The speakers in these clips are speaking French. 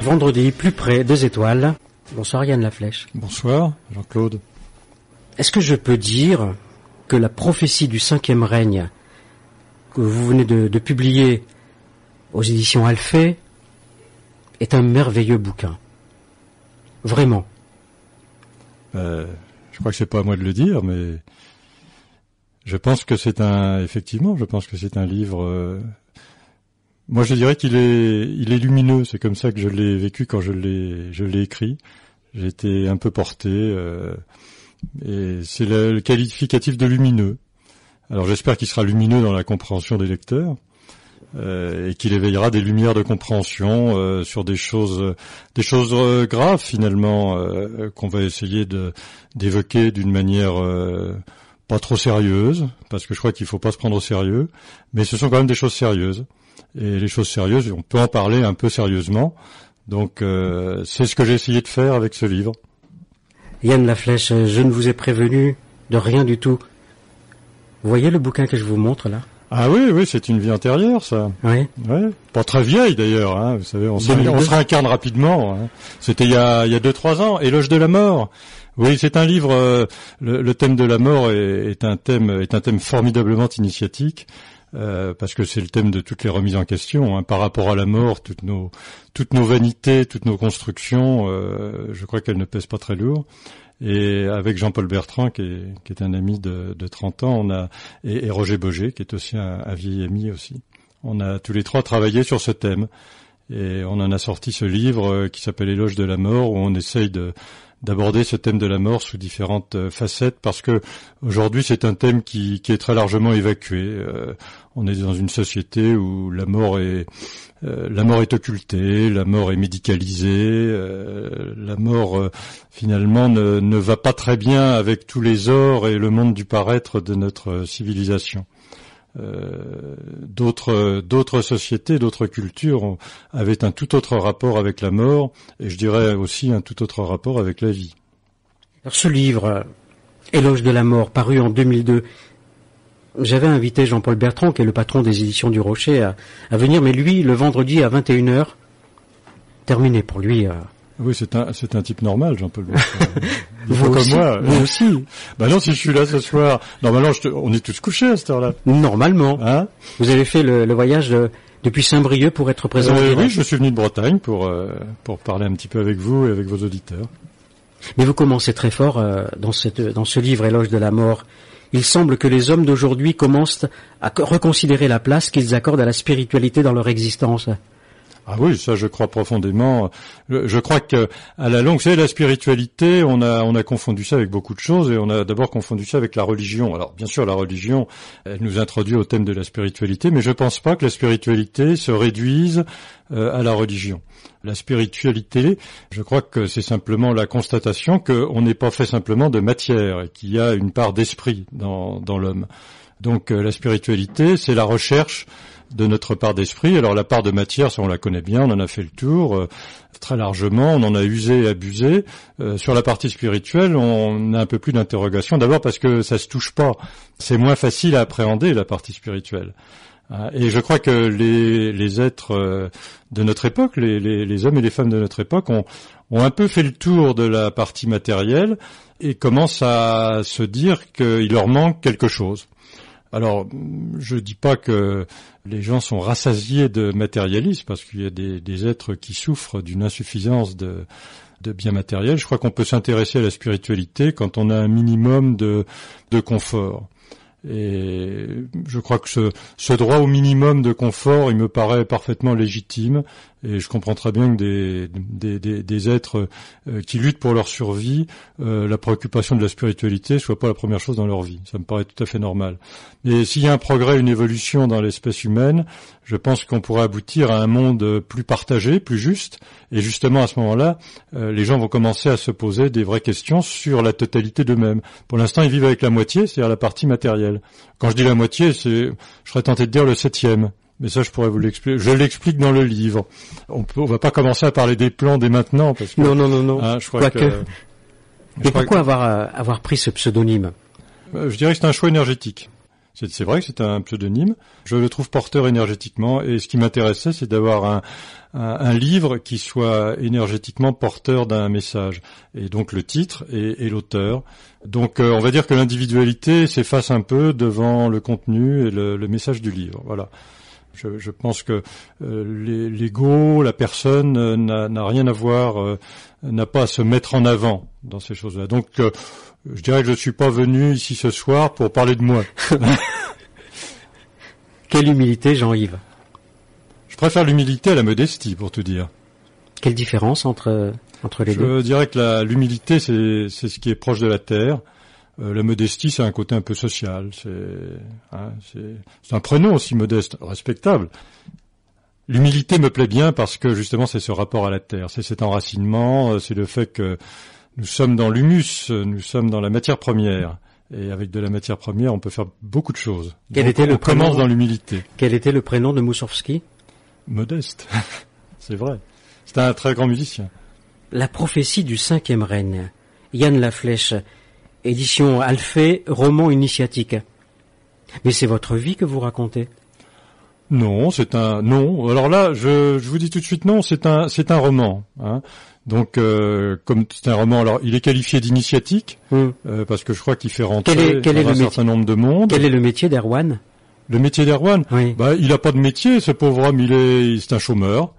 Vendredi, plus près des étoiles. Bonsoir Yann Laflèche. Bonsoir Jean-Claude. Est-ce que je peux dire que la prophétie du cinquième règne que vous venez de, publier aux éditions Alphée est un merveilleux bouquin? Vraiment. Euh, je crois que c'est pas à moi de le dire, mais je pense que c'est un, effectivement, je pense que c'est un livre euh, moi, je dirais qu'il est, il est lumineux. C'est comme ça que je l'ai vécu quand je l'ai, je l'ai écrit. Été un peu porté, euh, et c'est le, qualificatif de lumineux. Alors, j'espère qu'il sera lumineux dans la compréhension des lecteurs. Euh, et qu'il éveillera des lumières de compréhension euh, sur des choses, des choses graves finalement qu'on va essayer de d'évoquer d'une manière pas trop sérieuse, parce que je crois qu'il faut pas se prendre au sérieux, mais ce sont quand même des choses sérieuses et les choses sérieuses, on peut en parler un peu sérieusement. Donc euh, c'est ce que j'ai essayé de faire avec ce livre. Yann Laflèche, je ne vous ai prévenu de rien du tout. Vous voyez le bouquin que je vous montre là? Ah oui, oui, c'est une vie antérieure, ça. Oui. Ouais. Pas très vieille d'ailleurs, hein. vous savez, on, se réincarne rapidement. Hein. C'était il y a il y a deux trois ans. Éloge de la mort. Oui, c'est un livre. Euh, le, thème de la mort est, est, un thème est un thème formidablement initiatique. Euh, parce que c'est le thème de toutes les remises en question. Hein. Par rapport à la mort, toutes nos, toutes nos vanités, toutes nos constructions, euh, je crois qu'elles ne pèsent pas très lourd. Et avec Jean-Paul Bertrand, qui est, qui est, un ami de, de 30 ans, on a et, Roger Boger, qui est aussi un, un, vieil ami aussi. On a tous les trois travaillé sur ce thème. Et on en a sorti ce livre euh, qui s'appelle Éloge de la mort, où on essaye de d'aborder ce thème de la mort sous différentes euh, facettes parce que aujourd'hui c'est un thème qui, est très largement évacué. Euh, on est dans une société où la mort est euh, occultée, la mort est médicalisée, la mort finalement ne, va pas très bien avec tous les ors et le monde du paraître de notre civilisation. Euh, d'autres d'autres sociétés, d'autres cultures avaient un tout autre rapport avec la mort et je dirais aussi un tout autre rapport avec la vie. Alors ce livre, Éloge de la mort, paru en 2002, j'avais invité Jean-Paul Bertrand, qui est le patron des éditions du Rocher, à, venir, mais lui, le vendredi à 21h, terminé pour lui. Euh, oui, c'est un, c'est un type normal, Jean-Paul. vous aussi, moi. Vous aussi. Bah non, si je suis là ce soir, normalement, je on est tous couchés à cette heure-là. Normalement. Hein vous avez fait le, voyage depuis Saint-Brieuc pour être présent. Euh, oui, je suis venu de Bretagne pour euh, pour parler un petit peu avec vous et avec vos auditeurs. Mais vous commencez très fort euh, dans cette dans ce livre Éloge de la mort. Il semble que les hommes d'aujourd'hui commencent à reconsidérer la place qu'ils accordent à la spiritualité dans leur existence. Ah oui, ça je crois profondément. Je crois que à la longue, c'est la spiritualité. On a on a confondu ça avec beaucoup de choses et on a d'abord confondu ça avec la religion. Alors bien sûr, la religion, elle nous introduit au thème de la spiritualité, mais je pense pas que la spiritualité se réduise euh, à la religion. La spiritualité, je crois que c'est simplement la constatation qu'on n'est pas fait simplement de matière et qu'il y a une part d'esprit dans dans l'homme. Donc euh, la spiritualité, c'est la recherche de notre part d'esprit. Alors la part de matière, ça on la connaît bien, on en a fait le tour euh, très largement, on en a usé et abusé. Euh, sur la partie spirituelle, on a un peu plus d'interrogation. D'abord parce que ça se touche pas, c'est moins facile à appréhender la partie spirituelle. Euh, et je crois que les, les êtres de notre époque, les, les, hommes et les femmes de notre époque, ont, ont un peu fait le tour de la partie matérielle et commencent à se dire qu'il leur manque quelque chose. Alors, je dis pas que les gens sont rassasiés de matérialisme, parce qu'il y a des, êtres qui souffrent d'une insuffisance de, biens matériels. Je crois qu'on peut s'intéresser à la spiritualité quand on a un minimum de, confort. Et je crois que ce, droit au minimum de confort, il me paraît parfaitement légitime. Et je comprends très bien que des, des, des, êtres euh, qui luttent pour leur survie, euh, la préoccupation de la spiritualité soit pas la première chose dans leur vie. Ça me paraît tout à fait normal. Mais s'il y a un progrès, une évolution dans l'espèce humaine, je pense qu'on pourrait aboutir à un monde plus partagé, plus juste. Et justement, à ce moment-là, euh, les gens vont commencer à se poser des vraies questions sur la totalité d'eux-mêmes. Pour l'instant, ils vivent avec la moitié, c'est-à-dire la partie matérielle. Quand je dis la moitié, je serais tenté de dire le septième. Mais ça, je pourrais vous l'expliquer. Je l'explique dans le livre. On ne va pas commencer à parler des plans dès maintenant, parce que non, non, non, non. Hein, je crois que. Mais pourquoi avoir euh, avoir pris ce pseudonyme euh, Je dirais que c'est un choix énergétique. C'est vrai que c'est un pseudonyme. Je le trouve porteur énergétiquement et ce qui m'intéressait, c'est d'avoir un, un, livre qui soit énergétiquement porteur d'un message. Et donc le titre et, l'auteur. Donc euh, on va dire que l'individualité s'efface un peu devant le contenu et le, message du livre. Voilà. Je, pense que euh, l'ego, la personne euh, n'a rien à voir, n'a pas à se mettre en avant dans ces choses-là. Donc je dirais que je ne suis pas venu ici ce soir pour parler de moi. Quelle humilité, Jean-Yves? Je préfère l'humilité à la modestie, pour tout dire. Quelle différence entre, entre les deux? Je dirais que l'humilité, c'est ce qui est proche de la terre. Euh, la modestie, c'est un côté un peu social. Hein, c'est un prénom aussi modeste, respectable. L'humilité me plaît bien parce que justement, c'est ce rapport à la terre, c'est cet enracinement, euh, c'est le fait que nous sommes dans l'humus, nous sommes dans la matière première. Et avec de la matière première, on peut faire beaucoup de choses. Quel était le prénom dans l'humilité. Quel était le prénom de Moussorski Modeste. C'est vrai. C'est un très grand musicien. La prophétie du cinquième règne. Yann Laflèche. Édition Alphée, roman initiatique. Mais c'est votre vie que vous racontez Non, c'est un non. Alors là, je, je, vous dis tout de suite non. C'est un c'est un roman. Hein. Donc, euh, comme c'est un roman, alors il est qualifié d'initiatique hmm. euh, parce que je crois qu'il fait rentrer un certain nombre de monde. Quel est le métier d'Erwan Le métier d'Erwan bah, il a pas de métier, ce pauvre homme. Il est, c'est un chômeur.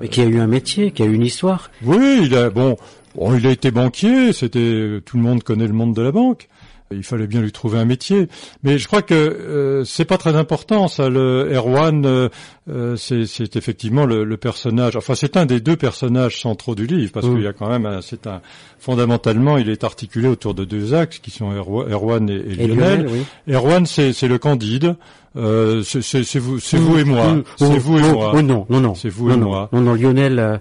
Mais qui a eu un métier, qui a eu une histoire. Oui, il a bon, bon il a été banquier. C'était tout le monde connaît le monde de la banque il fallait bien lui trouver un métier. Mais je crois que euh, c'est pas très important ça. Le Erwan, euh, euh, c'est effectivement le, personnage. Enfin, c'est un des deux personnages centraux du livre parce qu'il y a quand même, c'est un fondamentalement, il est articulé autour de deux axes qui sont Erwan et, Lionel. Erwan, c'est le Candide. c'est vous, c'est vous et moi. C'est vous et moi. non, non, non. C'est vous et moi. Non, non, Lionel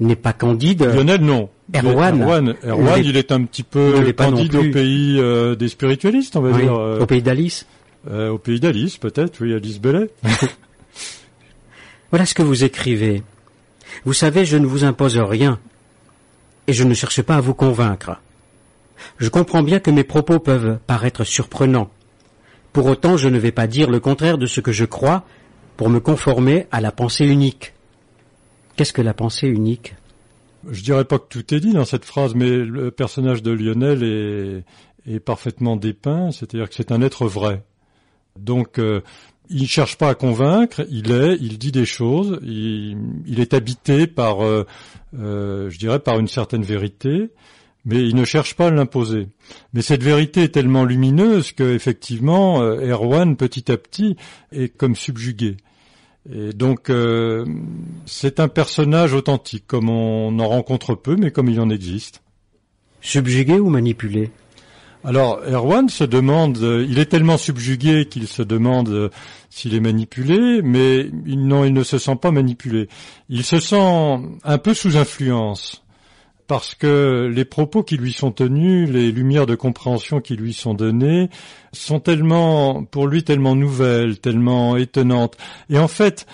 n'est pas candide. Lionel, non. Erwan, Erwan, il est un petit peu candide au pays euh, des spiritualistes, on va dire. Euh, au pays d'Alice. Euh, au pays d'Alice, peut-être, oui, Alice Bellet. voilà ce que vous écrivez. Vous savez, je ne vous impose rien, et je ne cherche pas à vous convaincre. Je comprends bien que mes propos peuvent paraître surprenants. Pour autant, je ne vais pas dire le contraire de ce que je crois pour me conformer à la pensée unique. Qu'est-ce que la pensée unique? Je dirais pas que tout est dit dans cette phrase, mais le personnage de Lionel est, parfaitement dépeint, c'est-à-dire que c'est un être vrai. Donc, euh, il ne cherche pas à convaincre, il est, il dit des choses, il, est habité par, euh, euh, je dirais, par une certaine vérité, mais il ne cherche pas à l'imposer. Mais cette vérité est tellement lumineuse que, effectivement, Erwan, petit à petit, est comme subjugué. Et donc, euh, c'est un personnage authentique, comme on en rencontre peu, mais comme il en existe. Subjugué ou manipulé? Alors, Erwan se demande, il est tellement subjugué qu'il se demande s'il est manipulé, mais non, il ne se sent pas manipulé. Il se sent un peu sous influence parce que les propos qui lui sont tenus, les lumières de compréhension qui lui sont données, sont tellement, pour lui, tellement nouvelles, tellement étonnantes, et en fait,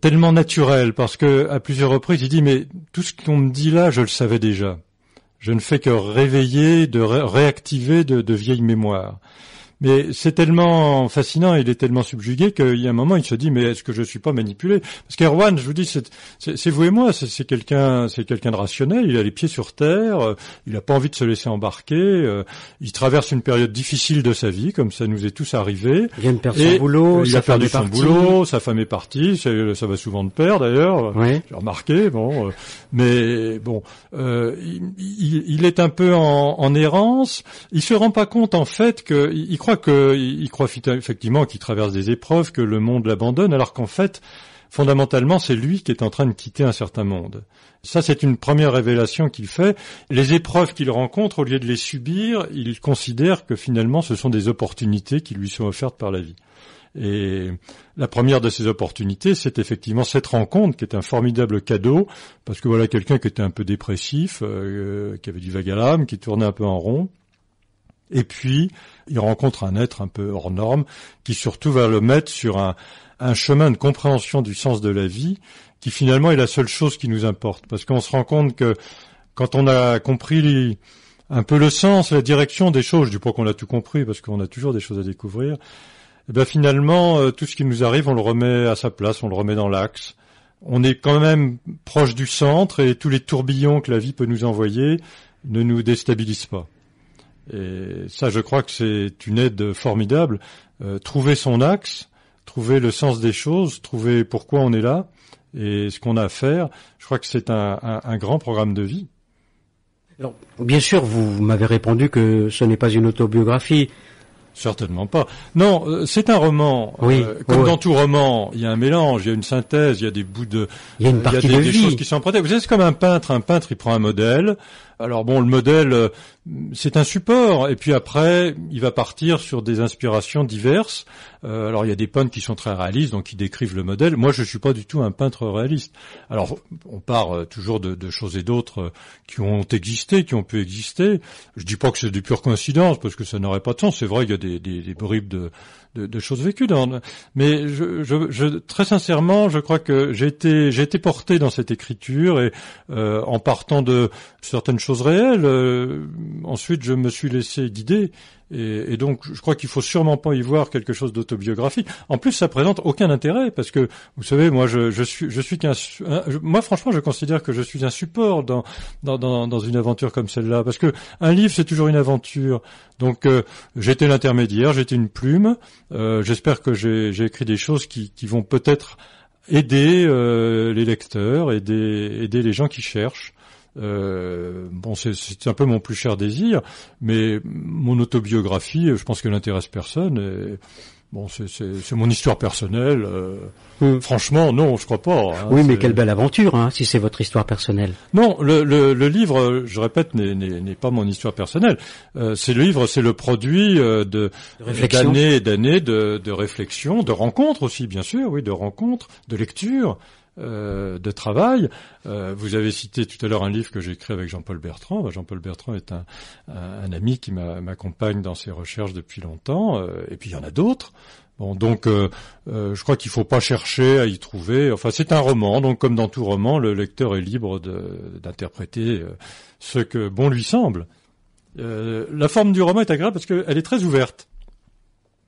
tellement naturelles, parce que à plusieurs reprises, il dit mais tout ce qu'on me dit là, je le savais déjà. Je ne fais que réveiller, de réactiver de vieilles mémoires. Mais c'est tellement fascinant, il est tellement subjugué qu'il y a un moment, il se dit mais est-ce que je suis pas manipulé? Parce qu'Erwan, je vous dis, c'est vous et moi, c'est quelqu'un, c'est quelqu'un de rationnel. Il a les pieds sur terre, euh, il n'a pas envie de se laisser embarquer. Euh, il traverse une période difficile de sa vie, comme ça nous est tous arrivé. Il vient de perdre son boulot, il a perdu son boulot, sa femme est partie, ça, va souvent de pair d'ailleurs. J'ai remarqué, bon, euh, mais bon, il, est un peu en, en, errance. Il se rend pas compte en fait qu'il crois qu'il croit effectivement qu'il traverse des épreuves, que le monde l'abandonne, alors qu'en fait, fondamentalement, c'est lui qui est en train de quitter un certain monde. Ça, c'est une première révélation qu'il fait. Les épreuves qu'il rencontre, au lieu de les subir, il considère que finalement, ce sont des opportunités qui lui sont offertes par la vie. Et la première de ces opportunités, c'est effectivement cette rencontre qui est un formidable cadeau, parce que voilà quelqu'un qui était un peu dépressif, euh, qui avait du vague à l'âme, qui tournait un peu en rond, et puis, il rencontre un être un peu hors norme qui surtout va le mettre sur un, chemin de compréhension du sens de la vie qui finalement est la seule chose qui nous importe. Parce qu'on se rend compte que quand on a compris un peu le sens, la direction des choses, dis pas qu'on a tout compris parce qu'on a toujours des choses à découvrir, eh ben finalement, euh, tout ce qui nous arrive, on le remet à sa place, on le remet dans l'axe. On est quand même proche du centre et tous les tourbillons que la vie peut nous envoyer ne nous déstabilisent pas. Et ça, je crois que c'est une aide formidable. Euh, trouver son axe, trouver le sens des choses, trouver pourquoi on est là et ce qu'on a à faire, je crois que c'est un, un, grand programme de vie. Alors, bien sûr, vous m'avez répondu que ce n'est pas une autobiographie. Certainement pas. Non, euh, c'est un roman. Oui, euh, comme dans tout roman, il y a un mélange, il y a une synthèse, il y a des bouts de, il y a une partie des, de des vie. choses qui sont empruntées. Vous savez, c'est comme un peintre. Un peintre, il prend un modèle. Alors bon, le modèle, euh, c'est un support, et puis après, il va partir sur des inspirations diverses. Euh, alors il y a des peintres qui sont très réalistes, donc qui décrivent le modèle. Moi, je suis pas du tout un peintre réaliste. Alors, on part euh, toujours de, choses et d'autres qui ont existé, qui ont pu exister. Je dis pas que c'est des pures coïncidences, parce que ça n'aurait pas de sens. C'est vrai, il y a des bribes de, de, de, choses vécues, dans, mais je, très sincèrement, je crois que j'ai été, j'ai été porté dans cette écriture et euh, en partant de certaines choses réelles. Euh, ensuite, je me suis laissé guider. Et, donc, je crois qu'il faut sûrement pas y voir quelque chose d'autobiographique. En plus, ça présente aucun intérêt parce que, vous savez, moi, je, suis, qu'un, moi, franchement, je considère que je suis un support dans une aventure comme celle-là, parce que un livre, c'est toujours une aventure. Donc, euh, j'étais l'intermédiaire, j'étais une plume. Euh, J'espère que j'ai écrit des choses qui, vont peut-être aider euh, les lecteurs, aider les gens qui cherchent. Euh, bon, c'est un peu mon plus cher désir, mais mon autobiographie, je pense qu'elle n'intéresse personne. Et, bon, c'est mon histoire personnelle. Euh, mmh. Franchement, non, je crois pas. Hein, oui, mais quelle belle aventure, hein, si c'est votre histoire personnelle. Non, le, le, le livre, je répète, n'est pas mon histoire personnelle. Euh, c'est le livre, c'est le produit euh, de d'années et d'années de, de réflexion, de rencontres aussi, bien sûr, oui, de rencontres, de lecture. Euh, de travail. Euh, vous avez cité tout à l'heure un livre que j'ai écrit avec Jean-Paul Bertrand. Bah, Jean-Paul Bertrand est un, un, un ami qui m'accompagne dans ses recherches depuis longtemps, euh, et puis il y en a d'autres. Bon, donc euh, euh, je crois qu'il faut pas chercher à y trouver. Enfin, c'est un roman, donc comme dans tout roman, le lecteur est libre d'interpréter ce que bon lui semble. la forme du roman est agréable parce qu'elle est très ouverte.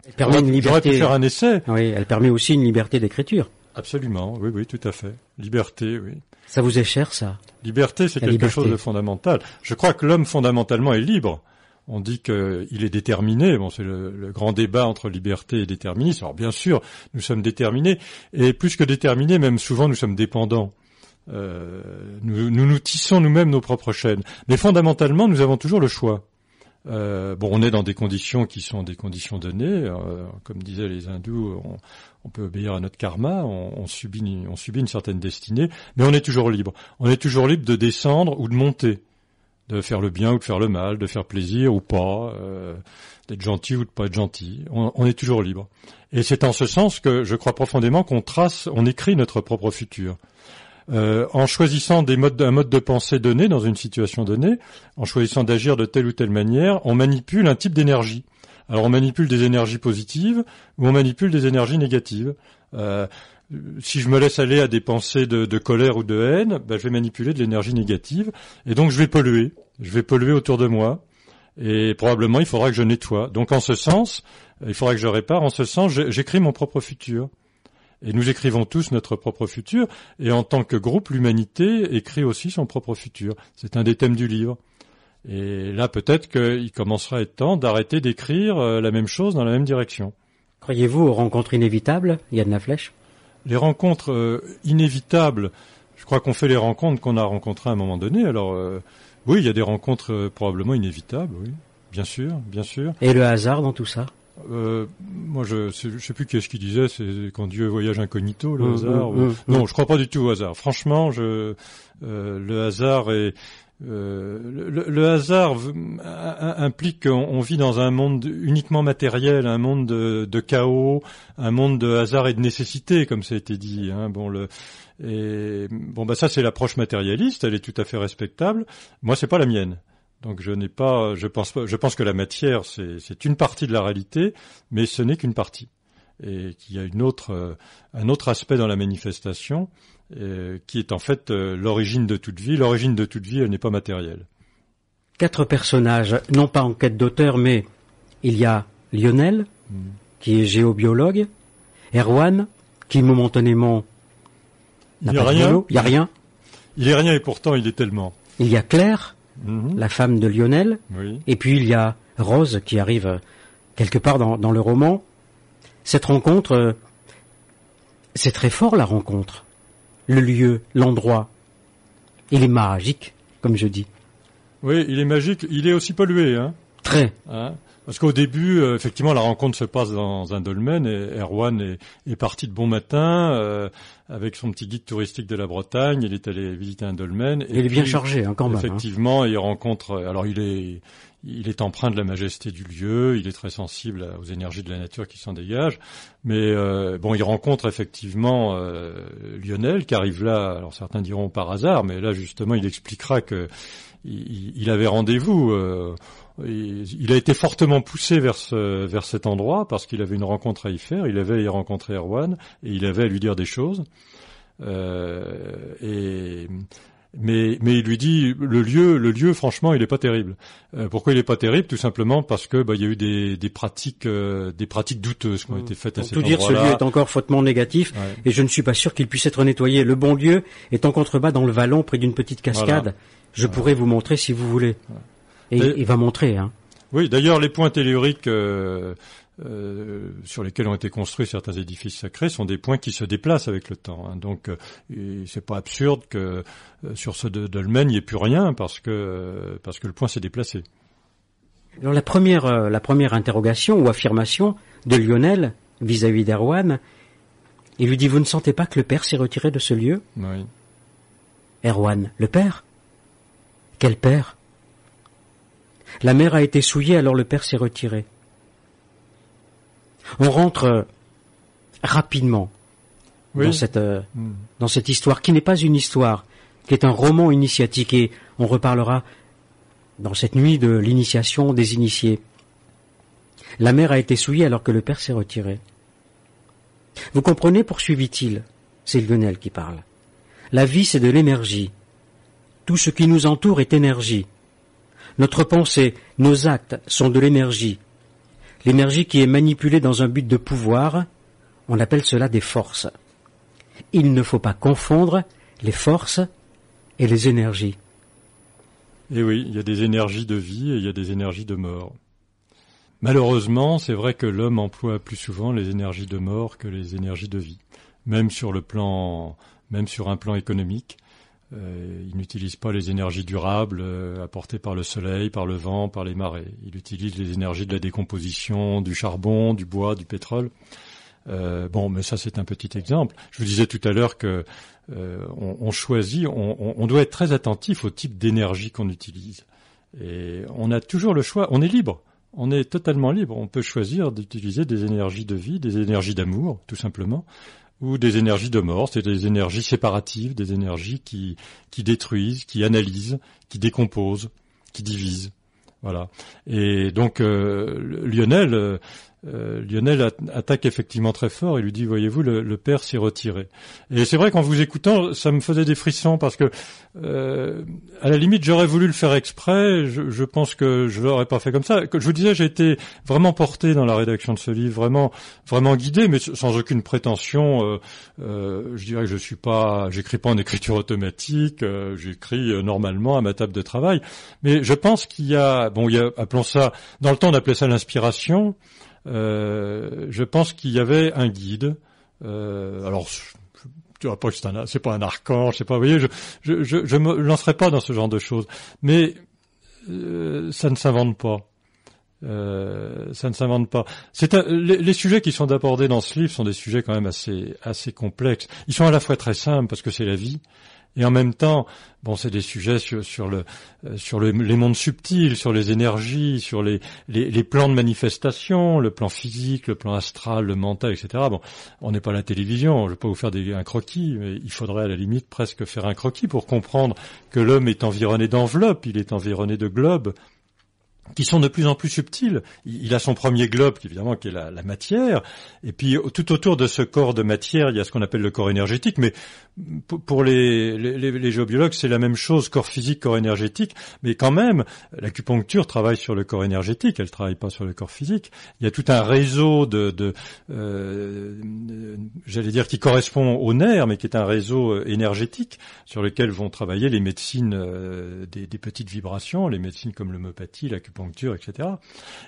Elle permet une liberté. pu faire un essai. Oui, elle permet aussi une liberté d'écriture. Absolument, oui, oui, tout à fait. Liberté, oui. Ça vous est cher, ça? Liberté, c'est quelque liberté. chose de fondamental. Je crois que l'homme, fondamentalement, est libre. On dit qu'il est déterminé. Bon, c'est le, le, grand débat entre liberté et déterminisme. Alors, bien sûr, nous sommes déterminés. Et plus que déterminés, même souvent, nous sommes dépendants. Euh, nous, nous, nous tissons nous-mêmes nos propres chaînes. Mais fondamentalement, nous avons toujours le choix. Euh, bon, on est dans des conditions qui sont des conditions données. Euh, comme disaient les hindous, on, peut obéir à notre karma, on, subit, une certaine destinée, mais on est toujours libre. On est toujours libre de descendre ou de monter, de faire le bien ou de faire le mal, de faire plaisir ou pas, euh, d'être gentil ou de pas être gentil. On est toujours libre. Et c'est en ce sens que je crois profondément qu'on trace, on écrit notre propre futur. Euh, en choisissant un mode de pensée donné dans une situation donnée, en choisissant d'agir de telle ou telle manière, on manipule un type d'énergie. Alors on manipule des énergies positives ou on manipule des énergies négatives. Euh, si je me laisse aller à des pensées de, colère ou de haine, ben, je vais manipuler de l'énergie négative et donc je vais polluer. Je vais polluer autour de moi et probablement il faudra que je nettoie. Donc en ce sens, il faudra que je répare. En ce sens, j'écris mon propre futur. Et nous écrivons tous notre propre futur, et en tant que groupe, l'humanité écrit aussi son propre futur. C'est un des thèmes du livre. Et là, peut-être qu'il commencera à être temps d'arrêter d'écrire euh, la même chose dans la même direction. Croyez-vous aux rencontres inévitables, Yann Laflèche? Les rencontres euh, inévitables, je crois qu'on fait les rencontres qu'on a rencontrées à un moment donné. Alors, euh, oui, il y a des rencontres euh, probablement inévitables, oui, bien sûr, bien sûr. Et le hasard dans tout ça? Euh, moi, je sais, sais plus qu'est-ce qu'il disait. C'est quand Dieu voyage incognito, le mmh, hasard. Mmh, mmh, non, je crois pas du tout au hasard. Franchement, je, euh, le hasard est euh, le, le, hasard implique qu'on vit dans un monde uniquement matériel, un monde de, de, chaos, un monde de hasard et de nécessité, comme ça a été dit. Hein. Bon, le, et bon, bah ça c'est l'approche matérialiste, elle est tout à fait respectable. Moi, c'est pas la mienne. Donc je n'ai pas, je pense pas, je pense que la matière c'est une partie de la réalité, mais ce n'est qu'une partie, et qu'il y a une autre, euh, un autre aspect dans la manifestation euh, qui est en fait euh, l'origine de toute vie. L'origine de toute vie, elle n'est pas matérielle. Quatre personnages, non pas en quête d'auteur, mais il y a Lionel, mm. qui est géobiologue, Erwan, qui momentanément n'a Il y a pas de rien. boulot, il n'y a rien. Il est rien et pourtant il est tellement. Il y a Claire, La femme de Lionel, Oui. et puis il y a Rose qui arrive euh, quelque part dans, dans le roman. Cette rencontre, euh, c'est très fort la rencontre. Le lieu, l'endroit. Il est magique, comme je dis. Oui, il est magique. Il est aussi pollué, hein. Très. Hein Parce qu'au début, euh, effectivement, la rencontre se passe dans un dolmen et Erwan est, est parti de bon matin euh, avec son petit guide touristique de la Bretagne. Il est allé visiter un dolmen. Il est bien chargé, hein, quand même. hein. Effectivement, il rencontre. Alors, il est, il est empreint de la majesté du lieu. Il est très sensible aux énergies de la nature qui s'en dégagent. Mais euh, bon, il rencontre effectivement euh, Lionel qui arrive là. Alors, certains diront par hasard, mais là justement, il expliquera que il, avait rendez-vous. euh, il a été fortement poussé vers ce, cet endroit parce qu'il avait une rencontre à y faire. Il avait à y rencontrer Erwan et il avait à lui dire des choses. Euh, mais, mais il lui dit le lieu, le lieu, franchement, il est pas terrible. Euh, pourquoi il est pas terrible? Tout simplement parce que bah, il y a eu des, des pratiques, euh, des pratiques douteuses qui ont été faites à Pour cet tout dire, ce lieu est encore fautement négatif Ouais. et je ne suis pas sûr qu'il puisse être nettoyé. Le bon lieu est en contrebas dans le vallon près d'une petite cascade. Voilà. Je pourrais vous montrer si vous voulez. Et il va montrer. Hein. Oui, d'ailleurs, les points telluriques euh, euh, sur lesquels ont été construits certains édifices sacrés sont des points qui se déplacent avec le temps. hein. Donc, euh, c'est pas absurde que euh, sur ce de- dolmen, il n'y ait plus rien parce que parce que le point s'est déplacé. Alors la première, la première interrogation ou affirmation de Lionel vis-à-vis d'Erwan, il lui dit Vous ne sentez pas que le père s'est retiré de ce lieu? Oui. Erwan, le père? Quel père? La mère a été souillée, alors le père s'est retiré. On rentre euh, rapidement Oui. dans cette euh, Mm. dans cette histoire qui n'est pas une histoire, qui est un roman initiatique et on reparlera dans cette nuit de l'initiation des initiés. La mère a été souillée alors que le père s'est retiré. Vous comprenez, poursuivit-il, c'est Lionel qui parle. La vie, c'est de l'énergie. Tout ce qui nous entoure est énergie. Notre pensée, nos actes sont de l'énergie. L'énergie qui est manipulée dans un but de pouvoir, on appelle cela des forces. Il ne faut pas confondre les forces et les énergies. Et oui, il y a des énergies de vie et il y a des énergies de mort. Malheureusement, c'est vrai que l'homme emploie plus souvent les énergies de mort que les énergies de vie, même sur le plan, même sur un plan économique. Euh, il n'utilise pas les énergies durables euh, apportées par le soleil, par le vent, par les marées. Il utilise les énergies de la décomposition, du charbon, du bois, du pétrole. Euh, bon, mais ça c'est un petit exemple. Je vous disais tout à l'heure que on, choisit, on doit être très attentif au type d'énergie qu'on utilise. Et on a toujours le choix, on est libre, on est totalement libre. On peut choisir d'utiliser des énergies de vie, des énergies d'amour, tout simplement, ou des énergies de mort, c'est des énergies séparatives, des énergies qui, détruisent, qui analysent, qui décomposent, qui divisent. Voilà. Et donc euh, Lionel, euh, Lionel at- attaque effectivement très fort et lui dit voyez-vous le, père s'est retiré. Et c'est vrai qu'en vous écoutant, ça me faisait des frissons parce que euh, à la limite j'aurais voulu le faire exprès. Je, pense que je l'aurais pas fait comme ça. Je vous disais, j'ai été vraiment porté dans la rédaction de ce livre, vraiment, vraiment guidé, mais sans aucune prétention. Euh, euh, je dirais que je suis pas, j'écris pas en écriture automatique. euh, j'écris euh, normalement à ma table de travail. Mais je pense qu'il y a, bon, il y a, appelons ça, dans le temps on appelait ça l'inspiration. Euh, je pense qu'il y avait un guide. Euh, alors, tu vois pas que c'est un, c'est pas un archange, c'est pas, vous voyez, je, je, je, je me lancerai pas dans ce genre de choses. Mais euh, ça ne s'invente pas. Euh, ça ne s'invente pas. C'est les, les sujets qui sont abordés dans ce livre sont des sujets quand même assez assez complexes. Ils sont à la fois très simples parce que c'est la vie, et en même temps, bon, c'est des sujets sur, euh, les mondes subtils, sur les énergies, sur les, plans de manifestation, le plan physique, le plan astral, le mental, etc. Bon, on n'est pas à la télévision, je vais pas vous faire un croquis, mais il faudrait à la limite presque faire un croquis pour comprendre que l'homme est environné d'enveloppes, il est environné de globes qui sont de plus en plus subtils. Il a son premier globe, évidemment, qui est la, la, matière, et puis tout autour de ce corps de matière, il y a ce qu'on appelle le corps énergétique, mais pour les, géobiologues, c'est la même chose, corps physique, corps énergétique, mais quand même, l'acupuncture travaille sur le corps énergétique, elle travaille pas sur le corps physique. Il y a tout un réseau de, euh, j'allais dire, qui correspond au nerf, mais qui est un réseau euh, énergétique sur lequel vont travailler les médecines euh, des, des, petites vibrations, les médecines comme l'homéopathie, l'acupuncture, etc.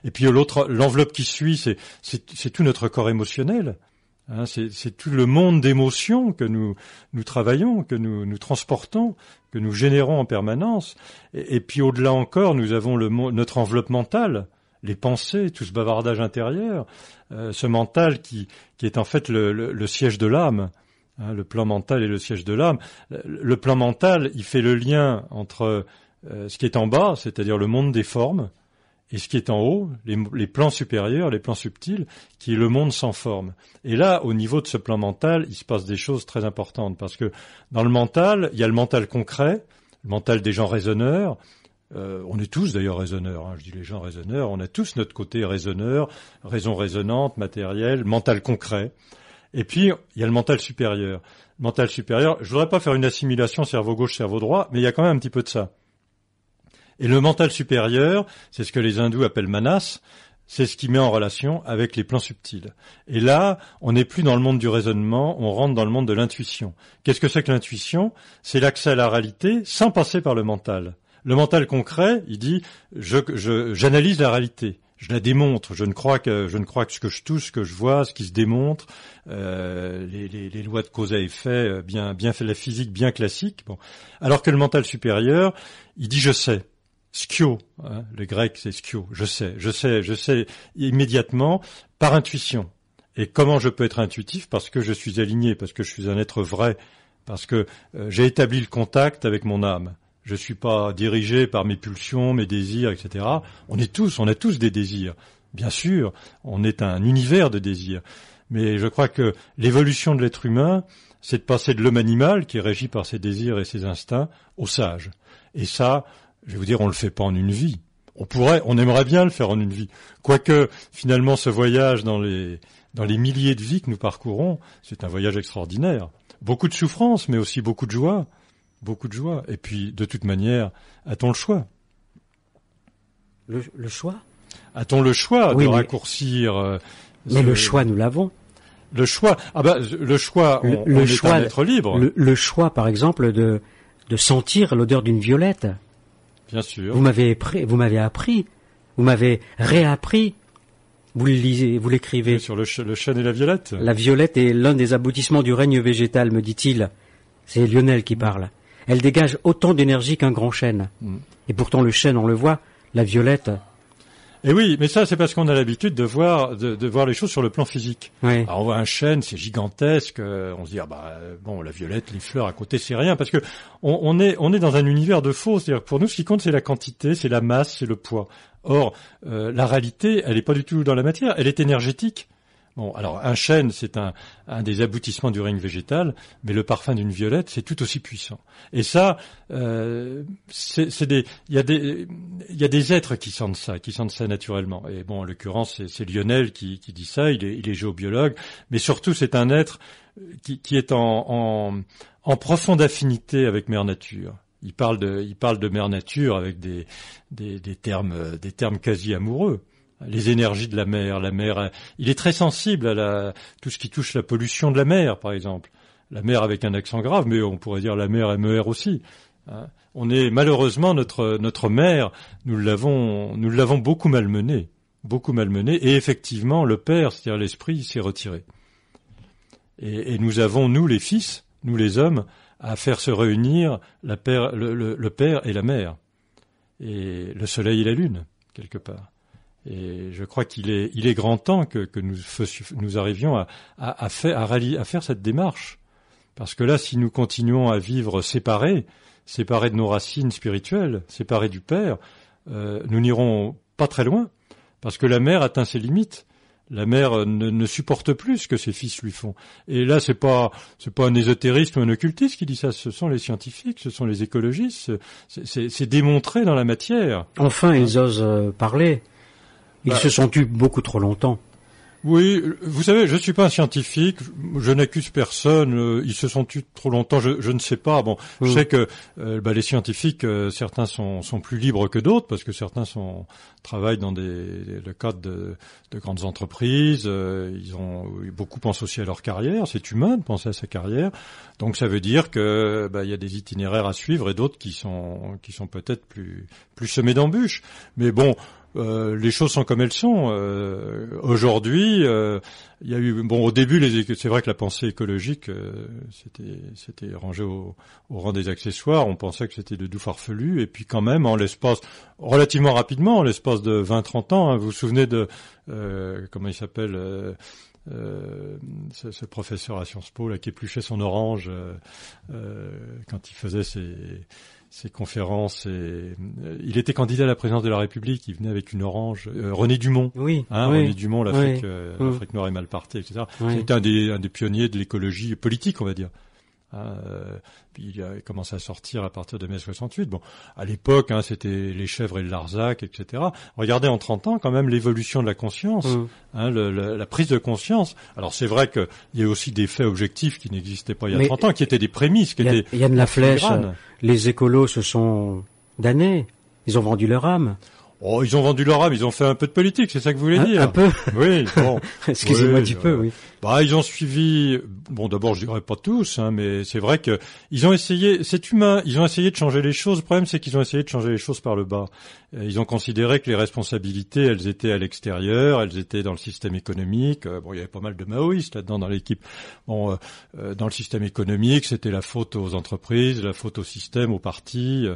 Et puis l'autre, l'enveloppe qui suit, c'est tout notre corps émotionnel. Hein, c'est tout le monde d'émotions que nous, nous travaillons, que nous, nous transportons, que nous générons en permanence. Et, puis au-delà encore, nous avons le, notre enveloppe mentale, les pensées, tout ce bavardage intérieur, euh, ce mental qui, qui est en fait le, le, siège de l'âme. Hein, le plan mental est le siège de l'âme. Le plan mental, il fait le lien entre euh, ce qui est en bas, c'est-à-dire le monde des formes, et ce qui est en haut, les, plans supérieurs, les plans subtils, qui est le monde sans forme. Et là, au niveau de ce plan mental, il se passe des choses très importantes, parce que dans le mental, il y a le mental concret, le mental des gens raisonneurs, euh, on est tous d'ailleurs raisonneurs, hein, je dis les gens raisonneurs, on a tous notre côté raisonneur, raison résonante, matériel, mental concret. Et puis, il y a le mental supérieur. Mental supérieur, je voudrais pas faire une assimilation cerveau gauche, cerveau droit, mais il y a quand même un petit peu de ça. Et le mental supérieur, c'est ce que les hindous appellent manas, c'est ce qui met en relation avec les plans subtils. Et là, on n'est plus dans le monde du raisonnement, on rentre dans le monde de l'intuition. Qu'est-ce que c'est que l'intuition? C'est l'accès à la réalité sans passer par le mental. Le mental concret, il dit je, j'analyse la réalité, je la démontre, je ne crois que je ne crois que ce que je touche, ce que je vois, ce qui se démontre, euh, les, lois de cause à effet, euh, bien bien fait la physique bien classique. Bon, alors que le mental supérieur, il dit je sais. Skio, hein, le grec c'est skio, je sais, je sais, je sais immédiatement par intuition. Et comment je peux être intuitif? Parce que je suis aligné, parce que je suis un être vrai, parce que euh, j'ai établi le contact avec mon âme. Je ne suis pas dirigé par mes pulsions, mes désirs, etc. On est tous, on a tous des désirs. Bien sûr, on est un univers de désirs. Mais je crois que l'évolution de l'être humain, c'est de passer de l'homme animal, qui est régi par ses désirs et ses instincts, au sage. Et ça, je vais vous dire, on le fait pas en une vie. On pourrait, on aimerait bien le faire en une vie. Quoique, finalement, ce voyage dans les, dans les milliers de vies que nous parcourons, c'est un voyage extraordinaire. Beaucoup de souffrance, mais aussi beaucoup de joie. Beaucoup de joie. Et puis, de toute manière, a-t-on le choix? Le, choix? A-t-on le choix de raccourcir euh, Mais le choix, nous l'avons. Le choix, ah ben, le choix, on, le, choix, libre. Le, le, choix, par exemple, de, de sentir l'odeur d'une violette. Bien sûr. Vous m'avez appris, vous m'avez appris, vous m'avez réappris. Vous le lisez, vous l'écrivez. Sur le, le chêne et la violette. La violette est l'un des aboutissements du règne végétal, me dit-il. C'est Lionel qui parle. Elle dégage autant d'énergie qu'un grand chêne. Mm. Et pourtant le chêne, on le voit, la violette, et oui, mais ça c'est parce qu'on a l'habitude de voir de, voir les choses sur le plan physique. Alors on voit un chêne, c'est gigantesque, euh, on se dit ah bah bon la violette, les fleurs à côté c'est rien parce que on, est on est dans un univers de faux. C'est-à-dire pour nous ce qui compte c'est la quantité, c'est la masse, c'est le poids. Or euh, la réalité elle n'est pas du tout dans la matière, elle est énergétique. Bon, alors un chêne, c'est un, des aboutissements du règne végétal, mais le parfum d'une violette, c'est tout aussi puissant. Et ça, euh, il y a des, êtres qui sentent ça, qui sentent ça naturellement. Et bon, en l'occurrence, c'est Lionel qui, dit ça. Il est, géobiologue, mais surtout, c'est un être qui, est en, profonde affinité avec Mère Nature. Il parle de, Mère Nature avec des termes quasi amoureux les énergies de la mer. La mer, il est très sensible à la, tout ce qui touche la pollution de la mer, par exemple. La mer avec un accent grave, mais on pourrait dire la mer MER aussi. Hein. On est malheureusement notre notre nous l'avons nous l'avons beaucoup malmenée, beaucoup malmenée, et effectivement le père, c'est-à-dire l'esprit, s'est retiré. Et, nous avons nous les fils, nous les hommes, à faire se réunir le père et la mère, et le soleil et la lune quelque part. Et je crois qu'il est, il est grand temps que, que nous, nous arrivions à, à, à, faire, à, à faire cette démarche. Parce que là, si nous continuons à vivre séparés, séparés de nos racines spirituelles, séparés du Père, euh, nous n'irons pas très loin. Parce que la mer atteint ses limites. la mère ne, ne, supporte plus ce que ses fils lui font. Et là, c'est pas c'est pas un ésotérisme ou un occultiste qui dit ça. Ce sont les scientifiques, ce sont les écologistes. C'est démontré dans la matière. Enfin, ils osent euh, parler. Ils bah, se sont tus beaucoup trop longtemps. Oui, vous savez, je suis pas un scientifique, je n'accuse personne. Euh, ils se sont tus trop longtemps, je, je ne sais pas. Bon, je sais que euh, bah, les scientifiques, euh, certains sont, sont, plus libres que d'autres parce que certains sont travaillent dans des, le cadre de, de grandes entreprises. ils ont beaucoup pensent aussi à leur carrière. C'est humain de penser à sa carrière. Donc ça veut dire que bah, il y a des itinéraires à suivre et d'autres qui sont qui sont peut-être plus plus semés d'embûches. Mais bon. Euh, les choses sont comme elles sont. Euh, aujourd'hui, euh, il y a eu bon au début, c'est vrai que la pensée écologique c'était c'était rangé au, rang des accessoires. On pensait que c'était de doux farfelu, et puis quand même en l'espace relativement rapidement, en l'espace de 20-30 ans, hein, vous vous souvenez de comment il s'appelle euh, ce, ce, professeur à Sciences Po là qui épluchait son orange euh, quand il faisait ses, ses conférences. Et, euh, il était candidat à la présidence de la République. Il venait avec une orange. Euh, René Dumont. Oui. Hein, René Dumont, l'Afrique, euh, l'Afrique noire et mal partée, etc. C'était un des, un des pionniers de l'écologie politique, on va dire. Hein, euh, puis il a commencé à sortir à partir de mai 68. Bon, à l'époque, hein, c'était les chèvres et le Larzac, etc. Regardez en 30 ans quand même l'évolution de la conscience, mmh. hein, le, la prise de conscience. Alors c'est vrai qu'il y a aussi des faits objectifs qui n'existaient pas il y a 30 ans, qui étaient des prémices, qui étaient. Il y a de la flèche. Les écolos se sont damnés. Ils ont vendu leur âme. Oh, ils ont vendu leur âme, ils ont fait un peu de politique, c'est ça que vous voulez dire Un peu. Oui. Bon. Excusez-moi du peu, oui. Bah, ils ont suivi. Bon, d'abord, je dirais pas tous, hein, mais c'est vrai que ils ont essayé. C'est humain. Ils ont essayé de changer les choses. Le problème, c'est qu'ils ont essayé de changer les choses par le bas. Euh, ils ont considéré que les responsabilités, elles étaient à l'extérieur, elles étaient dans le système économique. Euh, bon, il y avait pas mal de maoïstes là-dedans dans l'équipe. Bon, euh, dans le système économique, c'était la faute aux entreprises, la faute au système, aux partis.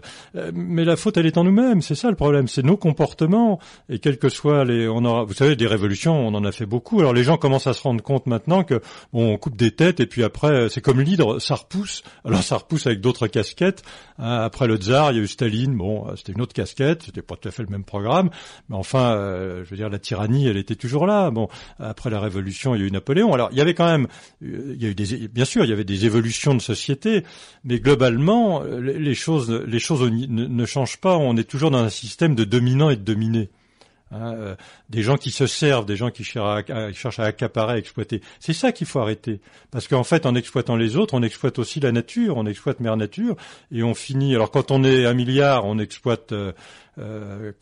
mais la faute, elle est en nous-mêmes. C'est ça le problème. C'est nos comportements. Et quels que soient les, on aura, vous savez, des révolutions, on en a fait beaucoup. Alors les gens commencent à se rendre compte maintenant que on coupe des têtes et puis après c'est comme l'hydre, ça repousse. Alors ça repousse avec d'autres casquettes. Hein, après le tsar, il y a eu Staline. Bon, c'était une autre casquette, c'était pas tout à fait le même programme, mais enfin, euh, je veux dire, la tyrannie, elle était toujours là. Bon, après la Révolution, il y a eu Napoléon. Alors il y avait quand même, euh, des, bien sûr, il y avait des évolutions de société, mais globalement, les choses, les choses ne, ne changent pas. On est toujours dans un système de dominant et de dominé. Hein, euh, des gens qui se servent, des gens qui cherchent à, accaparer, à exploiter. C'est ça qu'il faut arrêter. Parce qu'en fait, en exploitant les autres, on exploite aussi la nature, on exploite mère nature, et on finit. Alors quand on est un milliard, on exploite, euh, euh,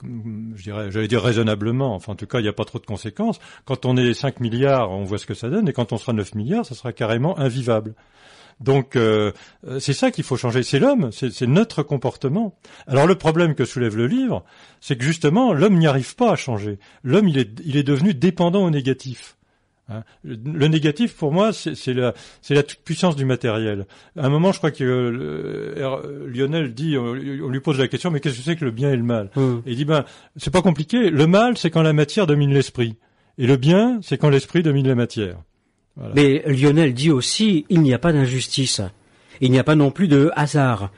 je dirais, j'allais dire raisonnablement. Enfin, en tout cas, il n'y a pas trop de conséquences. Quand on est 5 milliards, on voit ce que ça donne, et quand on sera 9 milliards, ça sera carrément invivable. Donc euh, c'est ça qu'il faut changer, c'est l'homme, c'est notre comportement. Alors le problème que soulève le livre, c'est que justement l'homme n'y arrive pas à changer. L'homme il est, il est devenu dépendant au négatif. Hein. Le négatif, pour moi, c'est la, la toute puissance du matériel. À un moment, je crois que euh, Lionel dit, on, lui pose la question, mais qu'est-ce que c'est que le bien et le mal mmh. Et il dit, ben, c'est pas compliqué. Le mal, c'est quand la matière domine l'esprit, et le bien, c'est quand l'esprit domine la matière. Mais Lionel dit aussi, il n'y a pas d'injustice. Il n'y a pas non plus de hasard.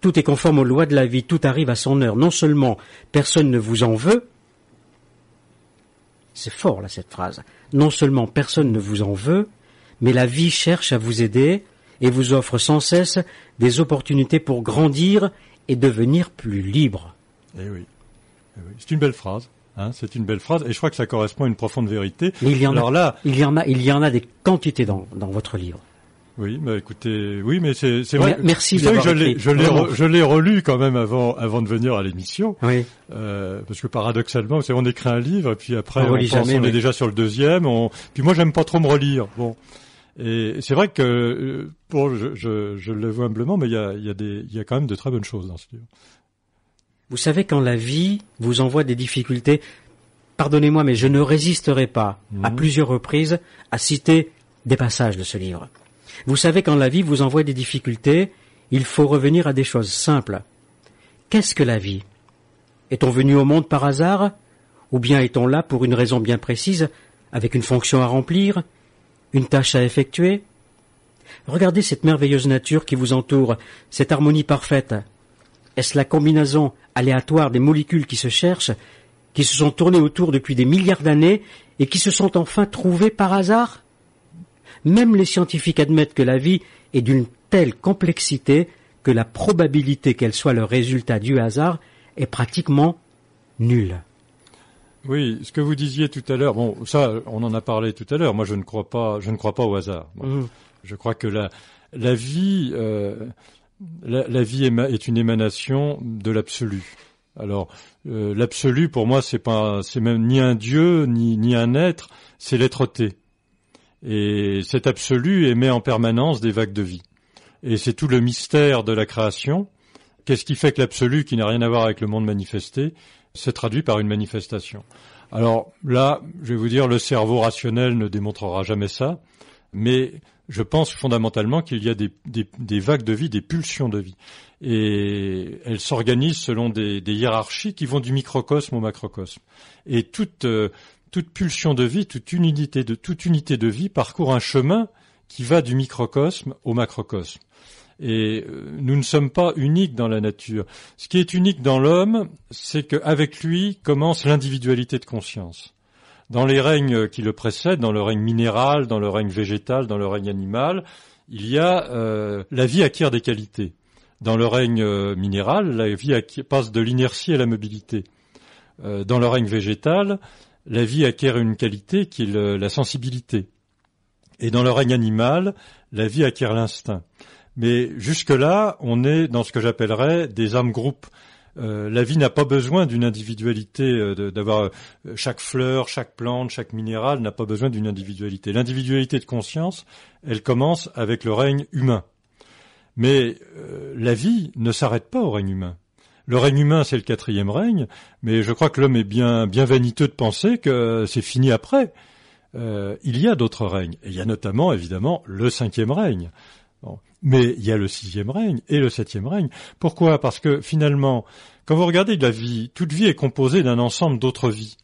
Tout est conforme aux lois de la vie, tout arrive à son heure. Non seulement personne ne vous en veut, c'est fort là cette phrase, non seulement personne ne vous en veut, mais la vie cherche à vous aider et vous offre sans cesse des opportunités pour grandir et devenir plus libre. Eh oui, eh oui. c'est une belle phrase. Hein, c'est une belle phrase et je crois que ça correspond à une profonde vérité. Mais il y en Alors a, là, il y en a, il y en a des quantités dans, dans votre livre. Oui, mais écoutez, oui, mais c'est c'est vrai. Merci. Vous que je l'ai je l'ai je l'ai relu quand même avant avant de venir à l'émission. Oui. Euh, parce que paradoxalement, c'est on écrit un livre puis après on, on, pense, on est déjà sur le deuxième. On... Puis moi, j'aime pas trop me relire. Bon. Et c'est vrai que pour euh, je, je, je le vois humblement, mais il y a y a des il y a quand même de très bonnes choses dans ce livre. Vous savez, quand la vie vous envoie des difficultés, pardonnez-moi, mais je ne résisterai pas, à mhm. plusieurs reprises, à citer des passages de ce livre. Vous savez, quand la vie vous envoie des difficultés, il faut revenir à des choses simples. Qu'est-ce que la vie? Est-on venu au monde par hasard? Ou bien est-on là pour une raison bien précise, avec une fonction à remplir, une tâche à effectuer? Regardez cette merveilleuse nature qui vous entoure, cette harmonie parfaite. Est-ce la combinaison aléatoire des molécules qui se cherchent, qui se sont tournées autour depuis des milliards d'années et qui se sont enfin trouvés par hasard? Même les scientifiques admettent que la vie est d'une telle complexité que la probabilité qu'elle soit le résultat du hasard est pratiquement nulle. Oui, ce que vous disiez tout à l'heure, bon, ça, on en a parlé tout à l'heure. Moi, je ne crois pas, je ne crois pas au hasard. Mmh. Je crois que la, la vie, euh, la, vie est une émanation de l'absolu. Alors, euh, l'absolu, pour moi, c'est pas, c'est même ni un dieu ni, ni un être, c'est l'être-té. Et cet absolu émet en permanence des vagues de vie. Et c'est tout le mystère de la création. Qu'est-ce qui fait que l'absolu, qui n'a rien à voir avec le monde manifesté, se traduit par une manifestation? Alors là, je vais vous dire, le cerveau rationnel ne démontrera jamais ça, mais je pense fondamentalement qu'il y a des, vagues de vie, des pulsions de vie. Et elles s'organisent selon des, hiérarchies qui vont du microcosme au macrocosme. Et toute, euh, toute pulsion de vie, toute unité de, toute unité de vie parcourt un chemin qui va du microcosme au macrocosme. Et euh, nous ne sommes pas uniques dans la nature. Ce qui est unique dans l'homme, c'est qu'avec lui commence l'individualité de conscience. Dans les règnes qui le précèdent, dans le règne minéral, dans le règne végétal, dans le règne animal, il y a euh, la vie acquiert des qualités. Dans le règne euh, minéral, la vie passe de l'inertie à la mobilité. dans le règne végétal, la vie acquiert une qualité qui est la sensibilité. Et dans le règne animal, la vie acquiert l'instinct. Mais jusque-là, on est dans ce que j'appellerais des âmes groupes. Euh, la vie n'a pas besoin d'une individualité, euh, d'avoir euh, chaque fleur, chaque plante, chaque minéral n'a pas besoin d'une individualité. L'individualité de conscience, elle commence avec le règne humain. Mais la vie ne s'arrête pas au règne humain. Le règne humain, c'est le quatrième règne, mais je crois que l'homme est bien, bien vaniteux de penser que c'est fini après. il y a d'autres règnes, et il y a notamment, évidemment, le cinquième règne. Mais il y a le sixième règne et le septième règne. Pourquoi? Parce que finalement, quand vous regardez la vie, toute vie est composée d'un ensemble d'autres vies.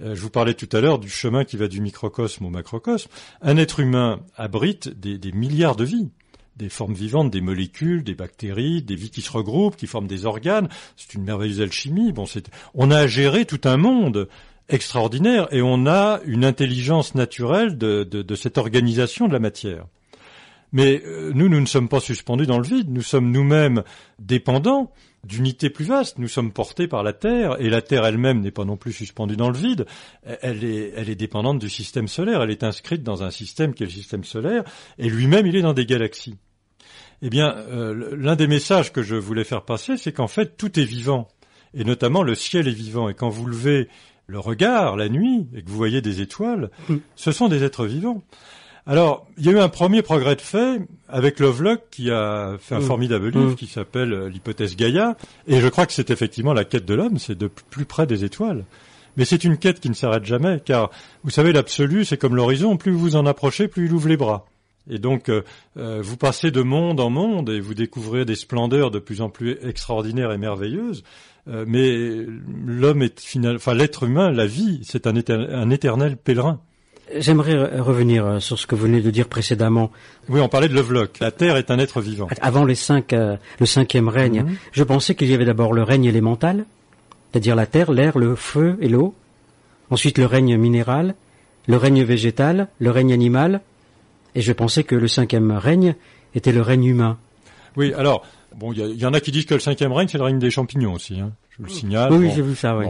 Euh, je vous parlais tout à l'heure du chemin qui va du microcosme au macrocosme. Un être humain abrite des, milliards de vies des formes vivantes, des molécules, des bactéries, des vies qui se regroupent, qui forment des organes. C'est une merveilleuse alchimie. On a géré tout un monde extraordinaire et on a une intelligence naturelle de cette organisation de la matière. Mais euh, nous, nous ne sommes pas suspendus dans le vide, nous sommes nous-mêmes dépendants d'unités plus vastes, nous sommes portés par la Terre, et la Terre elle-même n'est pas non plus suspendue dans le vide, elle est, elle est dépendante du système solaire, elle est inscrite dans un système qui est le système solaire, et lui-même il est dans des galaxies. Eh bien, euh, l'un des messages que je voulais faire passer, c'est qu'en fait tout est vivant, et notamment le ciel est vivant, et quand vous levez le regard la nuit et que vous voyez des étoiles, ce sont des êtres vivants. Alors, il y a eu un premier progrès de fait avec Lovelock qui a fait un mm. formidable livre mm. qui s'appelle euh, l'hypothèse Gaïa, et je crois que c'est effectivement la quête de l'homme, c'est de plus près des étoiles. Mais c'est une quête qui ne s'arrête jamais, car vous savez, l'absolu, c'est comme l'horizon, plus vous en approchez, plus il ouvre les bras. Et donc, euh, euh, vous passez de monde en monde et vous découvrez des splendeurs de plus en plus extraordinaires et merveilleuses. mais l'homme est final, enfin l'être humain, la vie, c'est un, un éternel pèlerin. J'aimerais revenir euh, sur ce que vous venez de dire précédemment. Oui, on parlait de Lovelock. La Terre est un être vivant. Avant les cinq, euh, le cinquième règne, mhm. je pensais qu'il y avait d'abord le règne élémental, c'est-à-dire la terre, l'air, le feu et l'eau. Ensuite le règne minéral, le règne végétal, le règne animal. Et je pensais que le cinquième règne était le règne humain. Oui, alors, bon, il y, en a qui disent que le cinquième règne, c'est le règne des champignons aussi. Hein. Je le signale. Oui, j'ai vu ça, oui.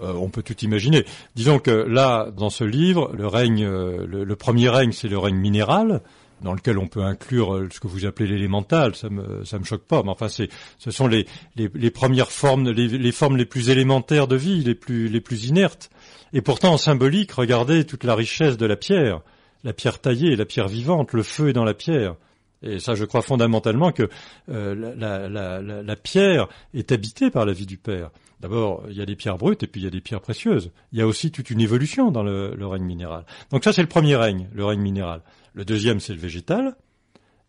Euh, on peut tout imaginer. Disons que là, dans ce livre, le règne, euh, le, premier règne, c'est le règne minéral, dans lequel on peut inclure euh, ce que vous appelez l'élémental. Ça me, ça me choque pas, mais enfin, c'est, ce sont les, les, premières formes, les, les, formes les plus élémentaires de vie, les plus, les plus inertes. Et pourtant, en symbolique, regardez toute la richesse de la pierre, la pierre taillée, la pierre vivante, le feu est dans la pierre. Et ça, je crois fondamentalement que la, la, pierre est habitée par la vie du Père. D'abord, il y a des pierres brutes et puis il y a des pierres précieuses. Il y a aussi toute une évolution dans le, règne minéral. Donc ça, c'est le premier règne, le règne minéral. Le deuxième, c'est le végétal.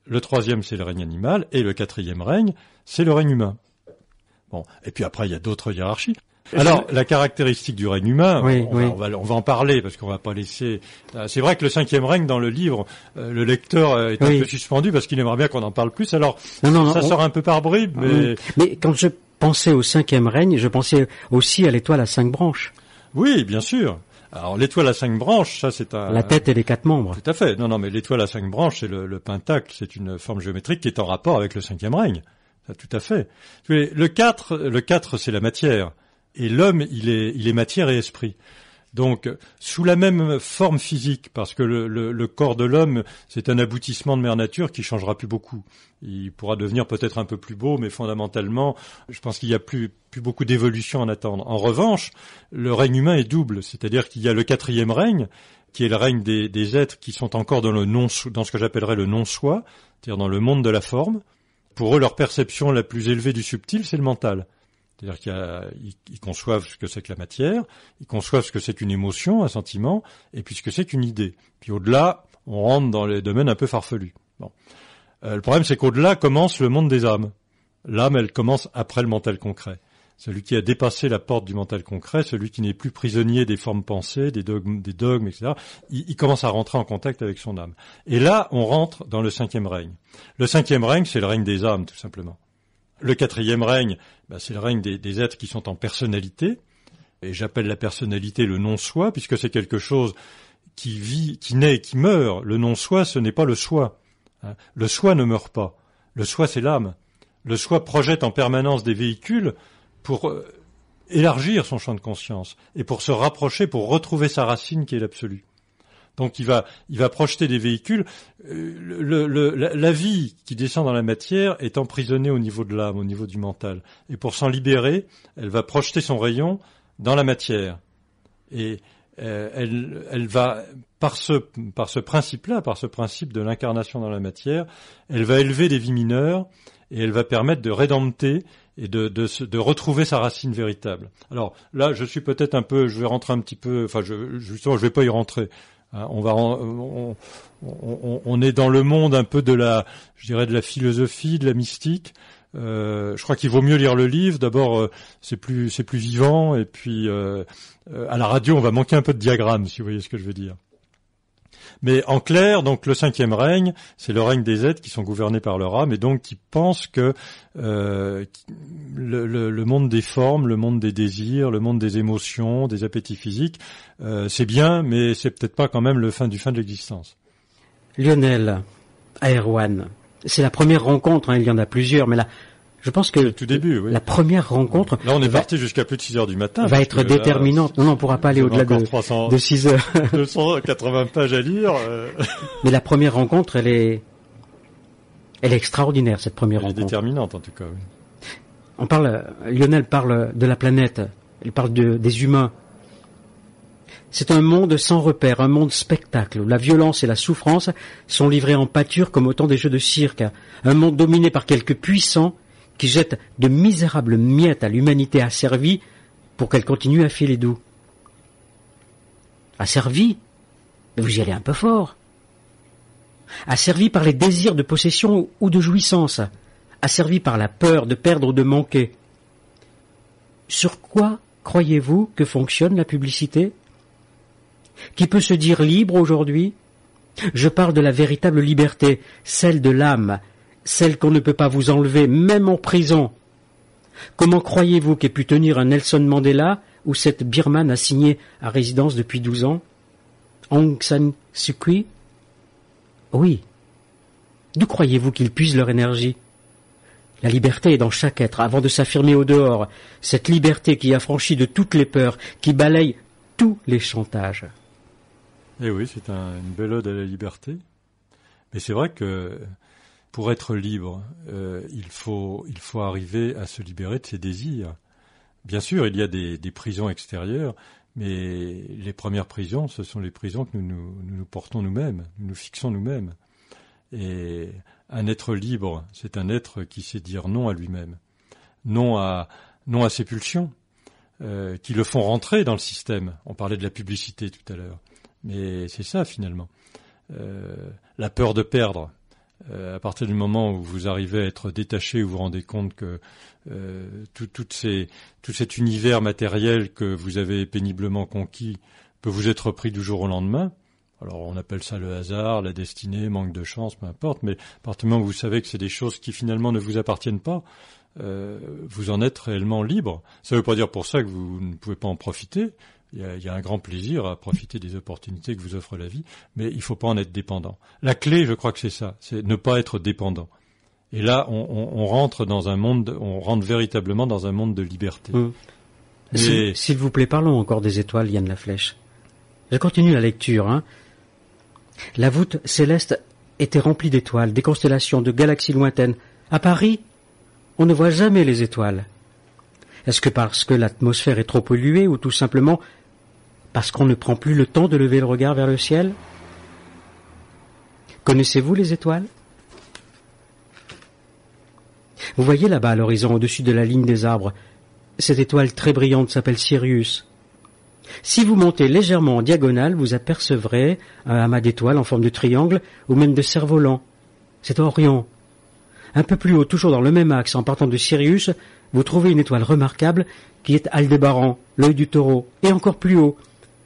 Le troisième, c'est le règne animal. Et le quatrième règne, c'est le règne humain. Bon. Et puis après, il y a d'autres hiérarchies. Alors, la caractéristique du règne humain, on, Va, en parler parce qu'on va pas laisser. Euh, c'est vrai que le cinquième règne dans le livre, euh, le lecteur euh, est un peu suspendu parce qu'il aimerait bien qu'on en parle plus. Alors, ça sort un peu par bribes, mais. Mais quand je pensais au cinquième règne, je pensais aussi à l'étoile à cinq branches. Oui, bien sûr. Alors l'étoile à cinq branches, ça c'est un... La tête et les quatre membres. Tout à fait. Non, non, mais l'étoile à cinq branches, c'est le, pentacle, c'est une forme géométrique qui est en rapport avec le cinquième règne. Ça, tout à fait. Le 4, le 4 c'est la matière. Et l'homme, il est, matière et esprit. Donc, sous la même forme physique, parce que le, corps de l'homme, c'est un aboutissement de mère nature qui changera plus beaucoup. Il pourra devenir peut-être un peu plus beau, mais fondamentalement, je pense qu'il n'y a plus, beaucoup d'évolution à attendre. En revanche, le règne humain est double, c'est-à-dire qu'il y a le quatrième règne, qui est le règne des, des êtres qui sont encore dans le non, dans ce que j'appellerais le non-soi, c'est-à-dire dans le monde de la forme. Pour eux, leur perception la plus élevée du subtil, c'est le mental. C'est-à-dire qu'ils conçoivent ce que c'est que la matière, ils conçoivent ce que c'est qu'une émotion, un sentiment, et puis ce que c'est qu'une idée. Puis au-delà, on rentre dans les domaines un peu farfelus. Bon. Euh, le problème, c'est qu'au-delà commence le monde des âmes. L'âme, elle commence après le mental concret. Celui qui a dépassé la porte du mental concret, celui qui n'est plus prisonnier des formes pensées, des dogmes, etc., il, commence à rentrer en contact avec son âme. Et là, on rentre dans le cinquième règne. Le cinquième règne, c'est le règne des âmes, tout simplement. Le quatrième règne, bah, c'est le règne des, êtres qui sont en personnalité, et j'appelle la personnalité le non-soi, puisque c'est quelque chose qui vit, qui naît, qui meurt. Le non-soi, ce n'est pas le soi. Hein. Le soi ne meurt pas. Le soi, c'est l'âme. Le soi projette en permanence des véhicules pour euh, élargir son champ de conscience et pour se rapprocher, pour retrouver sa racine qui est l'absolu. Donc il va, il va projeter des véhicules. Euh, le, la, vie qui descend dans la matière est emprisonnée au niveau de l'âme, au niveau du mental. Et pour s'en libérer, elle va projeter son rayon dans la matière. Et euh, elle, elle va, par ce, par ce principe-là, par ce principe de l'incarnation dans la matière, elle va élever des vies mineures et elle va permettre de rédempter et de, de, de, retrouver sa racine véritable. Alors là, je suis peut-être un peu, je vais rentrer un petit peu, enfin, je, justement, je vais pas y rentrer. Hein, on est dans le monde un peu de la, je dirais, de la philosophie, de la mystique. Euh, je crois qu'il vaut mieux lire le livre. D'abord, euh, c'est plus, vivant, et puis euh, à la radio, on va manquer un peu de diagrammes, si vous voyez ce que je veux dire. Mais en clair, donc le cinquième règne, c'est le règne des êtres qui sont gouvernés par leur âme et donc qui pensent que euh, le, monde des formes, le monde des désirs, le monde des émotions, des appétits physiques, euh, c'est bien, mais c'est peut-être pas quand même le fin du fin de l'existence. Lionel, Aerwan, c'est la première rencontre, hein, il y en a plusieurs, mais là, je pense que tout début, la première rencontre. Là, on est parti jusqu'à plus de 6 heures du matin. Va être déterminante. non, non, on pourra pas aller au-delà de, de 6 heures. 280 pages à lire. Euh. Mais la première rencontre, elle est, elle est extraordinaire cette première elle rencontre. Elle est déterminante en tout cas. Oui. On parle, Lionel parle de la planète. Il parle de, des humains. C'est un monde sans repère, un monde spectacle, où la violence et la souffrance sont livrées en pâture comme autant des jeux de cirque. Un monde dominé par quelques puissants qui jette de misérables miettes à l'humanité asservie pour qu'elle continue à filer doux. Asservie Vous y allez un peu fort. Asservie par les désirs de possession ou de jouissance, asservie par la peur de perdre ou de manquer. Sur quoi croyez-vous que fonctionne la publicité? Qui peut se dire libre aujourd'hui? Je parle de la véritable liberté, celle de l'âme, celle qu'on ne peut pas vous enlever, même en prison. Comment croyez-vous qu'ait pu tenir un Nelson Mandela ou cette Birmane assignée à résidence depuis douze ans? Aung San Suu Kyi? Oui. D'où croyez-vous qu'ils puisent leur énergie? La liberté est dans chaque être, avant de s'affirmer au dehors, cette liberté qui affranchit de toutes les peurs, qui balaye tous les chantages. Eh oui, c'est une belle ode à la liberté. Mais c'est vrai que pour être libre, euh, il, faut, il faut arriver à se libérer de ses désirs. Bien sûr, il y a des, prisons extérieures, mais les premières prisons, ce sont les prisons que nous nous, portons nous-mêmes, nous nous fixons nous-mêmes. Et un être libre, c'est un être qui sait dire non à lui-même, non à, non à ses pulsions, euh, qui le font rentrer dans le système. On parlait de la publicité tout à l'heure, mais c'est ça finalement. Euh, la peur de perdre, à partir du moment où vous arrivez à être détaché, vous vous rendez compte que euh, tout cet univers matériel que vous avez péniblement conquis peut vous être pris du jour au lendemain. Alors on appelle ça le hasard, la destinée, manque de chance, peu importe, mais à partir du moment où vous savez que c'est des choses qui finalement ne vous appartiennent pas, euh, vous en êtes réellement libre. Ça ne veut pas dire pour ça que vous ne pouvez pas en profiter. Il y, a, il y, a, un grand plaisir à profiter des opportunités que vous offre la vie, mais il ne faut pas en être dépendant. La clé, je crois que c'est ça, c'est ne pas être dépendant. Et là, on, on, on, rentre dans un monde, on rentre véritablement dans un monde de liberté. Mmh. S'il vous plaît, parlons encore des étoiles, Yann Laflèche. Je continue la lecture. Hein. La voûte céleste était remplie d'étoiles, des constellations, de galaxies lointaines. À Paris, on ne voit jamais les étoiles. Est-ce que parce que l'atmosphère est trop polluée ou tout simplement parce qu'on ne prend plus le temps de lever le regard vers le ciel Connaissez-vous les étoiles? Vous voyez là-bas à l'horizon, au-dessus de la ligne des arbres, cette étoile très brillante s'appelle Sirius. Si vous montez légèrement en diagonale, vous apercevrez un amas d'étoiles en forme de triangle ou même de cerf-volant. C'est Orion. Un peu plus haut, toujours dans le même axe, en partant de Sirius, vous trouvez une étoile remarquable qui est Aldébaran, l'œil du taureau, et encore plus haut.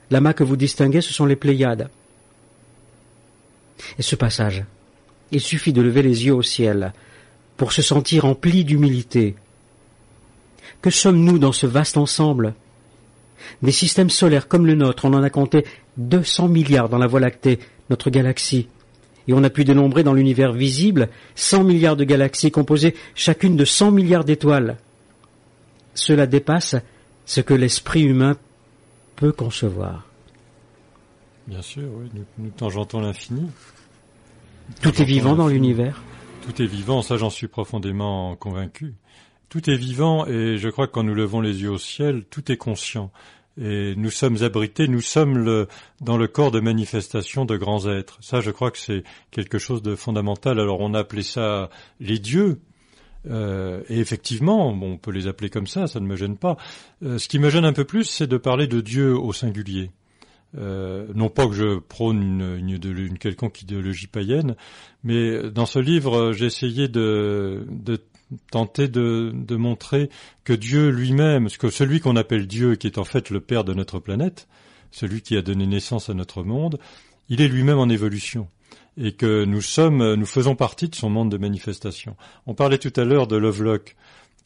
L'amas que vous distinguez, ce sont les Pléiades. Et ce passage, il suffit de lever les yeux au ciel pour se sentir empli d'humilité. Que sommes-nous dans ce vaste ensemble? Des systèmes solaires comme le nôtre, on en a compté 200 milliards dans la Voie lactée, notre galaxie. Et on a pu dénombrer dans l'univers visible 100 milliards de galaxies composées chacune de 100 milliards d'étoiles cela dépasse ce que l'esprit humain peut concevoir. Bien sûr, oui, nous, nous tangentons l'infini. Tout est vivant dans l'univers Tout est vivant, ça j'en suis profondément convaincu. Tout est vivant et je crois que quand nous levons les yeux au ciel, tout est conscient. Et nous sommes abrités, nous sommes le, dans le corps de manifestation de grands êtres. Ça, je crois que c'est quelque chose de fondamental. Alors on a appelé ça les dieux, euh, et effectivement, bon, on peut les appeler comme ça, ça ne me gêne pas. Euh, ce qui me gêne un peu plus, c'est de parler de Dieu au singulier. Euh, non pas que je prône une, une, une, quelconque idéologie païenne, mais dans ce livre, j'ai essayé de, tenter de, montrer que Dieu lui-même, que celui qu'on appelle Dieu, qui est en fait le Père de notre planète, celui qui a donné naissance à notre monde, il est lui-même en évolution et que nous sommes, nous faisons partie de son monde de manifestation. On parlait tout à l'heure de Lovelock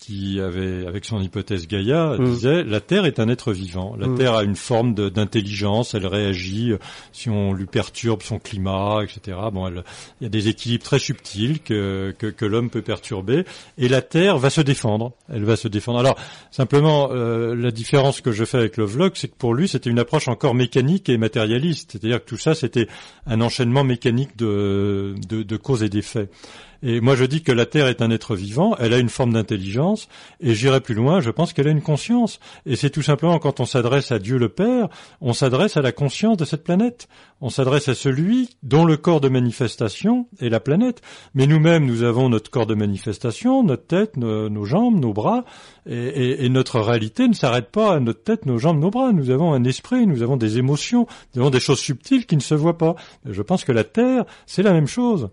qui avait, avec son hypothèse Gaïa, mm. disait la Terre est un être vivant. La mm. Terre a une forme d'intelligence, elle réagit euh, si on lui perturbe son climat, etc. Bon, il y a des équilibres très subtils que, que, que l'homme peut perturber, et la Terre va se défendre. Elle va se défendre. Alors, simplement, euh, la différence que je fais avec Lovelock, c'est que pour lui, c'était une approche encore mécanique et matérialiste. C'est-à-dire que tout ça, c'était un enchaînement mécanique de, de, de causes et d'effets. Et moi, je dis que la Terre est un être vivant, elle a une forme d'intelligence, et j'irai plus loin, je pense qu'elle a une conscience. Et c'est tout simplement quand on s'adresse à Dieu le Père, on s'adresse à la conscience de cette planète. On s'adresse à celui dont le corps de manifestation est la planète. Mais nous-mêmes, nous avons notre corps de manifestation, notre tête, nos, jambes, nos bras, et, et, notre réalité ne s'arrête pas à notre tête, nos jambes, nos bras. Nous avons un esprit, nous avons des émotions, nous avons des choses subtiles qui ne se voient pas. Je pense que la Terre, c'est la même chose.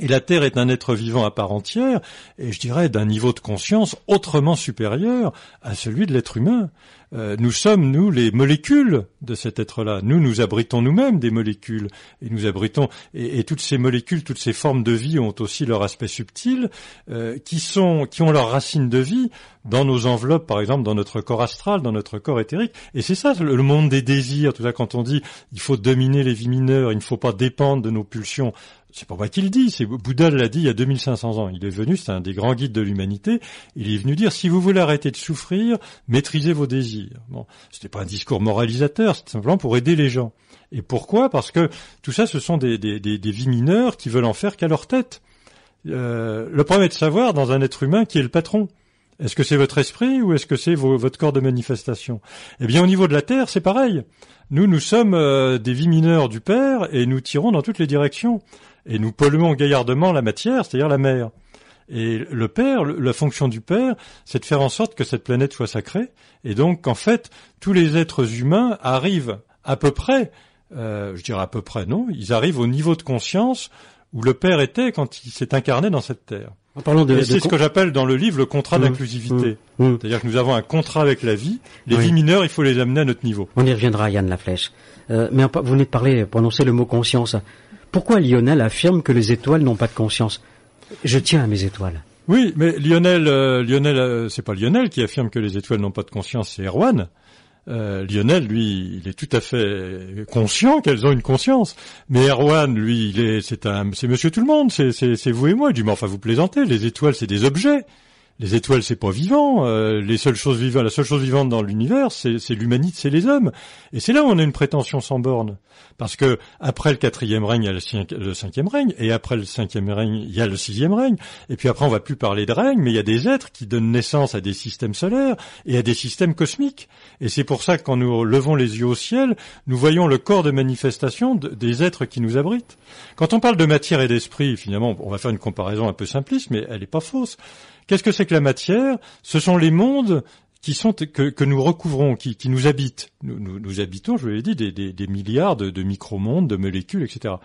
Et la Terre est un être vivant à part entière, et je dirais d'un niveau de conscience autrement supérieur à celui de l'être humain. Euh, nous sommes, nous, les molécules de cet être-là. Nous, nous abritons nous-mêmes des molécules, et nous abritons, et, toutes ces molécules, toutes ces formes de vie ont aussi leur aspect subtil, euh, qui sont, qui ont leurs racines de vie dans nos enveloppes, par exemple, dans notre corps astral, dans notre corps éthérique. Et c'est ça, le monde des désirs, tout ça, quand on dit, il faut dominer les vies mineures, il ne faut pas dépendre de nos pulsions c'est pas moi qui le dis, c'est Bouddha l'a dit il y a 2500 ans. Il est venu, c'est un des grands guides de l'humanité. Il est venu dire si vous voulez arrêter de souffrir, maîtrisez vos désirs. Bon, c'était pas un discours moralisateur, c'est simplement pour aider les gens. Et pourquoi? Parce que tout ça, ce sont des, des vies mineures qui veulent en faire qu'à leur tête. Euh, le problème est de savoir dans un être humain qui est le patron. Est-ce que c'est votre esprit ou est-ce que c'est votre corps de manifestation? Eh bien, au niveau de la Terre, c'est pareil. Nous, nous sommes euh, des vies mineures du Père et nous tirons dans toutes les directions et nous polluons gaillardement la matière, c'est-à-dire la mer. Et le Père, la fonction du Père, c'est de faire en sorte que cette planète soit sacrée, et donc en fait, tous les êtres humains arrivent à peu près, euh, je dirais à peu près, non, ils arrivent au niveau de conscience où le Père était quand il s'est incarné dans cette terre. De, c'est ce que j'appelle dans le livre le contrat mmh, d'inclusivité. Mmh, mmh. C'est-à-dire que nous avons un contrat avec la vie. Les vies mineures, il faut les amener à notre niveau. On y reviendra, Yann Laflèche. Euh, mais vous venez de parler, prononcer le mot conscience. Pourquoi Lionel affirme que les étoiles n'ont pas de conscience? Je tiens à mes étoiles. Oui, mais Lionel, euh, Lionel, euh, c'est pas Lionel qui affirme que les étoiles n'ont pas de conscience, c'est Erwan. Euh, Lionel, lui, il est tout à fait conscient qu'elles ont une conscience. Mais Erwan, lui, il est, c'est un, c'est Monsieur Tout le Monde, c'est, c'est, vous et moi. Il dit, enfin, vous plaisantez. Les étoiles, c'est des objets les étoiles, c'est pas vivant. Euh, les seules choses vivantes, la seule chose vivante dans l'univers, c'est l'humanité, c'est les hommes. Et c'est là où on a une prétention sans borne. Parce que après le quatrième règne, il y a le, cinquième règne, et après le cinquième règne, il y a le sixième règne. Et puis après, on va plus parler de règne, mais il y a des êtres qui donnent naissance à des systèmes solaires et à des systèmes cosmiques. Et c'est pour ça que quand nous levons les yeux au ciel, nous voyons le corps de manifestation des êtres qui nous abritent. Quand on parle de matière et d'esprit, finalement, on va faire une comparaison un peu simpliste, mais elle n'est pas fausse. Qu'est-ce que c'est que la matière? Ce sont les mondes qui sont que, nous recouvrons, qui, nous habitent. Nous, habitons, je vous l'ai dit, des, milliards de, de micro-mondes, de molécules, etc.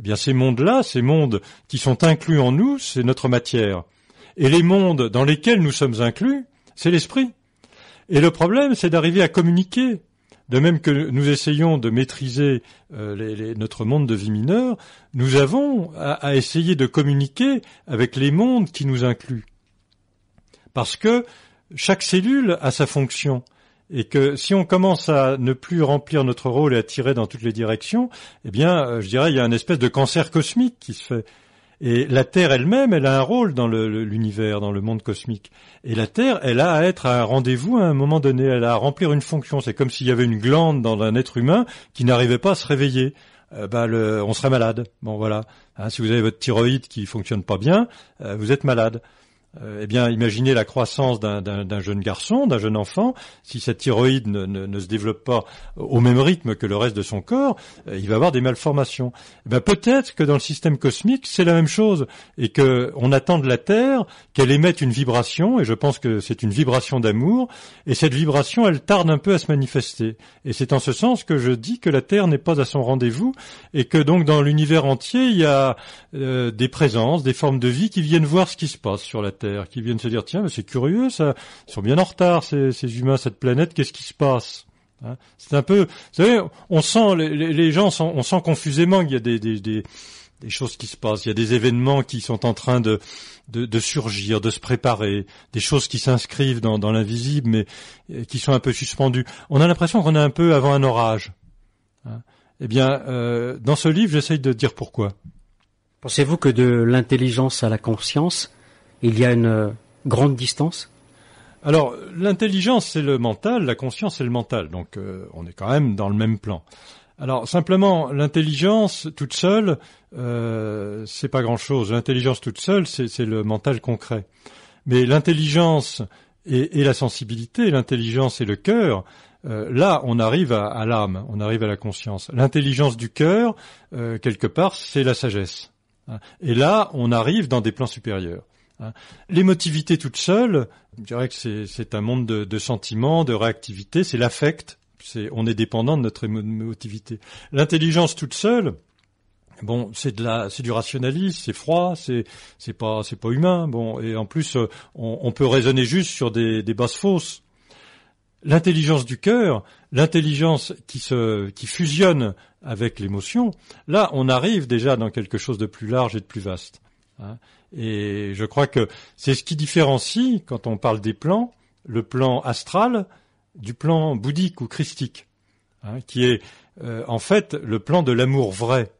Eh bien, ces mondes-là, ces mondes qui sont inclus en nous, c'est notre matière. Et les mondes dans lesquels nous sommes inclus, c'est l'esprit. Et le problème, c'est d'arriver à communiquer. De même que nous essayons de maîtriser euh, notre monde de vie mineure, nous avons à essayer de communiquer avec les mondes qui nous incluent parce que chaque cellule a sa fonction et que si on commence à ne plus remplir notre rôle et à tirer dans toutes les directions, eh bien, euh, je dirais, il y a une espèce de cancer cosmique qui se fait. Et la Terre elle-même, elle a un rôle dans l'univers, dans le monde cosmique. Et la Terre, elle a à être à un rendez-vous à un moment donné, elle a à remplir une fonction. C'est comme s'il y avait une glande dans un être humain qui n'arrivait pas à se réveiller. Euh, bah, on serait malade. Bon voilà. Hein, si vous avez votre thyroïde qui fonctionne pas bien, euh, vous êtes malade. Euh, eh bien, imaginez la croissance d'un jeune garçon, d'un jeune enfant. Si cette thyroïde ne, se développe pas au même rythme que le reste de son corps, euh, il va avoir des malformations. Eh peut-être que dans le système cosmique, c'est la même chose et que on attend de la Terre qu'elle émette une vibration. Et je pense que c'est une vibration d'amour. Et cette vibration, elle tarde un peu à se manifester. Et c'est en ce sens que je dis que la Terre n'est pas à son rendez-vous et que donc dans l'univers entier, il y a euh, des présences, des formes de vie qui viennent voir ce qui se passe sur la Terre qui viennent se dire tiens, mais c'est curieux ça, ils sont bien en retard ces, ces humains, cette planète, qu'est-ce qui se passe hein? C'est un peu, vous savez, on sent les, gens, on sent confusément qu'il y a des, des, choses qui se passent, il y a des événements qui sont en train de, de, surgir, de se préparer, des choses qui s'inscrivent dans, dans l'invisible, mais euh, qui sont un peu suspendues. On a l'impression qu'on est un peu avant un orage. Hein eh bien, euh, dans ce livre, j'essaye de dire pourquoi. Pensez-vous que de l'intelligence à la conscience, il y a une euh, grande distance? Alors, l'intelligence, c'est le mental, la conscience, c'est le mental. Donc, euh, on est quand même dans le même plan. Alors, simplement, l'intelligence toute seule, euh, c'est pas grand-chose. L'intelligence toute seule, c'est le mental concret. Mais l'intelligence et, la sensibilité, l'intelligence et le cœur, euh, là, on arrive à, l'âme, on arrive à la conscience. L'intelligence du cœur, quelque part, c'est la sagesse. Et là, on arrive dans des plans supérieurs. Hein. L'émotivité toute seule, je dirais que c'est un monde de, sentiments, de réactivité, c'est l'affect. on est dépendant de notre émotivité. L'intelligence toute seule, bon, c'est de la, c'est du rationalisme, c'est froid, c'est, c'est pas, c'est pas humain. Bon, et en plus, euh, on, peut raisonner juste sur des, bases fausses. L'intelligence du cœur, l'intelligence qui se, qui fusionne avec l'émotion, là, on arrive déjà dans quelque chose de plus large et de plus vaste. Hein. Et je crois que c'est ce qui différencie, quand on parle des plans, le plan astral du plan bouddhique ou christique, hein, qui est euh, en fait le plan de l'amour vrai.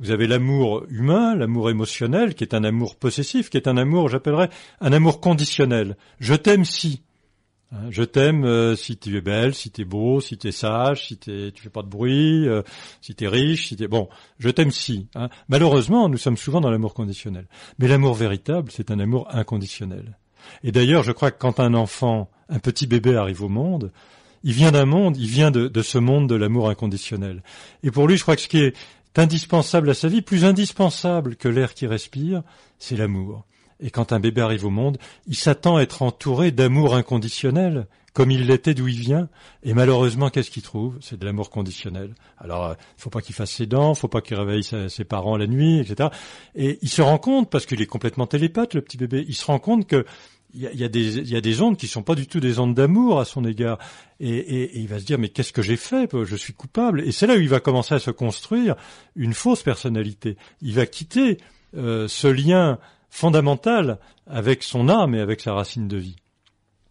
Vous avez l'amour humain, l'amour émotionnel, qui est un amour possessif, qui est un amour, j'appellerais, un amour conditionnel. Je t'aime si. Hein, je t'aime euh, si tu es belle, si tu es beau, si tu es sage, si t'es, tu fais pas de bruit, euh, si tu es riche, si tu bon, je t'aime si. Hein. Malheureusement, nous sommes souvent dans l'amour conditionnel. Mais l'amour véritable, c'est un amour inconditionnel. Et d'ailleurs, je crois que quand un enfant, un petit bébé arrive au monde, il vient d'un monde, il vient de, de ce monde de l'amour inconditionnel. Et pour lui, je crois que ce qui est indispensable à sa vie, plus indispensable que l'air qui respire, c'est l'amour. Et quand un bébé arrive au monde, il s'attend à être entouré d'amour inconditionnel, comme il l'était d'où il vient. Et malheureusement, qu'est-ce qu'il trouve? C'est de l'amour conditionnel. Alors, il euh, faut pas qu'il fasse ses dents, faut pas qu'il réveille ses parents la nuit, etc. Et il se rend compte, parce qu'il est complètement télépathe, le petit bébé, il se rend compte que il y, a, des, il ondes qui sont pas du tout des ondes d'amour à son égard. Et, et, il va se dire, mais qu'est-ce que j'ai fait? Je suis coupable. Et c'est là où il va commencer à se construire une fausse personnalité. Il va quitter euh, ce lien fondamental avec son âme et avec sa racine de vie.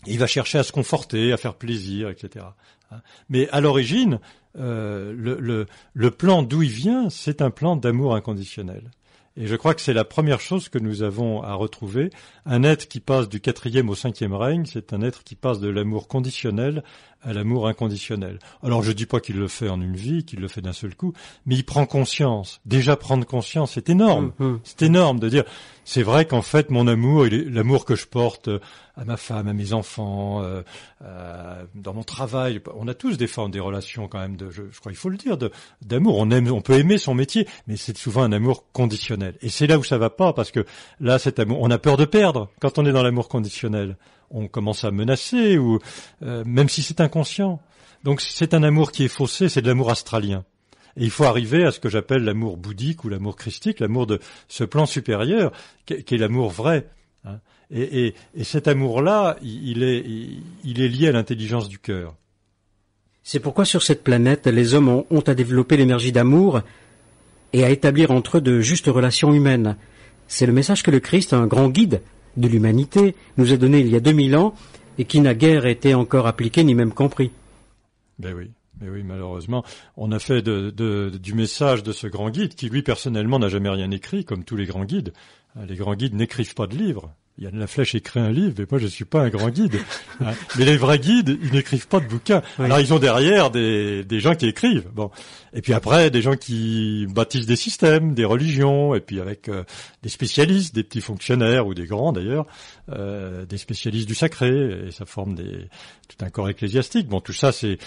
il va chercher à se conforter, à faire plaisir, etc. Hein. Mais à l'origine, euh, le, le, le plan d'où il vient, c'est un plan d'amour inconditionnel. Et je crois que c'est la première chose que nous avons à retrouver. Un être qui passe du quatrième au cinquième règne, c'est un être qui passe de l'amour conditionnel à l'amour inconditionnel. Alors je dis pas qu'il le fait en une vie, qu'il le fait d'un seul coup, mais il prend conscience. Déjà prendre conscience, c'est énorme. Hum, hum. C'est énorme de dire, c'est vrai qu'en fait mon amour, l'amour que je porte à ma femme, à mes enfants, euh, euh, dans mon travail, on a tous des formes, des relations quand même de, je, crois il faut le dire, d'amour. On aime, on peut aimer son métier, mais c'est souvent un amour conditionnel. Et c'est là où ça va pas parce que là cet amour, on a peur de perdre quand on est dans l'amour conditionnel on commence à menacer, ou euh, même si c'est inconscient. Donc c'est un amour qui est faussé, c'est de l'amour australien. Et il faut arriver à ce que j'appelle l'amour bouddhique ou l'amour christique, l'amour de ce plan supérieur, qui est l'amour vrai. Hein. Et, cet amour-là, il est, lié à l'intelligence du cœur. C'est pourquoi sur cette planète, les hommes ont, ont à développer l'énergie d'amour et à établir entre eux de justes relations humaines. C'est le message que le Christ, un grand guide, de l'humanité nous a donné il y a 2000 ans et qui n'a guère été encore appliqué ni même compris. Ben oui. Mais oui, malheureusement, on a fait du message de ce grand guide, qui lui personnellement n'a jamais rien écrit, comme tous les grands guides. Les grands guides n'écrivent pas de livres. Yann Laflèche écrit un livre, mais moi je suis pas un grand guide. Hein. Mais les vrais guides, ils n'écrivent pas de bouquins. Alors ils ont derrière des, des gens qui écrivent. Bon, et puis après des gens qui bâtissent des systèmes, des religions, et puis avec euh, des spécialistes, des petits fonctionnaires ou des grands d'ailleurs, euh, des spécialistes du sacré, et ça forme des tout un corps ecclésiastique. Bon, tout ça c'est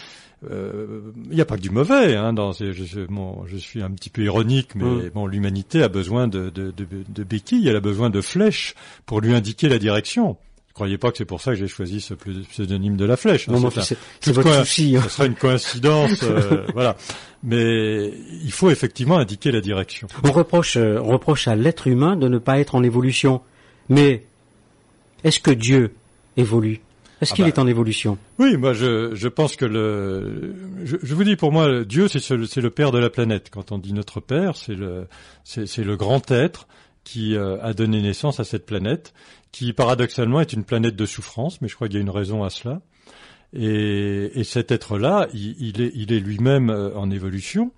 il euh, n'y a pas que du mauvais. Hein, dans je, je, suis un petit peu ironique, mais mm. bon, l'humanité a besoin de, de, de, de, béquilles, elle a besoin de flèches pour lui indiquer la direction. Croyez pas que c'est pour ça que j'ai choisi ce pseudonyme de la flèche. Hein, non, c'est votre souci. Hein. Ce sera une coïncidence, euh, voilà. Mais il faut effectivement indiquer la direction. On reproche, euh, on reproche à l'être humain de ne pas être en évolution. Mais est-ce que Dieu évolue? Est-ce ah qu'il bah. est en évolution? Oui, moi je, je pense que le, je, je, vous dis pour moi Dieu c'est c'est le père de la planète. Quand on dit notre père, c'est le c'est le grand être qui euh, a donné naissance à cette planète, qui paradoxalement est une planète de souffrance, mais je crois qu'il y a une raison à cela. Et, et cet être-là, il, il, est, il est lui-même euh, en évolution.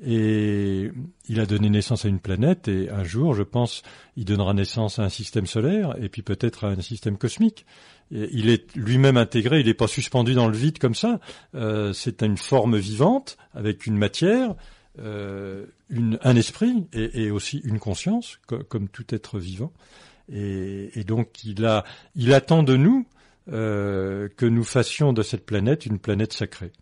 Et il a donné naissance à une planète et un jour, je pense, il donnera naissance à un système solaire et puis peut-être à un système cosmique. Il est lui-même intégré, il n'est pas suspendu dans le vide comme ça. Euh, c'est une forme vivante avec une matière, euh, un esprit et, et, aussi une conscience, comme tout être vivant. Et, et, donc il, a, il attend de nous euh, que nous fassions de cette planète une planète sacrée.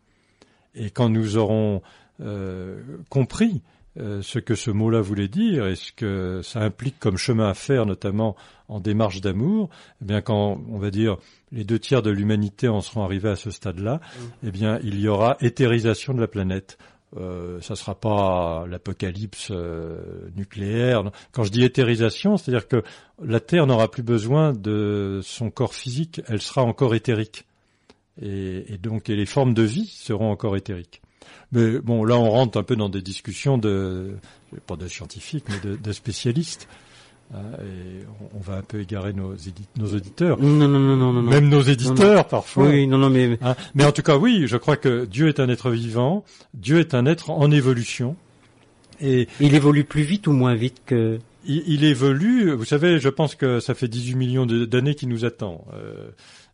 Et quand nous aurons euh, compris euh, ce que ce mot-là voulait dire et ce que ça implique comme chemin à faire, notamment en démarche d'amour, eh bien quand on va dire les deux tiers de l'humanité en seront arrivés à ce stade-là, mm. eh bien il y aura éthérisation de la planète. Euh, ça sera pas l'apocalypse euh, nucléaire. Quand je dis éthérisation, c'est-à-dire que la Terre n'aura plus besoin de son corps physique, elle sera encore éthérique. Et, et donc et les formes de vie seront encore éthériques. Mais bon, là, on rentre un peu dans des discussions de, pas de scientifiques, mais de, de spécialistes. Hein, et on, va un peu égarer nos, nos auditeurs. Non, non, non, non, non. Même nos éditeurs, parfois. Oui, non, non, mais... Hein, mais en tout cas, oui, je crois que Dieu est un être vivant, Dieu est un être en évolution. Et il évolue plus vite ou moins vite que... Il, il évolue, vous savez, je pense que ça fait 18 millions d'années qu'il nous attend. Euh,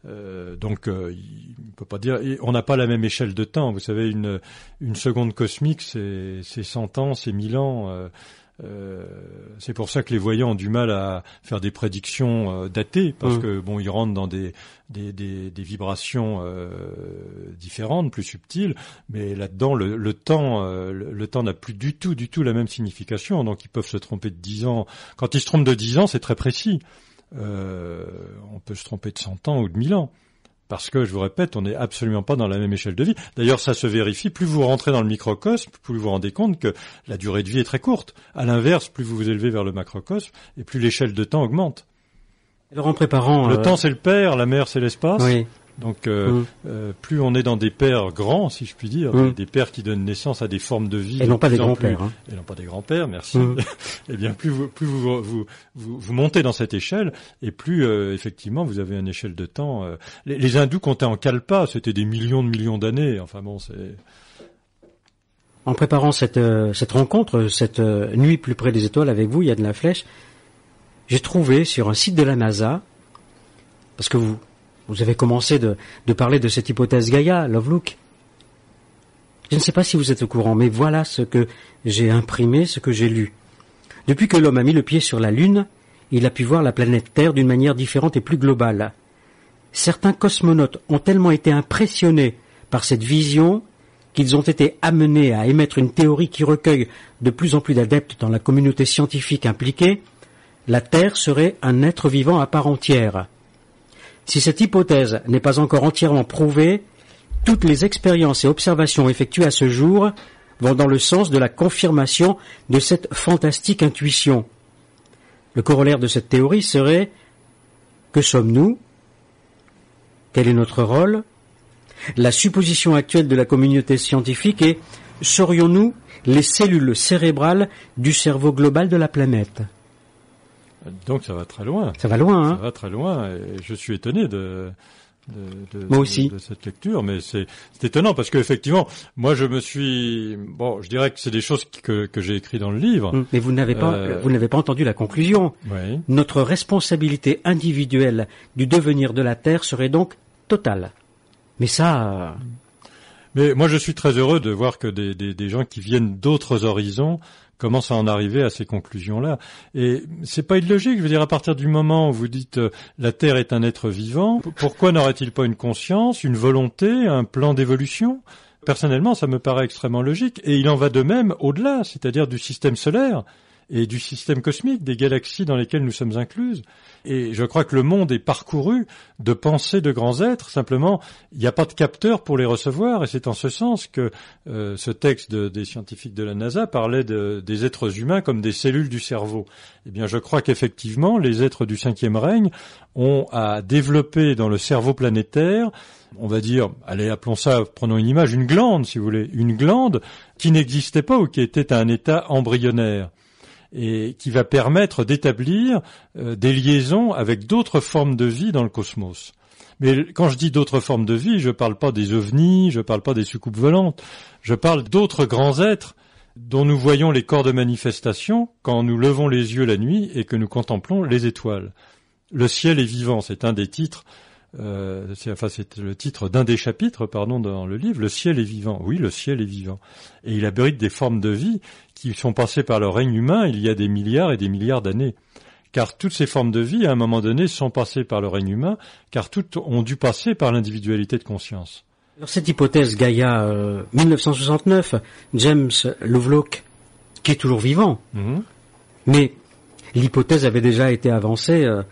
euh, donc, euh, il peut pas dire. On n'a pas la même échelle de temps. Vous savez, une, une seconde cosmique, c'est 100 ans, c'est 1000 ans. Euh, euh, c'est pour ça que les voyants ont du mal à faire des prédictions datées parce mmh. que bon, ils rentrent dans des des, des, des vibrations différentes, plus subtiles. Mais là-dedans, le, le, temps, le, le, temps n'a plus du tout, du tout la même signification. Donc, ils peuvent se tromper de 10 ans. Quand ils se trompent de 10 ans, c'est très précis. Euh, on peut se tromper de 100 ans ou de 1000 ans. Parce que, je vous répète, on n'est absolument pas dans la même échelle de vie. D'ailleurs, ça se vérifie. Plus vous rentrez dans le microcosme, plus vous vous rendez compte que la durée de vie est très courte. À l'inverse, plus vous vous élevez vers le macrocosme, et plus l'échelle de temps augmente. Alors en préparant... Le euh, temps, c'est le père, la mer, c'est l'espace. Oui. Donc, euh, Mm. euh, plus on est dans des pères grands, si je puis dire, Mm. des pères qui donnent naissance à des formes de vie, Et non pas des grands-pères. hein. et non pas des grands-pères, merci. Mm. eh bien, plus vous, plus vous, vous, vous, vous montez dans cette échelle, et plus euh, effectivement vous avez une échelle de temps. euh, les, les hindous comptaient en kalpa, c'était des millions de millions d'années. Enfin bon, c'est En préparant cette, euh, cette rencontre, cette euh, nuit plus près des étoiles avec vous, il y a de la flèche, j'ai trouvé sur un site de la NASA, parce que vous, vous avez commencé de, parler de cette hypothèse Gaïa, Lovelock. Je ne sais pas si vous êtes au courant, mais voilà ce que j'ai imprimé, ce que j'ai lu. Depuis que l'homme a mis le pied sur la Lune, il a pu voir la planète Terre d'une manière différente et plus globale. Certains cosmonautes ont tellement été impressionnés par cette vision qu'ils ont été amenés à émettre une théorie qui recueille de plus en plus d'adeptes dans la communauté scientifique impliquée, la Terre serait un être vivant à part entière. Si cette hypothèse n'est pas encore entièrement prouvée, toutes les expériences et observations effectuées à ce jour vont dans le sens de la confirmation de cette fantastique intuition. Le corollaire de cette théorie serait que sommes-nous? Quel est notre rôle? La supposition actuelle de la communauté scientifique est serions-nous les cellules cérébrales du cerveau global de la planète? Donc ça va très loin. Ça va loin, Ça hein va très loin. Et je suis étonné de. De, de- Moi aussi. de cette lecture, mais c'est étonnant parce qu'effectivement, moi je me suis bon, je dirais que c'est des choses que que j'ai écrit dans le livre. Mais vous n'avez pas, Euh, vous n'avez pas entendu la conclusion. Oui. Notre responsabilité individuelle du devenir de la Terre serait donc totale. Mais ça, Mais moi, je suis très heureux de voir que des, des, des gens qui viennent d'autres horizons commencent à en arriver à ces conclusions-là. Et c'est pas illogique. Je veux dire, à partir du moment où vous dites euh, la Terre est un être vivant, pourquoi n'aurait-il pas une conscience, une volonté, un plan d'évolution? Personnellement, ça me paraît extrêmement logique. Et il en va de même au-delà, c'est-à-dire du système solaire et du système cosmique, des galaxies dans lesquelles nous sommes incluses. Et je crois que le monde est parcouru de pensées de grands êtres. Simplement, il n'y a pas de capteur pour les recevoir. Et c'est en ce sens que euh, ce texte de- des scientifiques de la NASA parlait de- des êtres humains comme des cellules du cerveau. Eh bien, je crois qu'effectivement, les êtres du cinquième règne ont à développer dans le cerveau planétaire on va dire, allez, appelons ça, prenons une image, une glande, si vous voulez, une glande qui n'existait pas ou qui était à un état embryonnaire et qui va permettre d'établir euh, des liaisons avec d'autres formes de vie dans le cosmos. Mais quand je dis d'autres formes de vie, je ne parle pas des ovnis, je ne parle pas des soucoupes volantes, je parle d'autres grands êtres dont nous voyons les corps de manifestation quand nous levons les yeux la nuit et que nous contemplons les étoiles. Le ciel est vivant, c'est un des titres, euh, c'est, enfin c'est le titre d'un des chapitres, pardon, dans le livre. Le ciel est vivant. Oui, le ciel est vivant, et il abrite des formes de vie qui sont passées par le règne humain il y a des milliards et des milliards d'années. Car toutes ces formes de vie, à un moment donné, sont passées par le règne humain, car toutes ont dû passer par l'individualité de conscience. alors cette hypothèse Gaïa euh, 1969, James Lovelock, qui est toujours vivant, Mhm. mais l'hypothèse avait déjà été avancée euh,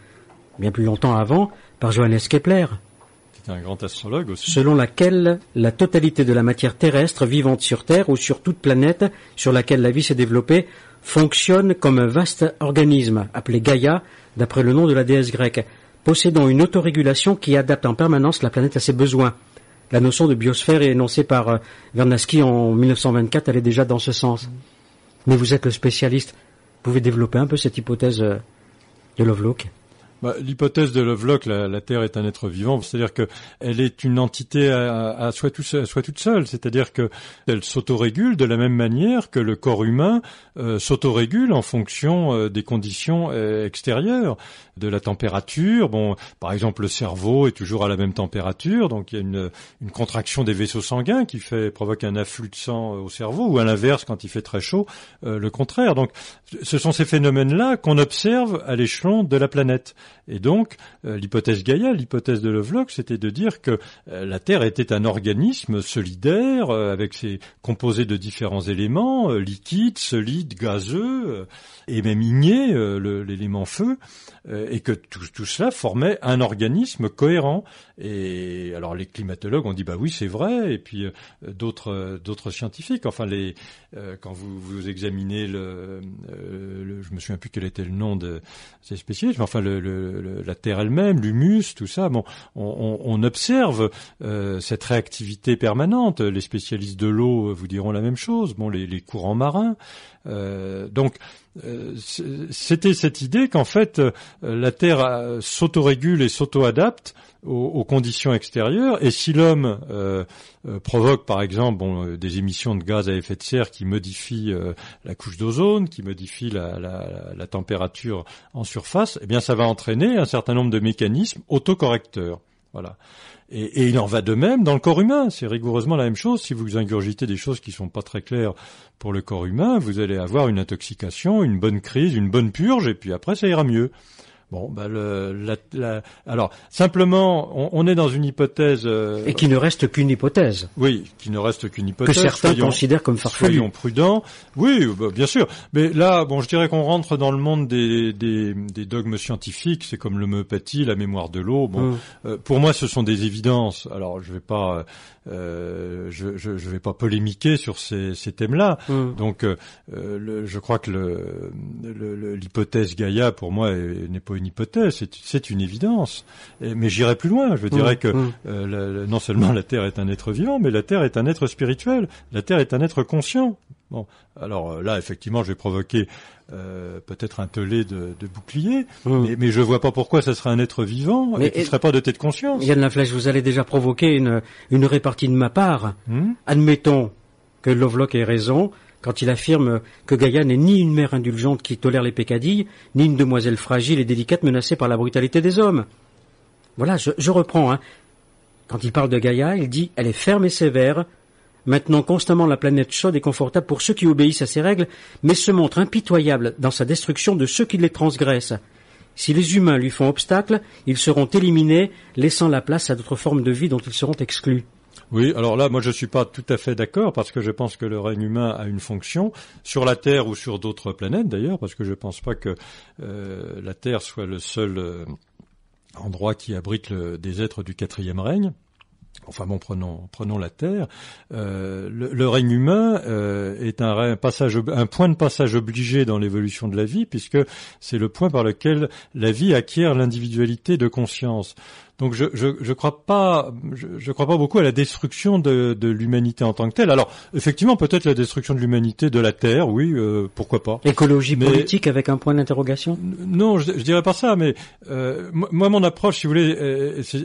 bien plus longtemps avant par Johannes Kepler, Un grand astrologue aussi. selon laquelle la totalité de la matière terrestre vivante sur Terre ou sur toute planète sur laquelle la vie s'est développée fonctionne comme un vaste organisme appelé Gaïa, d'après le nom de la déesse grecque, possédant une autorégulation qui adapte en permanence la planète à ses besoins. La notion de biosphère est énoncée par euh, Vernadsky en 1924, elle est déjà dans ce sens. Mais vous êtes le spécialiste, vous pouvez développer un peu cette hypothèse euh, de Lovelock? Bah, L'hypothèse de Lovelock, la, la Terre est un être vivant, c'est-à-dire que elle est une entité à, à soi, toute seule, c'est-à-dire que elle s'autorégule de la même manière que le corps humain euh, s'autorégule en fonction euh, des conditions euh, extérieures, de la température. Bon, par exemple, le cerveau est toujours à la même température, donc il y a une, une contraction des vaisseaux sanguins qui fait provoque un afflux de sang au cerveau, ou à l'inverse, quand il fait très chaud, le contraire. Donc, ce sont ces phénomènes-là qu'on observe à l'échelon de la planète. Et donc, euh, l'hypothèse Gaïa, l'hypothèse de Lovelock, c'était de dire que euh, la Terre était un organisme solidaire, euh, avec ses composés de différents éléments, liquides, solides, gazeux, et même le- l'élément feu, et que tout, tout cela formait un organisme cohérent. Et alors les climatologues ont dit bah oui c'est vrai, et puis euh, d'autres euh, d'autres scientifiques, enfin les euh, quand vous vous examinez le, euh, le je me souviens plus quel était le nom de ces spécialistes, mais enfin le, le, la terre elle-même, l'humus, tout ça. Bon, on, observe cette réactivité permanente. Les spécialistes de l'eau vous diront la même chose. Bon, les, les courants marins. donc c'était cette idée qu'en fait la Terre s'autorégule et s'auto-adapte aux, conditions extérieures. Et si l'homme euh, euh, provoque, par exemple, euh, des émissions de gaz à effet de serre qui modifient la couche d'ozone, qui modifient la, la, température en surface, eh bien, ça va entraîner un certain nombre de mécanismes autocorrecteurs. Voilà. Et, il en va de même dans le corps humain. C'est rigoureusement la même chose. Si vous ingurgitez des choses qui sont pas très claires pour le corps humain, vous allez avoir une intoxication, une bonne crise, une bonne purge, et puis après ça ira mieux. Bon, bah le, la, la, alors simplement, on, on, est dans une hypothèse euh, et qui ne reste qu'une hypothèse. Oui, qui ne reste qu'une hypothèse. Que certains considèrent comme farfelue. Soyons prudents. Oui, bah, bien sûr. Mais là, bon, je dirais qu'on rentre dans le monde des, des, des dogmes scientifiques. C'est comme l'homéopathie, la mémoire de l'eau. Bon, hum. euh, pour moi, ce sont des évidences. Alors, je vais pas euh, je, je, je, vais pas polémiquer sur ces, ces thèmes-là. Mm. Donc, euh, le, je crois que l'hypothèse Gaïa, pour moi, n'est pas une hypothèse, c'est une évidence. Et, mais j'irai plus loin. Je dirais mm. que mm. euh, non seulement la Terre est un être vivant, mais la Terre est un être spirituel. La Terre est un être conscient. Bon, alors euh, là, effectivement, je vais provoquer euh, peut-être un telé de, de bouclier, mais, mais je vois pas pourquoi ça serait un être vivant mais, et qui serait pas doté de conscience. Yann Laflèche, vous allez déjà provoquer une, une répartie de ma part. Hmm. Admettons que Lovelock ait raison quand il affirme que Gaïa n'est ni une mère indulgente qui tolère les pécadilles, ni une demoiselle fragile et délicate menacée par la brutalité des hommes. Voilà, je, je reprends. Hein. Quand il parle de Gaïa, il dit elle est ferme et sévère, maintenant constamment la planète chaude et confortable pour ceux qui obéissent à ses règles, mais se montre impitoyable dans sa destruction de ceux qui les transgressent. Si les humains lui font obstacle, ils seront éliminés, laissant la place à d'autres formes de vie dont ils seront exclus. Oui, alors là, moi, je suis pas tout à fait d'accord parce que je pense que le règne humain a une fonction sur la Terre ou sur d'autres planètes d'ailleurs, parce que je pense pas que euh, la Terre soit le seul euh, endroit qui abrite des êtres du quatrième règne. Enfin bon, prenons, la Terre. Euh, le, règne humain euh, est un point de passage obligé dans l'évolution de la vie, puisque c'est le point par lequel la vie acquiert l'individualité de conscience. Donc je je, je crois pas je, je, crois pas beaucoup à la destruction de, de l'humanité en tant que telle. Alors effectivement peut-être la destruction de l'humanité de la Terre, oui, euh, pourquoi pas. Écologie politique avec un point d'interrogation? Non, je, je, dirais pas ça, mais euh, moi mon approche, si vous voulez,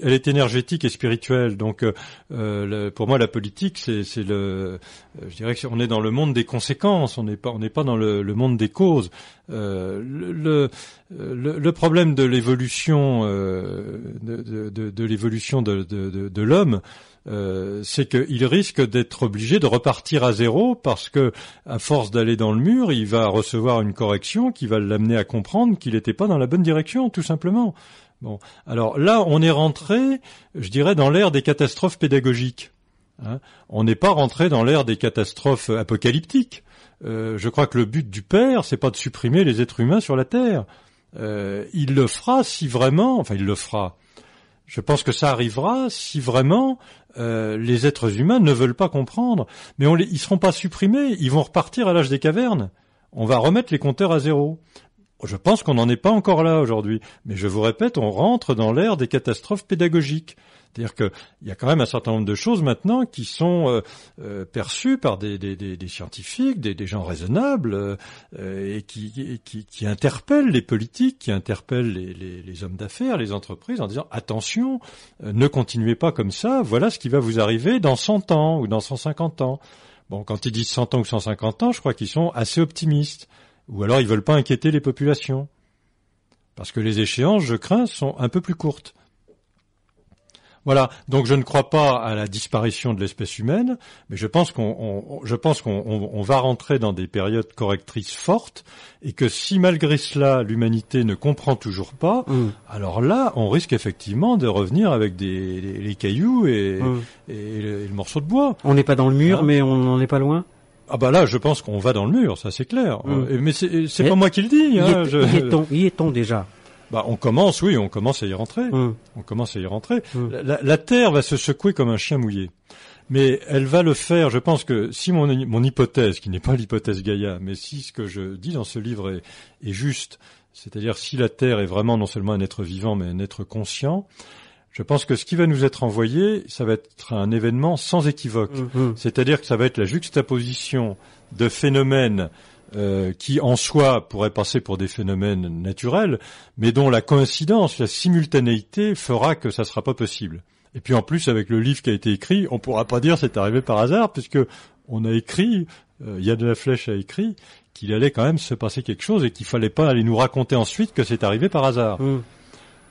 elle, est énergétique et spirituelle. Donc euh, le, pour moi la politique c'est c'est le, je dirais qu'on est dans le monde des conséquences, on n'est pas on n'est pas dans le, le monde des causes. Euh, le, problème de l'évolution euh, de, l'évolution de, de l'homme, euh, c'est qu'il risque d'être obligé de repartir à zéro parce que, à force d'aller dans le mur, il va recevoir une correction qui va l'amener à comprendre qu'il n'était pas dans la bonne direction, tout simplement. Bon, alors là, on est rentré, je dirais, dans l'ère des catastrophes pédagogiques. Hein. on n'est pas rentré dans l'ère des catastrophes apocalyptiques. Euh, je crois que le but du Père, c'est pas de supprimer les êtres humains sur la terre. Euh, il le fera si vraiment, enfin il le fera. Je pense que ça arrivera si vraiment euh, les êtres humains ne veulent pas comprendre. Mais on les, ils seront pas supprimés, ils vont repartir à l'âge des cavernes. On va remettre les compteurs à zéro. Je pense qu'on n'en est pas encore là aujourd'hui. Mais je vous répète, on rentre dans l'ère des catastrophes pédagogiques. C'est-à-dire qu'il y a quand même un certain nombre de choses maintenant qui sont euh, euh, perçues par des, scientifiques, des, gens raisonnables, euh, et qui, interpellent les politiques, qui interpellent les, les, les hommes d'affaires, les entreprises, en disant attention, ne continuez pas comme ça, voilà ce qui va vous arriver dans 100 ans ou dans 150 ans. Bon, quand ils disent 100 ans ou 150 ans, je crois qu'ils sont assez optimistes. Ou alors ils veulent pas inquiéter les populations. Parce que les échéances, je crains, sont un peu plus courtes. Voilà. Donc je ne crois pas à la disparition de l'espèce humaine, mais je pense qu'on, je pense qu'on va rentrer dans des périodes correctrices fortes et que si malgré cela l'humanité ne comprend toujours pas, mm. alors là on risque effectivement de revenir avec des les, cailloux et, mm. et, le, morceau de bois. On n'est pas dans le mur, hein mais on n'en est pas loin. Ah bah là, je pense qu'on va dans le mur, ça c'est clair. Mm. Mais c'est pas moi qui le dis. Hein, y est-on déjà bah, on commence, oui, on commence à y rentrer. Hum. On commence à y rentrer. Hum. La, terre va se secouer comme un chien mouillé. Mais elle va le faire, je pense que si mon, mon hypothèse, qui n'est pas l'hypothèse Gaïa, mais si ce que je dis dans ce livre est, est juste, c'est-à-dire si la Terre est vraiment non seulement un être vivant, mais un être conscient, je pense que ce qui va nous être envoyé, ça va être un événement sans équivoque. Mhm. C'est-à-dire que ça va être la juxtaposition de phénomènes euh, qui en soi pourraient passer pour des phénomènes naturels, mais dont la coïncidence, la simultanéité fera que ça ne sera pas possible. Et puis en plus, avec le livre qui a été écrit, on pourra pas dire c'est arrivé par hasard, puisque on a écrit, euh, Yann de la Flèche a écrit qu'il allait quand même se passer quelque chose et qu'il fallait pas aller nous raconter ensuite que c'est arrivé par hasard. Mhm.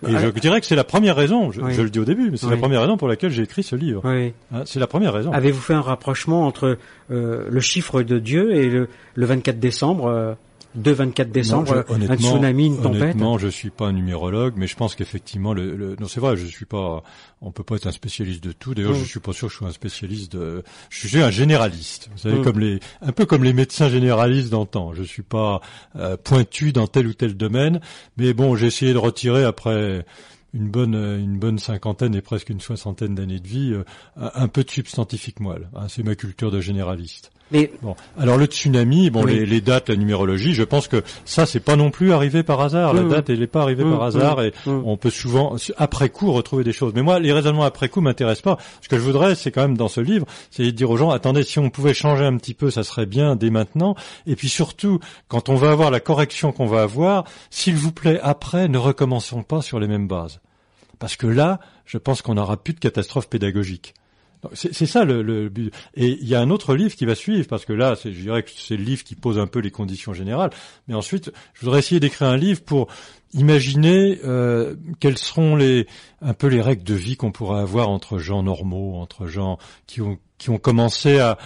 Et Ah, je dirais que c'est la première raison, je, Oui. je le dis au début, mais c'est Oui. la première raison pour laquelle j'ai écrit ce livre. oui. Hein, c'est la première raison. Avez-vous fait un rapprochement entre euh, le chiffre de Dieu et le, le 24 décembre, 2 24 décembre, Non, je- un honnêtement- tsunami, une tempête Honnêtement, je suis pas un numérologue, mais je pense qu'effectivement, le, le- non, c'est vrai, je suis pas, on peut pas être un spécialiste de tout. D'ailleurs, Mm. je suis pas sûr que je sois un spécialiste de, je suis un généraliste. Vous savez, Mm. comme les, un peu comme les médecins généralistes d'antan. Je suis pas euh, pointu dans tel ou tel domaine, mais bon, j'ai essayé de retirer après une bonne, euh, une bonne cinquantaine et presque une soixantaine d'années de vie, euh, un, un peu de substantifique moelle. hein, c'est ma culture de généraliste. Mais Bon, alors le tsunami, bon, Oui. les, les dates, la numérologie, je pense que ça, c'est pas non plus arrivé par hasard. La Mmh. date, elle n'est pas arrivée Mmh, par hasard, mmh, et mmh. on peut souvent, après coup, retrouver des choses. Mais moi, les raisonnements après coup m'intéressent pas. Ce que je voudrais, c'est quand même dans ce livre, c'est de dire aux gens, attendez, si on pouvait changer un petit peu, ça serait bien dès maintenant. Et puis surtout, quand on va avoir la correction qu'on va avoir, s'il vous plaît, après, ne recommençons pas sur les mêmes bases. Parce que là, je pense qu'on n'aura plus de catastrophe pédagogique. C'est ça le, but. Et il y a un autre livre qui va suivre, parce que là, je dirais que c'est le livre qui pose un peu les conditions générales. Mais ensuite, je voudrais essayer d'écrire un livre pour imaginer euh, quelles seront les un peu les règles de vie qu'on pourrait avoir entre gens normaux, entre gens qui ont qui ont commencé à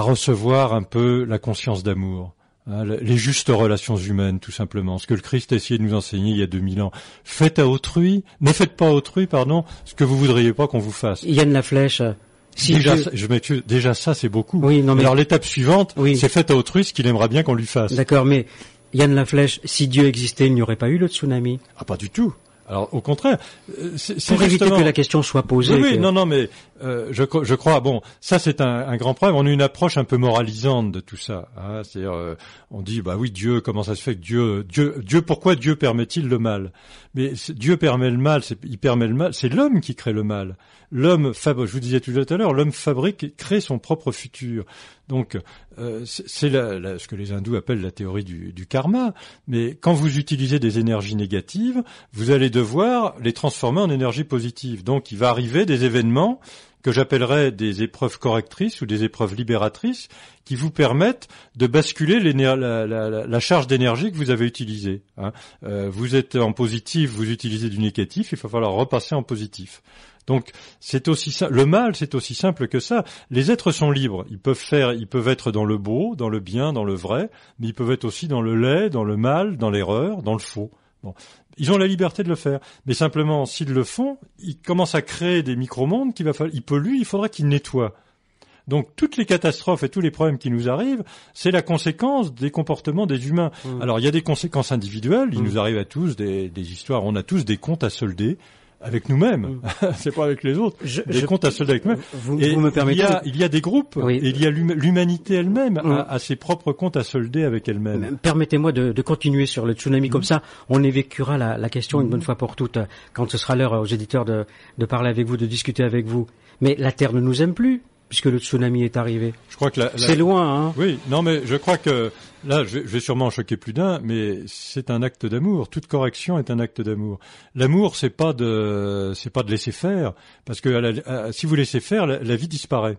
recevoir un peu la conscience d'amour. Hein, les justes relations humaines, tout simplement. Ce que le Christ a essayé de nous enseigner il y a 2000 ans. Faites à autrui, ne faites pas à autrui, pardon, ce que vous voudriez pas qu'on vous fasse. Yann Laflèche, euh, si déjà, je m'excuse, déjà ça, c'est beaucoup. Oui, non mais Alors l'étape suivante, Oui. c'est faites à autrui ce qu'il aimerait bien qu'on lui fasse. d'accord, mais Yann Laflèche, si Dieu existait, il n'y aurait pas eu le tsunami. Ah, pas du tout. Alors au contraire, euh, Pour éviter que la question soit posée. Oui, oui, que- non, non, mais euh, je, je crois. Bon, ça c'est un, un grand problème. On a une approche un peu moralisante de tout ça. Hein, C'est-à-dire, euh, on dit, bah oui, Dieu, comment ça se fait que Dieu, Dieu, Dieu, pourquoi Dieu permet-il le mal? Mais Dieu permet le mal, c'est- il permet le mal. C'est l'homme qui crée le mal. L'homme, fab- je vous disais tout à l'heure, l'homme fabrique, crée son propre futur. Donc, euh, c'est ce que les hindous appellent la théorie du, karma. Mais quand vous utilisez des énergies négatives, vous allez devoir les transformer en énergie positive. Donc, il va arriver des événements que j'appellerais des épreuves correctrices ou des épreuves libératrices qui vous permettent de basculer la charge d'énergie que vous avez utilisée. hein. Euh, vous êtes en positif, vous utilisez du négatif, il va falloir repasser en positif. Donc c'est aussi ça. Le mal, c'est aussi simple que ça. Les êtres sont libres. Ils peuvent faire, ils peuvent être dans le beau, dans le bien, dans le vrai, mais ils peuvent être aussi dans le laid, dans le mal, dans l'erreur, dans le faux. Bon. Ils ont la liberté de le faire. Mais simplement, s'ils le font, ils commencent à créer des micro-mondes qu'il va falloir, ils polluent, il faudra qu'ils nettoient. Donc toutes les catastrophes et tous les problèmes qui nous arrivent, c'est la conséquence des comportements des humains. Mm. Alors il y a des conséquences individuelles, il Mm. nous arrive à tous des, des histoires, on a tous des comptes à solder avec nous-mêmes. c'est pas avec les autres. Je- Des je- comptes à solder avec nous-mêmes. Vous, Et vous me permettez il, y a, il y a des groupes, Oui. et il y a l'hum- l'humanité elle-même a, a ses propres comptes à solder avec elle-même. Permettez-moi de, de continuer sur le tsunami comme ça. On évécuera la, la question une bonne fois pour toutes quand ce sera l'heure aux éditeurs de, de parler avec vous, de discuter avec vous. Mais la Terre ne nous aime plus puisque le tsunami est arrivé. Je crois que la, la- C'est loin, hein. Oui, non, mais je crois que là, je vais, sûrement en choquer plus d'un, mais c'est un acte d'amour. Toute correction est un acte d'amour. L'amour, c'est pas de, c'est pas de laisser faire, parce que à la- à- si vous laissez faire, la, la vie disparaît.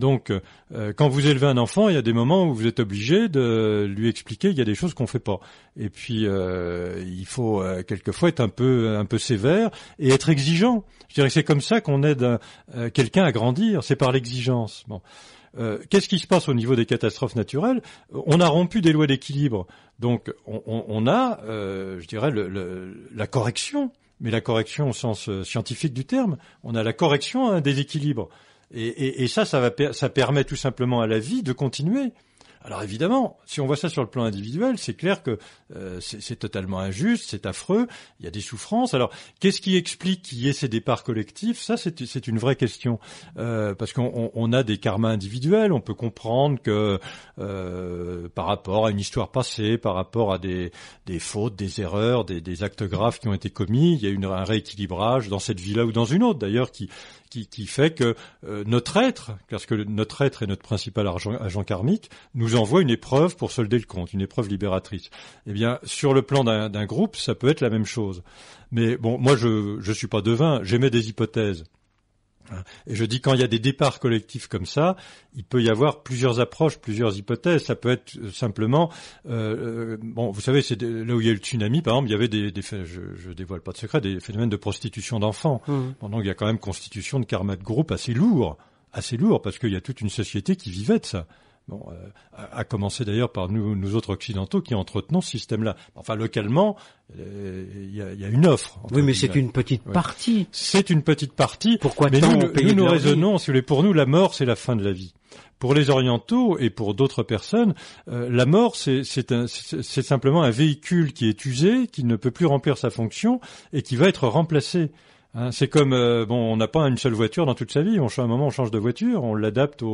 Donc, euh, quand vous élevez un enfant, il y a des moments où vous êtes obligé de lui expliquer qu'il y a des choses qu'on fait pas. Et puis, euh, il faut euh, quelquefois être un peu, un peu sévère et être exigeant. Je dirais que c'est comme ça qu'on aide un- euh, quelqu'un à grandir. C'est par l'exigence. Bon. Euh, Qu'est-ce qui se passe au niveau des catastrophes naturelles? On a rompu des lois d'équilibre, donc on, a, euh, je dirais, la correction, mais la correction au sens euh, scientifique du terme. On a la correction à un déséquilibre, et, ça, ça permet tout simplement à la vie de continuer. Alors évidemment, si on voit ça sur le plan individuel, c'est clair que euh, c'est totalement injuste, c'est affreux, il y a des souffrances. Alors qu'est-ce qui explique qu'il y ait ces départs collectifs? Ça, c'est une vraie question, euh, parce qu'on a des karmas individuels, on peut comprendre que euh, par rapport à une histoire passée, par rapport à des, fautes, des erreurs, des, actes graves qui ont été commis, il y a un rééquilibrage dans cette vie-là ou dans une autre d'ailleurs qui, fait que notre être, parce que notre être est notre principal agent, agent karmique, nous envoie une épreuve pour solder le compte, une épreuve libératrice. Eh bien, sur le plan d'un groupe, ça peut être la même chose. Mais bon, moi, je je suis pas devin, j'émets des hypothèses. Et je dis quand il y a des départs collectifs comme ça, il peut y avoir plusieurs approches, plusieurs hypothèses. Ça peut être euh, simplement, euh, euh, bon, vous savez, c'est là où il y a eu le tsunami, par exemple, il y avait des, des je, je dévoile pas de secret, des phénomènes de prostitution d'enfants. Mmh. donc il y a quand même constitution de karma de groupe assez lourd, assez lourd, parce qu'il y a toute une société qui vivait de ça. Bon, euh, à, commencer d'ailleurs par nous, nous autres occidentaux qui entretenons ce système-là. Enfin, localement, euh, il y, a, y, a, une offre. Oui, mais c'est une petite partie. C'est une petite partie. Pourquoi mais nous, nous, nous raisonnons, si vous voulez, pour nous, la mort, c'est la fin de la vie. Pour les orientaux et pour d'autres personnes, euh, la mort, c'est simplement un véhicule qui est usé, qui ne peut plus remplir sa fonction et qui va être remplacé. Hein, c'est comme euh, bon, on n'a pas une seule voiture dans toute sa vie. On à un moment, on change de voiture, on l'adapte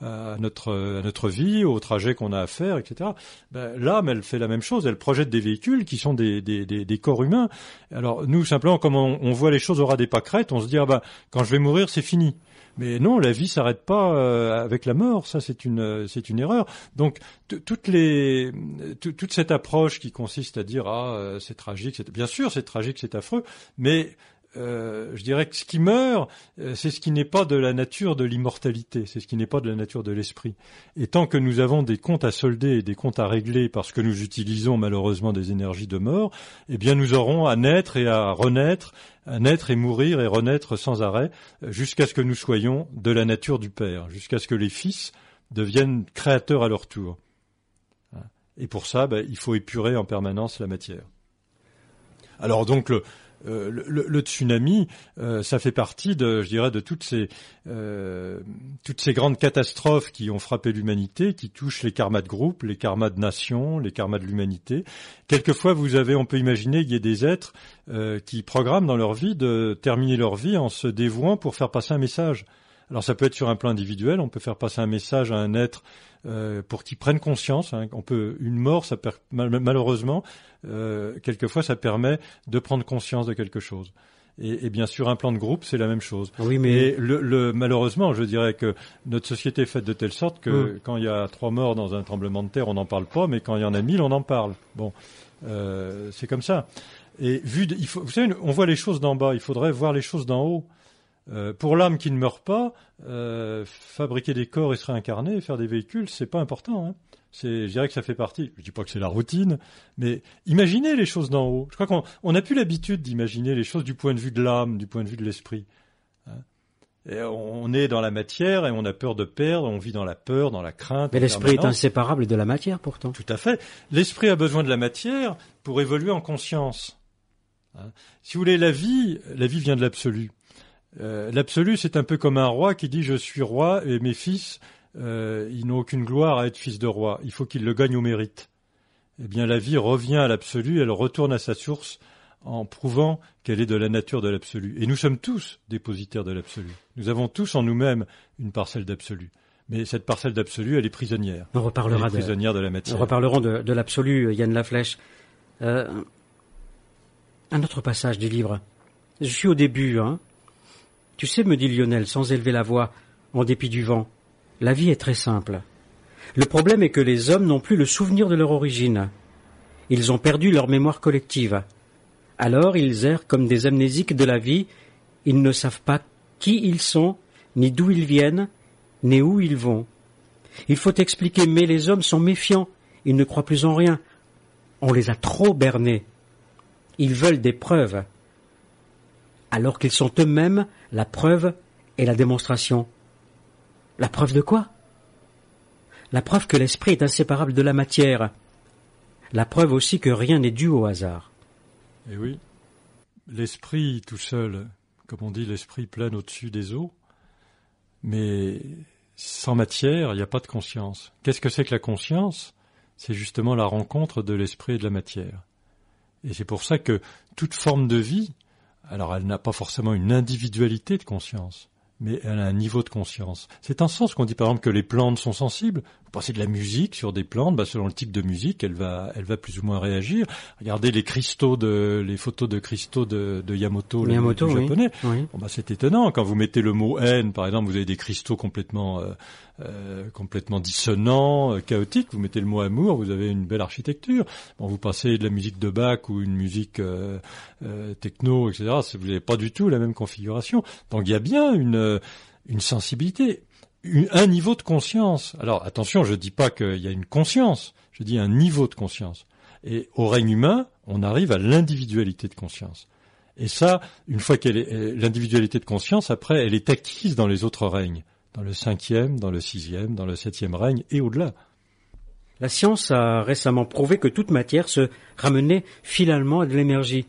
à notre à notre vie, au trajet qu'on a à faire, etc. Ben, l'âme, elle fait la même chose. Elle projette des véhicules qui sont des des, des, corps humains. Alors nous, simplement, comme on, voit les choses au ras des pâquerettes, on se dit ah ben quand je vais mourir, c'est fini. Mais non, la vie s'arrête pas euh, avec la mort. Ça, c'est une c'est une erreur. Donc toutes les toute cette approche qui consiste à dire ah euh, c'est tragique, bien sûr c'est tragique, c'est affreux, mais euh, je dirais que ce qui meurt, euh, c'est ce qui n'est pas de la nature de l'immortalité, c'est ce qui n'est pas de la nature de l'esprit. Et tant que nous avons des comptes à solder et des comptes à régler parce que nous utilisons malheureusement des énergies de mort, eh bien nous aurons à naître et à renaître, à naître et mourir et renaître sans arrêt, euh, jusqu'à ce que nous soyons de la nature du Père, jusqu'à ce que les fils deviennent créateurs à leur tour. Et pour ça, ben, il faut épurer en permanence la matière. Alors donc le, euh, le, tsunami, euh, ça fait partie de, je dirais, de toutes ces euh, toutes ces grandes catastrophes qui ont frappé l'humanité, qui touchent les karmas de groupe, les karmas de nation, les karmas de l'humanité. Quelquefois, vous avez, on peut imaginer qu'il y ait des êtres qui programment dans leur vie de terminer leur vie en se dévouant pour faire passer un message. Alors ça peut être sur un plan individuel, on peut faire passer un message à un être euh, pour qu'il prenne conscience. Hein. On peut une mort, ça malheureusement, euh, quelquefois ça permet de prendre conscience de quelque chose. Et, et, bien sûr, un plan de groupe, c'est la même chose. Oui, mais le, le, malheureusement, je dirais que notre société est faite de telle sorte que hum. quand il y a trois morts dans un tremblement de terre, on n'en parle pas, mais quand il y en a mille, on en parle. Bon, euh, c'est comme ça. Et vu, il faut, vous savez, on voit les choses d'en bas. Il faudrait voir les choses d'en haut. Euh, pour l'âme qui ne meurt pas, euh, fabriquer des corps et se réincarner, faire des véhicules, c'est pas important. Hein. C'est, je dirais que ça fait partie. Je dis pas que c'est la routine, mais imaginez les choses d'en haut. Je crois qu'on on n'a plus l'habitude d'imaginer les choses du point de vue de l'âme, du point de vue de l'esprit. Hein. Et on est dans la matière et on a peur de perdre, on vit dans la peur, dans la crainte. Mais l'esprit est inséparable de la matière pourtant. Tout à fait. L'esprit a besoin de la matière pour évoluer en conscience. Hein. Si vous voulez, la vie, la vie vient de l'absolu. Euh, l'absolu, c'est un peu comme un roi qui dit je suis roi et mes fils, euh, ils n'ont aucune gloire à être fils de roi. Il faut qu'ils le gagnent au mérite. Eh bien, la vie revient à l'absolu, elle retourne à sa source en prouvant qu'elle est de la nature de l'absolu. Et nous sommes tous dépositaires de l'absolu. Nous avons tous en nous-mêmes une parcelle d'absolu. Mais cette parcelle d'absolu, elle est prisonnière. On reparlera elle est prisonnière de, la matière. On reparlerons de, l'absolu, Yann Laflèche. Euh, un autre passage du livre. Je suis au début, hein. Tu sais, me dit Lionel, sans élever la voix, en dépit du vent, la vie est très simple. Le problème est que les hommes n'ont plus le souvenir de leur origine. Ils ont perdu leur mémoire collective. Alors ils errent comme des amnésiques de la vie, ils ne savent pas qui ils sont, ni d'où ils viennent, ni où ils vont. Il faut expliquer, mais les hommes sont méfiants, ils ne croient plus en rien. On les a trop bernés. Ils veulent des preuves alors qu'ils sont eux-mêmes la preuve et la démonstration. La preuve de quoi? La preuve que l'esprit est inséparable de la matière. La preuve aussi que rien n'est dû au hasard. Eh oui, l'esprit tout seul, comme on dit, l'esprit plane au-dessus des eaux, mais sans matière, il n'y a pas de conscience. Qu'est-ce que c'est que la conscience? C'est justement la rencontre de l'esprit et de la matière. Et c'est pour ça que toute forme de vie, alors elle n'a pas forcément une individualité de conscience, mais elle a un niveau de conscience. C'est un sens qu'on dit par exemple que les plantes sont sensibles. Vous passez de la musique sur des plantes, bah, selon le type de musique, elle va, elle va plus ou moins réagir. Regardez les cristaux de, les photos de cristaux de, de Yamato, le, japonais. Bon, bah, c'est étonnant quand vous mettez le mot haine, par exemple, vous avez des cristaux complètement, euh, euh, complètement dissonants, euh, chaotiques. Vous mettez le mot amour, vous avez une belle architecture. Bon, vous passez de la musique de Bach ou une musique euh, techno, etc. Vous n'avez pas du tout la même configuration. Donc il y a bien une, une sensibilité un niveau de conscience. Alors attention, je ne dis pas qu'il y a une conscience, je dis un niveau de conscience. Et au règne humain, on arrive à l'individualité de conscience. Et ça, une fois qu'elle est euh, l'individualité de conscience, après, elle est acquise dans les autres règnes, dans le cinquième, dans le sixième, dans le septième règne et au-delà. La science a récemment prouvé que toute matière se ramenait finalement à de l'énergie.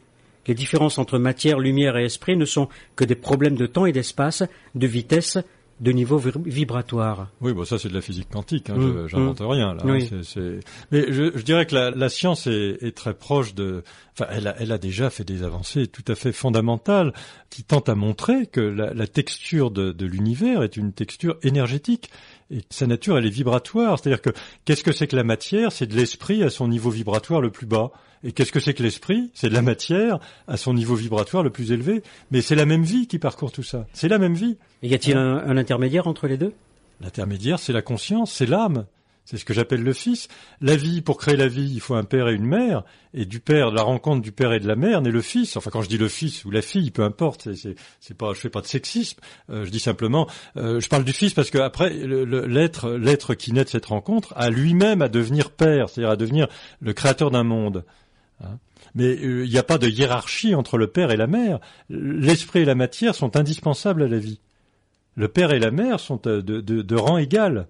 Les différences entre matière, lumière et esprit ne sont que des problèmes de temps et d'espace, de vitesse de niveau vibratoire. Oui, bon, ça c'est de la physique quantique. Hein, mmh, J'invente mmh. rien là. Hein, Mais je, je, dirais que la, la science est, est, très proche de. Enfin, elle a, elle a, déjà fait des avancées tout à fait fondamentales qui tentent à montrer que la, la texture de, de l'univers est une texture énergétique et sa nature elle est vibratoire. C'est-à-dire que qu'est-ce que c'est que la matière? C'est de l'esprit à son niveau vibratoire le plus bas. Et qu'est-ce que c'est que l'esprit? C'est de la matière à son niveau vibratoire le plus élevé. Mais c'est la même vie qui parcourt tout ça. C'est la même vie. y a-t-il un intermédiaire entre les deux? L'intermédiaire, c'est la conscience, c'est l'âme. C'est ce que j'appelle le fils. La vie, pour créer la vie, il faut un père et une mère. Et du père, la rencontre du père et de la mère naît le fils. Enfin, quand je dis le fils ou la fille, peu importe. C'est, pas, je fais pas de sexisme. Euh, je dis simplement, euh, je parle du fils parce que après, l'être, l'être qui naît de cette rencontre a lui-même à devenir père, c'est-à-dire à devenir le créateur d'un monde. Hein. Mais euh, il n'y a pas de hiérarchie entre le père et la mère. L'esprit et la matière sont indispensables à la vie. Le père et la mère sont de rang égal.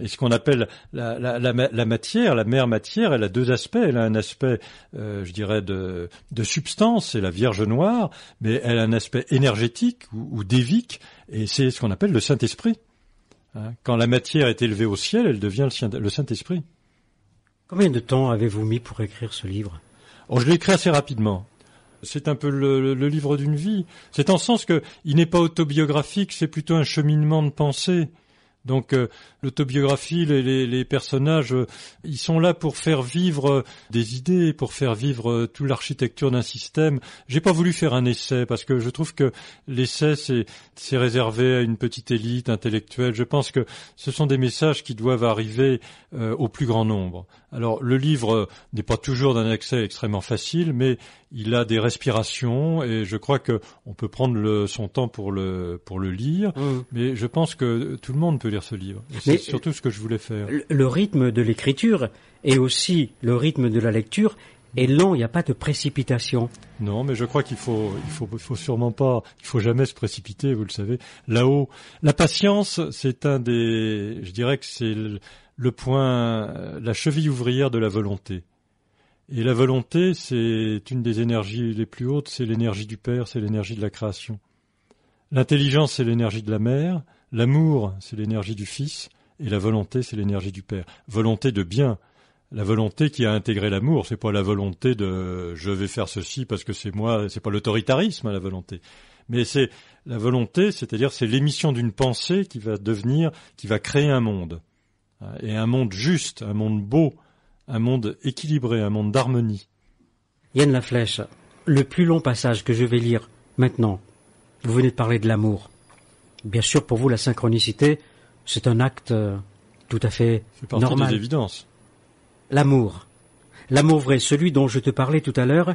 Et ce qu'on appelle la, la, la, la, matière, la mère matière, elle a deux aspects. Elle a un aspect, euh, je dirais, de, de substance, c'est la Vierge noire, mais elle a un aspect énergétique ou, ou dévique, et c'est ce qu'on appelle le Saint-Esprit. Hein, quand la matière est élevée au ciel, elle devient le Saint-Esprit. Combien de temps avez-vous mis pour écrire ce livre? Oh, Je l'ai écrit assez rapidement. C'est un peu le, le livre d'une vie. C'est en sens que il n'est pas autobiographique, c'est plutôt un cheminement de pensée. Donc euh, l'autobiographie, les, personnages, euh, ils sont là pour faire vivre euh, des idées, pour faire vivre toute l'architecture d'un système. J'ai pas voulu faire un essai parce que je trouve que l'essai c'est c'est réservé à une petite élite intellectuelle. Je pense que ce sont des messages qui doivent arriver au plus grand nombre. Alors le livre n'est pas toujours d'un accès extrêmement facile, mais il a des respirations et je crois que on peut prendre le, son temps pour le pour le lire. Mmh. Mais je pense que tout le monde peut lire ce livre. C'est surtout ce que je voulais faire. Le, rythme de l'écriture et aussi le rythme de la lecture est lent. Il n'y a pas de précipitation. Non, mais je crois qu'il faut il faut il faut sûrement pas il faut jamais se précipiter. Vous le savez. Là-haut, la patience, c'est un des je dirais que c'est le point, la cheville ouvrière de la volonté. Et la volonté, c'est une des énergies les plus hautes, c'est l'énergie du Père, c'est l'énergie de la création. L'intelligence, c'est l'énergie de la mère, l'amour, c'est l'énergie du Fils, et la volonté, c'est l'énergie du Père. Volonté de bien. La volonté qui a intégré l'amour, c'est pas la volonté de je vais faire ceci parce que c'est moi, c'est pas l'autoritarisme, la volonté. Mais c'est la volonté, c'est-à-dire c'est l'émission d'une pensée qui va devenir, qui va créer un monde et un monde juste, un monde beau, un monde équilibré, un monde d'harmonie. Yann Laflèche, le plus long passage que je vais lire maintenant, vous venez de parler de l'amour. Bien sûr, pour vous, la synchronicité, c'est un acte euh, tout à fait c'est normal. des évidences. L'amour. L'amour vrai, celui dont je te parlais tout à l'heure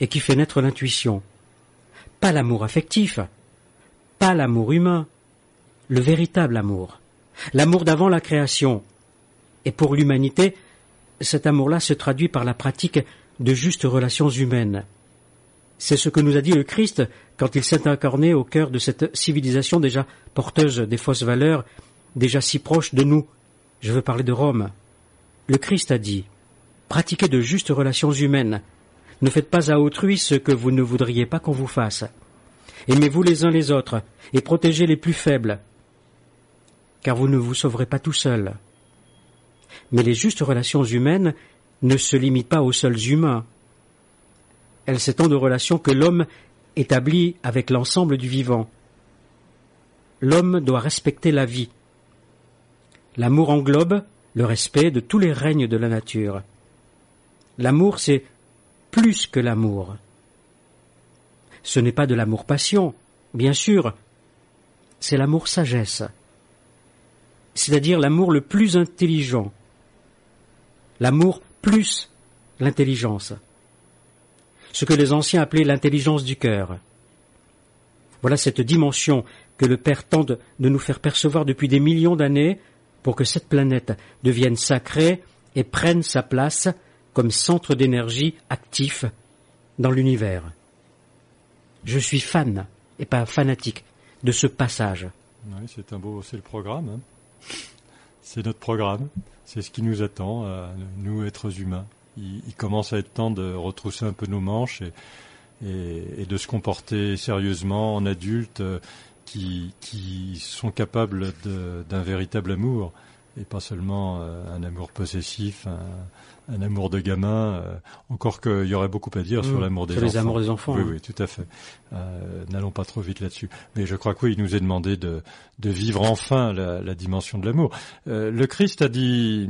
et qui fait naître l'intuition. Pas l'amour affectif, pas l'amour humain, le véritable amour l'amour d'avant la création. Et pour l'humanité, cet amour-là se traduit par la pratique de justes relations humaines. C'est ce que nous a dit le Christ quand il s'est incarné au cœur de cette civilisation déjà porteuse des fausses valeurs, déjà si proche de nous. Je veux parler de Rome. Le Christ a dit Pratiquez de justes relations humaines. Ne faites pas à autrui ce que vous ne voudriez pas qu'on vous fasse. Aimez-vous les uns les autres et protégez les plus faibles. car vous ne vous sauverez pas tout seul. Mais les justes relations humaines ne se limitent pas aux seuls humains. Elles s'étendent aux relations que l'homme établit avec l'ensemble du vivant. L'homme doit respecter la vie. L'amour englobe le respect de tous les règnes de la nature. L'amour, c'est plus que l'amour. Ce n'est pas de l'amour-passion, bien sûr, c'est l'amour-sagesse, c'est-à-dire l'amour le plus intelligent, l'amour plus l'intelligence, ce que les anciens appelaient l'intelligence du cœur. Voilà cette dimension que le Père tente de nous faire percevoir depuis des millions d'années pour que cette planète devienne sacrée et prenne sa place comme centre d'énergie actif dans l'univers. Je suis fan, et pas fanatique, de ce passage. Oui, c'est un beau, c'est le programme. Hein. C'est notre programme. C'est ce qui nous attend, nous êtres humains. Il, commence à être temps de retrousser un peu nos manches et, de se comporter sérieusement en adultes euh, qui, qui sont capables d'un véritable amour et pas seulement euh, un amour possessif, un amour de gamin, euh, encore qu'il y aurait beaucoup à dire sur mmh. l'amour des sur les amours des enfants. Oui, oui, tout à fait. Euh, N'allons pas trop vite là-dessus. Mais je crois que oui, il nous est demandé de, de vivre enfin la, la dimension de l'amour. Euh, le Christ a dit,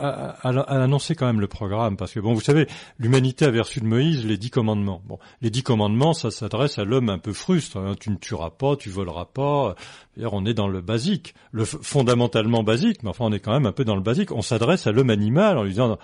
euh, a, a, annoncé quand même le programme, parce que bon, vous savez, l'humanité avait reçu de Moïse les dix commandements. Bon, les dix commandements, ça s'adresse à l'homme un peu frustre. Hein. tu ne tueras pas, tu voleras pas. on est dans le basique, le fondamentalement basique, mais enfin, on est quand même un peu dans le basique. On s'adresse à l'homme animal en lui disant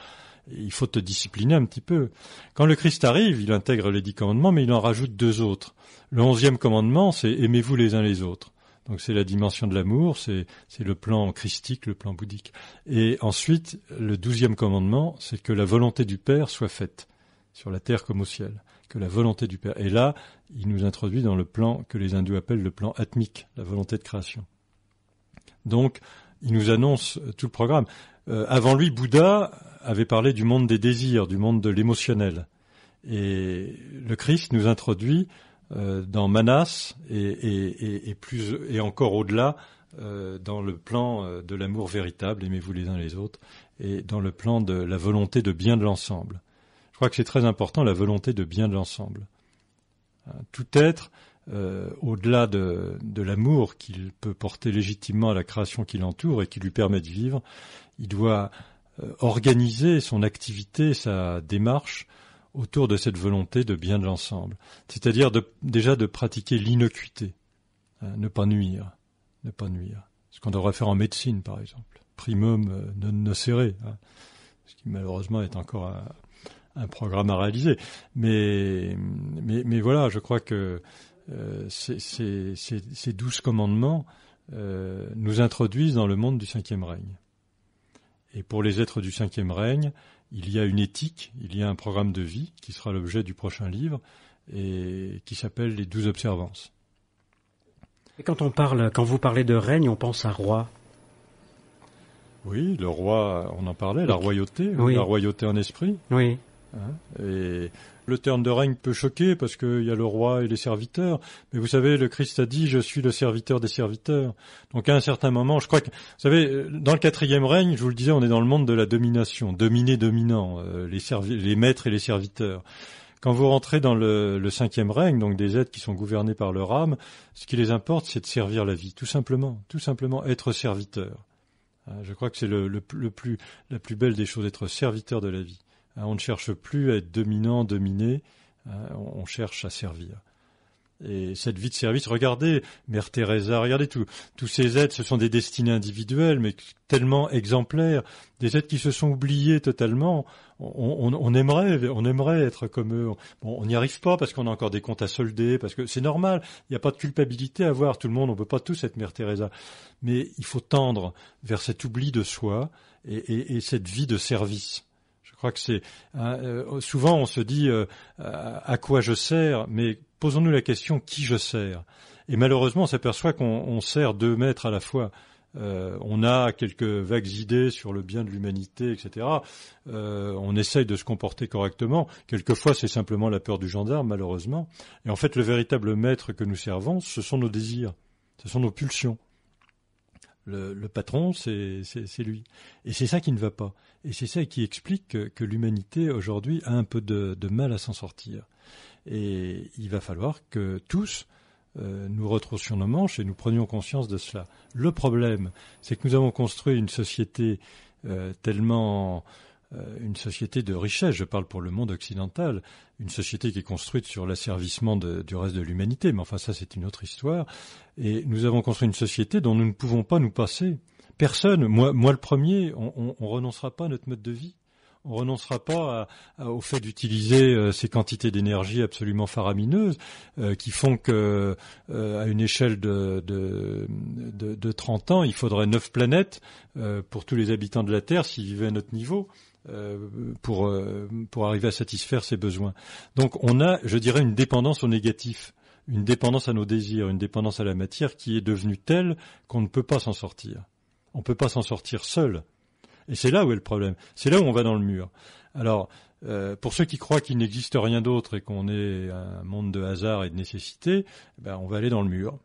il faut te discipliner un petit peu. Quand le Christ arrive, il intègre les dix commandements, mais il en rajoute deux autres. Le onzième commandement, c'est aimez-vous les uns les autres. Donc c'est la dimension de l'amour, c'est le plan christique, le plan bouddhique. Et ensuite, le douzième commandement, c'est que la volonté du Père soit faite, sur la terre comme au ciel. Que la volonté du Père. Et là, il nous introduit dans le plan que les hindous appellent le plan atmique, la volonté de création. Donc, il nous annonce tout le programme. Euh, avant lui, Bouddha avait parlé du monde des désirs, du monde de l'émotionnel. Et le Christ nous introduit euh, dans Manas et, plus et encore au-delà euh, dans le plan de l'amour véritable, aimez-vous les uns les autres, et dans le plan de la volonté de bien de l'ensemble. Je crois que c'est très important la volonté de bien de l'ensemble. Tout être, au-delà de, de l'amour qu'il peut porter légitimement à la création qui l'entoure et qui lui permet de vivre, il doit euh, organiser son activité, sa démarche autour de cette volonté de bien de l'ensemble. C'est-à-dire déjà de pratiquer l'innocuité, hein, ne pas nuire, ne pas nuire. Ce qu'on devrait faire en médecine, par exemple. Primum euh, non nocere, hein, ce qui malheureusement est encore un, programme à réaliser. Mais, mais, voilà, je crois que euh, ces, douze commandements nous introduisent dans le monde du cinquième règne. Et pour les êtres du cinquième règne, il y a une éthique, il y a un programme de vie qui sera l'objet du prochain livre et qui s'appelle les douze observances. Et quand on parle, quand vous parlez de règne, on pense à roi. Oui, le roi, on en parlait, la royauté, la royauté en esprit. Oui. Hein, et le terme de règne peut choquer parce qu'il y a le roi et les serviteurs. Mais vous savez, le Christ a dit, je suis le serviteur des serviteurs. Donc à un certain moment, je crois que, vous savez, dans le quatrième règne, je vous le disais, on est dans le monde de la domination, dominé, dominant, euh, les, maîtres et les serviteurs. Quand vous rentrez dans le, cinquième règne, donc des êtres qui sont gouvernés par leur âme, ce qui les importe, c'est de servir la vie, tout simplement, tout simplement être serviteur. Hein, je crois que c'est le, plus, la plus belle des choses, être serviteur de la vie. Hein, on ne cherche plus à être dominant, dominé, hein, on cherche à servir. Et cette vie de service, regardez Mère Teresa, regardez tous ces êtres, ce sont des destinées individuelles, mais tellement exemplaires, des êtres qui se sont oubliés totalement. On, aimerait, on aimerait être comme eux. on n'y arrive pas parce qu'on a encore des comptes à solder, parce que c'est normal. Il n'y a pas de culpabilité à avoir. Tout le monde, on ne peut pas tous être Mère Teresa, mais il faut tendre vers cet oubli de soi et cette vie de service. Crois que c'est hein, euh, souvent on se dit euh, à quoi je sers, mais posons-nous la question qui je sers? Et malheureusement, on s'aperçoit qu'on sert deux maîtres à la fois. Euh, on a quelques vagues idées sur le bien de l'humanité, etc. on essaye de se comporter correctement. Quelquefois, c'est simplement la peur du gendarme, malheureusement. Et en fait, le véritable maître que nous servons, ce sont nos désirs, ce sont nos pulsions. Le, patron, c'est lui. Et c'est ça qui ne va pas. Et c'est ça qui explique que, l'humanité aujourd'hui a un peu de, mal à s'en sortir. Et il va falloir que tous euh, nous retroussions nos manches et nous prenions conscience de cela. Le problème, c'est que nous avons construit une société euh, tellement une société de richesse, je parle pour le monde occidental, une société qui est construite sur l'asservissement du reste de l'humanité, mais enfin ça c'est une autre histoire, et nous avons construit une société dont nous ne pouvons pas nous passer. Personne, moi, moi le premier, on, on, renoncera pas à notre mode de vie. On renoncera pas au fait d'utiliser euh, ces quantités d'énergie absolument faramineuses euh, qui font que, à une échelle de, de, de, de, 30 ans, il faudrait neuf planètes pour tous les habitants de la Terre s'ils vivaient à notre niveau. Euh, pour euh, pour arriver à satisfaire ses besoins. Donc on a, je dirais, une dépendance au négatif, une dépendance à nos désirs, une dépendance à la matière qui est devenue telle qu'on ne peut pas s'en sortir. On ne peut pas s'en sortir seul. Et c'est là où est le problème. C'est là où on va dans le mur. Alors, euh, pour ceux qui croient qu'il n'existe rien d'autre et qu'on est un monde de hasard et de nécessité, ben on va aller dans le mur.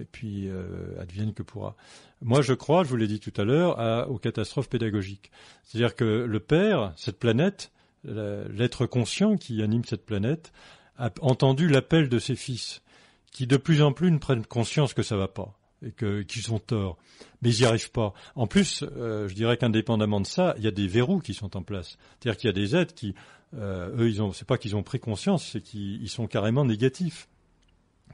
Et puis euh, advienne que pourra. Moi, je crois, je vous l'ai dit tout à l'heure, aux catastrophes pédagogiques. C'est-à-dire que le Père, cette planète, l'être conscient qui anime cette planète, a entendu l'appel de ses fils, qui de plus en plus ne prennent conscience que ça va pas et que qu'ils ont tort, mais ils n'y arrivent pas. En plus, euh, je dirais qu'indépendamment de ça, il y a des verrous qui sont en place. C'est-à-dire qu'il y a des êtres qui, euh, eux, ils ont, pas qu'ils ont pris conscience, c'est qu'ils sont carrément négatifs.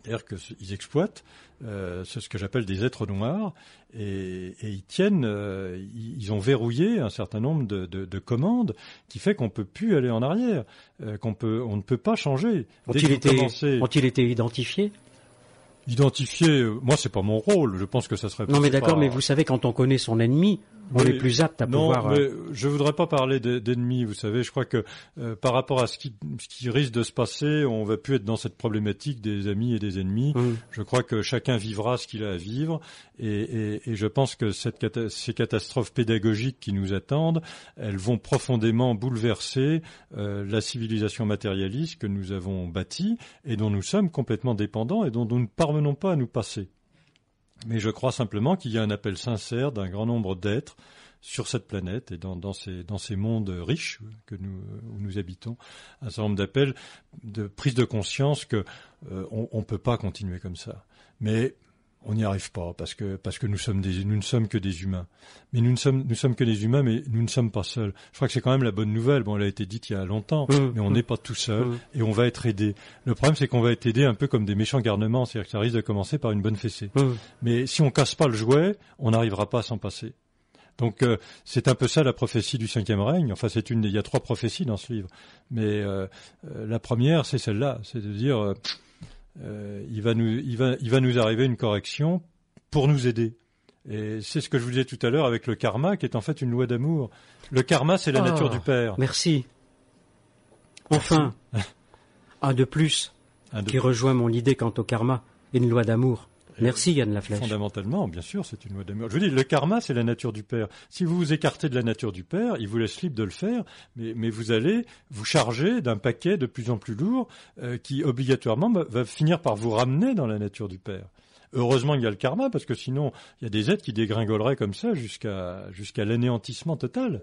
C'est-à-dire qu'ils exploitent euh, ce que j'appelle des êtres noirs et, et ils tiennent, euh, ils ont verrouillé un certain nombre de, de, de commandes qui fait qu'on peut plus aller en arrière, euh, qu'on peut, on ne peut pas changer. Ont-ils été, ont-ils été identifiés? Identifier, moi c'est pas mon rôle. Je pense que ça serait. Non mais d'accord, mais vous savez quand on connaît son ennemi, on est plus apte à non, pouvoir. Mais euh, je voudrais pas parler d'ennemis. Vous savez, je crois que euh, par rapport à ce qui, ce qui risque de se passer, on va plus être dans cette problématique des amis et des ennemis. Mmh. Je crois que chacun vivra ce qu'il a à vivre, et, et, et je pense que cette, ces catastrophes pédagogiques qui nous attendent, elles vont profondément bouleverser euh, la civilisation matérialiste que nous avons bâtie et dont nous sommes complètement dépendants et dont nous ne parvenons pas à nous passer. Mais je crois simplement qu'il y a un appel sincère d'un grand nombre d'êtres sur cette planète et dans, ces, dans ces mondes riches où nous habitons, un certain nombre d'appels de prise de conscience que euh, on ne peut pas continuer comme ça. On n'y arrive pas parce que parce que nous sommes des nous ne sommes que des humains. Mais nous ne sommes nous sommes que des humains, mais nous ne sommes pas seuls. Je crois que c'est quand même la bonne nouvelle. Bon, elle a été dite il y a longtemps, mmh. mais on n'est pas tout seul mmh. et on va être aidé. Le problème, c'est qu'on va être aidé un peu comme des méchants garnements, c'est-à-dire que ça risque de commencer par une bonne fessée. Mmh. Mais si on casse pas le jouet, on n'arrivera pas à s'en passer. Donc euh, c'est un peu ça la prophétie du cinquième règne. Enfin, c'est une. Il y a trois prophéties dans ce livre, mais euh, euh, la première, c'est celle-là, c'est de dire euh, il, va nous, il, va, il va nous arriver une correction pour nous aider. Et c'est ce que je vous disais tout à l'heure avec le karma, qui est en fait une loi d'amour. Le karma, c'est la nature ah, du Père. Merci. Enfin, un de plus qui rejoint mon idée quant au karma, une loi d'amour. Merci Yann Laflèche. Fondamentalement, bien sûr, c'est une loi d'amour. Je vous dis, le karma, c'est la nature du Père. Si vous vous écartez de la nature du Père, il vous laisse libre de le faire, mais, mais vous allez vous charger d'un paquet de plus en plus lourd euh, qui, obligatoirement, va finir par vous ramener dans la nature du Père. Heureusement il y a le karma, parce que sinon, il y a des êtres qui dégringoleraient comme ça jusqu'à jusqu'à l'anéantissement total.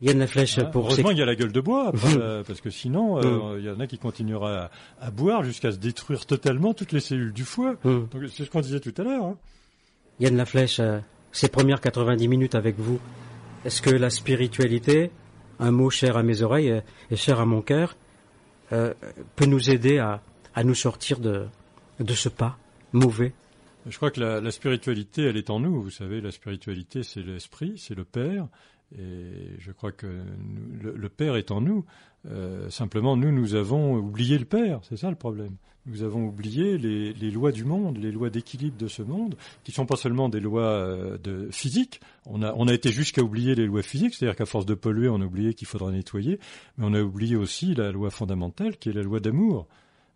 Yann la flèche hein, pour. Heureusement, il y a la gueule de bois, euh, parce que sinon, euh, il y en a qui continueraient à, boire jusqu'à se détruire totalement toutes les cellules du foie. c'est ce qu'on disait tout à l'heure. Hein. Yann la flèche, euh, ces premières 90 minutes avec vous, est-ce que la spiritualité, un mot cher à mes oreilles et cher à mon cœur, peut nous aider à, à nous sortir de, de ce pas mauvais? Je crois que la, la, spiritualité, elle est en nous. Vous savez, la spiritualité, c'est l'esprit, c'est le Père, et je crois que le, Père est en nous. Euh, simplement, nous, nous avons oublié le Père. C'est ça le problème. Nous avons oublié les, lois du monde, les lois d'équilibre de ce monde, qui sont pas seulement des lois euh, de physique. On a, on a été jusqu'à oublier les lois physiques, c'est-à-dire qu'à force de polluer, on a oublié qu'il faudra nettoyer. Mais on a oublié aussi la loi fondamentale, qui est la loi d'amour,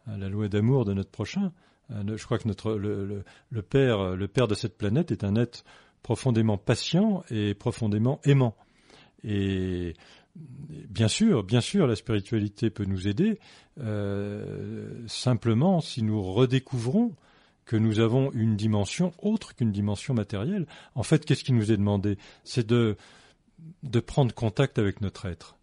hein, la loi d'amour de notre prochain. Euh, je crois que notre le, le, père, le père de cette planète est un être profondément patient et profondément aimant. Et bien sûr, bien sûr, la spiritualité peut nous aider. Euh, simplement, si nous redécouvrons que nous avons une dimension autre qu'une dimension matérielle. En fait, qu'est-ce qui nous est demandé? C'est de, de prendre contact avec notre être.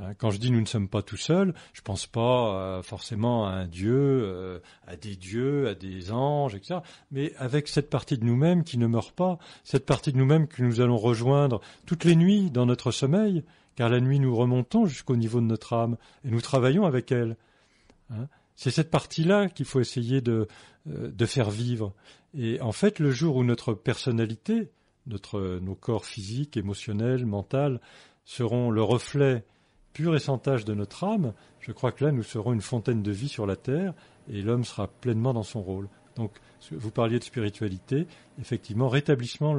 Hein, quand je dis nous ne sommes pas tout seuls, je pense pas forcément à un dieu, euh, à des dieux, à des anges, etc. Mais avec cette partie de nous-mêmes qui ne meurt pas, cette partie de nous-mêmes que nous allons rejoindre toutes les nuits dans notre sommeil, car la nuit nous remontons jusqu'au niveau de notre âme et nous travaillons avec elle. Hein. C'est cette partie-là qu'il faut essayer de, euh, de faire vivre. Et en fait, le jour où notre personnalité, notre, nos corps physiques, émotionnels, mentaux, seront le reflet pur et sans de notre âme, je crois que là, nous serons une fontaine de vie sur la terre et l'homme sera pleinement dans son rôle. Donc, vous parliez de spiritualité, effectivement, rétablissons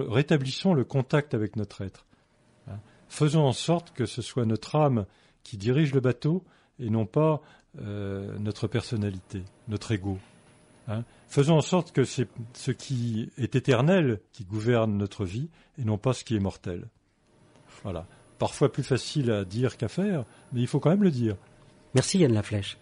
le contact avec notre être. Hein. Faisons en sorte que ce soit notre âme qui dirige le bateau et non pas euh, notre personnalité, notre ego. Hein. Faisons en sorte que c'est ce qui est éternel qui gouverne notre vie et non pas ce qui est mortel. Voilà parfois plus facile à dire qu'à faire, mais il faut quand même le dire. Merci Yann Laflèche.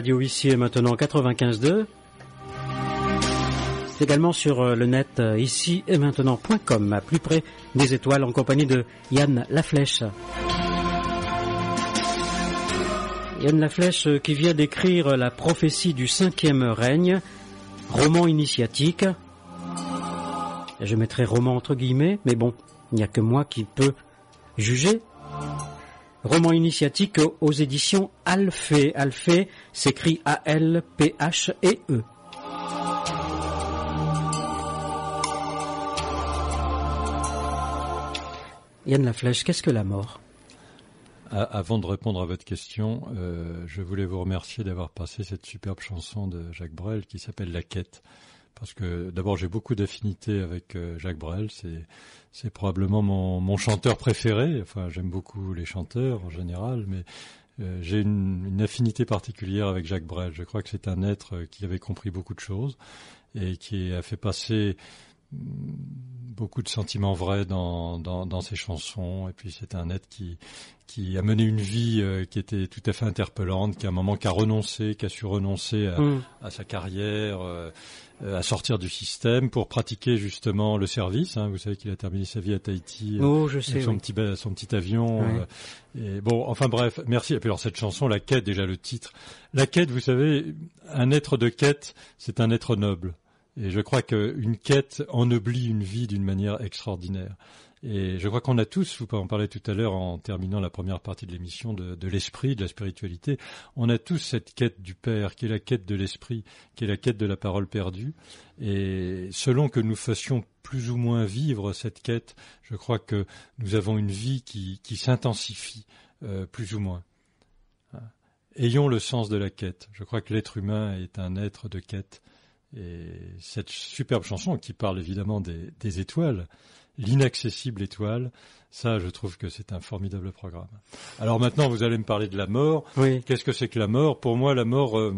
Radio ici et maintenant 95.2. C'est également sur euh, le net euh, ici et maintenant.com, à plus près des étoiles, en compagnie de Yann Laflèche. Yann Laflèche euh, qui vient d'écrire La prophétie du cinquième règne, roman initiatique. Je mettrai roman entre guillemets, mais bon, il n'y a que moi qui peux juger roman initiatique aux éditions Alphée. Alphée s'écrit A-L-P-H-E-E. Yann Laflèche, qu'est-ce que la mort? Avant de répondre à votre question, euh, je voulais vous remercier d'avoir passé cette superbe chanson de Jacques Brel qui s'appelle La Quête parce que d'abord j'ai beaucoup d'affinités avec euh, Jacques Brel, c'est probablement mon, mon chanteur préféré. Enfin, j'aime beaucoup les chanteurs en général, mais euh, j'ai une, une, affinité particulière avec Jacques Brel. Je crois que c'est un être qui avait compris beaucoup de choses et qui a fait passer beaucoup de sentiments vrais dans, dans, dans ses chansons. Et puis c'est un être qui, qui a mené une vie euh, qui était tout à fait interpellante, qui à un moment qui a renoncé, qui a su renoncer à, mm. à sa carrière, euh, à sortir du système pour pratiquer justement le service. Hein. Vous savez qu'il a terminé sa vie à Tahiti, euh, oh, je sais, son petit son petit avion. et bon, enfin bref, merci. Et puis alors cette chanson, la quête, déjà le titre, la quête. Vous savez, un être de quête, c'est un être noble. Et je crois qu'une quête ennoblit une vie d'une manière extraordinaire. Et je crois qu'on a tous, vous en parler tout à l'heure en terminant la première partie de l'émission, de, l'esprit, de la spiritualité, on a tous cette quête du Père, qui est la quête de l'esprit, qui est la quête de la parole perdue. Et selon que nous fassions plus ou moins vivre cette quête, je crois que nous avons une vie qui, qui s'intensifie euh, plus ou moins. Ayons le sens de la quête. Je crois que l'être humain est un être de quête et cette superbe chanson qui parle évidemment des, étoiles, l'inaccessible étoile, ça je trouve que c'est un formidable programme. Alors maintenant vous allez me parler de la mort. Oui. Qu'est-ce que c'est que la mort? Pour moi la mort, euh,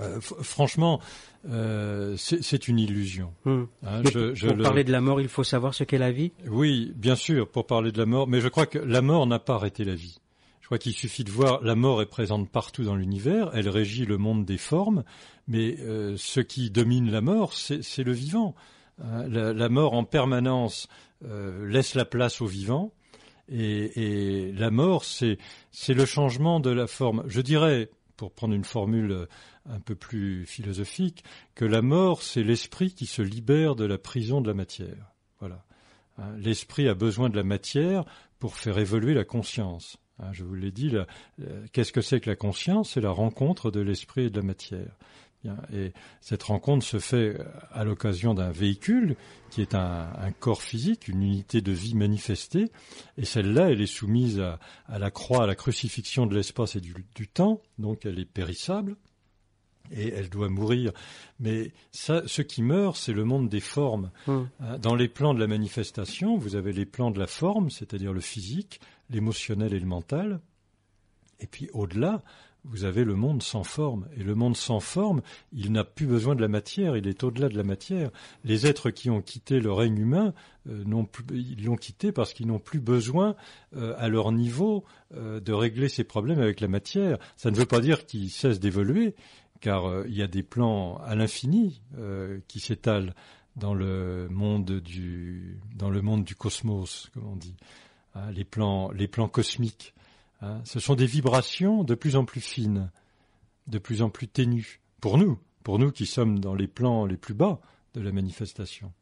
euh, franchement, euh, c'est une illusion. Hmm. Hein, pour parler de la mort, il faut savoir ce qu'est la vie? Oui, bien sûr, pour parler de la mort, mais je crois que la mort n'a pas arrêté la vie. Je crois qu'il suffit de voir, la mort est présente partout dans l'univers, elle régit le monde des formes, mais euh, ce qui domine la mort, c'est le vivant. Hein, la, mort en permanence euh, laisse la place au vivant, et, la mort, c'est le changement de la forme. Je dirais, pour prendre une formule un peu plus philosophique, que la mort, c'est l'esprit qui se libère de la prison de la matière. Voilà. Hein, l'esprit a besoin de la matière pour faire évoluer la conscience. Hein, je vous l'ai dit, qu'est-ce que c'est que la conscience? C'est la rencontre de l'esprit et de la matière. Et cette rencontre se fait à l'occasion d'un véhicule qui est un, corps physique, une unité de vie manifestée. Et celle-là, elle est soumise à, la croix, à la crucifixion de l'espace et du, temps, donc elle est périssable et elle doit mourir. Mais ça, ce qui meurt, c'est le monde des formes. Hum. Hein, dans les plans de la manifestation, vous avez les plans de la forme, c'est-à-dire le physique, l'émotionnel et le mental. Et puis au-delà, vous avez le monde sans forme. Et le monde sans forme, il n'a plus besoin de la matière, il est au-delà de la matière. Les êtres qui ont quitté le règne humain, euh, ils l'ont quitté parce qu'ils n'ont plus besoin, euh, à leur niveau, euh, de régler ces problèmes avec la matière. Ça ne veut pas dire qu'ils cessent d'évoluer, car il y a des plans à l'infini qui s'étalent dans le monde du dans le monde du cosmos, comme on dit, hein, les plans les plans cosmiques. Hein. ce sont des vibrations de plus en plus fines, de plus en plus ténues, pour nous, pour nous qui sommes dans les plans les plus bas de la manifestation.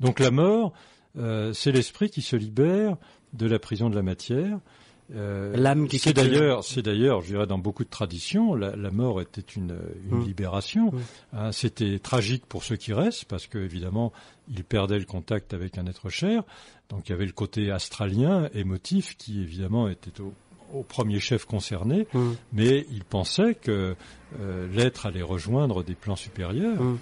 Donc la mort, euh, c'est l'esprit qui se libère de la prison de la matière. Euh, L'âme qui c'est d'ailleurs, c'est d'ailleurs, je dirais dans beaucoup de traditions, la, mort était une, une mmh. libération. Mmh. Hein, c'était tragique pour ceux qui restent parce que évidemment ils perdaient le contact avec un être cher. Donc il y avait le côté astralien, émotif, qui évidemment était au au premier chef concerné, mm. mais il pensait que euh, l'être allait rejoindre des plans supérieurs. Mm.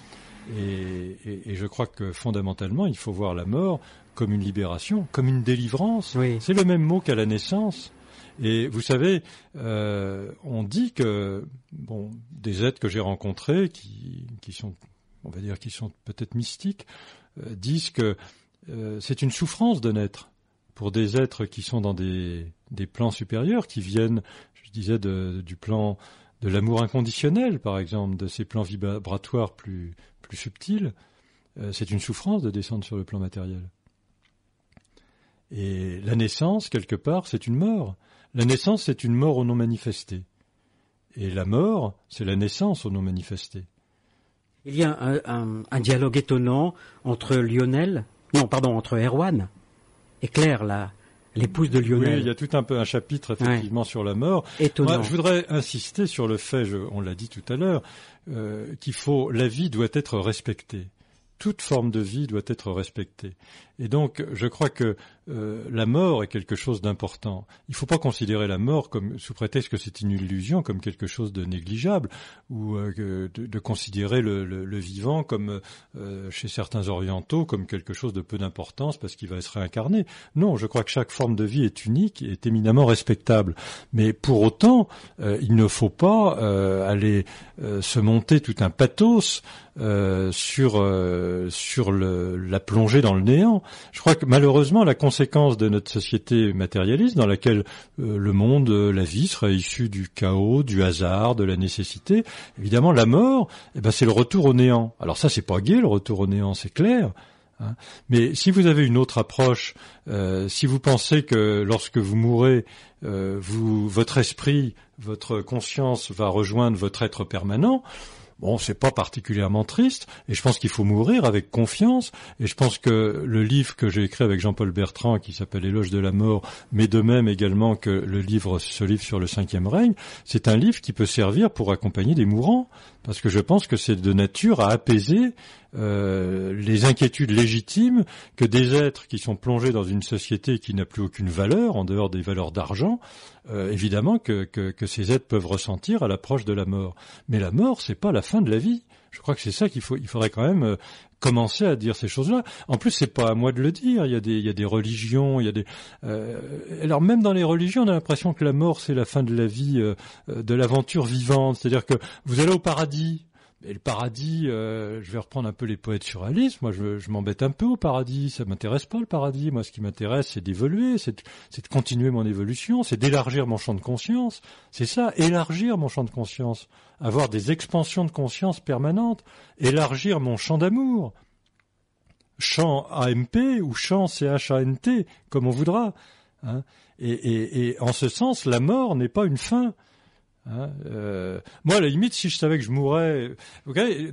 Et, je crois que fondamentalement, il faut voir la mort comme une libération, comme une délivrance. C'est le même mot qu'à la naissance. Et vous savez, euh, on dit que bon, des êtres que j'ai rencontrés, qui, sont, on va dire, qui sont peut-être mystiques, euh, disent que c'est une souffrance de naître pour des êtres qui sont dans des, plans supérieurs, qui viennent, je disais, du plan de l'amour inconditionnel, par exemple, de ces plans vibratoires plus, plus subtils, euh, c'est une souffrance de descendre sur le plan matériel. Et la naissance, quelque part, c'est une mort. La naissance, c'est une mort au non manifesté. Et la mort, c'est la naissance au non manifesté. Il y a un, un dialogue étonnant entre Lionel, non, pardon, entre Erwan et Claire, la, l'épouse de Lionel. Oui, il y a tout un peu un chapitre effectivement sur la mort. Étonnant. je voudrais insister sur le fait, on l'a dit tout à l'heure, euh, qu'il faut, la vie doit être respectée toute forme de vie doit être respectée. Et donc, je crois que euh, la mort est quelque chose d'important. Il ne faut pas considérer la mort comme sous prétexte que c'est une illusion, comme quelque chose de négligeable, ou euh, de, considérer le, vivant comme euh, chez certains orientaux comme quelque chose de peu d'importance parce qu'il va se réincarner. Non, je crois que chaque forme de vie est unique et est éminemment respectable. Mais pour autant, il ne faut pas aller se monter tout un pathos sur sur le, la plongée dans le néant. Je crois que malheureusement, la conséquence de notre société matérialiste, dans laquelle euh, le monde, euh, la vie serait issue du chaos, du hasard, de la nécessité, évidemment, la mort, eh ben, c'est le retour au néant. Alors ça, c'est pas gai, le retour au néant, c'est clair. Hein. Mais si vous avez une autre approche, euh, si vous pensez que lorsque vous mourrez, votre esprit, votre conscience va rejoindre votre être permanent, Bon, c'est pas particulièrement triste, et je pense qu'il faut mourir avec confiance, et je pense que le livre que j'ai écrit avec Jean-Paul Bertrand, qui s'appelle Éloge de la mort, mais de même également que le livre, ce livre sur le cinquième règne, c'est un livre qui peut servir pour accompagner des mourants, parce que je pense que c'est de nature à apaiser euh, les inquiétudes légitimes que des êtres qui sont plongés dans une société qui n'a plus aucune valeur, en dehors des valeurs d'argent, euh, évidemment que, que, ces êtres peuvent ressentir à l'approche de la mort. Mais la mort, c'est pas la fin de la vie. Je crois que c'est ça qu'il faut, il faudrait quand même euh, commencer à dire ces choses-là. En plus, c'est pas à moi de le dire. Il y a des, il y a des religions, il y a des. alors même dans les religions, on a l'impression que la mort c'est la fin de la vie, de l'aventure vivante. C'est-à-dire que vous allez au paradis, et le paradis, euh, je vais reprendre un peu les poètes surréalistes. Moi, je, m'embête un peu au paradis. Ça m'intéresse pas le paradis. Moi, ce qui m'intéresse, c'est d'évoluer, c'est de, continuer mon évolution, c'est d'élargir mon champ de conscience. C'est ça, élargir mon champ de conscience, avoir des expansions de conscience permanentes, élargir mon champ d'amour. Champ AMP ou champ CHANT, comme on voudra. Hein. Et en ce sens, la mort n'est pas une fin. Hein, euh, moi, à la limite, si je savais que je mourrais,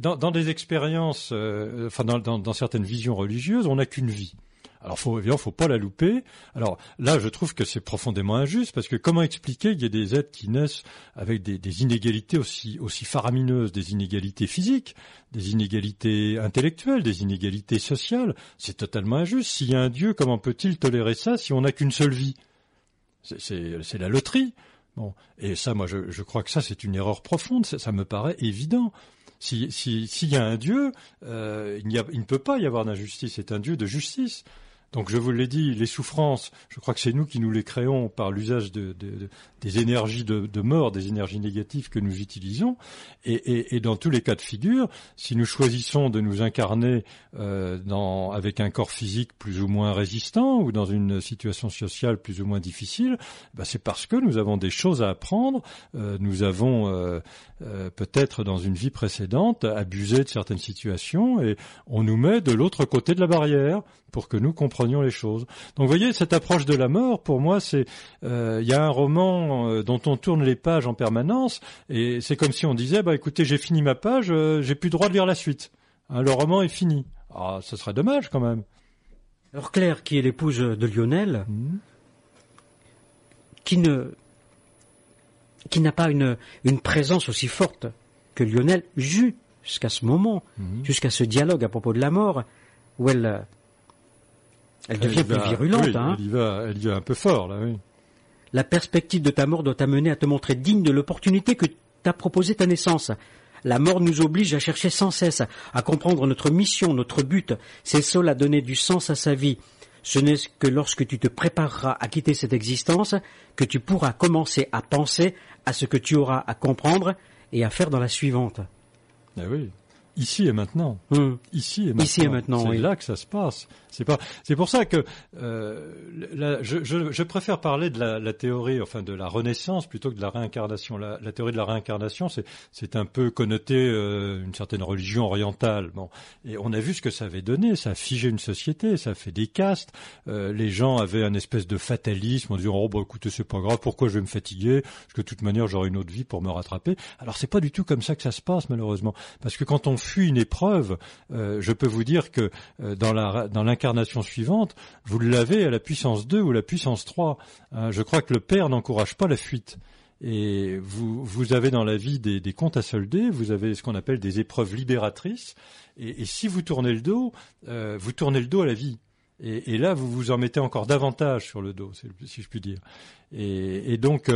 dans, des expériences, euh, enfin dans, certaines visions religieuses, on n'a qu'une vie. Alors, faut, évidemment, faut pas la louper. Alors là, je trouve que c'est profondément injuste parce que comment expliquer qu'il y ait des êtres qui naissent avec des, inégalités aussi aussi faramineuses, des inégalités physiques, des inégalités intellectuelles, des inégalités sociales? C'est totalement injuste. S'il y a un Dieu, comment peut-il tolérer ça si on n'a qu'une seule vie? C'est la loterie. Bon, et ça, moi, je, crois que ça, c'est une erreur profonde. Ça, me paraît évident. S'il si, y a un Dieu, euh, il ne peut pas y avoir d'injustice. C'est un Dieu de justice. Donc je vous l'ai dit, les souffrances, je crois que c'est nous qui nous les créons par l'usage de, des énergies de, mort, des énergies négatives que nous utilisons. Et, dans tous les cas de figure, si nous choisissons de nous incarner euh, avec un corps physique plus ou moins résistant ou dans une situation sociale plus ou moins difficile, bah c'est parce que nous avons des choses à apprendre. Euh, nous avons euh, peut-être dans une vie précédente abusé de certaines situations et on nous met de l'autre côté de la barrière pour que nous comprenions les choses. Donc vous voyez, cette approche de la mort, pour moi, c'est euh, il y a un roman euh, dont on tourne les pages en permanence, et c'est comme si on disait, bah écoutez, j'ai fini ma page, euh, j'ai plus le droit de lire la suite. Hein, le roman est fini. Ah, ce serait dommage quand même. Alors Claire, qui est l'épouse de Lionel, hmm. qui ne qui n'a pas une, une présence aussi forte que Lionel jusqu'à ce moment, hmm. jusqu'à ce dialogue à propos de la mort, où elle elle devient plus virulente. hein. Elle y va, elle y va un peu fort là. Oui. La perspective de ta mort doit t'amener à te montrer digne de l'opportunité que t'a proposée ta naissance. La mort nous oblige à chercher sans cesse, à comprendre notre mission, notre but. C'est seul à donner du sens à sa vie. Ce n'est que lorsque tu te prépareras à quitter cette existence que tu pourras commencer à penser à ce que tu auras à comprendre et à faire dans la suivante. Ah oui. Ici et maintenant. Hmm. Ici et maintenant. Ici et maintenant. C'est là que ça se passe. C'est pas. C'est pour ça que euh, je, je, je, préfère parler de la, la, théorie, enfin de la Renaissance plutôt que de la réincarnation. La, la théorie de la réincarnation, c'est c'est un peu connoté euh, une certaine religion orientale. Bon, et on a vu ce que ça avait donné. Ça a figé une société. Ça a fait des castes. Euh, les gens avaient un espèce de fatalisme en disant oh bah écoutez c'est pas grave. Pourquoi je vais me fatiguer? Parce que de toute manière j'aurai une autre vie pour me rattraper. Alors c'est pas du tout comme ça que ça se passe malheureusement. Parce que quand on fuit une épreuve, euh, je peux vous dire que euh, dans l'incarnation suivante, vous l'avez à la puissance 2 ou la puissance 3. Euh, je crois que le Père n'encourage pas la fuite. Et vous, avez dans la vie des, comptes à solder, vous avez ce qu'on appelle des épreuves libératrices. Et, et, si vous tournez le dos, vous tournez le dos à la vie. Et, là, vous vous en mettez encore davantage sur le dos, si je puis dire. Et, donc,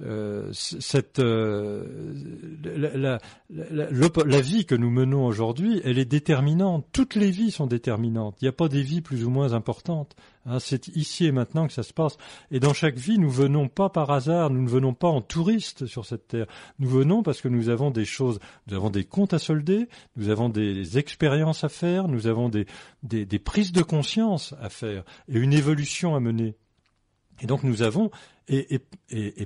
euh, cette euh, la, la, la, vie que nous menons aujourd'hui, elle est déterminante. Toutes les vies sont déterminantes. Il n'y a pas des vies plus ou moins importantes. Hein, c'est ici et maintenant que ça se passe. Et dans chaque vie, nous venons pas par hasard, nous ne venons pas en touristes sur cette terre. Nous venons parce que nous avons des choses, nous avons des comptes à solder, nous avons des expériences à faire, nous avons des, prises de conscience à faire et une évolution à mener. Et donc nous avons, et,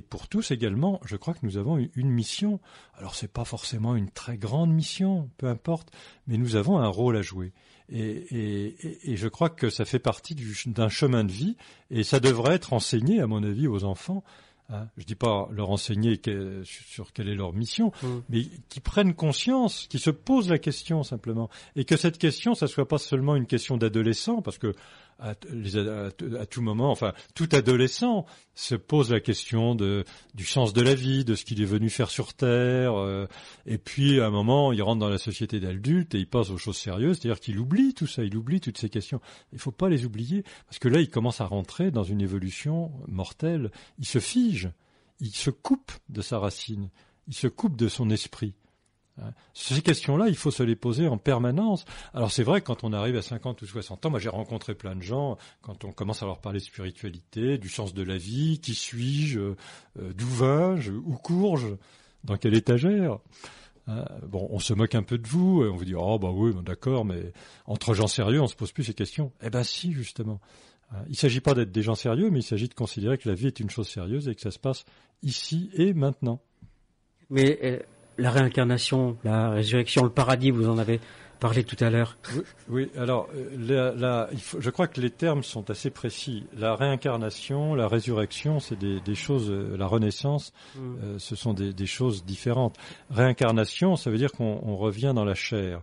pour tous également, je crois que nous avons une mission. Alors c'est pas forcément une très grande mission, peu importe, mais nous avons un rôle à jouer. Et, et je crois que ça fait partie d'un chemin de vie, et ça devrait être enseigné, à mon avis, aux enfants. Hein. Je dis pas leur enseigner sur quelle est leur mission, mmh. mais qui prennent conscience, qui se posent la question simplement, et que cette question, ça soit pas seulement une question d'adolescent, parce que à, tout moment, enfin tout adolescent se pose la question du sens de la vie, de ce qu'il est venu faire sur Terre, euh, et puis à un moment il rentre dans la société d'adulte et il passe aux choses sérieuses, c'est-à-dire qu'il oublie tout ça, il oublie toutes ces questions. Il faut pas les oublier parce que là il commence à rentrer dans une évolution mortelle. Il se fige, il se coupe de sa racine, il se coupe de son esprit. Ces questions-là, il faut se les poser en permanence. Alors c'est vrai, quand on arrive à 50 ou 60 ans, moi j'ai rencontré plein de gens, quand on commence à leur parler de spiritualité, du sens de la vie, qui suis-je, euh, d'où vais-je, où cours-je, dans quelle étagère hein. Bon, on se moque un peu de vous, et on vous dit oh bah oui, d'accord, mais entre gens sérieux, on se pose plus ces questions. Eh ben si, justement. Hein. Il ne s'agit pas d'être des gens sérieux, mais il s'agit de considérer que la vie est une chose sérieuse et que ça se passe ici et maintenant. Mais euh, la réincarnation, la résurrection, le paradis, vous en avez parlé tout à l'heure. Oui, alors euh, je crois que les termes sont assez précis. La réincarnation, la résurrection, c'est des, choses, euh, la renaissance, mm. euh, ce sont des, choses différentes. Réincarnation, ça veut dire qu'on revient dans la chair.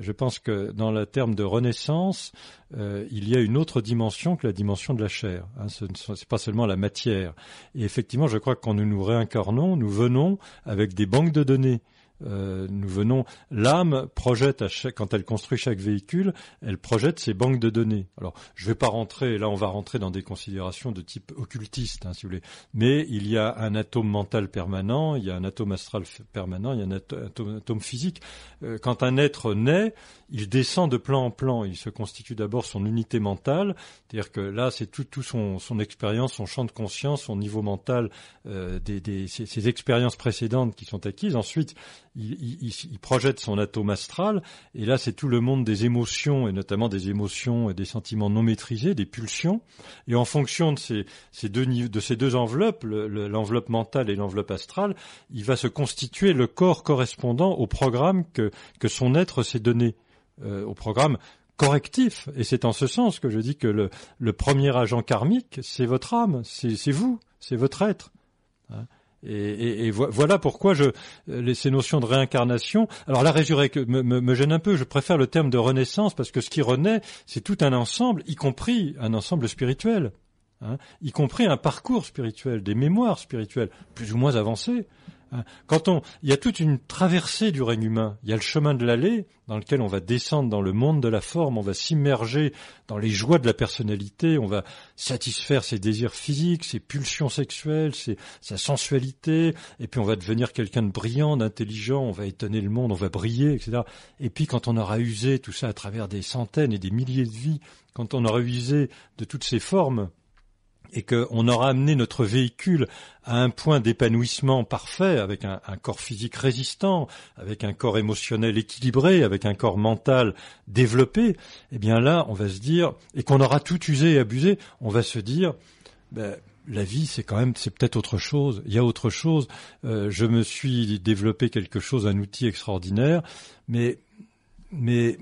je pense que dans le terme de renaissance, il y a une autre dimension que la dimension de la chair. Hein. ce n'est pas seulement la matière. Et effectivement, je crois que quand nous nous réincarnons, nous venons avec des banques de données euh, nous venons, l'âme projette quand elle construit chaque véhicule, elle projette ses banques de données. Alors, je ne vais pas rentrer, là on va rentrer dans des considérations de type occultiste, hein, si vous voulez. Mais il y a un atome mental permanent, il y a un atome astral permanent, il y a un atome, physique. Euh, quand un être naît, il descend de plan en plan. Il se constitue d'abord son unité mentale, c'est-à-dire que là c'est tout, son, expérience, son champ de conscience, son niveau mental, euh, des, des, ses expériences précédentes qui sont acquises. Ensuite, il, projette son atome astral, et là c'est tout le monde des émotions, et notamment des émotions et des sentiments non maîtrisés, des pulsions, et en fonction de ces, ces deux enveloppes, l'enveloppe mentale et l'enveloppe astrale, il va se constituer le corps correspondant au programme que, que son être s'est donné, euh, au programme correctif, et c'est en ce sens que je dis que le, le premier agent karmique, c'est votre âme, c'est vous, c'est votre être. Hein. Et, et, voilà pourquoi je, ces notions de réincarnation. Alors la résurrection me, me, gêne un peu. Je préfère le terme de renaissance parce que ce qui renaît, c'est tout un ensemble, y compris un ensemble spirituel, hein, y compris un parcours spirituel, des mémoires spirituelles plus ou moins avancées. Hein. Quand on, il y a toute une traversée du règne humain. Il y a le chemin de l'allée dans lequel on va descendre dans le monde de la forme, on va s'immerger dans les joies de la personnalité, on va satisfaire ses désirs physiques, ses pulsions sexuelles, sa sensualité, et puis on va devenir quelqu'un de brillant, d'intelligent, on va étonner le monde, on va briller, etc. Et puis quand on aura usé tout ça à travers des centaines et des milliers de vies, quand on aura usé de toutes ces formes, et qu'on aura amené notre véhicule à un point d'épanouissement parfait, avec un, corps physique résistant, avec un corps émotionnel équilibré, avec un corps mental développé, eh bien là, on va se dire, et qu'on aura tout usé et abusé, on va se dire, ben, la vie, c'est quand même, c'est peut-être autre chose. Il y a autre chose. Euh, je me suis développé quelque chose, un outil extraordinaire, mais, mais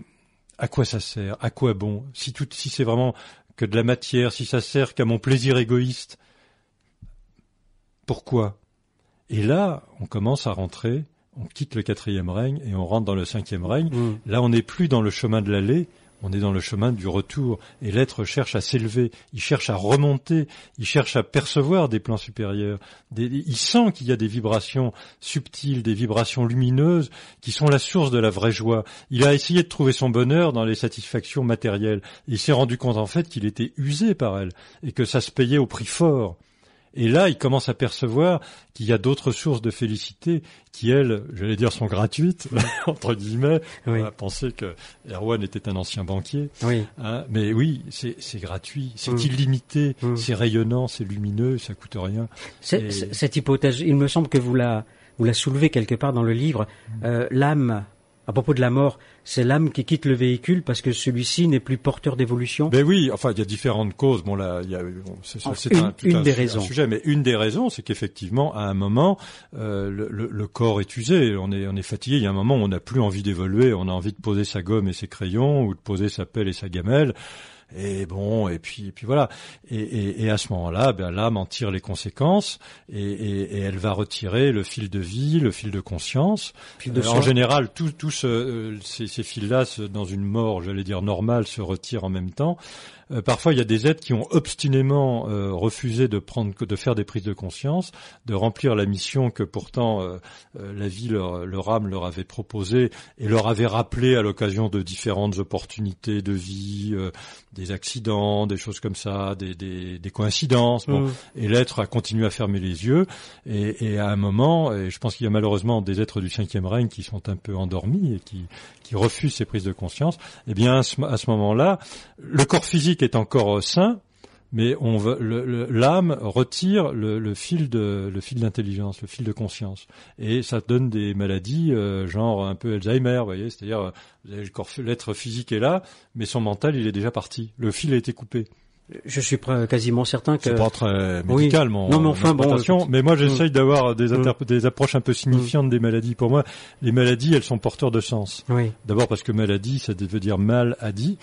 à quoi ça sert? À quoi bon? Si tout, si c'est vraiment que de la matière, si ça sert qu'à mon plaisir égoïste, pourquoi? Et là, on commence à rentrer, on quitte le quatrième règne et on rentre dans le cinquième règne. Mmh. Là, on n'est plus dans le chemin de l'allée, on est dans le chemin du retour et l'être cherche à s'élever, il cherche à remonter, il cherche à percevoir des plans supérieurs. il sent qu'il y a des vibrations subtiles, des vibrations lumineuses qui sont la source de la vraie joie. Il a essayé de trouver son bonheur dans les satisfactions matérielles. Il s'est rendu compte en fait qu'il était usé par elles et que ça se payait au prix fort. Et là, il commence à percevoir qu'il y a d'autres sources de félicité qui, elles, j'allais dire, sont gratuites, entre guillemets. On va penser que Erwan était un ancien banquier. Oui. Hein, mais oui, c'est gratuit, c'est mm. illimité, mm. c'est rayonnant, c'est lumineux, ça coûte rien. Cette hypothèse, il me semble que vous la, vous la soulevez quelque part dans le livre. Mm. Euh, L'âme à propos de la mort, c'est l'âme qui quitte le véhicule parce que celui-ci n'est plus porteur d'évolution. Ben oui, enfin il y a différentes causes. Bon là, il y a c'est un, une des raisons. sujet, mais une des raisons, c'est qu'effectivement, à un moment, euh, le, le, corps est usé, on est on est fatigué. Il y a un moment, où on n'a plus envie d'évoluer, on a envie de poser sa gomme et ses crayons ou de poser sa pelle et sa gamelle. Et bon, et puis, et puis voilà. Et, et, et à ce moment-là, ben, l'âme en tire les conséquences et, elle va retirer le fil de vie, le fil de conscience. Euh, en général, tous ce, euh, ces, ces fils-là, dans une mort, j'allais dire normale, se retirent en même temps. Euh, parfois, il y a des êtres qui ont obstinément euh, refusé de prendre, de faire des prises de conscience, de remplir la mission que pourtant euh, la vie, leur, leur, âme leur avait proposée et leur avait rappelé à l'occasion de différentes opportunités de vie, des accidents, des choses comme ça, des, des, des coïncidences. Bon, mmh. Et l'être a continué à fermer les yeux. Et, et à un moment, et je pense qu'il y a malheureusement des êtres du cinquième règne qui sont un peu endormis et qui, qui refusent ces prises de conscience. Eh bien, à ce moment-là, le corps physique est encore euh, sain, mais l'âme retire le, fil de le d'intelligence, le fil de conscience, et ça donne des maladies euh, genre un peu Alzheimer, voyez, c'est-à-dire euh, l'être physique est là, mais son mental il est déjà parti, le fil a été coupé. Je suis quasiment certain que c'est pas très médical, mon, non, mais enfin bon, mais moi j'essaye mm. d'avoir des, mm. des approches un peu signifiantes des maladies. Pour moi, les maladies, elles sont porteurs de sens. Oui. D'abord parce que maladie, ça veut dire mal à dit.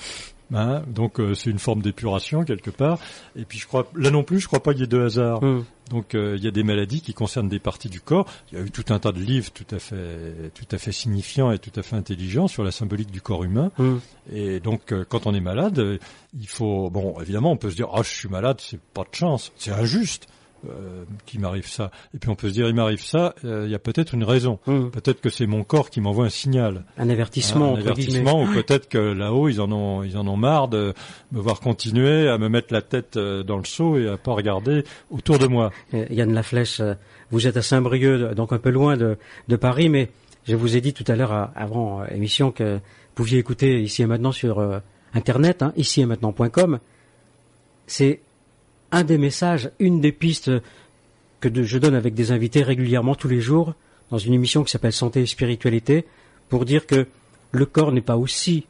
Hein, donc euh, c'est une forme d'épuration quelque part. Et puis je crois, là non plus, je crois pas qu'il y ait de hasard. Mm. Donc euh, il y a des maladies qui concernent des parties du corps. Il y a eu tout un tas de livres tout à fait, tout à fait signifiants et tout à fait intelligents sur la symbolique du corps humain. Mm. Et donc euh, quand on est malade, il faut, bon, évidemment, on peut se dire, ah, je suis malade, c'est pas de chance, c'est injuste. Euh, qu'il m'arrive ça. Et puis on peut se dire, il m'arrive ça, euh, il y a peut-être une raison. Mm. Peut-être que c'est mon corps qui m'envoie un signal. Un avertissement. Un, avertissement, ou peut-être que là-haut, ils en ont, ils en ont marre de me voir continuer à me mettre la tête dans le seau et à pas regarder autour de moi. Yann Laflèche, vous êtes à Saint-Brieuc, donc un peu loin de, de Paris, mais je vous ai dit tout à l'heure avant émission que vous pouviez écouter ici et maintenant sur euh, internet, hein, ici et maintenant.com. C'est un des messages, une des pistes que je donne avec des invités régulièrement tous les jours dans une émission qui s'appelle Santé et Spiritualité pour dire que le corps n'est pas aussi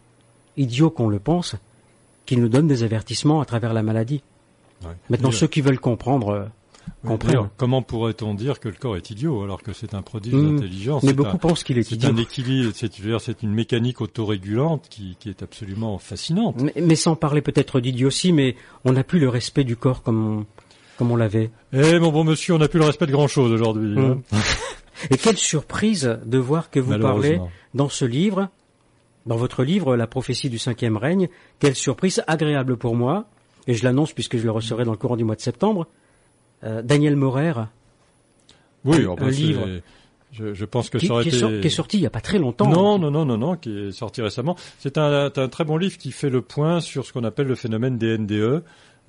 idiot qu'on le pense, qu'il nous donne des avertissements à travers la maladie. Maintenant, ceux qui veulent comprendre comment pourrait-on dire que le corps est idiot alors que c'est un prodige mmh. d'intelligence? Mais beaucoup pensent qu'il est, idiot. C'est un équilibre, c'est une mécanique autorégulante qui, qui est absolument fascinante. Mais, sans parler peut-être d'idiotie, mais on n'a plus le respect du corps comme on, comme on l'avait. Eh mon bon monsieur, on n'a plus le respect de grand-chose aujourd'hui. Hein. Mmh. Et quelle surprise de voir que vous parlez dans ce livre, dans votre livre La prophétie du cinquième règne, quelle surprise agréable pour moi, et je l'annonce puisque je le recevrai dans le courant du mois de septembre, Daniel Morer. Oui, un, livre. Je, pense que qui, ça aurait qui, été... qui est sorti il n'y a pas très longtemps. Non, non, non, non, non, qui est sorti récemment. C'est un, un, très bon livre qui fait le point sur ce qu'on appelle le phénomène des NDE,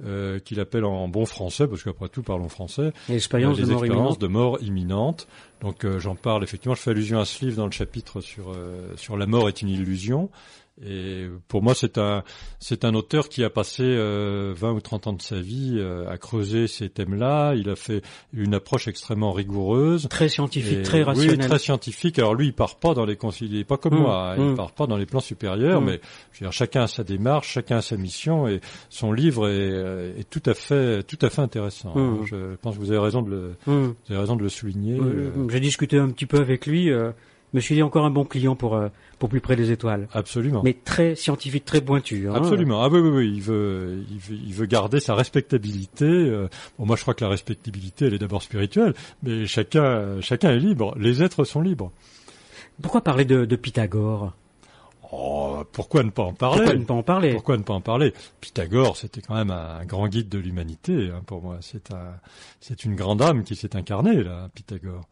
euh, qu'il appelle en bon français, parce qu'après tout parlons français, l'expérience euh, de, mort expériences de mort imminente. Donc euh, j'en parle effectivement, je fais allusion à ce livre dans le chapitre sur euh, sur la mort est une illusion. Et pour moi, c'est un c'est un auteur qui a passé euh, 20 ou 30 ans de sa vie euh, à creuser ces thèmes-là. Il a fait une approche extrêmement rigoureuse, très scientifique, très rationnelle. Oui, très scientifique. Alors lui, il part pas dans les il est pas comme mmh, moi, il mmh. part pas dans les plans supérieurs, mmh. mais je veux dire, chacun a sa démarche, chacun a sa mission, et son livre est, euh, est tout à fait tout à fait intéressant. Je pense que vous avez raison de le vous avez raison de le souligner. Euh. J'ai discuté un petit peu avec lui. Euh, me suis dit encore un bon client pour euh, pour plus près des étoiles. Absolument. Mais très scientifique, très pointu. Hein. Absolument. Ah oui, oui, oui. Il veut, il veut, garder sa respectabilité. Euh. Bon, moi, je crois que la respectabilité, elle est d'abord spirituelle, mais chacun, chacun est libre. Les êtres sont libres. Pourquoi parler de, de Pythagore? Oh, pourquoi ne pas en parler? Pourquoi ne pas en parler? Pourquoi ne pas en parler? Pythagore, c'était quand même un grand guide de l'humanité hein, pour moi. C'est un, c'est une grande âme qui s'est incarnée là, Pythagore.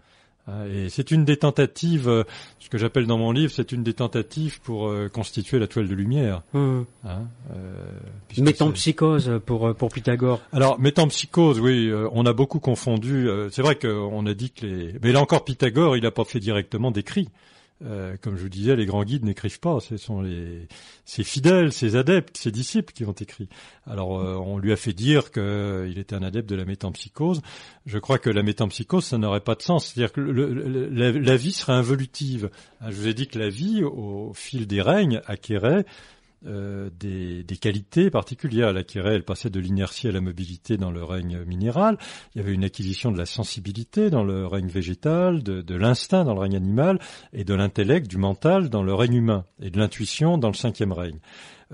Hein, et c'est une des tentatives, euh, ce que j'appelle dans mon livre, c'est une des tentatives pour euh, constituer la toile de lumière. Mmh. Hein, euh, psychose pour pour Pythagore. Alors métampsychose, oui, euh, on a beaucoup confondu. c'est vrai qu'on a dit que les, mais là encore Pythagore, il n'a pas fait directement d'écrit. Euh, comme je vous disais, les grands guides n'écrivent pas, ce sont les, ses fidèles, ses adeptes, ses disciples qui ont écrit. Alors euh, on lui a fait dire qu'il était un adepte de la métampsychose. Je crois que la métampsychose, ça n'aurait pas de sens. C'est-à-dire que la, vie serait involutive. Je vous ai dit que la vie, au fil des règnes, acquérait euh, des, des, qualités particulières. Elle acquérait, elle passait de l'inertie à la mobilité dans le règne minéral. Il y avait une acquisition de la sensibilité dans le règne végétal, de, de l'instinct dans le règne animal, et de l'intellect, du mental dans le règne humain, et de l'intuition dans le cinquième règne.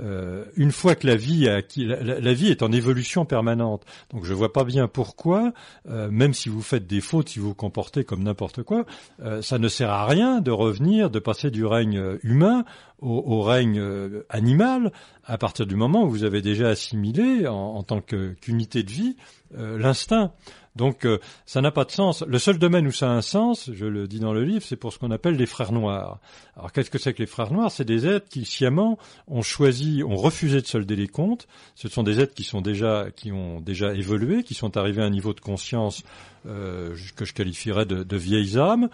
Euh, une fois que la vie la, vie est en évolution permanente. Donc je vois pas bien pourquoi, euh, même si vous faites des fautes, si vous vous comportez comme n'importe quoi, euh, ça ne sert à rien de revenir, de passer du règne humain au, règne animal à partir du moment où vous avez déjà assimilé en tant qu'unité de vie l'instinct. Donc euh, ça n'a pas de sens. Le seul domaine où ça a un sens, je le dis dans le livre, c'est pour ce qu'on appelle les frères noirs. Alors qu'est-ce que c'est que les frères noirs? C'est des êtres qui sciemment ont choisi, ont refusé de solder les comptes. Ce sont des êtres qui sont déjà, qui ont déjà évolué, qui sont arrivés à un niveau de conscience euh, que je qualifierais de, vieilles âmes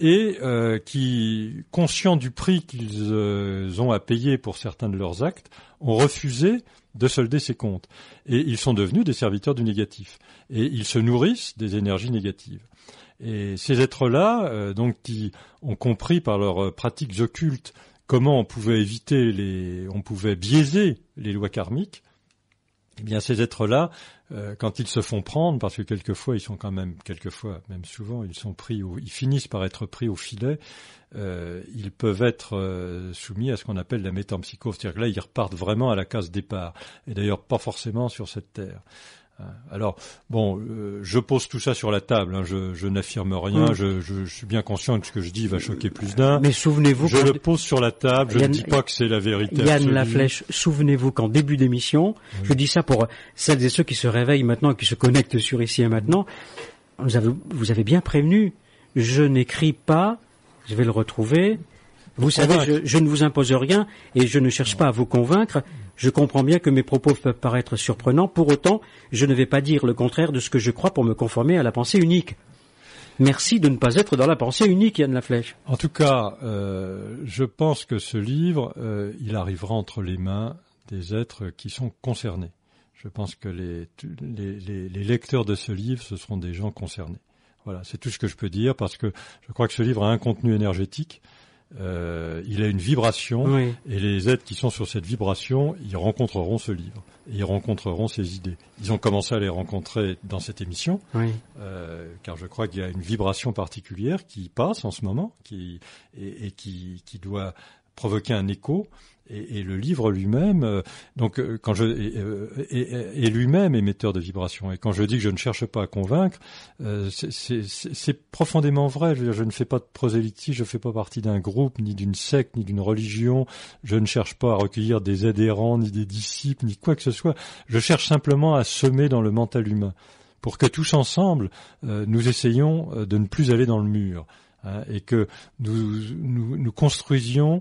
et euh, qui, conscients du prix qu'ils ont à payer pour certains de leurs actes, ont refusé de solder ces comptes. Et ils sont devenus des serviteurs du négatif. Et ils se nourrissent des énergies négatives. Et ces êtres-là, euh, donc, qui ont compris par leurs euh, pratiques occultes comment on pouvait éviter les, on pouvait biaiser les lois karmiques, eh bien ces êtres-là, euh, quand ils se font prendre, parce que quelquefois ils sont quand même, quelquefois, même souvent, ils sont pris, ils finissent par être pris au filet, euh, ils peuvent être euh, soumis à ce qu'on appelle la métampsychose, c'est-à-dire que là ils repartent vraiment à la case départ, et d'ailleurs pas forcément sur cette terre. Hein. Alors bon, euh, je pose tout ça sur la table. Hein, je, je n'affirme rien. Mm. Je, je, je suis bien conscient que ce que je dis va choquer plus d'un. Mais souvenez-vous, Je le pose sur la table. Je ne dis pas que c'est la vérité. Yann absolue. Laflèche, souvenez-vous qu'en début d'émission, je dis ça pour celles et ceux qui se réveillent maintenant, qui se connectent sur ici et maintenant, vous avez, vous avez bien prévenu, je n'écris pas, je vais le retrouver. Vous savez, je ne vous impose rien et je ne cherche pas à vous convaincre. Je comprends bien que mes propos peuvent paraître surprenants. Pour autant, je ne vais pas dire le contraire de ce que je crois pour me conformer à la pensée unique. Merci de ne pas être dans la pensée unique, Yann Laflèche. En tout cas, euh, je pense que ce livre, euh, il arrivera entre les mains des êtres qui sont concernés. Je pense que les, les, les- les lecteurs de ce livre, ce seront des gens concernés. Voilà, c'est tout ce que je peux dire parce que je crois que ce livre a un contenu énergétique. Euh, il a une vibration Oui. et les êtres qui sont sur cette vibration, ils rencontreront ce livre et ils rencontreront ces idées. Ils ont commencé à les rencontrer dans cette émission Oui. euh, car je crois qu'il y a une vibration particulière qui passe en ce moment, qui et, et qui, qui doit provoquer un écho. Et, et le livre lui-même, euh, donc euh, quand je et, euh, et- lui-même émetteur de vibrations. Et quand je dis que je ne cherche pas à convaincre, c'est- profondément vrai. Je, veux dire, je ne fais pas de prosélytisme, je ne fais pas partie d'un groupe, ni d'une secte, ni d'une religion. Je ne cherche pas à recueillir des adhérents, ni des disciples, ni quoi que ce soit. Je cherche simplement à semer dans le mental humain pour que tous ensemble, nous essayions de ne plus aller dans le mur hein, et que nous, nous, nous construisions,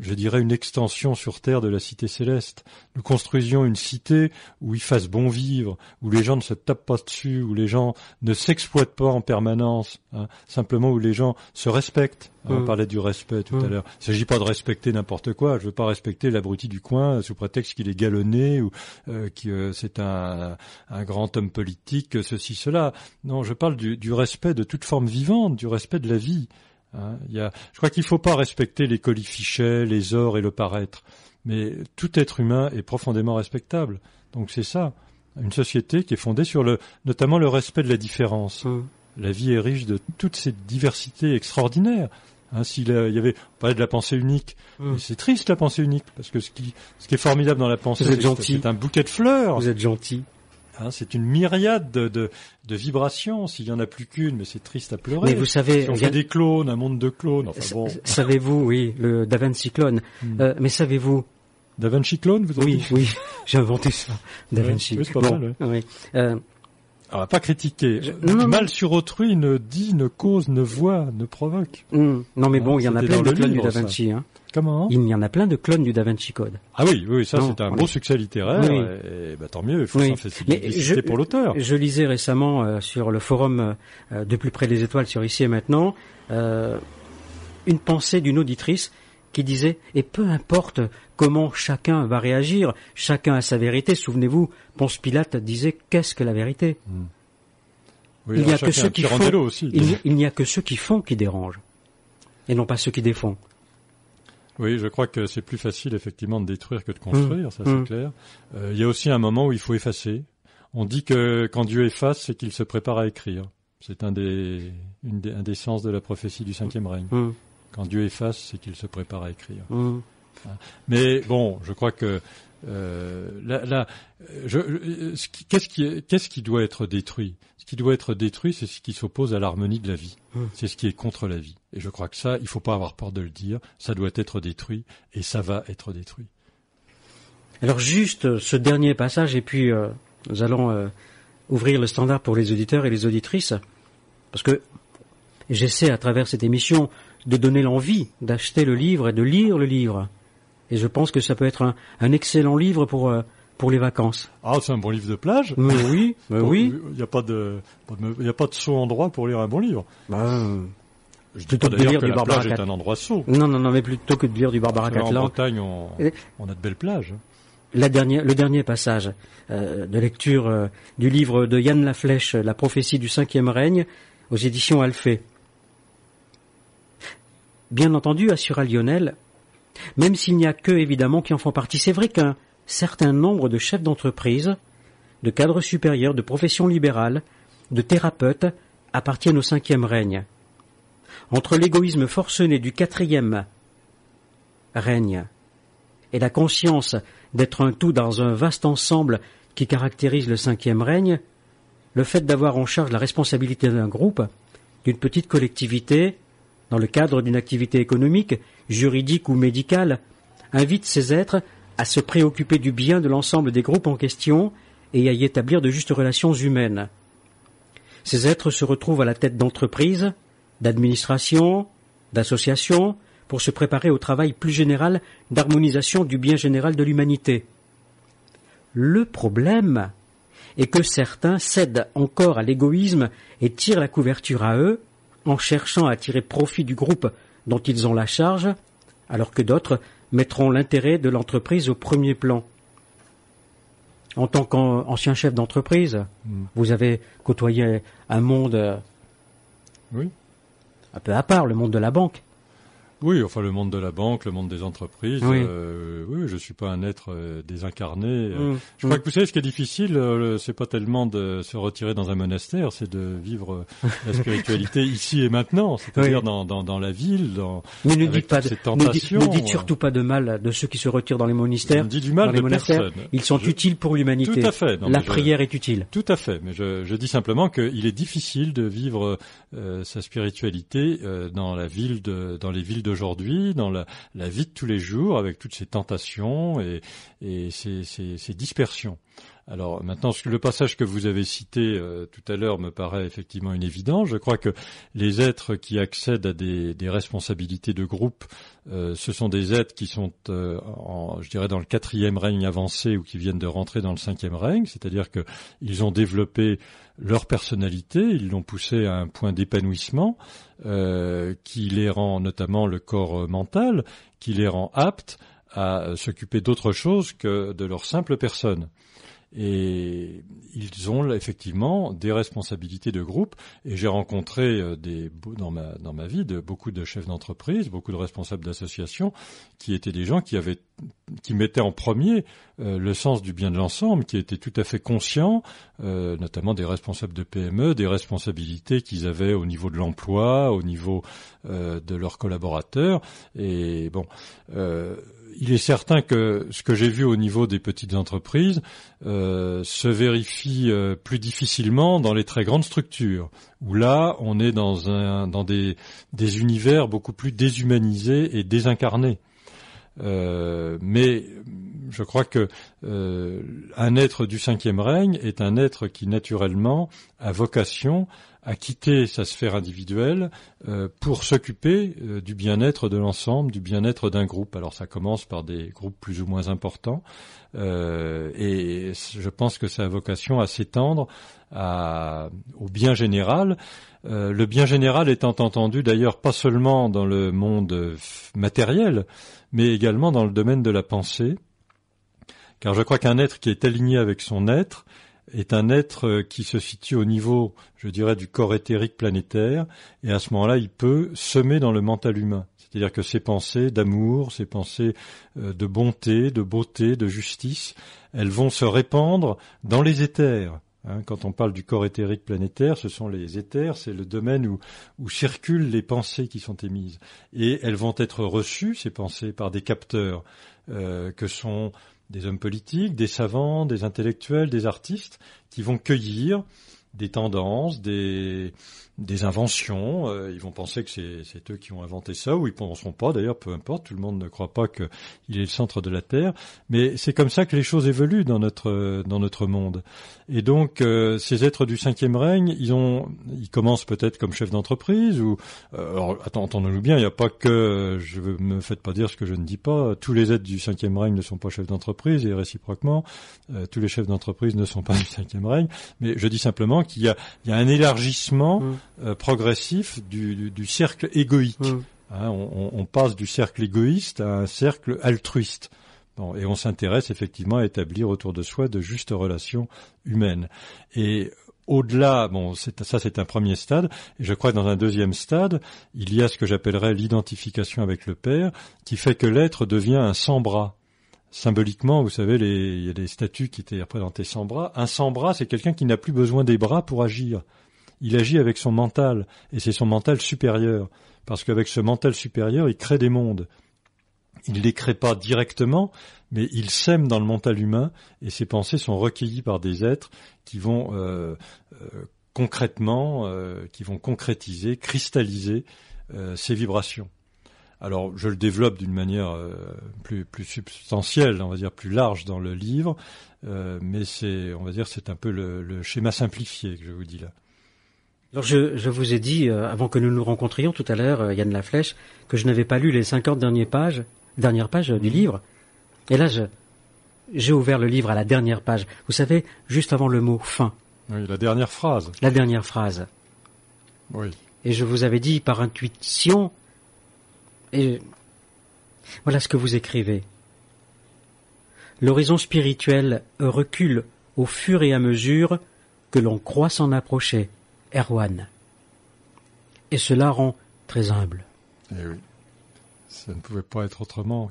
je dirais, une extension sur Terre de la cité céleste. Nous construisions une cité où il fasse bon vivre, où les gens ne se tapent pas dessus, où les gens ne s'exploitent pas en permanence, hein, simplement où les gens se respectent. Hein, On Mm. parlait du respect tout à Mm. l'heure. Il ne s'agit pas de respecter n'importe quoi. Je veux pas respecter l'abruti du coin sous prétexte qu'il est galonné ou euh, que euh, c'est un, un grand homme politique, ceci, cela. Non, je parle du, du respect de toute forme vivante, du respect de la vie. Hein. Y a, je crois qu'il ne faut pas respecter les colifichets, les ors et le paraître. Mais tout être humain est profondément respectable. Donc c'est ça, une société qui est fondée sur le, notamment le respect de la différence. Hum. La vie est riche de toute cette diversité extraordinaire. Hein, s'il y avait, on parlait de la pensée unique, mais c'est triste la pensée unique parce que ce qui, ce qui est formidable dans la pensée, c'est un bouquet de fleurs. Vous êtes gentil. Hein, c'est une myriade de, de, de vibrations. S'il y en a plus qu'une, mais c'est triste à pleurer. Mais vous savez, si on fait des clones, un monde de clones. Enfin bon, Savez-vous, oui, le Da Vinci clone. Hmm. Euh, mais savez-vous, Da Vinci clone, vous oui, oui, j'ai inventé ça, Da Vinci. oui, c'est pas Bon, mal, oui. Euh, On va pas critiquer. Je- Du non, non, mal non. sur autrui ne dit, ne cause, ne voit, ne provoque. hmm, non, mais bon, il y en a plein de clones du Da. Vinci. Hein. Comment? Il y en a plein de clones du Da Vinci Code. Ah oui, oui, ça c'est un oui. gros succès littéraire. Oui. Et, bah, tant mieux, il faut Oui. s'en pour l'auteur. Je lisais récemment euh, sur le forum euh, de plus près des étoiles sur ici et maintenant euh, une pensée d'une auditrice qui disait et peu importe comment chacun va réagir, chacun a sa vérité. Souvenez-vous, Ponce Pilate disait qu'est-ce que la vérité? Oui, il n'y a que ceux qui font. aussi. Il n'y- il n'y a que ceux qui font qui dérangent et non pas ceux qui défont. Oui, je crois que c'est plus facile effectivement de détruire que de construire, ça c'est Mm. clair. Euh, il y a aussi un moment où il faut effacer. On dit que quand Dieu efface, c'est qu'il se prépare à écrire. C'est un des, une des, un des sens de la prophétie du cinquième règne. Hum, Quand Dieu efface, c'est qu'il se prépare à écrire. hum. Mais bon, je crois que euh, là, là, qu'est-ce qui, doit être détruit? Ce qui doit être détruit, c'est ce qui s'oppose à l'harmonie de la vie. Hmm. C'est ce qui est contre la vie. Et je crois que ça, il faut pas avoir peur de le dire. Ça doit être détruit, et ça va être détruit. Alors juste euh, ce dernier passage et puis euh, nous allons euh, ouvrir le standard pour les auditeurs et les auditrices parce que j'essaie à travers cette émission de donner l'envie d'acheter le livre et de lire le livre. Et je pense que ça peut être un, un excellent livre pour euh, pour les vacances. Ah, c'est un bon livre de plage. Mais oui, mais oui. Il n'y a pas de, de- il y a pas de saut endroit pour lire un bon livre. Dis Plutôt pas que de lire que du la Barbara plage est un endroit saut. non, non, non, mais plutôt que de lire du Barbara là, En Catlan. Bretagne, on, Et- on a de belles plages. La dernière, le dernier passage euh, de lecture euh, du livre de Yann Laflèche, La prophétie du cinquième règne, aux éditions Alphée. Bien entendu, assura Lionel, même s'il n'y a qu'eux évidemment qui en font partie, c'est vrai qu'un certain nombre de chefs d'entreprise, de cadres supérieurs, de professions libérales, de thérapeutes appartiennent au cinquième règne. Entre l'égoïsme forcené du quatrième règne et la conscience d'être un tout dans un vaste ensemble qui caractérise le cinquième règne, le fait d'avoir en charge la responsabilité d'un groupe, d'une petite collectivité, dans le cadre d'une activité économique, juridique ou médicale, invite ces êtres à se préoccuper du bien de l'ensemble des groupes en question et à y établir de justes relations humaines. Ces êtres se retrouvent à la tête d'entreprises, d'administrations, d'associations, pour se préparer au travail plus général d'harmonisation du bien général de l'humanité. Le problème est que certains cèdent encore à l'égoïsme et tirent la couverture à eux, en cherchant à tirer profit du groupe dont ils ont la charge, alors que d'autres mettront l'intérêt de l'entreprise au premier plan. En tant qu'ancien chef d'entreprise, hmm. vous avez côtoyé un monde oui. un peu à part, le monde de la banque. Oui, enfin le monde de la banque, le monde des entreprises. Oui, euh, oui je suis pas un être euh, désincarné. Euh. Mmh. Je crois que vous savez, ce qui est difficile, euh, c'est pas tellement de se retirer dans un monastère, c'est de vivre la spiritualité ici et maintenant, c'est-à-dire dans, dans, dans, la ville, dans Mais ne dites pas de, ne dites, surtout pas de mal de ceux qui se retirent dans les monastères. dit du mal les de monastères. Ils sont utiles pour l'humanité. Tout à fait. la prière est utile. Tout à fait. Mais je, je dis simplement qu'il est difficile de vivre sa spiritualité dans la ville de, dans les villes de aujourd'hui, dans la, vie de tous les jours, avec toutes ces tentations et, ces, dispersions. Alors maintenant, le passage que vous avez cité euh, tout à l'heure me paraît effectivement une évidence. Je crois que les êtres qui accèdent à des, responsabilités de groupe, euh, ce sont des êtres qui sont, euh, je dirais, dans le quatrième règne avancé ou qui viennent de rentrer dans le cinquième règne, c'est-à-dire qu'ils ont développé leur personnalité, ils l'ont poussé à un point d'épanouissement qui les rend notamment le corps mental, qui les rend aptes à s'occuper d'autre chose que de leur simple personne. Et ils ont effectivement des responsabilités de groupe. Et j'ai rencontré euh, des, dans ma dans ma vie beaucoup de chefs d'entreprise, beaucoup de responsables d'associations, qui étaient des gens qui avaient qui mettaient en premier euh, le sens du bien de l'ensemble, qui étaient tout à fait conscients, euh, notamment des responsables de PME, des responsabilités qu'ils avaient au niveau de l'emploi, au niveau de leurs collaborateurs. Et bon il est certain que ce que j'ai vu au niveau des petites entreprises euh, se vérifie euh, plus difficilement dans les très grandes structures, où là on est dans, un, dans des, des univers beaucoup plus déshumanisés et désincarnés. Euh, mais je crois que un être du cinquième règne est un être qui naturellement a vocation à quitter sa sphère individuelle euh, pour s'occuper euh, du bien-être de l'ensemble, du bien-être d'un groupe. Alors ça commence par des groupes plus ou moins importants, euh, et je pense que ça a vocation à s'étendre au bien général. le bien général étant entendu d'ailleurs pas seulement dans le monde matériel, mais également dans le domaine de la pensée. Car je crois qu'un être qui est aligné avec son être est un être euh, qui se situe au niveau, je dirais, du corps éthérique planétaire, et à ce moment-là, il peut semer dans le mental humain. C'est-à-dire que ses pensées d'amour, ses pensées euh, de bonté, de beauté, de justice, elles vont se répandre dans les éthers. Hein. quand on parle du corps éthérique planétaire, ce sont les éthers, c'est le domaine où, circulent les pensées qui sont émises. Et elles vont être reçues, ces pensées, par des capteurs, euh, que sont des hommes politiques, des savants, des intellectuels, des artistes, qui vont cueillir des tendances, des, des inventions. Euh, ils vont penser que c'est eux qui ont inventé ça, ou ils penseront pas. D'ailleurs, peu importe. Tout le monde ne croit pas qu'il est le centre de la Terre. Mais c'est comme ça que les choses évoluent dans notre dans notre monde. Et donc, euh, ces êtres du cinquième règne, ils ont, ils commencent peut-être comme chefs d'entreprise. Ou euh, alors, entendons-nous bien. Il n'y a pas que. Je me faites pas dire ce que je ne dis pas. Tous les êtres du cinquième règne ne sont pas chefs d'entreprise et réciproquement, tous les chefs d'entreprise ne sont pas du cinquième règne. Mais je dis simplement qu'il y a, il y a un élargissement. Mmh. Euh, progressif du, du, cercle égoïque. Mmh. Hein, on, on, passe du cercle égoïste à un cercle altruiste. Bon, et on s'intéresse effectivement à établir autour de soi de justes relations humaines. Et au-delà, bon, ça c'est un premier stade, et je crois que dans un deuxième stade, il y a ce que j'appellerais l'identification avec le Père, qui fait que l'être devient un sans bras. symboliquement, vous savez, les, il y a des statues qui étaient représentées sans bras. Un sans bras, c'est quelqu'un qui n'a plus besoin des bras pour agir. Il agit avec son mental, et c'est son mental supérieur. Parce qu'avec ce mental supérieur, il crée des mondes. Il ne les crée pas directement, mais il sème dans le mental humain, et ses pensées sont recueillies par des êtres qui vont euh, euh, concrètement, euh, qui vont concrétiser, cristalliser ces vibrations. Alors, je le développe d'une manière plus, substantielle, on va dire plus large dans le livre, mais c'est, on va dire, c'est un peu le, schéma simplifié que je vous dis là. Alors, je, je vous ai dit, avant que nous nous rencontrions tout à l'heure, Yann Laflèche, que je n'avais pas lu les 50 dernières pages, dernières pages du livre. Et là, j'ai ouvert le livre à la dernière page. Vous savez, juste avant le mot fin. Oui, la dernière phrase. La dernière phrase. Oui. Et je vous avais dit par intuition, et voilà ce que vous écrivez. L'horizon spirituel recule au fur et à mesure que l'on croit s'en approcher. Erwan. Et cela rend très humble. Eh oui. Ça ne pouvait pas être autrement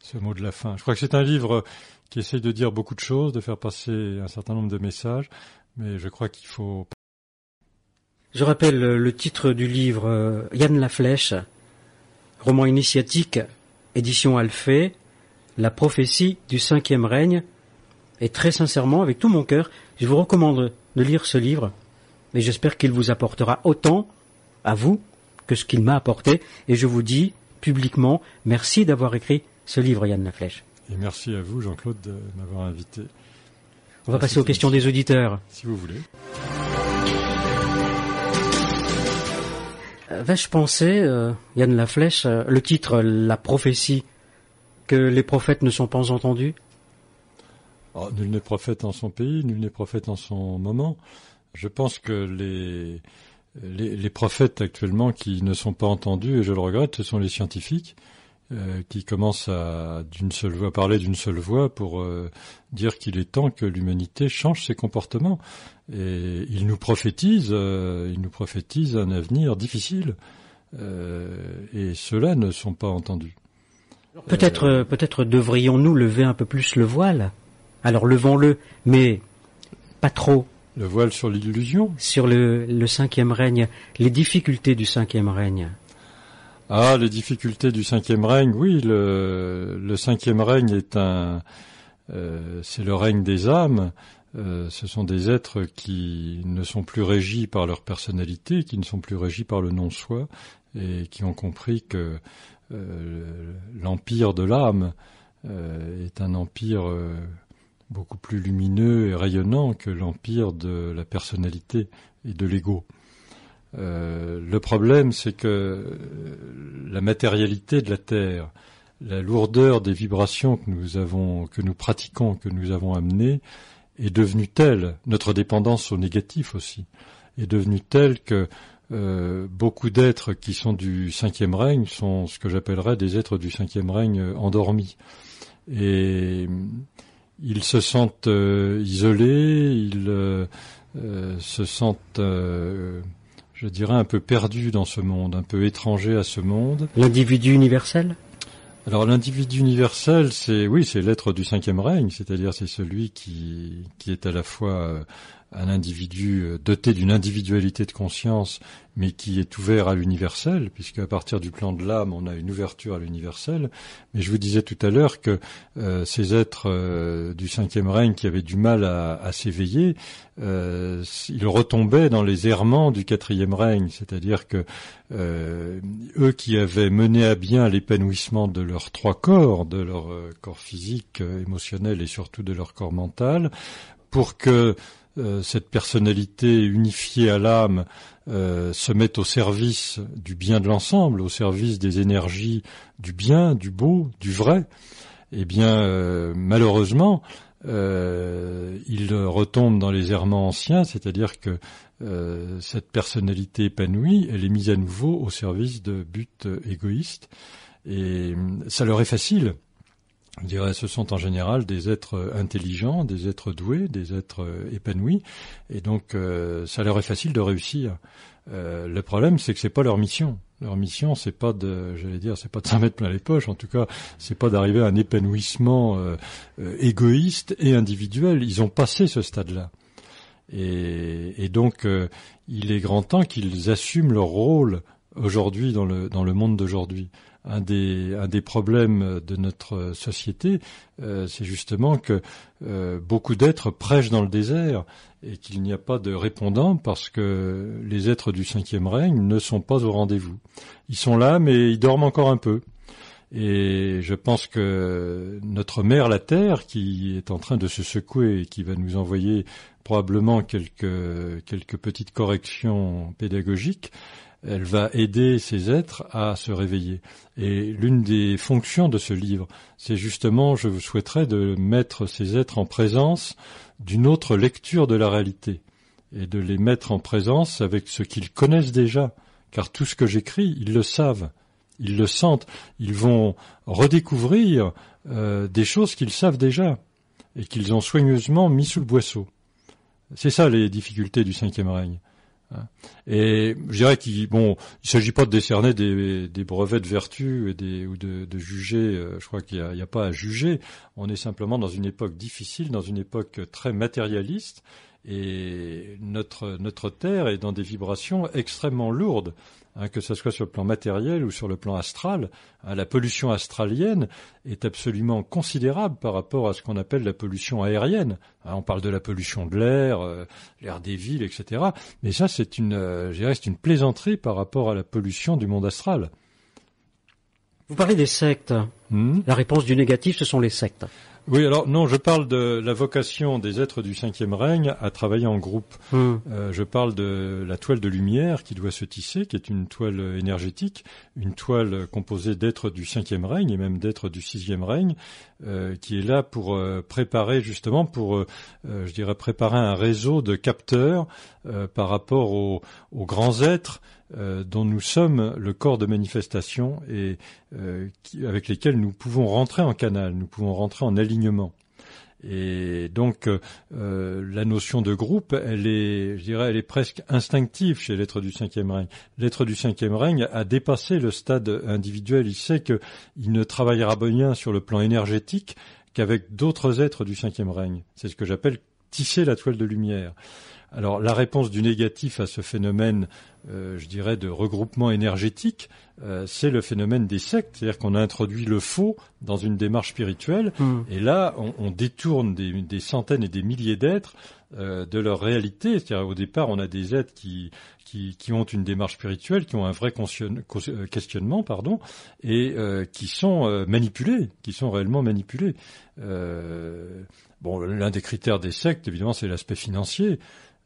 ce mot de la fin. Je crois que c'est un livre qui essaye de dire beaucoup de choses, de faire passer un certain nombre de messages, mais je crois qu'il faut. Je rappelle le titre du livre euh, Yann Laflèche, roman initiatique, édition Alphée, La prophétie du cinquième règne, et très sincèrement, avec tout mon cœur, je vous recommande de lire ce livre, et j'espère qu'il vous apportera autant à vous que ce qu'il m'a apporté, et je vous dis publiquement merci d'avoir écrit ce livre, Yann Laflèche. Et merci à vous, Jean-Claude, de m'avoir invité. On va passer aux questions des auditeurs. Si vous voulez. Euh, vais-je penser, euh, Yann Laflèche, euh, le titre La prophétie, que les prophètes ne sont pas entendus? Oh, Nul n'est prophète en son pays, nul n'est prophète en son moment. Je pense que les, les, prophètes actuellement qui ne sont pas entendus, et je le regrette, ce sont les scientifiques. Euh, qui commence à d'une seule voix parler d'une seule voix pour euh, dire qu'il est temps que l'humanité change ses comportements et il nous prophétise euh, il nous prophétise un avenir difficile et ceux-là ne sont pas entendus. Peut-être peut-être devrions-nous lever un peu plus le voile. Alors levons-le mais pas trop. Le voile sur l'illusion Sur le, le cinquième règne, les difficultés du cinquième règne. Ah, les difficultés du cinquième règne, oui, le, le cinquième règne est un, euh, c'est le règne des âmes. Euh, ce sont des êtres qui ne sont plus régis par leur personnalité, qui ne sont plus régis par le non-soi, et qui ont compris que euh, l'empire de l'âme est un empire beaucoup plus lumineux et rayonnant que l'empire de la personnalité et de l'ego. Euh, le problème, c'est que euh, la matérialité de la Terre, la lourdeur des vibrations que nous avons, que nous pratiquons, que nous avons amenées, est devenue telle, notre dépendance au négatif aussi, est devenue telle que euh, beaucoup d'êtres qui sont du cinquième règne sont ce que j'appellerais des êtres du cinquième règne endormis. Et ils se sentent isolés, ils se sentent je dirais, un peu perdu dans ce monde, un peu étranger à ce monde. L'individu universel? Alors l'individu universel, c'est oui, c'est l'être du cinquième règne, c'est-à-dire c'est celui qui qui est à la fois euh, un individu euh, doté d'une individualité de conscience, mais qui est ouvert à l'universel, puisque à partir du plan de l'âme, on a une ouverture à l'universel. Mais je vous disais tout à l'heure que euh, ces êtres euh, du cinquième règne qui avaient du mal à, à s'éveiller, ils retombaient dans les errements du quatrième règne, c'est-à-dire que eux qui avaient mené à bien l'épanouissement de leurs trois corps, de leur corps physique, émotionnel et surtout de leur corps mental, pour que euh, cette personnalité unifiée à l'âme euh, se met au service du bien de l'ensemble, au service des énergies du bien, du beau, du vrai, eh bien euh, malheureusement, il retombe dans les errements anciens, c'est-à-dire que cette personnalité épanouie, elle est mise à nouveau au service de buts égoïstes, et ça leur est facile je dirais, ce sont en général des êtres intelligents, des êtres doués, des êtres épanouis, et donc ça leur est facile de réussir. le problème, c'est que c'est pas leur mission. Leur mission, c'est pas de, j'allais dire, c'est pas de s'en mettre plein les poches. En tout cas, c'est pas d'arriver à un épanouissement euh, euh, égoïste et individuel. Ils ont passé ce stade-là. Et, et, donc, euh, il est grand temps qu'ils assument leur rôle aujourd'hui dans le dans le monde d'aujourd'hui un des, problèmes de notre société, euh, c'est justement que euh, beaucoup d'êtres prêchent dans le désert et qu'il n'y a pas de répondant parce que les êtres du cinquième règne ne sont pas au rendez-vous. Ils sont là, mais ils dorment encore un peu. Et je pense que notre mère, la Terre, qui est en train de se secouer et qui va nous envoyer probablement quelques, quelques petites corrections pédagogiques, elle va aider ces êtres à se réveiller. Et l'une des fonctions de ce livre, c'est justement, je vous souhaiterais de mettre ces êtres en présence d'une autre lecture de la réalité et de les mettre en présence avec ce qu'ils connaissent déjà, car tout ce que j'écris, ils le savent, ils le sentent, ils vont redécouvrir euh, des choses qu'ils savent déjà et qu'ils ont soigneusement mis sous le boisseau. C'est ça les difficultés du cinquième règne. Hein. Et je dirais qu'il bon, il s'agit pas de décerner des, brevets de vertu ou de, juger. Euh, je crois qu'il n'y a, pas à juger. On est simplement dans une époque difficile, dans une époque très matérialiste, et notre terre est dans des vibrations extrêmement lourdes. Hein, que ce soit sur le plan matériel ou sur le plan astral, hein, la pollution astralienne est absolument considérable par rapport à ce qu'on appelle la pollution aérienne. Hein, on parle de la pollution de l'air, euh, l'air des villes, etc. Mais ça, c'est une, euh, une plaisanterie par rapport à la pollution du monde astral. Vous parlez des sectes. Hmm? La réponse du négatif, ce sont les sectes. Oui, alors non, je parle de la vocation des êtres du cinquième règne à travailler en groupe. Hmm. Euh, je parle de la toile de lumière qui doit se tisser, qui est une toile énergétique, une toile composée d'êtres du cinquième règne et même d'êtres du sixième règne, euh, qui est là pour euh, préparer justement, pour, je dirais, préparer un réseau de capteurs par rapport aux grands êtres euh, dont nous sommes le corps de manifestation et euh, avec lesquels nous pouvons rentrer en canal, nous pouvons rentrer en alignement. Et donc euh, la notion de groupe, elle est, je dirais, elle est presque instinctive chez l'être du cinquième règne. L'être du cinquième règne a dépassé le stade individuel. Il sait qu'il ne travaillera bien sur le plan énergétique qu'avec d'autres êtres du cinquième règne. C'est ce que j'appelle tisser la toile de lumière. Alors la réponse du négatif à ce phénomène, je dirais, de regroupement énergétique, euh, c'est le phénomène des sectes, c'est-à-dire qu'on a introduit le faux dans une démarche spirituelle, hmm. et là on, détourne des, centaines et des milliers d'êtres euh, de leur réalité. C'est-à-dire au départ on a des êtres qui, qui, ont une démarche spirituelle, qui ont un vrai questionnement, pardon, et qui sont manipulés, qui sont réellement manipulés. bon, l'un des critères des sectes, évidemment, c'est l'aspect financier.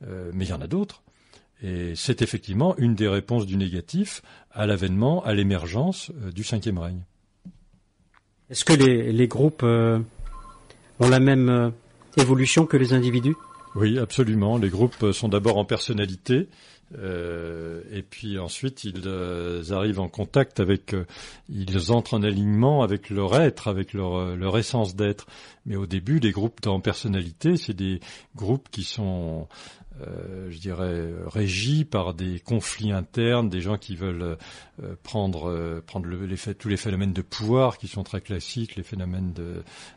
Euh, mais il y en a d'autres. Et c'est effectivement une des réponses du négatif à l'avènement, à l'émergence euh, du cinquième règne. Est-ce que les, groupes euh, ont la même évolution que les individus? Oui, absolument. Les groupes sont d'abord en personnalité, et puis ensuite ils arrivent en contact avec, ils entrent en alignement avec leur être, avec leur, leur essence d'être. Mais au début, les groupes en personnalité, c'est des groupes qui sont euh, je dirais, régi par des conflits internes, des gens qui veulent euh, prendre, euh, prendre tous les phénomènes de pouvoir qui sont très classiques, les phénomènes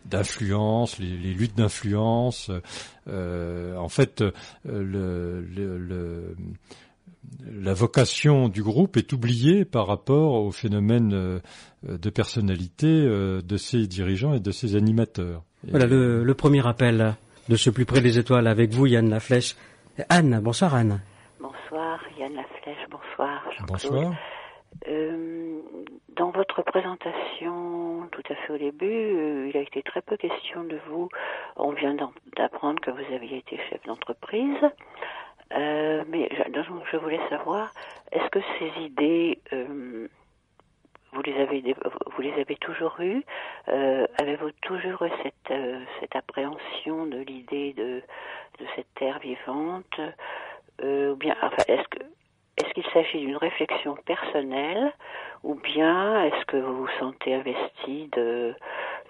d'influence, les, luttes d'influence. en fait, la vocation du groupe est oubliée par rapport au phénomène de personnalité de ses dirigeants et de ses animateurs. Voilà le, le premier appel de ce plus près des étoiles avec vous, Yann Laflèche. Anne, bonsoir Anne. Bonsoir Yann Laflèche, bonsoir Bonsoir. Euh, dans votre présentation, tout à fait au début, euh, il a été très peu question de vous. On vient d'apprendre que vous aviez été chef d'entreprise. Euh, mais je, je, voulais savoir, est-ce que ces idées vous les avez vous les avez toujours eues euh, Avez-vous toujours eu cette euh, cette appréhension de l'idée de cette terre vivante? Euh, Ou bien est-ce que est-ce qu'il s'agit d'une réflexion personnelle? Ou bien est-ce que vous vous sentez investi de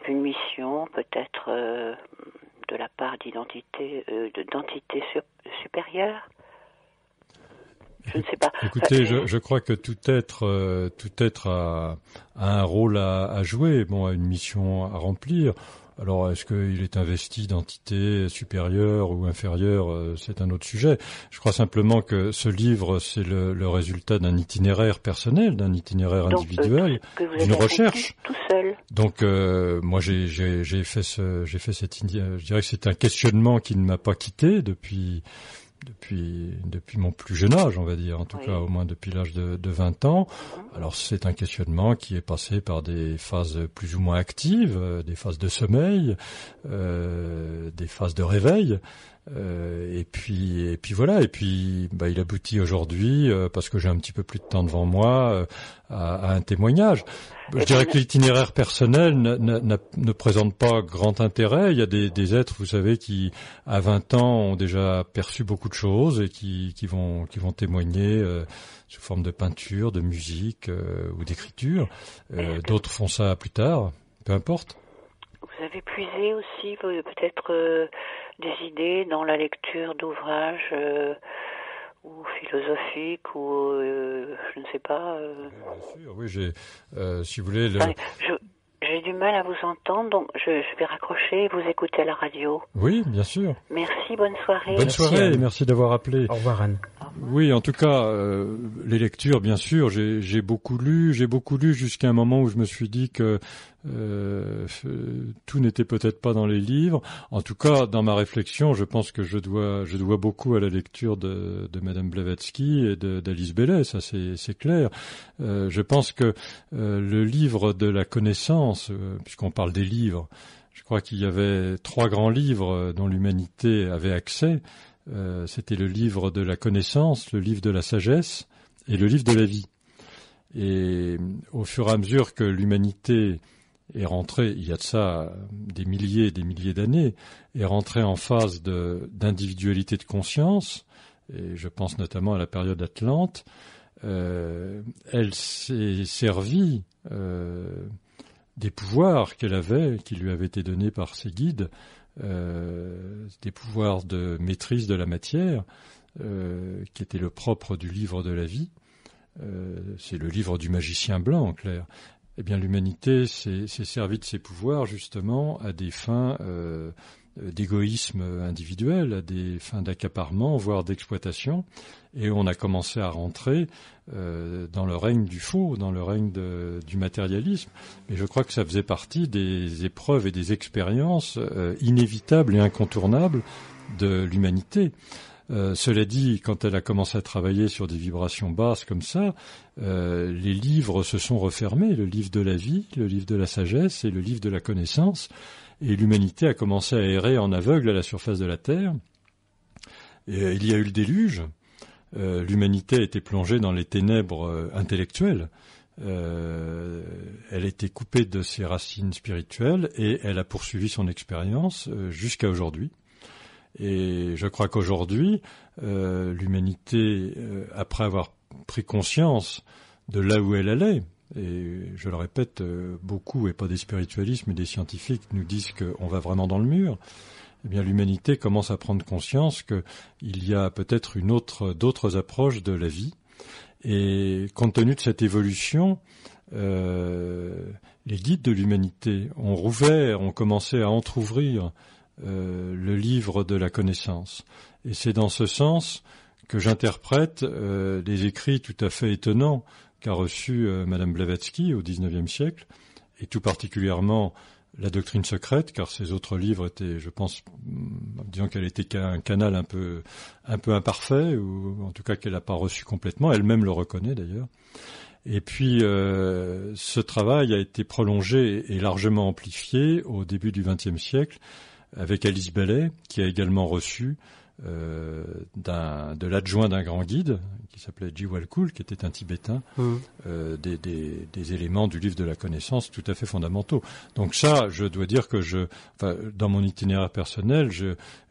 une mission, peut-être de la part d'identité, d'entité supérieure? je ne sais pas. Écoutez, je, je, crois que tout être, euh, tout être a, a, un rôle à, à, jouer, bon, a une mission à remplir. Alors, est-ce qu'il est investi d'entités supérieures ou inférieures euh, C'est un autre sujet. Je crois simplement que ce livre, c'est le, le, résultat d'un itinéraire personnel, d'un itinéraire Donc, individuel, euh, d'une recherche. Tout, seul. Donc, euh, moi, j'ai fait ce, j'ai fait cette, je dirais que c'est un questionnement qui ne m'a pas quitté depuis depuis depuis mon plus jeune âge, on va dire, en tout cas au moins depuis l'âge de, de 20 ans. Mhm. Alors c'est un questionnement qui est passé par des phases plus ou moins actives, euh, des phases de sommeil, euh, des phases de réveil, euh, et puis et puis voilà et puis bah, il aboutit aujourd'hui euh, parce que j'ai un petit peu plus de temps devant moi euh, à, à, un témoignage. Je dirais que l'itinéraire personnel ne présente pas grand intérêt. Il y a des, des, êtres, vous savez, qui à 20 ans ont déjà perçu beaucoup de choses et qui, qui vont qui vont témoigner sous forme de peinture, de musique ou d'écriture. D'autres font ça plus tard, peu importe. Vous avez puisé aussi peut-être des idées dans la lecture d'ouvrages euh, ou philosophiques ou euh, je ne sais pas. Euh. Bien sûr, oui, j'ai, si vous voulez. Le... j'ai du mal à vous entendre, donc je, je, vais raccrocher et vous écouter à la radio. Oui, bien sûr. Merci, bonne soirée. Bonne soirée et merci d'avoir appelé. Au revoir Anne. Oui, en tout cas, euh, les lectures, bien sûr, j'ai beaucoup lu, j'ai beaucoup lu jusqu'à un moment où je me suis dit que euh, tout n'était peut-être pas dans les livres. En tout cas, dans ma réflexion, je pense que je dois, beaucoup à la lecture de, de Madame Blavatsky et d'Alice Bellet, ça c'est clair. Euh, je pense que euh, le livre de la connaissance, puisqu'on parle des livres, je crois qu'il y avait trois grands livres dont l'humanité avait accès. C'était le livre de la connaissance, le livre de la sagesse et le livre de la vie. Et au fur et à mesure que l'humanité est rentrée, il y a de ça des milliers et des milliers d'années, est rentrée en phase d'individualité de, conscience, et je pense notamment à la période Atlante, euh, elle s'est servie euh, des pouvoirs qu'elle avait, qui lui avaient été donnés par ses guides, euh, des pouvoirs de maîtrise de la matière, euh, qui était le propre du livre de la vie. Euh, c'est le livre du magicien blanc, en clair. Eh bien, l'humanité s'est servie de ses pouvoirs justement à des fins d'égoïsme individuel, à des fins d'accaparement, voire d'exploitation, et on a commencé à rentrer euh, dans le règne du faux, dans le règne du matérialisme. Mais je crois que ça faisait partie des épreuves et des expériences euh, inévitables et incontournables de l'humanité. Euh, cela dit, quand elle a commencé à travailler sur des vibrations basses comme ça, euh, les livres se sont refermés, le livre de la vie, le livre de la sagesse et le livre de la connaissance, et l'humanité a commencé à errer en aveugle à la surface de la Terre. Et, euh, il y a eu le déluge, l'humanité a été plongée dans les ténèbres intellectuelles. Elle a été coupée de ses racines spirituelles et elle a poursuivi son expérience jusqu'à aujourd'hui. Et je crois qu'aujourd'hui, l'humanité, après avoir pris conscience de là où elle allait, et je le répète, beaucoup, et pas des spiritualistes, mais des scientifiques, nous disent qu'on va vraiment dans le mur eh bien l'humanité commence à prendre conscience qu'il y a peut-être une autre, d'autres approches de la vie. Et compte tenu de cette évolution, euh, les guides de l'humanité ont rouvert, ont commencé à entr'ouvrir euh, le livre de la connaissance. Et c'est dans ce sens que j'interprète euh, les écrits tout à fait étonnants qu'a reçus Madame Blavatsky au XIXe siècle, et tout particulièrement la doctrine secrète, car ses autres livres étaient, je pense, mm, disons qu'elle était qu'un canal un peu, un peu imparfait, ou en tout cas qu'elle n'a pas reçu complètement. Elle-même le reconnaît d'ailleurs. Et puis, euh, ce travail a été prolongé et largement amplifié au début du XXe siècle avec Alice Bellet, qui a également reçu euh, de l'adjoint d'un grand guide, qui s'appelait Jiwalkul, qui était un Tibétain, Hum. euh, des, des, des éléments du livre de la connaissance tout à fait fondamentaux. Donc ça, je dois dire que je, enfin, dans mon itinéraire personnel,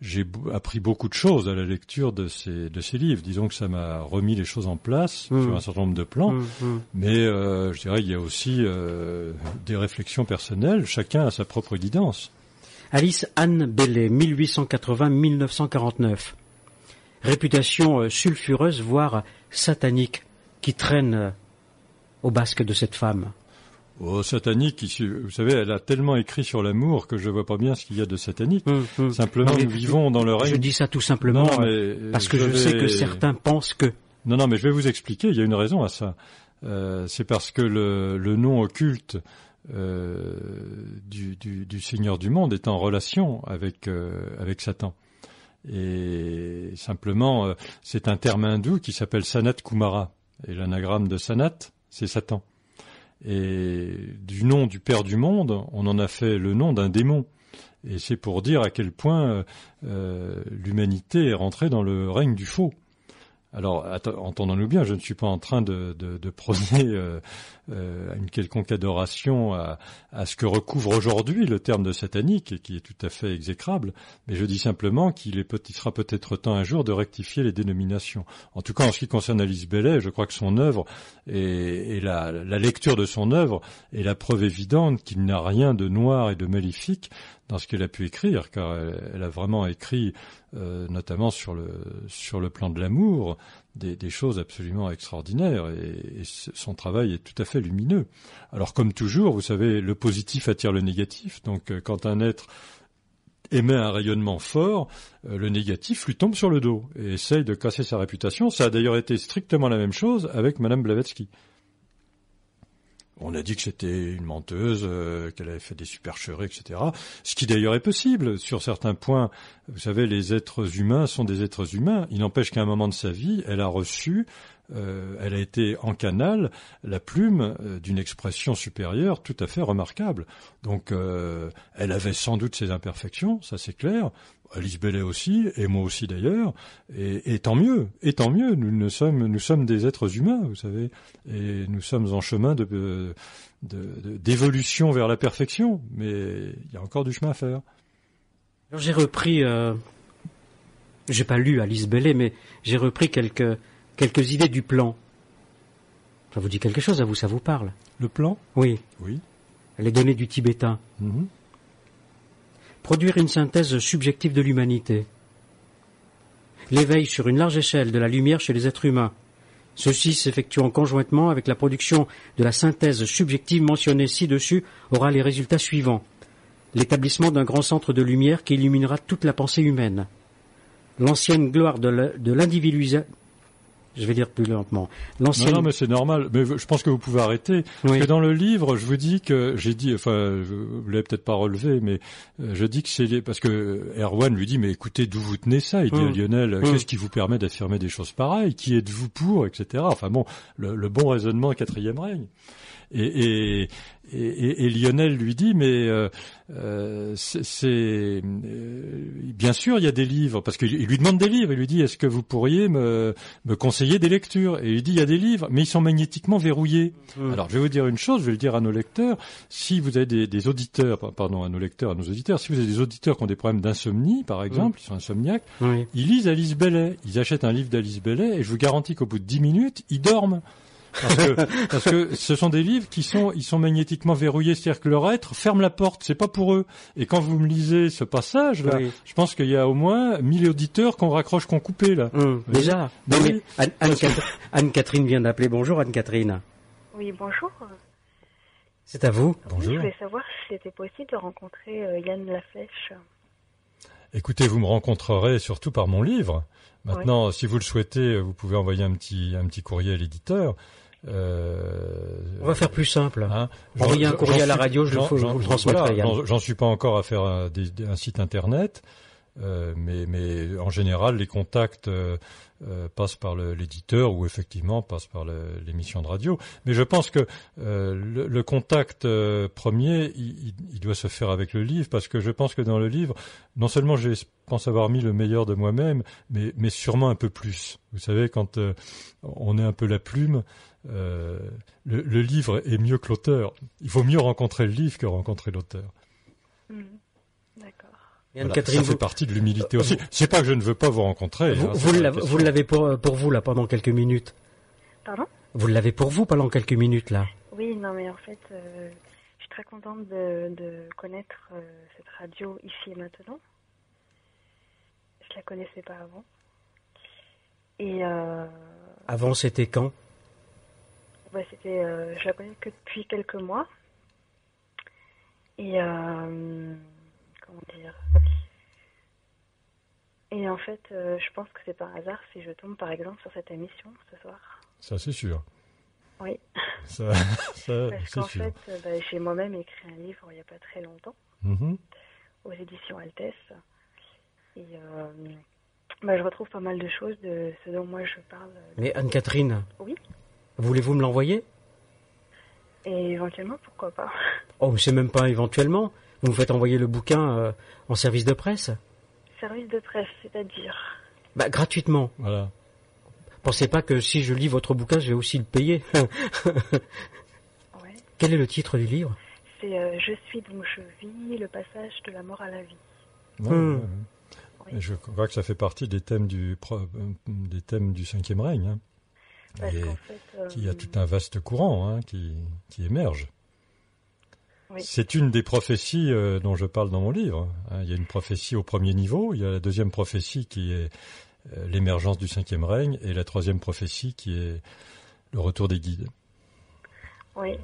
j'ai appris beaucoup de choses à la lecture de ces, de ces livres. Disons que ça m'a remis les choses en place Mm. sur un certain nombre de plans. Hum. Mais euh, je dirais qu'il y a aussi euh, des réflexions personnelles. Chacun a sa propre guidance. Alice Anne Bellet, 1880-1949. Réputation euh, sulfureuse, voire satanique, qui traîne euh, au basque de cette femme. Oh, satanique, vous savez, elle a tellement écrit sur l'amour que je vois pas bien ce qu'il y a de satanique. Hum, hum. Simplement, Non, nous vivons dans le Je règne. dis ça tout simplement Non, euh, mais, parce que je je, sais que certains pensent que. Non, non, mais je vais vous expliquer. Il y a une raison à ça. Euh, c'est parce que le, le nom occulte euh, du, du, du Seigneur du monde est en relation avec euh, avec Satan. Et simplement, euh, c'est un terme hindou qui s'appelle Sanat Kumara. Et l'anagramme de Sanat, c'est Satan. Et du nom du Père du monde, on en a fait le nom d'un démon. Et c'est pour dire à quel point euh, l'humanité est rentrée dans le règne du faux. Alors, entendons-nous bien, je ne suis pas en train de, de, de prôner euh, euh, une quelconque adoration à, à ce que recouvre aujourd'hui le terme de satanique, qui est tout à fait exécrable, mais je dis simplement qu'il est peut- il sera peut-être temps un jour de rectifier les dénominations. En tout cas, en ce qui concerne Alice Bellet, je crois que son œuvre et, et la, la lecture de son œuvre est la preuve évidente qu'il n'a rien de noir et de maléfique dans ce qu'elle a pu écrire, car elle, elle a vraiment écrit, euh, notamment sur le sur le plan de l'amour, des, choses absolument extraordinaires, et, son travail est tout à fait lumineux. Alors, comme toujours, vous savez, le positif attire le négatif, donc euh, quand un être émet un rayonnement fort, euh, le négatif lui tombe sur le dos et essaye de casser sa réputation. Ça a d'ailleurs été strictement la même chose avec Madame Blavatsky. On a dit que c'était une menteuse, euh, qu'elle avait fait des supercheries, etc. Ce qui d'ailleurs est possible. Sur certains points, vous savez, les êtres humains sont des êtres humains. Il n'empêche qu'à un moment de sa vie, elle a reçu, euh, elle a été en canal, la plume euh, d'une expression supérieure tout à fait remarquable. Donc, elle avait sans doute ses imperfections, ça c'est clair. Alice Bellet aussi, et moi aussi d'ailleurs, et, et tant mieux, et tant mieux. Nous ne sommes, nous sommes des êtres humains, vous savez, et nous sommes en chemin de, d'évolution vers la perfection, mais il y a encore du chemin à faire. J'ai repris, euh, j'ai pas lu Alice Bellet, mais j'ai repris quelques quelques idées du plan. Ça vous dit quelque chose, à vous, ça vous parle? Le plan? Oui, Oui. les données du tibétain. Mhm. Produire une synthèse subjective de l'humanité. L'éveil sur une large échelle de la lumière chez les êtres humains. Ceci s'effectuant conjointement avec la production de la synthèse subjective mentionnée ci-dessus aura les résultats suivants. L'établissement d'un grand centre de lumière qui illuminera toute la pensée humaine. L'ancienne gloire de. Je vais dire plus lentement. Non, non, mais c'est normal. Mais je pense que vous pouvez arrêter. Parce Oui. que dans le livre, je vous dis que j'ai dit, enfin, vous l'avez peut-être pas relevé, mais euh, je dis que c'est les- parce que Erwan lui dit, mais écoutez, d'où vous tenez ça? Il dit à Hum. Lionel, Hum. qu'est-ce qui vous permet d'affirmer des choses pareilles? Qui êtes-vous pour, etc. Enfin bon, le, le bon raisonnement quatrième règne. Et, et, et, et- et Lionel lui dit, mais euh, euh, c'est euh, bien sûr, il y a des livres, parce qu'il il lui demande des livres. Il lui dit, est-ce que vous pourriez me, me conseiller des lectures? Et il dit, il y a des livres, mais ils sont magnétiquement verrouillés. Hum. Alors, je vais vous dire une chose, je vais le dire à nos lecteurs. Si vous avez des, des auditeurs, pardon, à nos lecteurs, à nos auditeurs, si vous avez des auditeurs qui ont des problèmes d'insomnie, par exemple, ils sont insomniaques, Oui. ils lisent Alice Bellet. Ils achètent un livre d'Alice Bellet et je vous garantis qu'au bout de dix minutes, ils dorment. Parce que, parce que ce sont des livres qui sont, ils sont magnétiquement verrouillés, c'est-à-dire que leur être ferme la porte, c'est pas pour eux. Et quand vous me lisez ce passage-là, Oui. je pense qu'il y a au moins 1000 auditeurs qu'on raccroche, qu'on coupé là. Oui. Déjà. Non, mais Anne- Anne-Catherine Anne-Catherine vient d'appeler. Bonjour Anne-Catherine. Oui, bonjour. C'est à vous. Oui, je voulais savoir si c'était possible de rencontrer euh, Yann Laflèche. Écoutez, vous me rencontrerez surtout par mon livre. Maintenant, si vous le souhaitez, vous pouvez envoyer un petit, un petit courrier à l'éditeur. Euh, On va faire plus simple. hein. Un courrier à la radio, je le j'en- fais- je j'en- vous le transmettrai, voilà, Yann. j'en- J'en suis pas encore à faire un, des- un site internet. Euh, mais, mais en général, les contacts euh, passent par l'éditeur ou effectivement passent par l'émission de radio. Mais je pense que le, le, contact premier, il, il, doit se faire avec le livre parce que je pense que dans le livre, non seulement je pense avoir mis le meilleur de moi-même, mais, mais sûrement un peu plus. Vous savez, quand on est un peu la plume, euh, le, le, livre est mieux que l'auteur. Il faut mieux rencontrer le livre que rencontrer l'auteur. Mmh. D'accord. ça fait partie de l'humilité aussi. C'est pas que je ne veux pas vous rencontrer. Vous, hein, vous l'avez pour, pour vous là pendant quelques minutes. Pardon? Vous l'avez pour vous pendant quelques minutes là. Oui, non mais en fait, euh, je suis très contente de, de connaître euh, cette radio ici et maintenant. Je la connaissais pas avant. Et euh... avant, c'était quand? Bah, c'était, euh, je la connais que depuis quelques mois. Et euh, comment dire? Et en fait, euh, je pense que c'est par hasard si je tombe par exemple sur cette émission ce soir. Ça c'est sûr. Oui. Ça, ça Parce qu'en fait, bah, j'ai moi-même écrit un livre il n'y a pas très longtemps mm-hmm. aux éditions Altesse. Et bah, je retrouve pas mal de choses de ce dont moi je parle. Mais Anne-Catherine? Oui. Voulez-vous me l'envoyer? Et éventuellement, pourquoi pas Oh, c'est même pas éventuellement. Vous me faites envoyer le bouquin euh, en service de presse? Service de presse, c'est-à-dire? Bah, gratuitement. Voilà. Pensez pas que si je lis votre bouquin, je vais aussi le payer. ouais. Quel est le titre du livre? C'est euh, Je suis donc je vis, le passage de la mort à la vie. Ouais, hmm. ouais, Je crois que ça fait partie des thèmes du, euh, des thèmes du cinquième règne. Hein il y a euh, tout un vaste courant hein, qui, qui, émerge. C'est une des prophéties euh, dont je parle dans mon livre. Hein. Il y a une prophétie au premier niveau, il y a la deuxième prophétie qui est euh, l'émergence du cinquième règne, et la troisième prophétie qui est le retour des guides. Oui.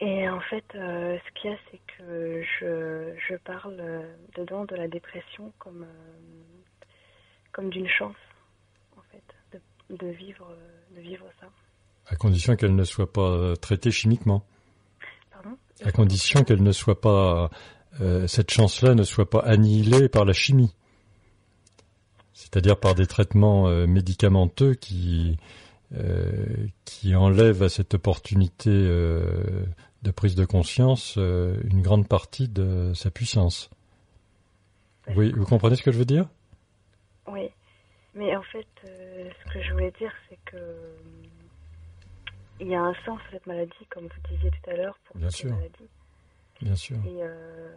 Et en fait, ce qu'il y a, c'est que je, je parle dedans de la dépression comme, comme d'une chance de vivre, de vivre ça. À condition qu'elle ne soit pas euh, traitée chimiquement. Pardon? À condition qu'elle ne soit pas, euh, cette chance-là ne soit pas annihilée par la chimie. C'est-à-dire par des traitements euh, médicamenteux qui, qui enlèvent à cette opportunité de prise de conscience une grande partie de sa puissance. Oui, vous comprenez ce que je veux dire? Oui. Mais en fait, euh, ce que je voulais dire, c'est que euh, il y a un sens à cette maladie, comme vous disiez tout à l'heure, pour Bien cette sûr. maladie. Bien sûr. Et euh...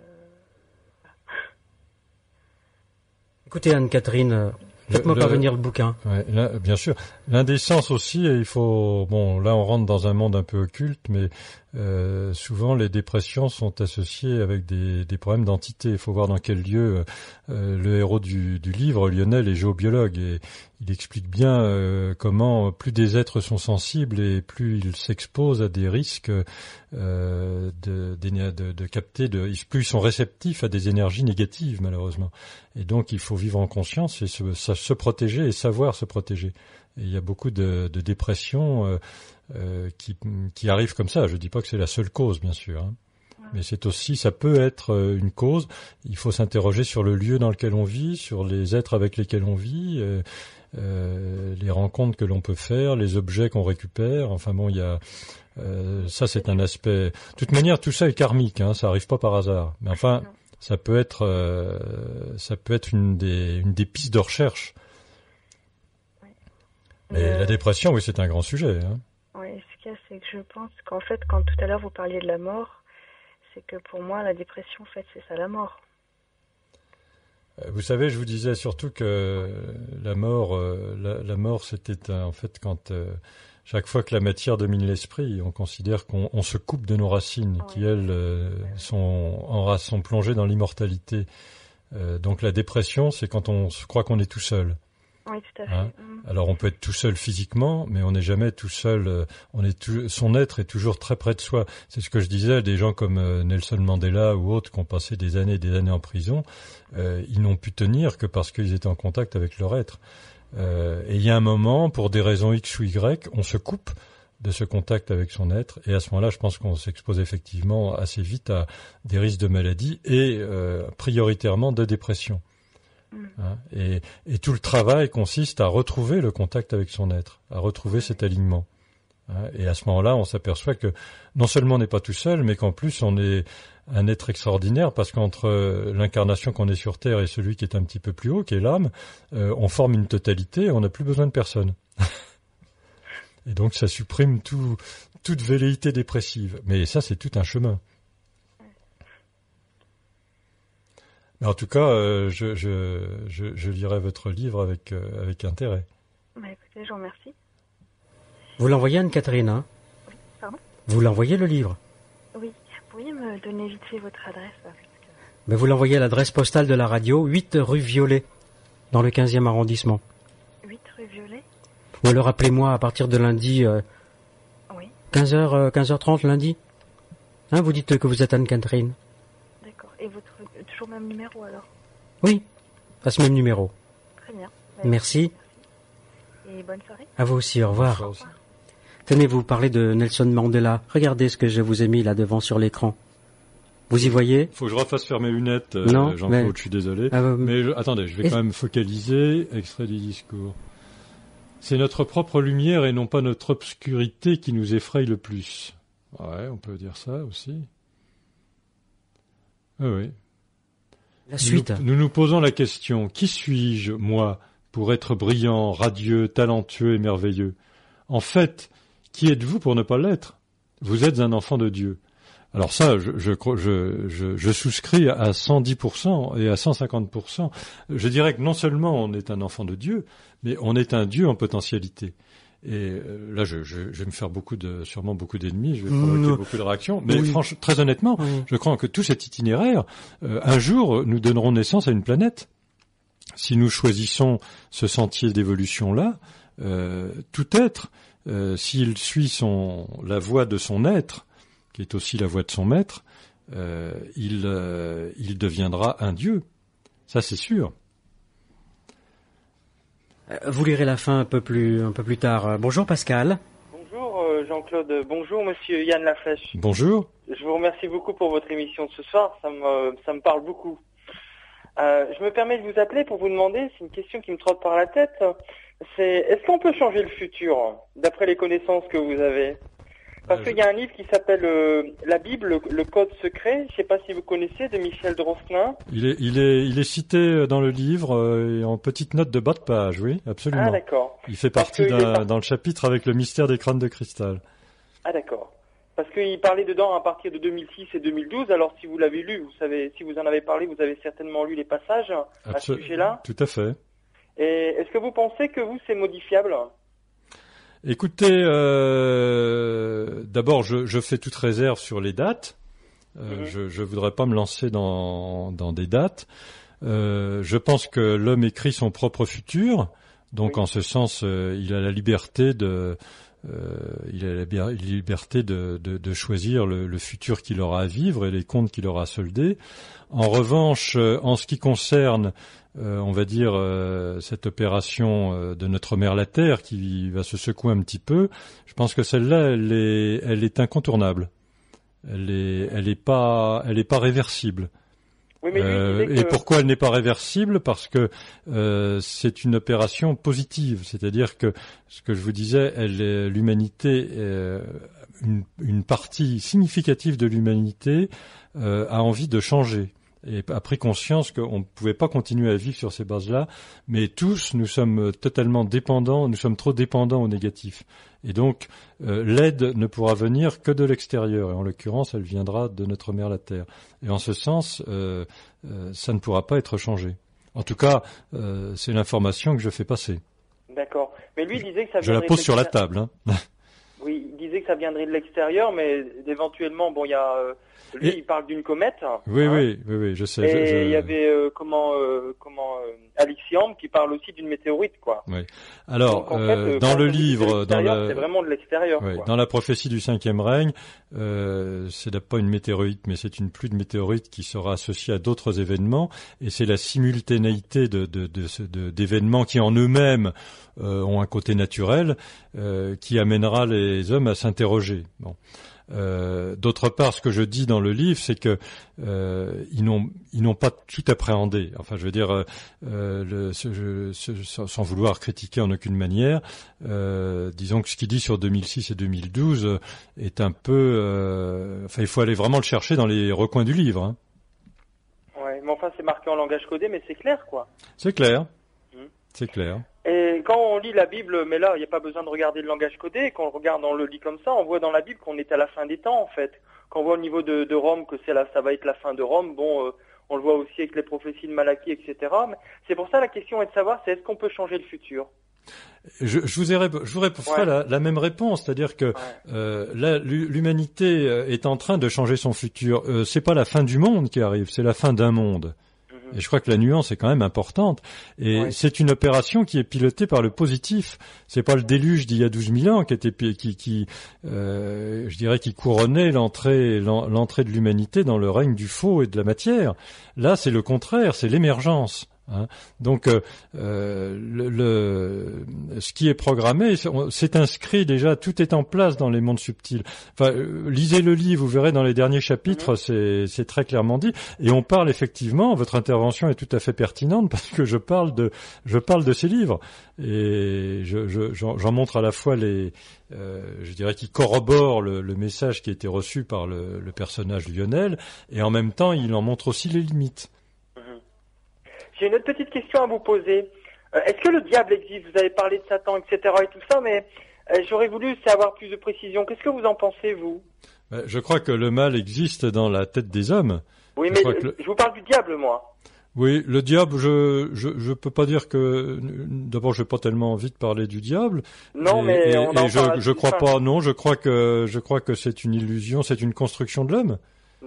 Écoutez, Anne-Catherine, Faites-moi parvenir le bouquin. Ouais, là, bien sûr. L'indécence aussi, il faut. Bon, là, on rentre dans un monde un peu occulte, mais euh, souvent les dépressions sont associées avec des, problèmes d'entité. Il faut voir dans quel lieu euh, le héros du, livre, Lionel, est géobiologue et il explique bien euh, comment plus des êtres sont sensibles et plus ils s'exposent à des risques euh, de, de, de, capter, de, plus ils sont réceptifs à des énergies négatives malheureusement. Et donc il faut vivre en conscience et se, se protéger et savoir se protéger. Il y a beaucoup de dépressions euh, qui, qui arrivent comme ça. Je dis pas que c'est la seule cause, bien sûr. Hein. Mais c'est aussi, ça peut être euh, une cause. Il faut s'interroger sur le lieu dans lequel on vit, sur les êtres avec lesquels on vit, euh, euh, les rencontres que l'on peut faire, les objets qu'on récupère. Enfin bon, il y a euh, ça, c'est un aspect. De toute manière, tout ça est karmique. Hein, ça arrive pas par hasard. Mais enfin, ça peut être, euh, ça peut être une des, une des pistes de recherche. Mais la dépression, oui, c'est un grand sujet. Hein. C'est que je pense qu'en fait, quand tout à l'heure vous parliez de la mort, c'est que pour moi, la dépression, en fait, c'est ça la mort. Euh, vous savez, je vous disais surtout que la mort, euh, la, mort, c'était en fait quand euh, chaque fois que la matière domine l'esprit, on considère qu'on se coupe de nos racines, qui elles sont en sont plongées dans l'immortalité. donc la dépression, c'est quand on se croit qu'on est tout seul. Oui, tout à fait. Hein mm. Alors on peut être tout seul physiquement, mais on n'est jamais tout seul. Euh, on est son être est toujours très près de soi. C'est ce que je disais. Des gens comme euh, Nelson Mandela ou autres qui ont passé des années et des années en prison, euh, ils n'ont pu tenir que parce qu'ils étaient en contact avec leur être. et il y a un moment, pour des raisons X ou Y, on se coupe de ce contact avec son être. Et à ce moment-là, je pense qu'on s'expose effectivement assez vite à des risques de maladie et euh, prioritairement de dépression. Mm. Hein, et, tout le travail consiste à retrouver le contact avec son être, à retrouver cet alignement. Hein, et à ce moment-là, on s'aperçoit que non seulement on n'est pas tout seul, mais qu'en plus on est un être extraordinaire parce qu'entre euh, l'incarnation qu'on est sur Terre et celui qui est un petit peu plus haut, qui est l'âme, euh, on forme une totalité et on n'a plus besoin de personne. et donc ça supprime tout, toute velléité dépressive. Mais ça, c'est tout un chemin. Mais en tout cas, euh, je, je, je, je lirai votre livre avec, euh, avec intérêt. Bah, écoutez, je vous remercie. Vous l'envoyez Anne-Catherine, hein? Pardon? Vous l'envoyez le livre? Oui, vous pourriez me donner vite fait votre adresse parce que- Mais vous l'envoyez à l'adresse postale de la radio, 8 rue Violet, dans le 15e arrondissement. 8 rue Violet? Ou alors appelez-moi à partir de lundi, euh, Oui, 15h, euh, 15h30 lundi. Hein, vous dites que vous êtes Anne-Catherine d'accord. Et votre euh, toujours même numéro alors Oui, à ce même numéro. Très bien. Bah, Merci. Et bonne soirée. À vous aussi, au revoir. Tenez, vous parlez de Nelson Mandela. Regardez ce que je vous ai mis là devant sur l'écran. Vous y voyez? Faut que je refasse faire mes lunettes, euh, Non, Jean-Claude, mais- je suis désolé. Ah, euh, Mais je- attendez, je vais Et- quand même focaliser. Extrait du discours. C'est notre propre lumière et non pas notre obscurité qui nous effraie le plus. Ouais, on peut dire ça aussi. Ah oui. La suite. Nous, nous nous posons la question qui suis-je, moi, pour être brillant, radieux, talentueux et merveilleux? En fait, qui êtes-vous pour ne pas l'être? Vous êtes un enfant de Dieu. Alors ça, je, je, je, je souscris à 110% et à 150%. Je dirais que non seulement on est un enfant de Dieu, mais on est un Dieu en potentialité. Et euh, là, je, je, je vais me faire beaucoup de, sûrement beaucoup d'ennemis, je vais provoquer Non. beaucoup de réactions. Mais Oui. franchement, très honnêtement, je crois que tout cet itinéraire, euh, un jour, nous donnerons naissance à une planète. Si nous choisissons ce sentier d'évolution-là, euh, tout être, euh, s'il suit son, la voie de son être, qui est aussi la voie de son maître, il, il deviendra un dieu. Ça, c'est sûr. Euh, Vous lirez la fin un peu plus, un peu plus tard. Euh, Bonjour Pascal. Bonjour euh, Jean-Claude, bonjour Monsieur Yann Laflèche. Bonjour. Je vous remercie beaucoup pour votre émission de ce soir, ça me, ça me parle beaucoup. Euh, je me permets de vous appeler pour vous demander, c'est une question qui me trotte par la tête, c'est est-ce qu'on peut changer le futur d'après les connaissances que vous avez? Parce Euh, qu'il y a un livre qui s'appelle euh, La Bible, le, le Code secret, je sais pas si vous connaissez, de Michel Drosselin. Il est, il est, il est cité dans le livre euh, et en petite note de bas de page, oui, absolument. Ah d'accord. il fait partie il est dans le chapitre avec le mystère des crânes de cristal. Ah d'accord. Parce qu'il parlait dedans à partir de 2006 et 2012. Alors si vous l'avez lu, vous savez, si vous en avez parlé, vous avez certainement lu les passages à ce sujet-là. Tout à fait. Et est-ce que vous pensez que vous c'est modifiable? Écoutez, euh, d'abord, je, je fais toute réserve sur les dates. Euh, Mhm. Je ne voudrais pas me lancer dans, dans des dates. Euh, je pense que l'homme écrit son propre futur, donc Oui. en ce sens, euh, il a la liberté de, il a la liberté de, de, de choisir le, le futur qu'il aura à vivre et les comptes qu'il aura à solder. En revanche, en ce qui concerne, euh, on va dire, euh, cette opération euh, de notre mère la Terre qui va se secouer un petit peu, je pense que celle-là, elle est, elle est incontournable. Elle est, elle est pas, elle est pas réversible. Oui, mais lui disait et pourquoi elle n'est pas réversible? Parce que euh, c'est une opération positive, c'est-à-dire que ce que je vous disais, l'humanité, euh, une, une partie significative de l'humanité euh, a envie de changer et a pris conscience qu'on ne pouvait pas continuer à vivre sur ces bases-là, mais tous nous sommes totalement dépendants, nous sommes trop dépendants au négatif. Et donc euh, l'aide ne pourra venir que de l'extérieur, et en l'occurrence elle viendra de notre mère la Terre. Et en ce sens, euh, euh, ça ne pourra pas être changé. En tout cas, euh, c'est l'information que je fais passer. D'accord. Mais lui disait que ça Je la pose sur la table. Hein. Oui, il disait que ça viendrait de l'extérieur, mais éventuellement, bon, il y a, Lui, il parle d'une comète. Oui, hein. oui, oui, oui, je sais. Et je- je- il y avait euh, comment euh, comment euh, qui parle aussi d'une météorite quoi. Alors, Donc, en euh, fait, euh, dans le livre, dans la, c'est vraiment de l'extérieur. Quoi. dans la prophétie du cinquième règne, euh, c'est pas une météorite, mais c'est une pluie de météorites qui sera associée à d'autres événements, et c'est la simultanéité de, de, de de- d'événements qui en eux-mêmes euh, ont un côté naturel, euh, qui amènera les hommes à s'interroger. Bon. Euh, D'autre part, ce que je dis dans le livre, c'est que euh, ils n'ont ils n'ont pas tout appréhendé. Enfin, je veux dire, euh, le, ce- je- ce- sans, vouloir critiquer en aucune manière, euh, disons que ce qu'il dit sur 2006 et 2012 euh, est un peu. euh, enfin, il faut aller vraiment le chercher dans les recoins du livre. hein. Ouais, mais enfin c'est marqué en langage codé, mais c'est clair quoi. C'est clair. C'est clair. Et quand on lit la Bible, mais là, il n'y a pas besoin de regarder le langage codé. Quand on regarde, on le lit comme ça, on voit dans la Bible qu'on est à la fin des temps, en fait. Quand on voit au niveau de, de Rome que c'est là, ça va être la fin de Rome, bon, euh, on le voit aussi avec les prophéties de Malachie, etc. Mais c'est pour ça la question est de savoir, c'est est-ce qu'on peut changer le futur? Je, je vous ai, je vous Ouais. la, la même réponse, c'est-à-dire que Ouais. euh, l'humanité euh, est en train de changer son futur. Euh, c'est pas la fin du monde qui arrive, c'est la fin d'un monde. Et je crois que la nuance est quand même importante. Et Ouais. c'est une opération qui est pilotée par le positif. C'est pas le déluge d'il y a 12 000 ans qui était qui, qui euh, je dirais, qui couronnait l'entrée l'en- l'entrée de l'humanité dans le règne du faux et de la matière. Là, c'est le contraire, c'est l'émergence. Hein. Donc, euh, euh, le, le- ce qui est programmé, c'est- inscrit déjà, tout est en place dans les mondes subtils. Enfin, euh, lisez le livre, vous verrez dans les derniers chapitres, c'est c'est très clairement dit. Et on parle effectivement, votre intervention est tout à fait pertinente parce que je parle de, je parle de ces livres et je- je- j'en montre à la fois les, euh, je dirais, qui corroborent le, le message qui a été reçu par le, le personnage Lionel, et en même temps, il en montre aussi les limites. J'ai une autre petite question à vous poser. Euh, Est-ce que le diable existe? Vous avez parlé de Satan, etc. et tout ça, mais euh, j'aurais voulu savoir plus de précision. Qu'est-ce que vous en pensez, vous? Euh, Je crois que le mal existe dans la tête des hommes. Oui, Je mais je vous parle du diable, moi. Oui, le diable, je je je peux pas dire que d'abord j'ai pas tellement envie de parler du diable. Non, et, mais et- on en et je je crois pas. Non, je crois que je crois que c'est une illusion, c'est une construction de l'homme.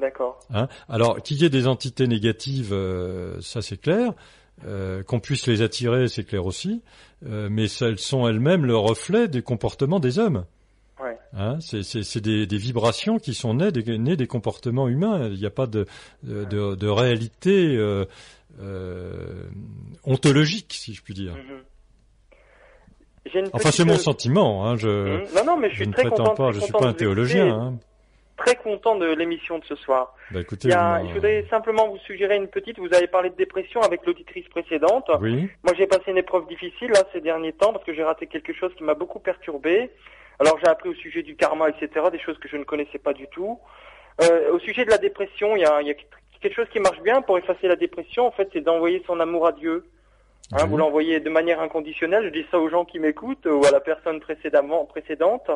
D'accord. Hein Alors qu'il y ait des entités négatives, euh, ça c'est clair. Euh, qu'on puisse les attirer, c'est clair aussi. Euh, mais elles sont elles-mêmes le reflet des comportements des hommes. Ouais. Hein, c'est des, des vibrations qui sont nées des, nées des comportements humains. Il n'y a pas de, de, de- de réalité ontologique, si je puis dire. Mhm. Une Enfin, c'est mon sentiment. Hein, je. Non, non, mais je je suis ne très prétends content. pas, je suis content pas un théologien. Hein. Très content de l'émission de ce soir. Bah, écoutez, Il y a- moi, je voudrais simplement vous suggérer une petite. Vous avez parlé de dépression avec l'auditrice précédente. oui, Moi, j'ai passé une épreuve difficile là ces derniers temps parce que j'ai raté quelque chose qui m'a beaucoup perturbé. Alors, j'ai appris au sujet du karma, etc., des choses que je ne connaissais pas du tout. Euh, au sujet de la dépression, il y a, il y a quelque chose qui marche bien pour effacer la dépression. En fait, c'est d'envoyer son amour à Dieu. Hein, Oui. Vous l'envoyez de manière inconditionnelle. Je dis ça aux gens qui m'écoutent ou à la personne précédemment précédente.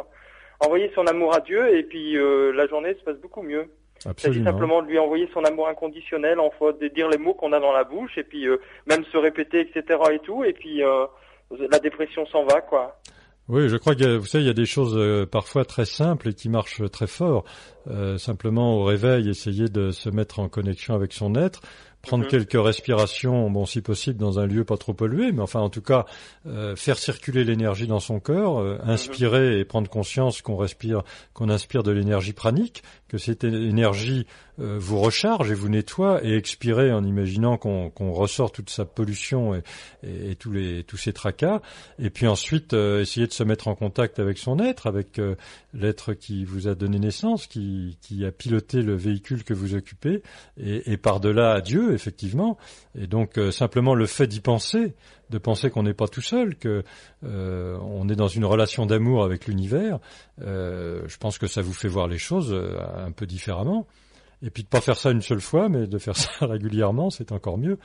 Envoyez son amour à Dieu et puis euh, la journée se passe beaucoup mieux. Il s'agit absolument. simplement de lui envoyer son amour inconditionnel, en fait, de dire les mots qu'on a dans la bouche, et puis euh, même se répéter, etc. et tout, et puis euh, la dépression s'en va, quoi. Oui, je crois a, vous savez, il y a des choses euh, parfois très simples et qui marchent très fort. Euh, simplement au réveil, essayer de se mettre en connexion avec son être, prendre Mhm. quelques respirations, bon, si possible dans un lieu pas trop pollué, mais enfin, en tout cas, euh, faire circuler l'énergie dans son cœur, euh, inspirer et prendre conscience qu'on respire, qu'on inspire de l'énergie pranique, que cette énergie euh, vous recharge et vous nettoie, et expirer en imaginant qu'on ressort toute sa pollution et, tous les tous ces tracas. Et puis ensuite, euh, essayer de se mettre en contact avec son être, avec euh, l'être qui vous a donné naissance, qui, a piloté le véhicule que vous occupez, et, et par-delà à Dieu, effectivement. Et donc, simplement le fait d'y penser, de penser qu'on n'est pas tout seul, que euh, on est dans une relation d'amour avec l'univers, euh, je pense que ça vous fait voir les choses euh, un peu différemment. Et puis de pas faire ça une seule fois, mais de faire ça régulièrement, c'est encore mieux.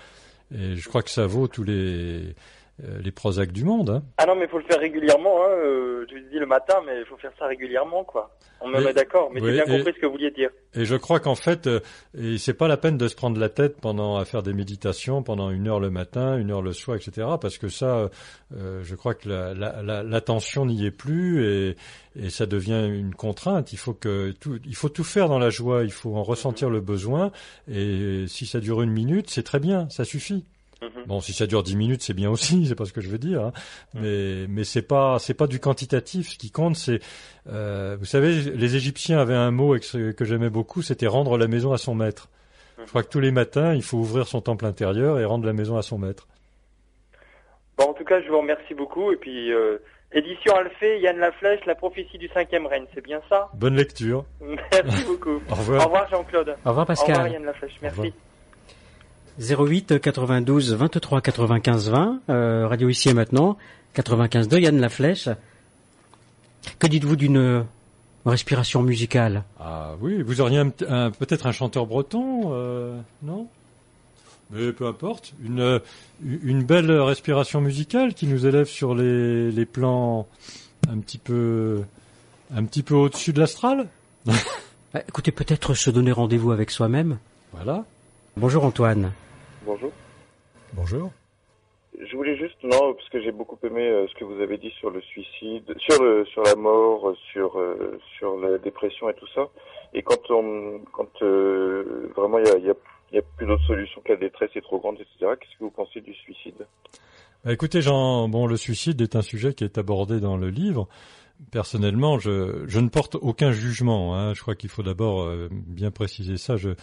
Et je crois que ça vaut tous les les Prozac du monde. Hein. Ah non, mais il faut le faire régulièrement. Hein. Euh, je dis le matin, mais il faut faire ça régulièrement, quoi. On me met d'accord, mais j'ai bien compris ce que vous vouliez dire. Et je crois qu'en fait, euh, c'est pas la peine de se prendre la tête pendant à faire des méditations pendant une heure le matin, une heure le soir, etc. Parce que ça, euh, je crois que l'attention la, la, n'y est plus et, et ça devient une contrainte. Il faut que tout, il faut tout faire dans la joie. Il faut en ressentir le besoin. Et si ça dure une minute, c'est très bien, ça suffit. Mhm. Bon, si ça dure dix minutes, c'est bien aussi, c'est pas ce que je veux dire. Hein. Mhm. Mais mais c'est pas c'est pas du quantitatif. Ce qui compte, c'est euh, vous savez, les Égyptiens avaient un mot que j'aimais beaucoup, c'était rendre la maison à son maître. Je crois que tous les matins, il faut ouvrir son temple intérieur et rendre la maison à son maître. Bon, en tout cas, je vous remercie beaucoup. Et puis, euh, édition Alphée, Yann Laflèche, la prophétie du cinquième règne, c'est bien ça? Bonne lecture. Merci beaucoup. Au revoir. Au revoir Jean-Claude. Au revoir Pascal. Au revoir Yann Laflèche. Merci. 08 92 23 95 20, radio ici et maintenant, 95 de Yann Laflèche. Que dites-vous d'une respiration musicale? Ah oui, vous auriez peut-être un chanteur breton, euh, non? Mais peu importe, une, une belle respiration musicale qui nous élève sur les, les plans un petit peu, un petit peu au-dessus de l'astral? Bah, écoutez, peut-être se donner rendez-vous avec soi-même. Voilà. Bonjour Antoine. Bonjour. Bonjour. Je voulais juste, non, parce que j'ai beaucoup aimé euh, ce que vous avez dit sur le suicide, sur le, sur la mort, sur, euh, sur la dépression et tout ça. Et quand on, quand euh, vraiment il y a, y, a, y a, plus d'autres solutions que la détresse est trop grande, etc. Qu'est-ce que vous pensez du suicide? Bah, Écoutez, Jean, bon, le suicide est un sujet qui est abordé dans le livre personnellement, je, ne porte aucun jugement. Hein. Je crois qu'il faut d'abord euh, bien préciser ça. Je,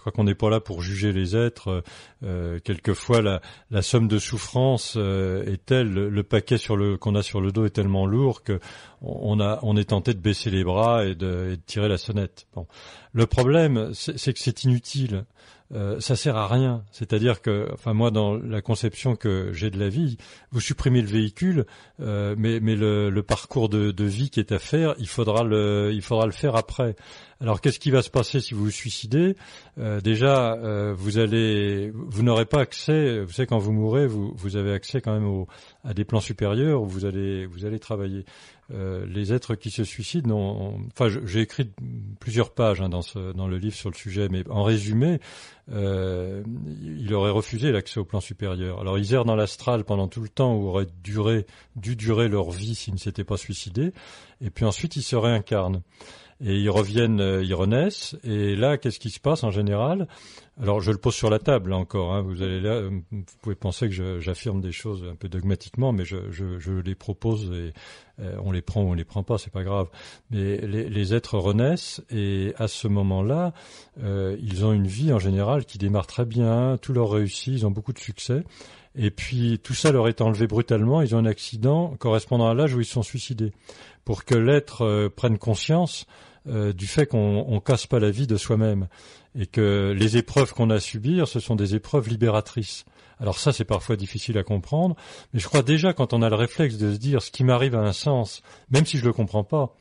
crois qu'on n'est pas là pour juger les êtres. Euh, quelquefois, la, somme de souffrance euh, est telle, le paquet qu'on a sur le dos est tellement lourd que on est tenté de baisser les bras et de, et de tirer la sonnette. Bon. Le problème, c'est que c'est inutile. Euh, ça sert à rien. C'est-à-dire que, enfin moi, dans la conception que j'ai de la vie, vous supprimez le véhicule, euh, mais, mais le, le parcours de, de, vie qui est à faire, il faudra le, il faudra le faire après. Alors qu'est-ce qui va se passer si vous vous suicidez? Euh, Déjà, euh, vous allez, vous n'aurez pas accès. Vous savez, quand vous mourrez, vous, vous avez accès quand même au, à des plans supérieurs où vous allez, vous allez travailler. Euh, les êtres qui se suicident, non, enfin, j'ai écrit plusieurs pages hein, dans, le livre sur le sujet, mais en résumé, euh, il aurait refusé l'accès au plan supérieur. Alors ils errent dans l'astral pendant tout le temps où aurait duré, dû durer leur vie s'ils ne s'étaient pas suicidés, et puis ensuite ils se réincarnent et ils reviennent, euh, ils renaissent. Et là, qu'est-ce qui se passe en général? Alors, je le pose sur la table encore. Hein, vous allez là, vous pouvez penser que j'affirme des choses un peu dogmatiquement, mais je, je, je les propose et euh, on les prend ou on les prend pas, c'est pas grave. Mais les, les, êtres renaissent et à ce moment-là, euh, ils ont une vie en général qui démarre très bien, tout leur réussit, ils ont beaucoup de succès. Et puis tout ça leur est enlevé brutalement, ils ont un accident correspondant à l'âge où ils sont suicidés. Pour que l'être prenne conscience euh, du fait qu'on on casse pas la vie de soi-même et que les épreuves qu'on a à subir, ce sont des épreuves libératrices. Alors ça, c'est parfois difficile à comprendre, mais je crois déjà quand on a le réflexe de se dire ce qui m'arrive a un sens, même si je le comprends pas,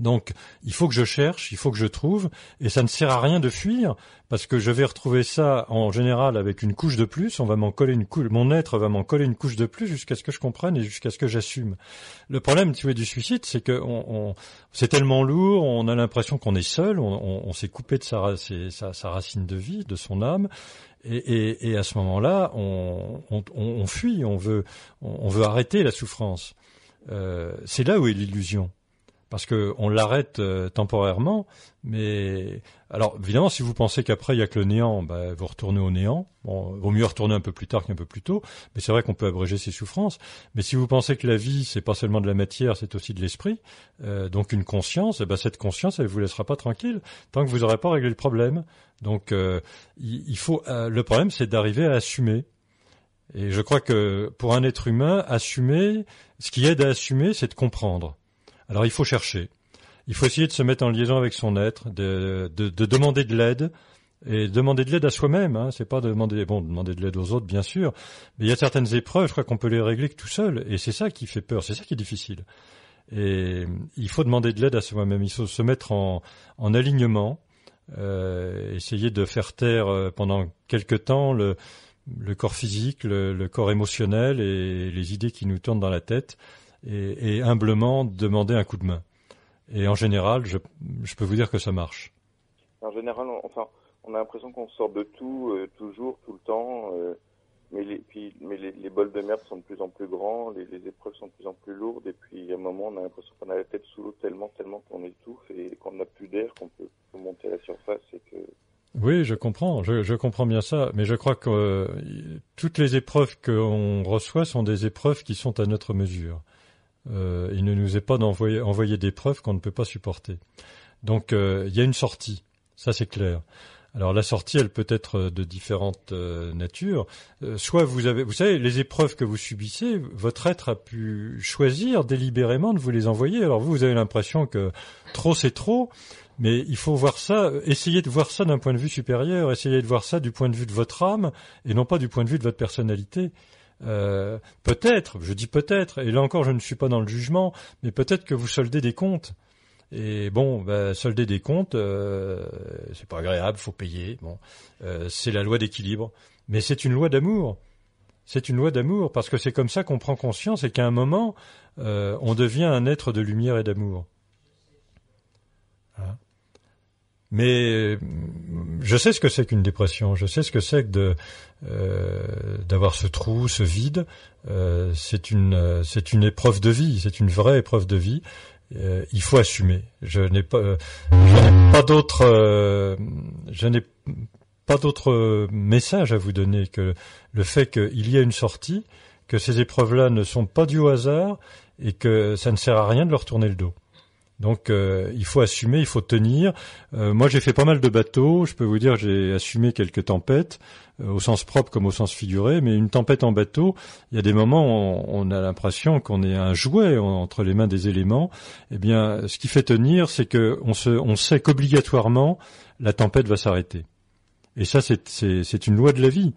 donc, il faut que je cherche, il faut que je trouve, et ça ne sert à rien de fuir, parce que je vais retrouver ça en général avec une couche de plus. On va m'en coller une couche, mon être va m'en coller une couche de plus jusqu'à ce que je comprenne et jusqu'à ce que j'assume. Le problème, tu vois, du suicide, c'est que on, c'est tellement lourd, on a l'impression qu'on est seul, on, s'est coupé de sa, racine de vie, de son âme, et, et à ce moment-là, on, fuit, on veut, on, veut arrêter la souffrance. Euh, c'est là où est l'illusion parce qu'on l'arrête euh, temporairement, mais alors évidemment si vous pensez qu'après il y a que le néant, bah, vous retournez au néant. Bon, vaut mieux retourner un peu plus tard qu'un peu plus tôt, mais c'est vrai qu'on peut abréger ses souffrances. Mais si vous pensez que la vie c'est pas seulement de la matière, c'est aussi de l'esprit, euh, donc une conscience, et eh ben cette conscience elle vous laissera pas tranquille tant que vous n'aurez pas réglé le problème. Donc euh, il, faut, le problème c'est d'arriver à assumer. Et je crois que pour un être humain, assumer, ce qui aide à assumer, c'est de comprendre. Alors il faut chercher. Il faut essayer de se mettre en liaison avec son être, de, de, de demander de l'aide et demander de l'aide à soi-même. Hein. C'est pas demander bon demander de l'aide aux autres bien sûr, mais il y a certaines épreuves, je crois qu'on peut les régler tout seul, et c'est ça qui fait peur, c'est ça qui est difficile. Et il faut demander de l'aide à soi-même. Il faut se mettre en, en alignement, euh, essayer de faire taire euh, pendant quelque temps le corps physique, le, corps émotionnel et les idées qui nous tournent dans la tête, et, humblement demander un coup de main. Et en général, je, peux vous dire que ça marche. En général, on, enfin, on a l'impression qu'on sort de tout, euh, toujours, tout le temps. Euh, mais les, puis, mais les, bols de merde sont de plus en plus grands, les, épreuves sont de plus en plus lourdes, et puis à un moment, on a l'impression qu'on a la tête sous l'eau tellement, tellement qu'on étouffe et qu'on n'a plus d'air, qu'on peut, monter à la surface et que oui, je comprends, je, comprends bien ça, mais je crois que euh, toutes les épreuves qu'on reçoit sont des épreuves qui sont à notre mesure. Euh, il ne nous est pas d'envoyer envoyer des preuves qu'on ne peut pas supporter. Donc euh, il y a une sortie, ça c'est clair. Alors la sortie, elle peut être de différentes natures. soit vous avez, vous savez, les épreuves que vous subissez, votre être a pu choisir délibérément de vous les envoyer. Alors vous, vous avez l'impression que trop c'est trop, mais il faut voir ça, essayer de voir ça d'un point de vue supérieur, essayer de voir ça du point de vue de votre âme et non pas du point de vue de votre personnalité. Euh, peut-être, je dis peut-être, et là encore je ne suis pas dans le jugement, mais peut-être que vous soldez des comptes. Et bon, bah, solder des comptes, euh, c'est pas agréable, faut payer. Bon, euh, c'est la loi d'équilibre, mais c'est une loi d'amour. C'est une loi d'amour parce que c'est comme ça qu'on prend conscience et qu'à un moment, euh, on devient un être de lumière et d'amour. Hein mais euh, je sais ce que c'est qu'une dépression, je sais ce que c'est de euh, d'avoir ce trou, ce vide. Euh, c'est une c'est une épreuve de vie, c'est une vraie épreuve de vie. il faut assumer. Je n'ai pas je n'ai pas d'autre je n'ai pas d'autre message à vous donner que le fait qu'il y a une sortie, que ces épreuves-là ne sont pas au hasard et que ça ne sert à rien de leur tourner le dos. Donc euh, il faut assumer, il faut tenir. Euh, moi j'ai fait pas mal de bateaux, je peux vous dire j'ai assumé quelques tempêtes, euh, au sens propre comme au sens figuré, mais une tempête en bateau, il y a des moments où on, a l'impression qu'on est un jouet entre les mains des éléments. Eh bien ce qui fait tenir, c'est que on, se, on sait qu'obligatoirement la tempête va s'arrêter. Et ça, c'est une loi de la vie.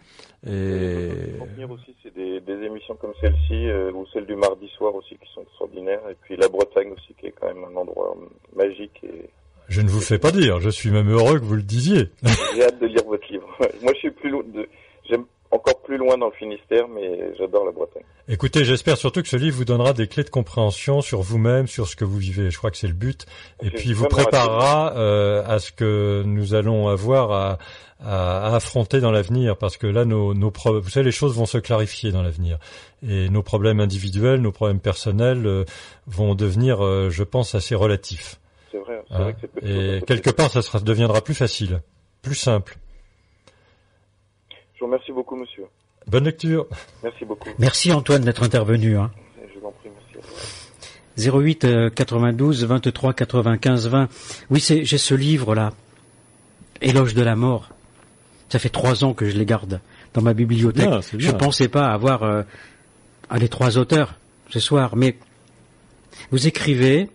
Émissions comme celle-ci, euh, ou celle du mardi soir aussi, qui sont extraordinaires. Et puis la Bretagne aussi, qui est quand même un endroit magique. Et... Je ne vous fais pas dire, je suis même heureux que vous le disiez. J'ai hâte de lire votre livre. Moi, je suis plus loin de... J'aime encore plus loin dans le Finistère, mais j'adore la Bretagne. Écoutez, j'espère surtout que ce livre vous donnera des clés de compréhension sur vous-même, sur ce que vous vivez. Je crois que c'est le but. Et puis vous préparera euh, à ce que nous allons avoir à, à, affronter dans l'avenir, parce que là, nos, nos vous savez, les choses vont se clarifier dans l'avenir, et nos problèmes individuels, nos problèmes personnels euh, vont devenir, euh, je pense, assez relatifs. C'est vrai. Hein vrai que et quelque part, ça sera, deviendra plus facile, plus simple. Je vous remercie beaucoup, monsieur. Bonne lecture. Merci beaucoup. Merci Antoine d'être intervenu. Hein. Je vous en prie, merci. 08 92 23 95 20. Oui, c'est j'ai ce livre là, Éloge de la mort. Ça fait trois ans que je les garde dans ma bibliothèque. Je ne pensais pas avoir euh, les trois auteurs ce soir, mais vous écrivez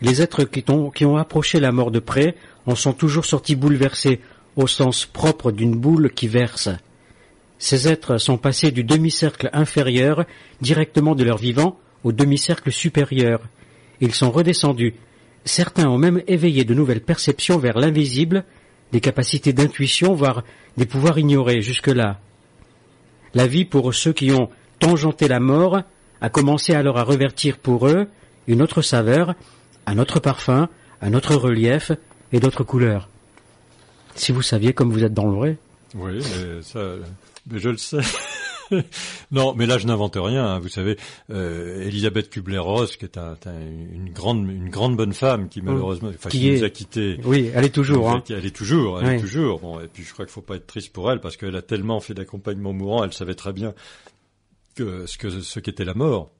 les êtres qui qui ont approché la mort de près en sont toujours sortis bouleversés au sens propre d'une boule qui verse. Ces êtres sont passés du demi-cercle inférieur, directement de leur vivant, au demi-cercle supérieur. Ils sont redescendus. Certains ont même éveillé de nouvelles perceptions vers l'invisible, des capacités d'intuition, voire des pouvoirs ignorés jusque-là. La vie pour ceux qui ont tangenté la mort a commencé alors à revertir pour eux une autre saveur, un autre parfum, un autre relief et d'autres couleurs. Si vous saviez comme vous êtes dans le vrai. Oui, mais ça, mais je le sais. non, mais là je n'invente rien. Hein. Vous savez, euh, Elisabeth Kubler-Ross, qui est une grande, une grande bonne femme, qui malheureusement, enfin, qui, nous a quittés. Oui, elle est toujours. Hein. Elle est toujours, elle est toujours. Bon, et puis je crois qu'il faut pas être triste pour elle parce qu'elle a tellement fait d'accompagnement mourant, elle savait très bien que ce que ce qu'était la mort.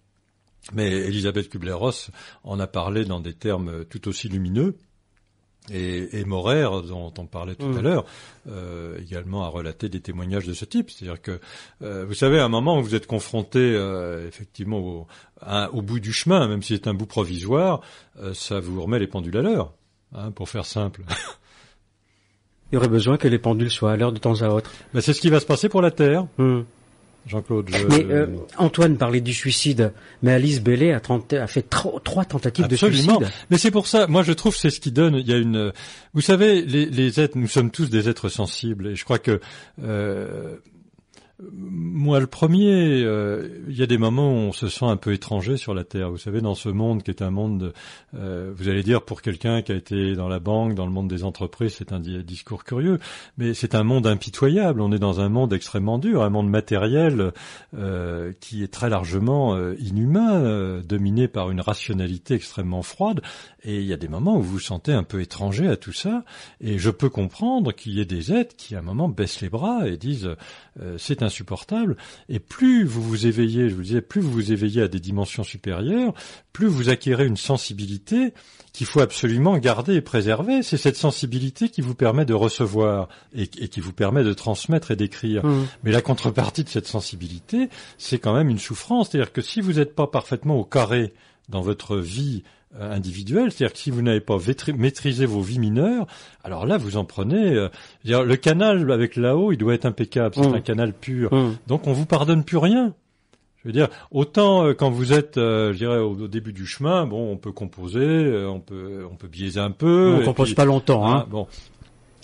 Mais Elisabeth Kubler-Ross en a parlé dans des termes tout aussi lumineux et, et Morer, dont on parlait tout à mm. l'heure, euh, également a relaté des témoignages de ce type. C'est-à-dire que, euh, vous savez, à un moment où vous êtes confronté euh, effectivement au, au, bout du chemin, même si c'est un bout provisoire, euh, ça vous remet les pendules à l'heure, hein, pour faire simple. Il y aurait besoin que les pendules soient à l'heure de temps à autre. Ben, c'est ce qui va se passer pour la Terre. Mm. Jean-Claude. Mais euh, Antoine parlait du suicide, mais Alice Bellet a, fait trois tentatives de suicide. Mais c'est pour ça, moi je trouve c'est ce qui donne. Il y a une, vous savez, les, êtres, nous sommes tous des êtres sensibles, et je crois que euh, Moi, le premier, euh, il y a des moments où on se sent un peu étranger sur la Terre. Vous savez, dans ce monde qui est un monde, euh, vous allez dire pour quelqu'un qui a été dans la banque, dans le monde des entreprises, c'est un discours curieux, mais c'est un monde impitoyable. On est dans un monde extrêmement dur, un monde matériel euh, qui est très largement inhumain, dominé par une rationalité extrêmement froide. Et il y a des moments où vous vous sentez un peu étranger à tout ça. Et je peux comprendre qu'il y ait des êtres qui, à un moment, baissent les bras et disent c'est un insupportable. Et plus vous vous éveillez, je vous disais, plus vous vous éveillez à des dimensions supérieures, plus vous acquérez une sensibilité qu'il faut absolument garder et préserver. C'est cette sensibilité qui vous permet de recevoir et, qui vous permet de transmettre et d'écrire. Mmh. Mais la contrepartie de cette sensibilité, c'est quand même une souffrance. C'est-à-dire que si vous n'êtes pas parfaitement au carré dans votre vie euh, individuelle, c'est-à-dire que si vous n'avez pas maîtrisé vos vies mineures, alors là vous en prenez. Euh, le canal avec là-haut, il doit être impeccable, c'est mmh. un canal pur. Mmh. Donc on vous pardonne plus rien. Je veux dire, autant euh, quand vous êtes, je dirais, au, début du chemin, bon, on peut composer, on peut, on peut biaiser un peu. On compose pas longtemps, hein. Bon,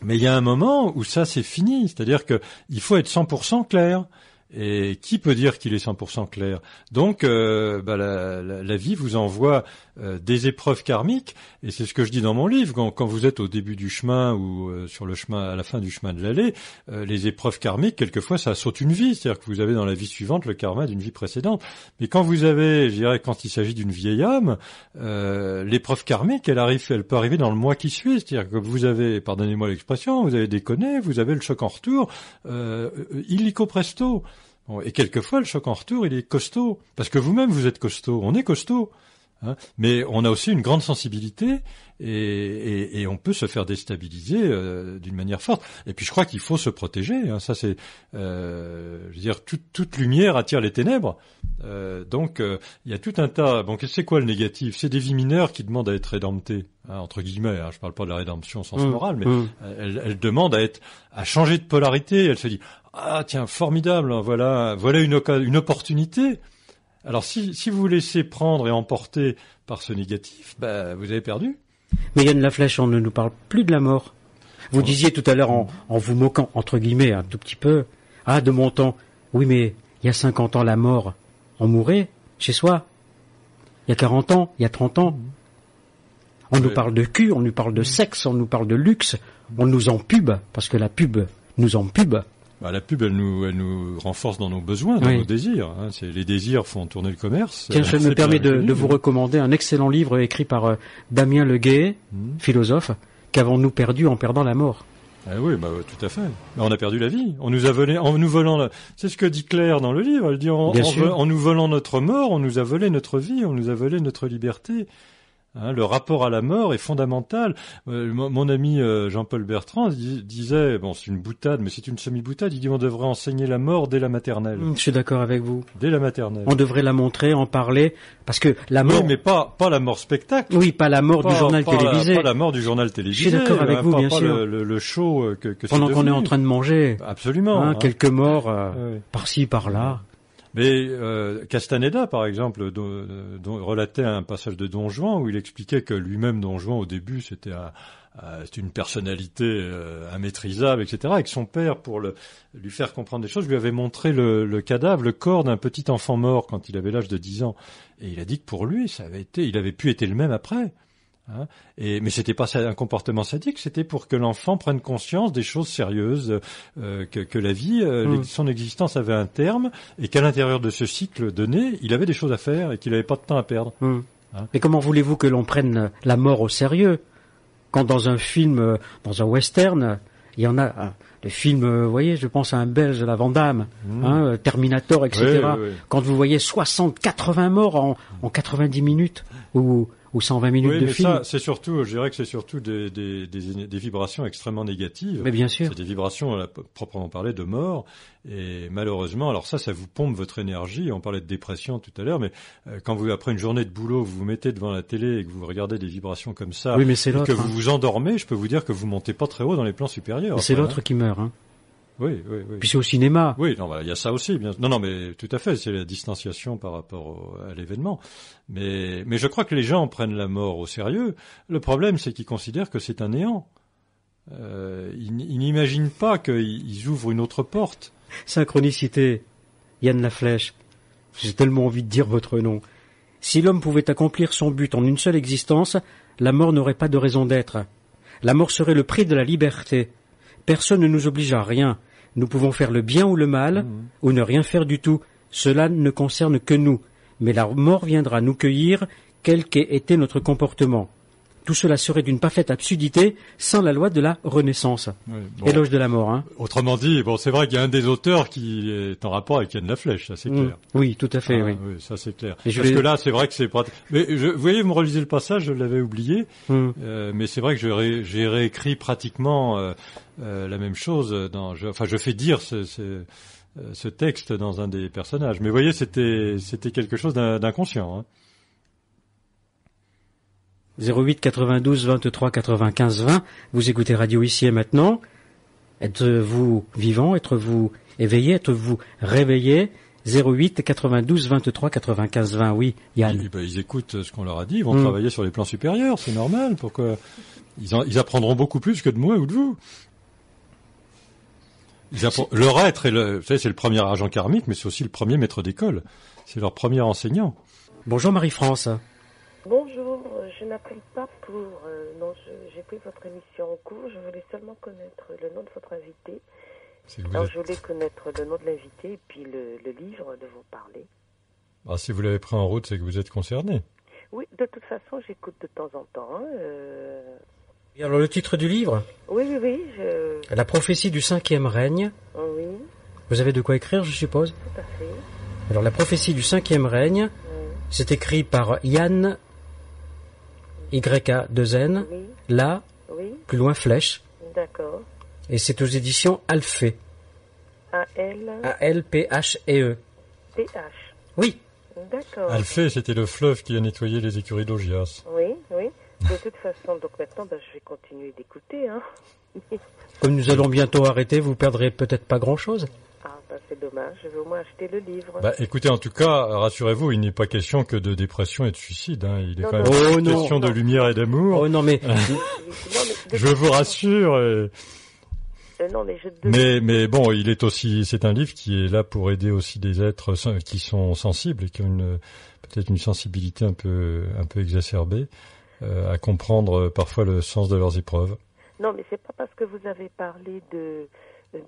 mais il y a un moment où ça c'est fini, c'est-à-dire que il faut être 100% clair. Et qui peut dire qu'il est 100% clair? Donc, euh, bah, la, vie vous envoie euh, des épreuves karmiques, et c'est ce que je dis dans mon livre. Quand, vous êtes au début du chemin ou euh, sur le chemin, à la fin du chemin de l'allée, les épreuves karmiques, quelquefois, ça saute une vie. C'est-à-dire que vous avez dans la vie suivante le karma d'une vie précédente. Mais quand vous avez, je dirais, quand il s'agit d'une vieille âme, l'épreuve karmique, elle arrive, elle peut arriver dans le mois qui suit. C'est-à-dire que vous avez, pardonnez-moi l'expression, vous avez déconné, vous avez le choc en retour, illico presto et quelquefois, le choc en retour, il est costaud. Parce que vous-même, vous êtes costaud. On est costaud. Hein. Mais on a aussi une grande sensibilité et, et, on peut se faire déstabiliser euh, d'une manière forte. Et puis je crois qu'il faut se protéger. Hein. Ça c'est, euh, je veux dire, toute lumière attire les ténèbres. Euh, donc euh, il y a tout un tas. Bon, c'est quoi le négatif? C'est des vies mineures qui demandent à être rédemptées, hein, entre guillemets. Hein. Je parle pas de la rédemption au sens mmh, moral, mais mmh. elles, elles demandent à être, à changer de polarité. Elle se dit, ah tiens, formidable, hein, voilà, voilà une, une opportunité. Alors si, si vous vous laissez prendre et emporter par ce négatif, bah, vous avez perdu. Mais Yann Laflèche, on ne nous parle plus de la mort. Vous disiez tout à l'heure en, en, vous moquant, entre guillemets, un tout petit peu, ah, de mon temps. Oui, mais il y a 50 ans, la mort, on mourait chez soi. Il y a 40 ans, il y a 30 ans. On nous parle de cul, on nous parle de sexe, on nous parle de luxe, on nous en pub, parce que la pub nous en pub. Bah, la pub, elle nous, elle nous renforce dans nos besoins, dans nos désirs. Hein. Les désirs font tourner le commerce. Tiens, je me permets de, vous recommander un excellent livre écrit par euh, Damien Leguet, hmm. philosophe. Qu'avons-nous perdu en perdant la mort? Ah oui, bah, tout à fait. on a perdu la vie. On nous a volé, en nous volant. C'est ce que dit Claire dans le livre. Elle dit en, en, nous volant notre mort, on nous a volé notre vie, on nous a volé notre liberté. Hein, le rapport à la mort est fondamental. Euh, mon, ami euh, Jean-Paul Bertrand disait, bon c'est une boutade, mais c'est une semi-boutade, il dit on devrait enseigner la mort dès la maternelle. Je suis d'accord avec vous. Dès la maternelle. On devrait la montrer, en parler, parce que la mort... Oui, mais pas, pas la mort spectacle. Oui, pas la mort du journal télévisé. pas la mort du journal télévisé. Je suis d'accord avec hein, vous, bien sûr. Le, le, show euh, que, que Pendant qu'on est en train de manger. Absolument. Hein, quelques morts par-ci, par-là. Mais euh, Castaneda, par exemple, relatait un passage de Don Juan où il expliquait que lui-même, Don Juan, au début, c'était une personnalité euh, immaîtrisable, etc. Et que son père, pour lui faire comprendre des choses, lui avait montré le, le cadavre, le corps d'un petit enfant mort quand il avait l'âge de 10 ans. Et il a dit que pour lui, ça avait été, il avait pu être le même après. Hein et, mais c'était pas un comportement sadique, c'était pour que l'enfant prenne conscience des choses sérieuses, euh, que, que, la vie, euh, mm. son existence avait un terme, et qu'à l'intérieur de ce cycle donné, il avait des choses à faire et qu'il n'avait pas de temps à perdre. Mm. Hein mais comment voulez-vous que l'on prenne la mort au sérieux quand dans un film, euh, dans un western, il y en a hein, le film, vous voyez, je pense à un Belge, la Vandame, mm. hein, Terminator, etc. Quand vous voyez 60, 80 morts en, en 90 minutes, ou ou 120 minutes oui, de mais film. Ça, c'est surtout, je dirais que c'est surtout des, des, des, des, vibrations extrêmement négatives. Mais bien sûr. C'est des vibrations, à proprement parler, de mort. Et malheureusement, alors ça, ça vous pompe votre énergie. On parlait de dépression tout à l'heure, mais euh, quand vous, après une journée de boulot, vous vous mettez devant la télé et que vous regardez des vibrations comme ça, oui, mais et que vous hein. vous endormez, je peux vous dire que vous montez pas très haut dans les plans supérieurs. C'est l'autre qui meurt. Hein. Oui, oui, oui. Puis c'est au cinéma. Oui, non, il y a ça aussi. Bien... Non, non, mais tout à fait, c'est la distanciation par rapport à l'événement. Mais, mais je crois que les gens prennent la mort au sérieux. Le problème, c'est qu'ils considèrent que c'est un néant. Euh, ils, n'imaginent pas qu'ils ouvrent une autre porte. Synchronicité. Yann Laflèche. J'ai tellement envie de dire votre nom. Si l'homme pouvait accomplir son but en une seule existence, la mort n'aurait pas de raison d'être. La mort serait le prix de la liberté. Personne ne nous oblige à rien. Nous pouvons faire le bien ou le mal, ou ne rien faire du tout. Cela ne concerne que nous. Mais la mort viendra nous cueillir, quel qu'ait été notre comportement. Tout cela serait d'une parfaite absurdité sans la loi de la Renaissance. Bon. Éloge de la mort, hein. Autrement dit, bon, c'est vrai qu'il y a un des auteurs qui est en rapport avec Yann Laflèche, ça c'est Mm. clair. Oui, tout à fait, Ah, oui. ça c'est clair. Et Parce que là, c'est vrai que c'est pratique. Mais je, vous voyez, vous me relisez le passage, je l'avais oublié. Mm. Euh, mais c'est vrai que ré- j'ai réécrit pratiquement euh, euh, la même chose. Dans, je, enfin, je fais dire ce, ce, ce texte dans un des personnages. Mais vous voyez, c'était c'était quelque chose d'in- d'inconscient. Hein. 08 92 23 95 20. Vous écoutez Radio ici et maintenant. Êtes-vous vivant? Êtes-vous éveillé? Êtes-vous réveillé? 08 92 23 95 20. Oui, Yann. Ils, ben, ils écoutent ce qu'on leur a dit. Ils vont Mm. travailler sur les plans supérieurs. C'est normal. Pourquoi ils, en- ils apprendront beaucoup plus que de moi ou de vous. Ils leur être, est le, vous savez, c'est le premier agent karmique, mais c'est aussi le premier maître d'école. C'est leur premier enseignant. Bonjour Marie-France. Bonjour, euh, je n'appelle pas pour... euh, non, je- j'ai pris votre émission en cours. Je voulais seulement connaître le nom de votre invité. Si vous, Alors, êtes- je voulais connaître le nom de l'invité et puis le, le livre de vous parler. Ah, si vous l'avez pris en route, c'est que vous êtes concerné. Oui, de toute façon, j'écoute de temps en temps. hein, euh, Et alors le titre du livre? Oui, oui, oui, je... La prophétie du cinquième règne. oui, Vous avez de quoi écrire, je suppose? Tout à fait. Alors la prophétie du cinquième règne, c'est écrit par Yann YA2N, oui, là, oui, plus loin flèche, d'accord. et c'est aux éditions Alphée. A-L-P-H. A-L-P-H-E-E. Oui, D'accord. Alphée, c'était le fleuve qui a nettoyé les écuries d'Augias. Oui, oui. De toute façon, donc maintenant, ben, je vais continuer d'écouter. Hein. comme nous allons bientôt arrêter, vous perdrez peut-être pas grand-chose. C'est dommage. Je vais au moins acheter le livre. Bah, écoutez, en tout cas, rassurez-vous, il n'est pas question que de dépression et de suicide. hein. Il est Non, quand non. même Oh, non. question de lumière et d'amour. Oh non mais Je vous rassure. et- euh, non, mais je... Mais, mais bon, il est aussi, c'est un livre qui est là pour aider aussi des êtres qui sont sensibles et qui ont une peut-être une sensibilité un peu un peu exacerbée euh, à comprendre euh, parfois le sens de leurs épreuves. Non, mais c'est pas parce que vous avez parlé de,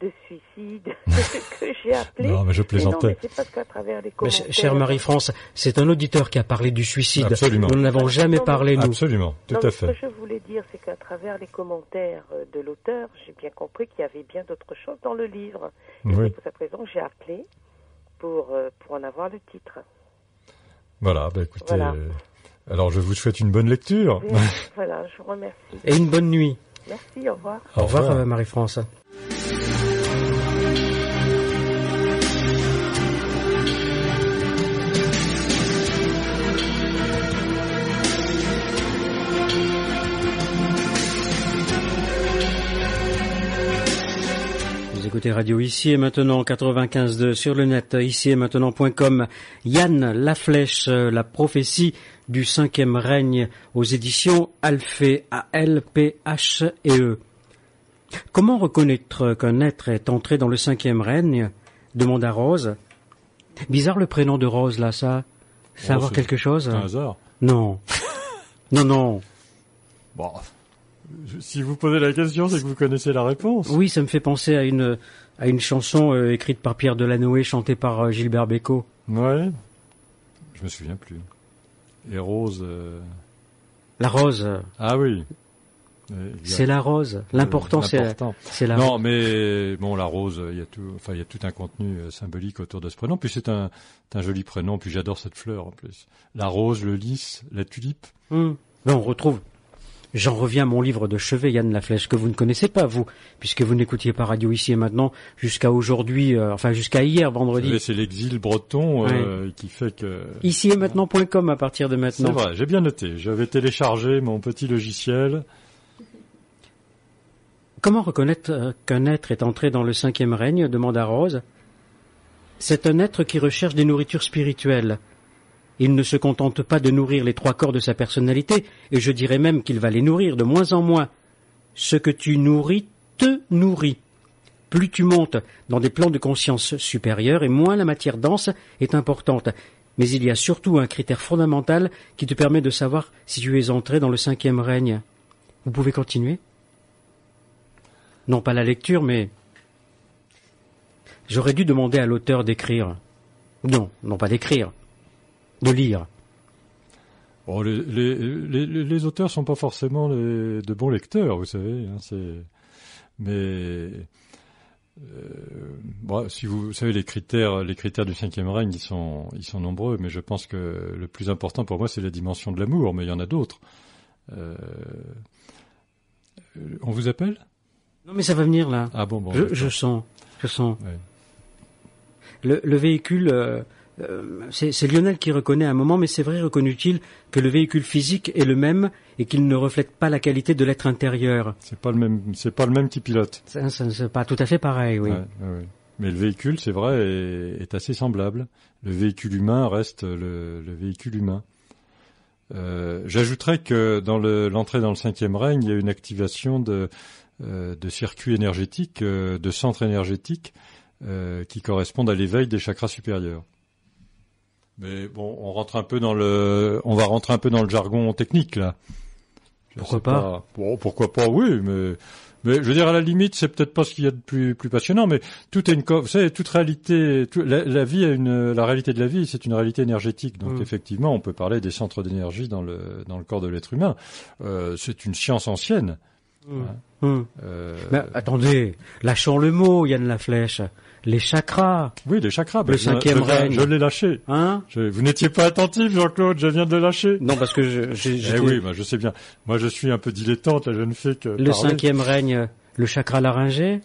de suicide que j'ai appelé. Non, mais je Mais non, plaisantais. mais c'est parce qu'à travers les Mais, chère Marie-France, c'est un auditeur qui a parlé du suicide. Absolument. Nous n'avons jamais Non, mais- parlé, nous. Absolument, tout Non, à mais fait. Ce que je voulais dire, c'est qu'à travers les commentaires euh, de l'auteur, j'ai bien compris qu'il y avait bien d'autres choses dans le livre. Et Oui, c'est pour cette raison j'ai appelé pour, euh, pour en avoir le titre. voilà. Bah, écoutez, Voilà. euh, alors je vous souhaite une bonne lecture. Voilà, je vous remercie. Et une bonne nuit. Merci, au revoir. Au revoir, Marie-France. Écoutez Radio ici et maintenant 95.2 sur le net ici et maintenant.com. Yann Laflèche, euh, la prophétie du cinquième règne aux éditions Alphée A-L-P-H-E-E. Comment reconnaître qu'un être est entré dans le cinquième règne? demanda Rose. Bizarre le prénom de Rose là, ça. Ça Oh, avoir quelque chose? un hasard. Non. non, non. Bon, si vous posez la question, c'est que vous connaissez la réponse. Oui, ça me fait penser à une à une chanson euh, écrite par Pierre Delanoë, chantée par euh, Gilbert Bécaud. Ouais. Je me souviens plus. Et Rose. euh, La rose, Ah oui. C'est la rose. L'important, c'est c'est la Non, rose. mais bon, la rose, il y a tout, enfin, il y a tout un contenu symbolique autour de ce prénom. Puis c'est un, un joli prénom. Puis j'adore cette fleur en plus. La rose, le lys, la tulipe. Hum. Ben, on retrouve. J'en reviens à mon livre de chevet, Yann Laflèche, que vous ne connaissez pas, vous, puisque vous n'écoutiez pas Radio ici et maintenant jusqu'à aujourd'hui, euh, enfin jusqu'à hier, vendredi. c'est l'exil breton euh, qui fait que. Ici et maintenant.com à partir de C'est maintenant. vrai, j'ai bien noté. J'avais téléchargé mon petit logiciel. Comment reconnaître euh, qu'un être est entré dans le cinquième règne demanda Rose. C'est un être qui recherche des nourritures spirituelles. Il ne se contente pas de nourrir les trois corps de sa personnalité, et je dirais même qu'il va les nourrir de moins en moins. Ce que tu nourris te nourrit. Plus tu montes dans des plans de conscience supérieurs et moins la matière dense est importante. Mais il y a surtout un critère fondamental qui te permet de savoir si tu es entré dans le cinquième règne. Vous pouvez continuer? Non pas la lecture, mais j'aurais dû demander à l'auteur d'écrire. Non, non pas d'écrire, de lire. Bon, les, les, les, les, auteurs sont pas forcément de bons lecteurs, vous savez. Hein, c'est, mais euh, bon, si vous, vous, savez les critères, les critères du cinquième règne, ils sont, ils sont nombreux. Mais je pense que le plus important pour moi, c'est la dimension de l'amour. Mais il y en a d'autres. Euh, on vous appelle? Non, mais ça va venir là. Ah bon, bon je, je sens, je sens. Ouais. Le, le, véhicule. Euh, c'est Lionel qui reconnaît à un moment, mais c'est vrai, reconnu-t-il, que le véhicule physique est le même et qu'il ne reflète pas la qualité de l'être intérieur. C'est pas le même, c'est pas le même qui pilote. C'est pas tout à fait pareil, oui. Ouais, ouais, mais le véhicule, c'est vrai, est, est, assez semblable. Le véhicule humain reste le, le véhicule humain. Euh, J'ajouterais que dans l'entrée dans le cinquième règne, il y a une activation de, euh, de circuits énergétiques, euh, de centres énergétiques euh, qui correspondent à l'éveil des chakras supérieurs. Mais bon, on rentre un peu dans le, on va rentrer un peu dans le jargon technique là. Je pourquoi pas, pas, Bon, pourquoi pas Oui, mais mais je veux dire à la limite, c'est peut-être pas ce qu'il y a de plus plus passionnant, mais tout est une, vous savez, toute réalité, tout, la, la, vie a une, la réalité de la vie, c'est une réalité énergétique. Donc mm. effectivement, on peut parler des centres d'énergie dans le dans le corps de l'être humain. Euh, c'est une science ancienne. Mm. Hein. Mm. Euh... Mais attendez, lâchons le mot, Yann la flèche les chakras. Oui, les chakras. Le cinquième je, règne. Je, l'ai lâché. Hein je, Vous n'étiez pas attentif, Jean-Claude. Je viens de le lâcher. Non, parce que je. j'ai eh oui, bah, je sais bien. Moi, je suis un peu dilettante. Là, je ne fais que. Le parler. cinquième règne, le chakra laryngé.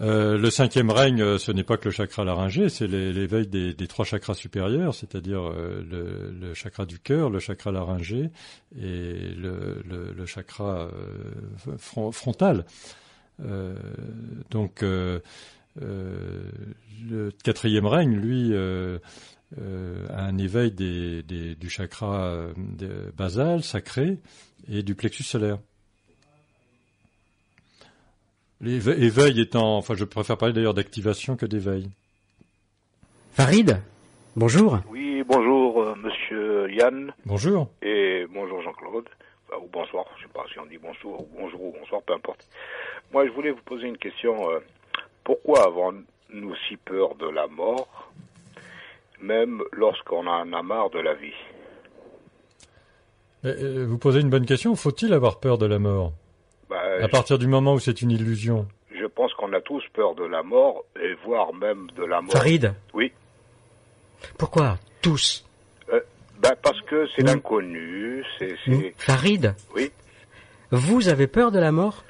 Euh, le cinquième règne, ce n'est pas que le chakra laryngé, c'est l'éveil des, des, trois chakras supérieurs, c'est-à-dire euh, le, le, chakra du cœur, le chakra laryngé et le, le, le chakra euh, front, frontal. Euh, donc euh, euh, le quatrième règne, lui, euh, euh, a un éveil des, des, du chakra basal, sacré, et du plexus solaire. L'éveil étant, enfin, je préfère parler d'ailleurs d'activation que d'éveil. Farid, bonjour. Oui, bonjour, euh, monsieur Yann. Bonjour. Et bonjour Jean-Claude. Enfin, ou bonsoir, je sais pas si on dit bonjour ou bonjour ou bonsoir, peu importe. Moi, je voulais vous poser une question. Pourquoi avons-nous si peur de la mort, même lorsqu'on en a marre de la vie? Euh, Vous posez une bonne question. Faut-il avoir peur de la mort? Bah, À partir du moment où c'est une illusion Je pense qu'on a tous peur de la mort, et voire même de la mort. Farid? Oui. Pourquoi? Tous? Euh, bah Parce que c'est l'inconnu, c'est... C'est- Farid? Oui. Vous avez peur de la mort?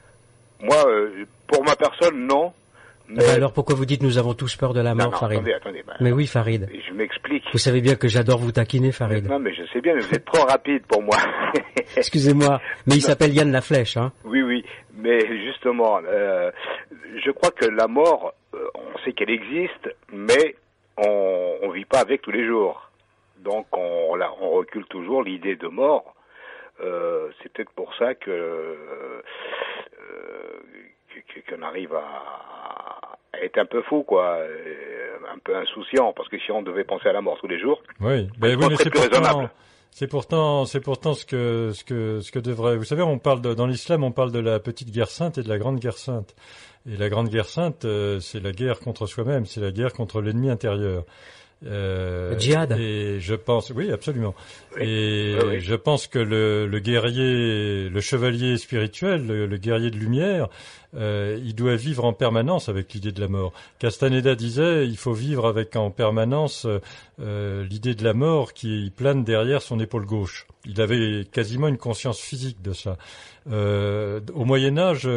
Moi, euh, pour ma personne, non. Mais... Eh ben Alors pourquoi vous dites nous avons tous peur de la mort, non, Farid attendez, attendez. bah, Mais oui, Farid. Je m'explique. Vous savez bien que j'adore vous taquiner, Farid. Non, mais je sais bien, mais vous êtes trop rapide pour moi. Excusez-moi, mais il s'appelle Yann la Flèche, hein Oui, oui, mais justement, euh, je crois que la mort, euh, on sait qu'elle existe, mais on ne vit pas avec tous les jours. Donc on, la- on recule toujours l'idée de mort. Euh, c'est peut-être pour ça que- qu'on arrive à, à être un peu fou, quoi, euh, un peu insouciant, parce que si on devait penser à la mort tous les jours, Oui, ben oui, mais c'est c'est plus pourtant, raisonnable. c'est pourtant, c'est pourtant ce que, ce que, ce que devrait. Vous savez, on parle de, dans l'islam, on parle de la petite guerre sainte et de la grande guerre sainte. Et la grande guerre sainte, euh, c'est la guerre contre soi-même, c'est la guerre contre l'ennemi intérieur. Euh, Le djihad. Et je pense, oui, absolument. Oui. Et Oui, oui. je pense que le, le guerrier, le chevalier spirituel, le, le guerrier de lumière, euh, il doit vivre en permanence avec l'idée de la mort. Castaneda disait, il faut vivre avec en permanence euh, euh, l'idée de la mort qui plane derrière son épaule gauche. Il avait quasiment une conscience physique de ça. Euh, au Moyen Âge,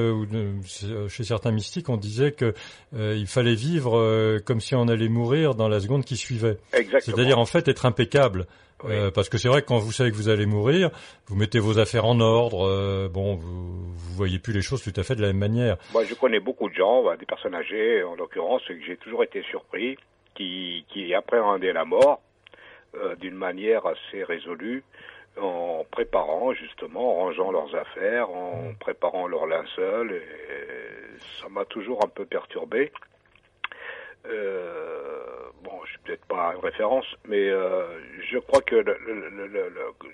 chez certains mystiques, on disait que euh, il fallait vivre comme si on allait mourir dans la seconde qui suivait. C'est-à-dire en fait être impeccable. Oui. Euh, parce que c'est vrai que quand vous savez que vous allez mourir, vous mettez vos affaires en ordre. euh, bon, vous, vous voyez plus les choses tout à fait de la même manière. Moi, je connais beaucoup de gens, bah, des personnes âgées, en l'occurrence, que j'ai toujours été surpris, qui, qui appréhendaient la mort euh, d'une manière assez résolue, en préparant justement, en rangeant leurs affaires, en préparant leur linceul. Et ça m'a toujours un peu perturbé. Euh, bon, je suis peut-être pas une référence, mais euh, je crois que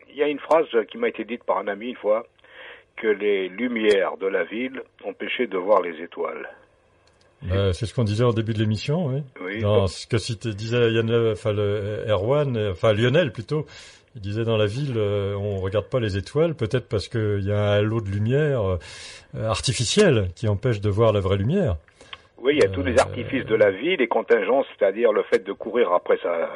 il y a une phrase qui m'a été dite par un ami une fois que les lumières de la ville empêchaient de voir les étoiles. Euh, c'est ce qu'on disait au début de l'émission, oui. Oui. Dans ce que disait Yann, enfin le Erwan, enfin Lionel plutôt, il disait dans la ville, euh, on regarde pas les étoiles, peut-être parce qu'il y a un halo de lumière euh, artificiel qui empêche de voir la vraie lumière. Oui, il y a tous les Euh, artifices de la vie, les contingences, c'est-à-dire le fait de courir après sa,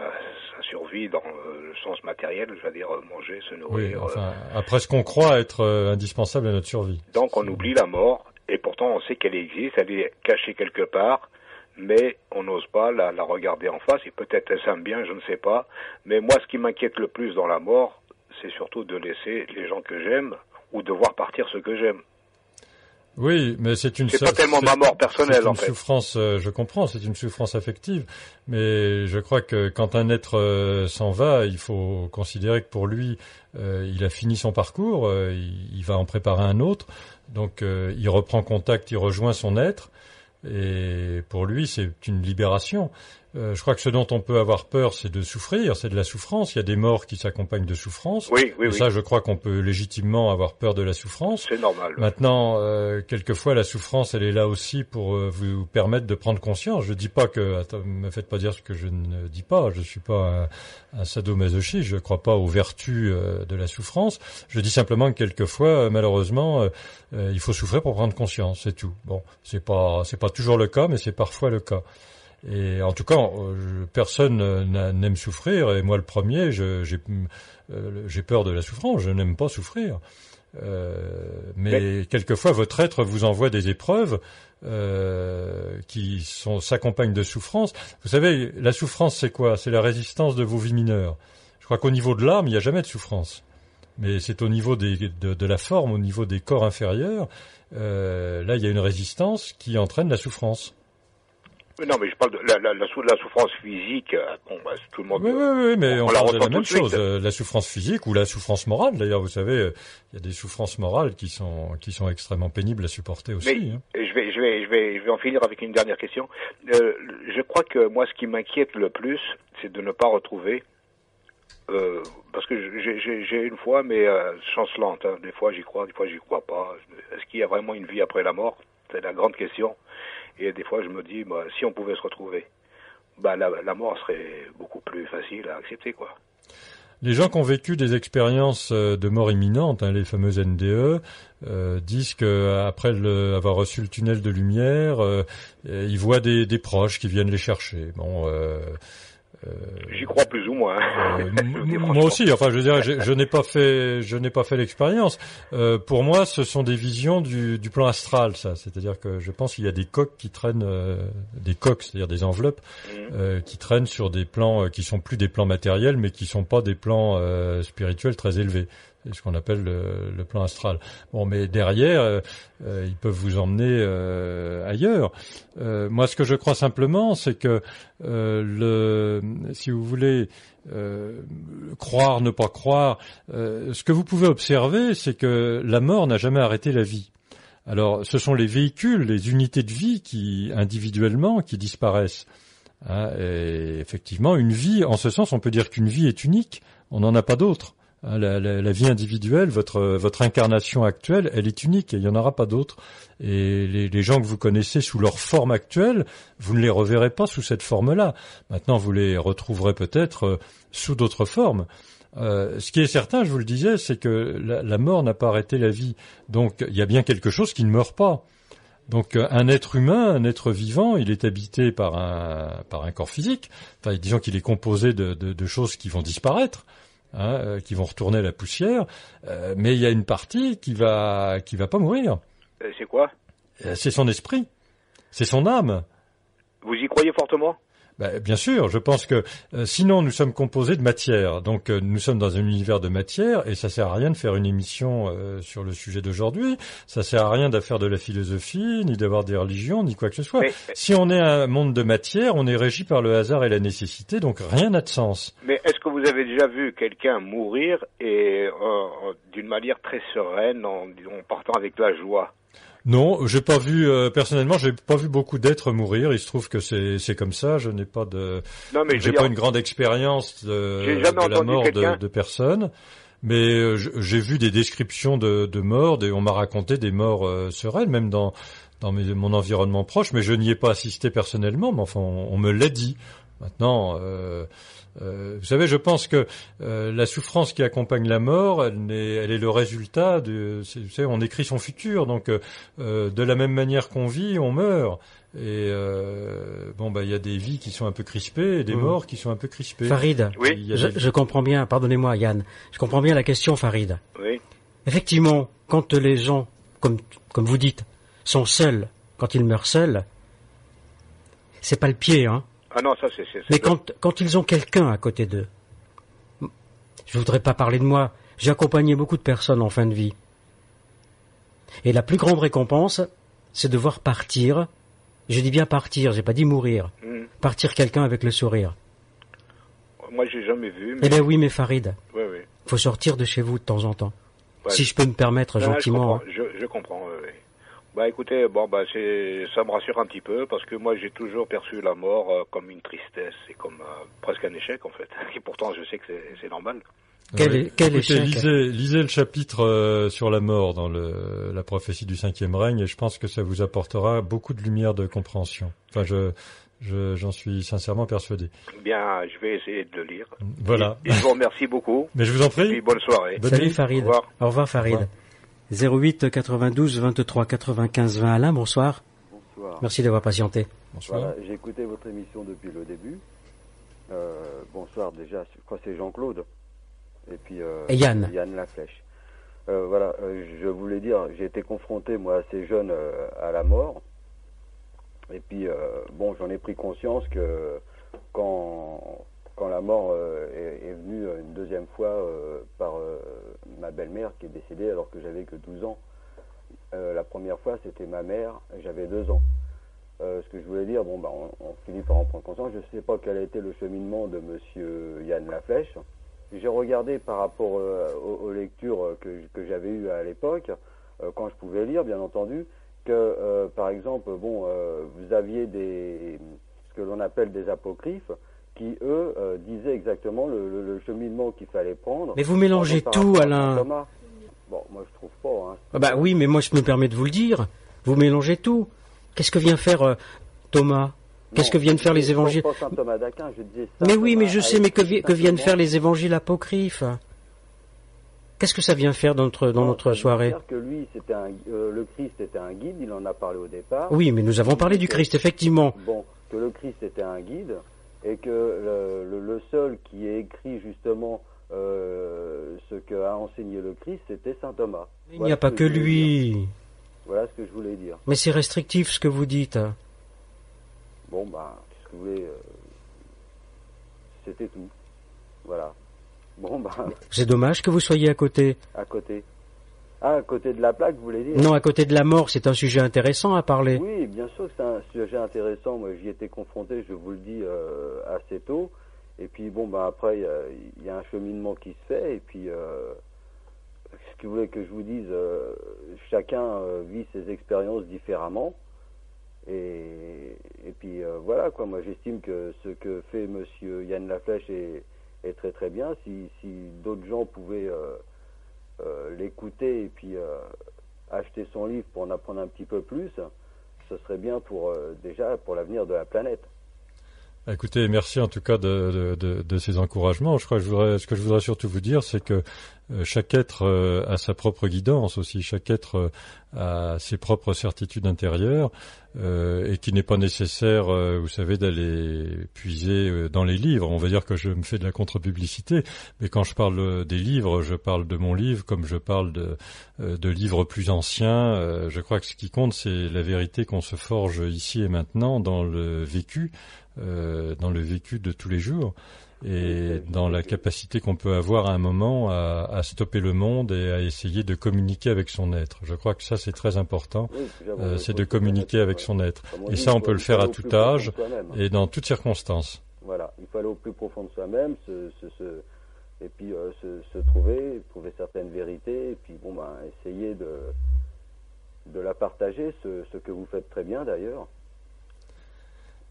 sa survie dans euh, le sens matériel, c'est-à-dire euh, manger, se Oui, nourrir. enfin, après ce qu'on croit être euh, indispensable à notre survie. euh. Donc on oublie la mort, et pourtant on sait qu'elle existe, elle est cachée quelque part, mais on n'ose pas la, la regarder en face, et peut-être est-ce un bien, je ne sais pas. Mais moi, ce qui m'inquiète le plus dans la mort, c'est surtout de laisser les gens que j'aime, ou de voir partir ceux que j'aime. Oui, mais c'est une C'est pas ça- tellement c'est- ma mort personnelle, une en fait. souffrance, je comprends, c'est une souffrance affective, mais je crois que quand un être euh, s'en va, il faut considérer que pour lui, euh, il a fini son parcours, euh, il, il va en préparer un autre, donc euh, il reprend contact, il rejoint son être, et pour lui, c'est une libération. Euh, je crois que ce dont on peut avoir peur, c'est de souffrir, c'est de la souffrance. Il y a des morts qui s'accompagnent de souffrance. Oui, oui, et oui, ça, je crois qu'on peut légitimement avoir peur de la souffrance. c'est normal. Maintenant, euh, quelquefois, la souffrance, elle est là aussi pour euh, vous permettre de prendre conscience. Je dis pas que, attends, me faites pas dire ce que je ne dis pas. Je suis pas un, un sadomasochiste. Je crois pas aux vertus euh, de la souffrance. Je dis simplement que quelquefois, malheureusement, il faut souffrir pour prendre conscience. C'est tout. Bon, c'est pas, c'est pas toujours le cas, mais c'est parfois le cas. Et en tout cas, euh, personne n'a- n'aime souffrir, et moi le premier, je- j'ai euh, j'ai peur de la souffrance, je n'aime pas souffrir. Euh, mais, quelquefois, votre être vous envoie des épreuves euh, qui sont s'accompagnent de souffrance. Vous savez, la souffrance, c'est quoi? C'est la résistance de vos vies mineures. Je crois qu'au niveau de l'âme, il n'y a jamais de souffrance. Mais c'est au niveau des, de, de la forme, au niveau des corps inférieurs, euh, là, il y a une résistance qui entraîne la souffrance. Non, mais je parle de la, la, la, sou- la souffrance physique. euh, Bon, bah, tout le monde. Oui, oui, oui, mais On parle de la même chose, euh, la souffrance physique ou la souffrance morale. D'ailleurs, vous savez, euh, il y a des souffrances morales qui sont qui sont extrêmement pénibles à supporter aussi. Mais hein. je vais, je vais, je vais, je vais en finir avec une dernière question. Euh, je crois que moi, ce qui m'inquiète le plus, c'est de ne pas retrouver. parce que j'ai- une fois, mais chancelante. Hein. Des fois, j'y crois, des fois, j'y crois pas. Est-ce qu'il y a vraiment une vie après la mort? C'est la grande question. Et des fois, je me dis, bah, si on pouvait se retrouver, bah, la, mort serait beaucoup plus facile à accepter, quoi. Les gens qui ont vécu des expériences euh, de mort imminente, hein, les fameuses NDE, euh, disent que après le- avoir reçu le tunnel de lumière, euh, euh, ils voient des, des proches qui viennent les chercher. Bon. Euh, J'y crois plus ou moins. hein. Euh, moi aussi, enfin, je dirais, je, je n'ai pas fait, je n'ai pas fait l'expérience. Euh, pour moi, ce sont des visions du, du plan astral, ça. C'est-à-dire que je pense qu'il y a des coques qui traînent, euh, des coques, c'est-à-dire des enveloppes Mhm. euh, qui traînent sur des plans euh, qui sont plus des plans matériels, mais qui sont pas des plans euh, spirituels très élevés. C'est ce qu'on appelle le, plan astral. Bon, mais derrière, euh, euh, ils peuvent vous emmener euh, ailleurs. Moi, ce que je crois simplement, c'est que le, si vous voulez croire, ne pas croire, ce que vous pouvez observer, c'est que la mort n'a jamais arrêté la vie. Alors, ce sont les véhicules, les unités de vie qui, individuellement, qui disparaissent. Hein, et effectivement, une vie, en ce sens, on peut dire qu'une vie est unique. On n'en a pas d'autre. Hein, la, vie individuelle, votre incarnation actuelle, elle est unique il n'y en aura pas d'autre. Et les, gens que vous connaissez sous leur forme actuelle, vous ne les reverrez pas sous cette forme-là. Maintenant, vous les retrouverez peut-être euh, sous d'autres formes. Euh, ce qui est certain, je vous le disais, c'est que la, mort n'a pas arrêté la vie. Donc, il y a bien quelque chose qui ne meurt pas. Donc, euh, un être humain, un être vivant, il est habité par un corps physique. Enfin, disons qu'il est composé de choses qui vont disparaître. Hein, euh, qui vont retourner à la poussière, euh, mais il y a une partie qui va qui va pas mourir. Euh, C'est quoi? C'est son esprit, c'est son âme. Vous y croyez fortement? Ben, bien sûr, je pense que euh, sinon nous sommes composés de matière, donc euh, nous sommes dans un univers de matière et ça sert à rien de faire une émission euh, sur le sujet d'aujourd'hui. Ça sert à rien de faire de la philosophie, ni d'avoir des religions, ni quoi que ce soit. Mais, Si on est un monde de matière, on est régi par le hasard et la nécessité, donc rien n'a de sens. mais est-ce que vous avez déjà vu quelqu'un mourir et d'une manière très sereine, en, en partant avec la joie? Non, j'ai pas vu euh, personnellement, j'ai pas vu beaucoup d'êtres mourir. Il se trouve que c'est c'est comme ça. Je n'ai pas de, Non, mais j'ai pas dire, une grande expérience de, la mort de, de personnes, mais euh, j'ai vu des descriptions de, de morts. Et on m'a raconté des morts euh, sereines, même dans dans mes- mon environnement proche. Mais je n'y ai pas assisté personnellement. Mais enfin, on, on me l'a dit. Maintenant. Euh, vous savez, je pense que euh, la souffrance qui accompagne la mort, elle, est le résultat de. c'est- Vous savez, on écrit son futur, donc euh, euh, de la même manière qu'on vit, on meurt. Et euh, bon, bah, il y a des vies qui sont un peu crispées et des Mhm. morts qui sont un peu crispées. Farid, Oui. Je comprends bien, pardonnez-moi Yann, je comprends bien la question Farid. Oui. Effectivement, quand les gens, comme, comme vous dites, sont seuls, quand ils meurent seuls, c'est pas le pied, hein. Ah non, ça c'est. c'est- Mais quand, quand ils ont quelqu'un à côté d'eux, je voudrais pas parler de moi, j'ai accompagné beaucoup de personnes en fin de vie. Et la plus grande récompense, c'est de voir partir, je dis bien partir, j'ai pas dit mourir, Hmm. partir quelqu'un avec le sourire. Moi, j'ai jamais vu. Eh Mais... bien oui, mais Farid, Oui, oui. faut sortir de chez vous de temps en temps. Ouais. Si je peux me permettre Non, gentiment. Je comprends. Je, je comprends. Bah écoutez, bon bah c'est, ça me rassure un petit peu parce que moi j'ai toujours perçu la mort euh, comme une tristesse et comme euh, presque un échec en fait. Et pourtant je sais que c'est, normal. Quel Ouais. est- quel Écoutez, échec. lisez, lisez le chapitre euh, sur la mort dans le, la prophétie du cinquième règne et je pense que ça vous apportera beaucoup de lumière de compréhension. Enfin, je, je- j'en suis sincèrement persuadé. Bien, je vais essayer de le lire. Voilà. Et, et je vous remercie beaucoup. Mais je vous en Et puis prie. bonne soirée. Bonne Salut nuit. Farid. Au revoir. Au revoir Farid. Au revoir. 08 92 23 95 20 Alain, bonsoir. Bonsoir. Merci d'avoir patienté. Bonsoir. Voilà, j'ai écouté votre émission depuis le début. Euh, bonsoir déjà, je crois que c'est Jean-Claude. Et puis euh, Et Yann. Yann Laflèche. Euh, voilà, euh, je voulais dire, j'ai été confronté moi assez jeune euh, à la mort. Et puis euh, bon, j'en ai pris conscience que quand quand la mort euh, est, venue une deuxième fois euh, par euh, ma belle-mère qui est décédée alors que j'avais que 12 ans. Euh, la première fois, c'était ma mère, j'avais deux ans. Euh, ce que je voulais dire, bon, bah, on, finit par en prendre conscience. Je ne sais pas quel a été le cheminement de Monsieur Yann Laflèche. J'ai regardé par rapport euh, aux, lectures que, que j'avais eues à l'époque, euh, quand je pouvais lire, bien entendu, que, euh, par exemple, bon, euh, vous aviez des, ce que l'on appelle des apocryphes, qui eux euh, disaient exactement le, le- le cheminement qu'il fallait prendre. Mais vous mélangez tout, Alain. Bon, moi je trouve pas. Hein. Ah bah oui, mais moi je me permets de vous le dire. Vous mélangez tout. Qu'est-ce que vient faire euh, Thomas? Qu'est-ce que viennent faire les évangiles pas Saint Thomas d'Aquin, je disais Saint Mais oui, mais je sais, mais que, vi- écrit que viennent faire les évangiles apocryphes? Qu'est-ce que ça vient faire dans notre, dans Non, notre ça veut soirée? que lui, un, euh, le Christ était un guide, il en a parlé au départ. Oui, mais nous avons parlé du Christ, effectivement. Bon, que le Christ était un guide et que le, le- le seul qui ait écrit justement euh, ce qu'a enseigné le Christ, c'était saint Thomas. Il n'y a pas que dire. lui. Voilà ce que je voulais dire. Mais c'est restrictif ce que vous dites. Bon, bah, qu'est-ce que vous voulez euh, C'était tout. Voilà. Bon, bah, C'est dommage que vous soyez à côté. à côté. Ah, à côté de la plaque, vous voulez dire Non, à côté de la mort, c'est un sujet intéressant à parler. Oui, bien sûr que c'est un sujet intéressant. Moi, j'y étais confronté, je vous le dis, euh, assez tôt. Et puis, bon, bah, après, il y y, a un cheminement qui se fait. Et puis, euh, ce que vous voulez que je vous dise, euh, chacun euh, vit ses expériences différemment. Et, et puis, euh, voilà, quoi. Moi, j'estime que ce que fait monsieur Yann Laflèche est, est très, très bien. Si, si d'autres gens pouvaient euh, l'écouter et puis euh, acheter son livre pour en apprendre un petit peu plus, ce serait bien pour euh, déjà pour l'avenir de la planète. Écoutez, merci en tout cas de, de, de, ces encouragements. Je crois que je voudrais, ce que je voudrais surtout vous dire, c'est que euh, chaque être euh, a sa propre guidance aussi, chaque être euh, a ses propres certitudes intérieures et qu'il n'est pas nécessaire, vous savez, d'aller puiser dans les livres. On va dire que je me fais de la contre-publicité, mais quand je parle des livres, je parle de mon livre comme je parle de, de livres plus anciens. Je crois que ce qui compte, c'est la vérité qu'on se forge ici et maintenant dans le vécu euh, dans le vécu de tous les jours et dans la capacité qu'on peut avoir à un moment à, à stopper le monde et à essayer de communiquer avec son être. Je crois que ça c'est très important, euh, c'est de communiquer avec son être. Et ça on peut le faire à tout âge soi-même. et dans toutes circonstances. Voilà, il faut aller au plus profond de soi-même, se, se, se- et puis euh, se, trouver, trouver certaines vérités, et puis bon ben essayer de de la partager, ce, ce, que vous faites très bien d'ailleurs.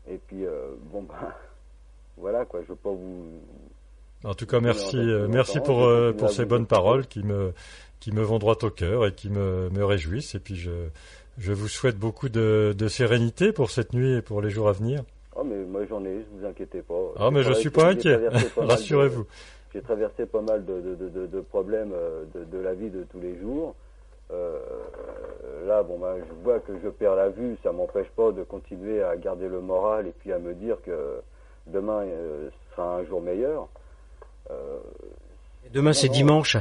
Et puis, bon, ben, voilà, quoi, je veux pas vous. En tout cas, merci, merci pour, pour ces bonnes paroles qui me, qui me vont droit au cœur et qui me, me réjouissent. Et puis, je, je vous souhaite beaucoup de, de sérénité pour cette nuit et pour les jours à venir. Oh, mais moi j'en ai, ne vous inquiétez pas. Ah, mais je suis pas inquiet. Rassurez-vous. J'ai traversé pas mal de, de, de problèmes de, la vie de tous les jours. Euh, là, bon, ben, je vois que je perds la vue, ça m'empêche pas de continuer à garder le moral et puis à me dire que demain euh, sera un jour meilleur. Euh, demain, c'est dimanche.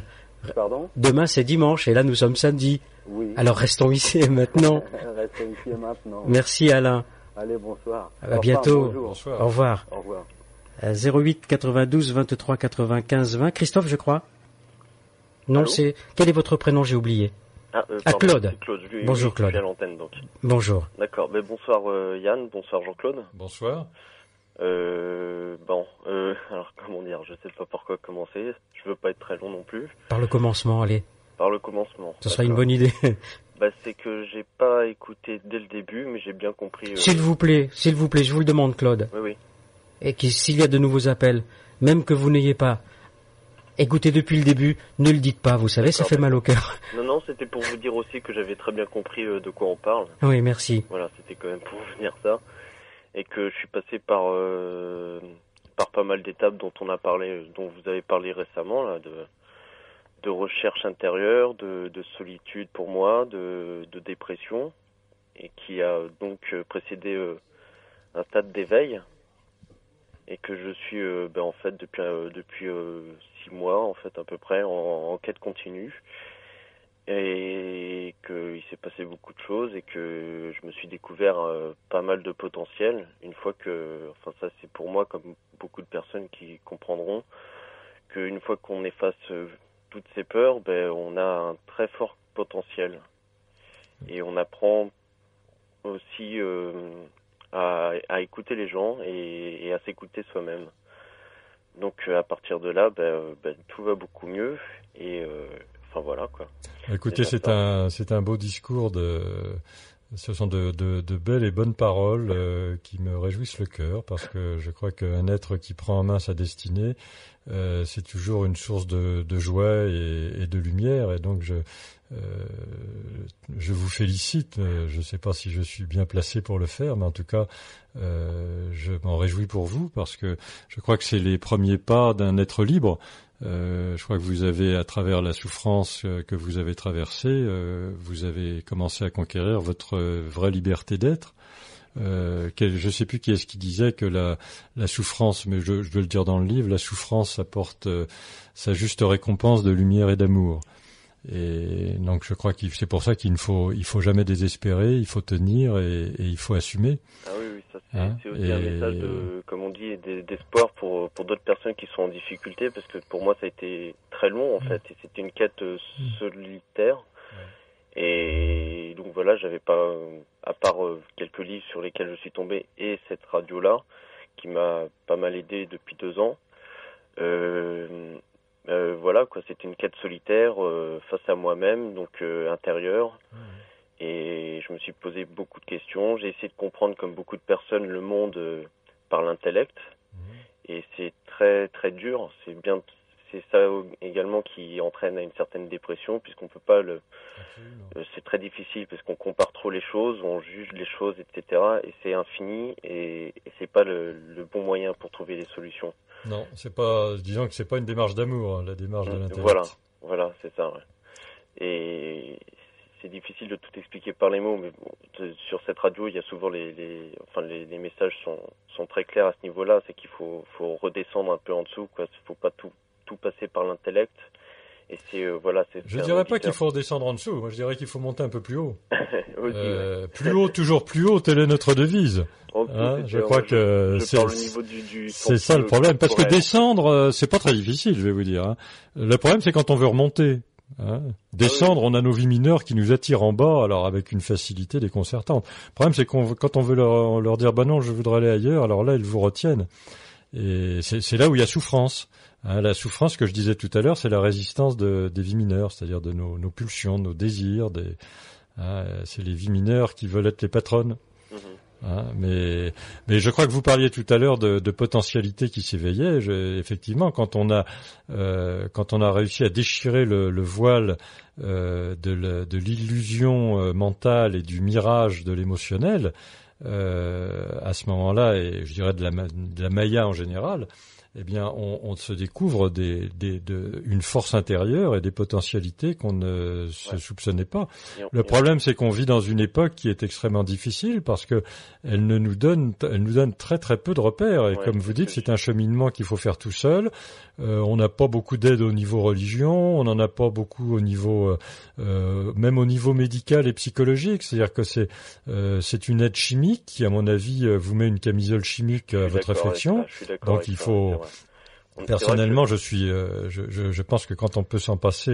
Pardon Demain, c'est dimanche et là, nous sommes samedi. Oui. Alors, restons ici et maintenant. restons ici et maintenant. Merci, Alain. Allez, bonsoir. À bientôt. Bonsoir. Au revoir. Au revoir. 08 92 23 95 20. Christophe, je crois. Non, c'est. Quel est votre prénom? J'ai oublié. Ah, euh, ah Claude. Claude. bonjour Claude. Je suis à l'antenne donc. Bonjour. D'accord. Mais bonsoir euh, Yann. Bonsoir Jean-Claude. Bonsoir. Euh, bon, euh, alors comment dire, je sais pas par quoi commencer. Je veux pas être très long non plus. Par le commencement, allez. Par le commencement. Ce serait une bonne idée. bah, c'est que j'ai pas écouté dès le début, mais j'ai bien compris. Euh... S'il vous plaît, s'il vous plaît, je vous le demande, Claude. Oui, oui. Et s'il y a de nouveaux appels, même que vous n'ayez pas écouté depuis le début, ne le dites pas. Vous savez, ça fait mal au cœur. Non, non, c'était pour vous dire aussi que j'avais très bien compris euh, de quoi on parle. Oui, merci. Voilà, c'était quand même pour vous dire ça et que je suis passé par euh, par pas mal d'étapes dont on a parlé, dont vous avez parlé récemment là, de de recherche intérieure, de, de solitude pour moi, de, de, dépression, et qui a donc précédé euh, un stade d'éveil, et que je suis euh, ben, en fait depuis euh, depuis mois en fait à peu près en, quête continue. Et qu'il s'est passé beaucoup de choses et que je me suis découvert euh, pas mal de potentiel. Une fois que, enfin ça c'est pour moi comme beaucoup de personnes qui comprendront qu'une fois qu'on efface euh, toutes ces peurs, ben on a un très fort potentiel. Et on apprend aussi euh, à, écouter les gens et à s'écouter soi-même. Donc à partir de là, ben, ben, tout va beaucoup mieux et voilà quoi. Écoutez, c'est un c'est un beau discours de ce sont de, de, belles et bonnes paroles euh, qui me réjouissent le cœur parce que je crois qu'un être qui prend en main sa destinée, euh, c'est toujours une source de, joie et, de lumière. Et donc je euh, je vous félicite. Je ne sais pas si je suis bien placé pour le faire, mais en tout cas, je m'en réjouis pour vous parce que je crois que c'est les premiers pas d'un être libre. Euh, je crois que vous avez, à travers la souffrance euh, que vous avez traversée, euh, vous avez commencé à conquérir votre vraie liberté d'être. Je ne sais plus qui est-ce qui disait que la, la souffrance, mais je, je, veux le dire dans le livre, la souffrance apporte sa juste récompense de lumière et d'amour. Et donc je crois que c'est pour ça qu'il ne faut, il faut jamais désespérer, il faut tenir et, et il faut assumer. Ah oui, oui, ça c'est hein aussi un message de, comme on dit, d'espoir pour pour d'autres personnes qui sont en difficulté, parce que pour moi ça a été très long en mm. fait, et c'était une quête euh, mm. solitaire. Et donc voilà, j'avais pas, à part euh, quelques livres sur lesquels je suis tombé et cette radio là, qui m'a pas mal aidé depuis deux ans. Euh, euh, voilà quoi, c'était une quête solitaire euh, face à moi-même, donc euh, intérieure. Mmh. Et je me suis posé beaucoup de questions. J'ai essayé de comprendre, comme beaucoup de personnes, le monde par l'intellect. Mmh. Et c'est très très dur. C'est bien, c'est ça également qui entraîne à une certaine dépression, puisqu'on peut pas le. c'est très difficile parce qu'on compare trop les choses, on juge les choses, etc. Et c'est infini et, et c'est pas le, le bon moyen pour trouver des solutions. Non, c'est pas, disons que c'est pas une démarche d'amour, hein, la démarche de mmh, l'intellect. Voilà, voilà, c'est ça. Ouais. Et c'est difficile de tout expliquer par les mots, mais bon, sur cette radio, il y a souvent les, les enfin les, les, messages sont, sont très clairs à ce niveau-là, c'est qu'il faut, faut redescendre un peu en dessous, quoi. Il faut pas tout, tout passer par l'intellect. Et c'est euh, voilà, c'est. Je dirais pas qu'il faut redescendre en dessous. Moi, je dirais qu'il faut monter un peu plus haut. euh, plus haut, toujours plus haut. Telle est notre devise. hein, je crois que c'est ça le problème, parce que descendre, euh, c'est pas très difficile, je vais vous dire. Hein. Le problème, c'est quand on veut remonter. Hein. Descendre, on a nos vies mineures qui nous attirent en bas, alors avec une facilité déconcertante. Le problème, c'est qu'on quand on veut leur, leur dire, bah non, je voudrais aller ailleurs, alors là, ils vous retiennent. Et c'est là où il y a souffrance. Hein, la souffrance que je disais tout à l'heure, c'est la résistance de, des vies mineures, c'est-à-dire de nos, nos, pulsions, nos désirs, des, Hein, c'est les vies mineures qui veulent être les patronnes. Mhm. Hein, mais, mais je crois que vous parliez tout à l'heure de, de potentialité qui s'éveillait. Effectivement, quand on a euh, quand on a réussi à déchirer le, le voile euh, de l'illusion euh, mentale et du mirage de l'émotionnel, euh, à ce moment-là, et je dirais de la, de la Maya en général, eh bien, on, on se découvre des, des, de, une force intérieure et des potentialités qu'on ne se soupçonnait pas. Le problème, c'est qu'on vit dans une époque qui est extrêmement difficile parce que elle ne nous donne, elle nous donne très très peu de repères. Et comme vous dites, c'est un cheminement qu'il faut faire tout seul. Euh, on n'a pas beaucoup d'aide au niveau religion, on n'en a pas beaucoup au niveau, euh, euh, même au niveau médical et psychologique. C'est-à-dire que c'est euh, c'est une aide chimique qui, à mon avis, euh, vous met une camisole chimique à votre réflexion. Donc il faut Personnellement, je suis, euh, je, je, je, pense que quand on peut s'en passer,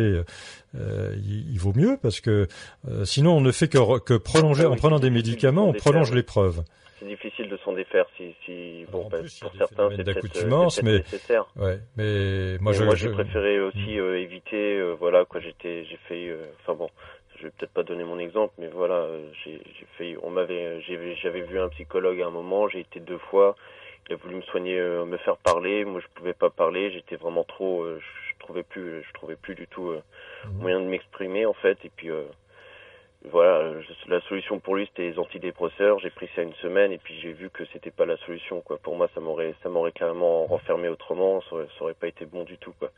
euh, il, il, vaut mieux parce que euh, sinon on ne fait que, que prolonger, en prenant des médicaments, on prolonge l'épreuve. C'est difficile de s'en défaire si, si bon, bah, plus, pour certains c'est d'accoutumance, mais nécessaire. Ouais, mais moi, je, moi j'ai préféré aussi euh, éviter, voilà quoi, j'étais, j'ai fait, enfin bon, je vais peut-être pas donner mon exemple, mais voilà, j'ai fait, on m'avait, j'avais vu un psychologue à un moment, j'ai été deux fois il a voulu me soigner, euh, me faire parler. Moi, je pouvais pas parler. J'étais vraiment trop. Euh, je trouvais plus, je trouvais plus du tout euh, mhm. moyen de m'exprimer en fait. Et puis voilà, la solution pour lui c'était les antidépresseurs. J'ai pris ça une semaine et puis j'ai vu que c'était pas la solution quoi. Pour moi, ça m'aurait, ça m'aurait carrément renfermé autrement. Ça aurait, ça aurait, pas été bon du tout quoi.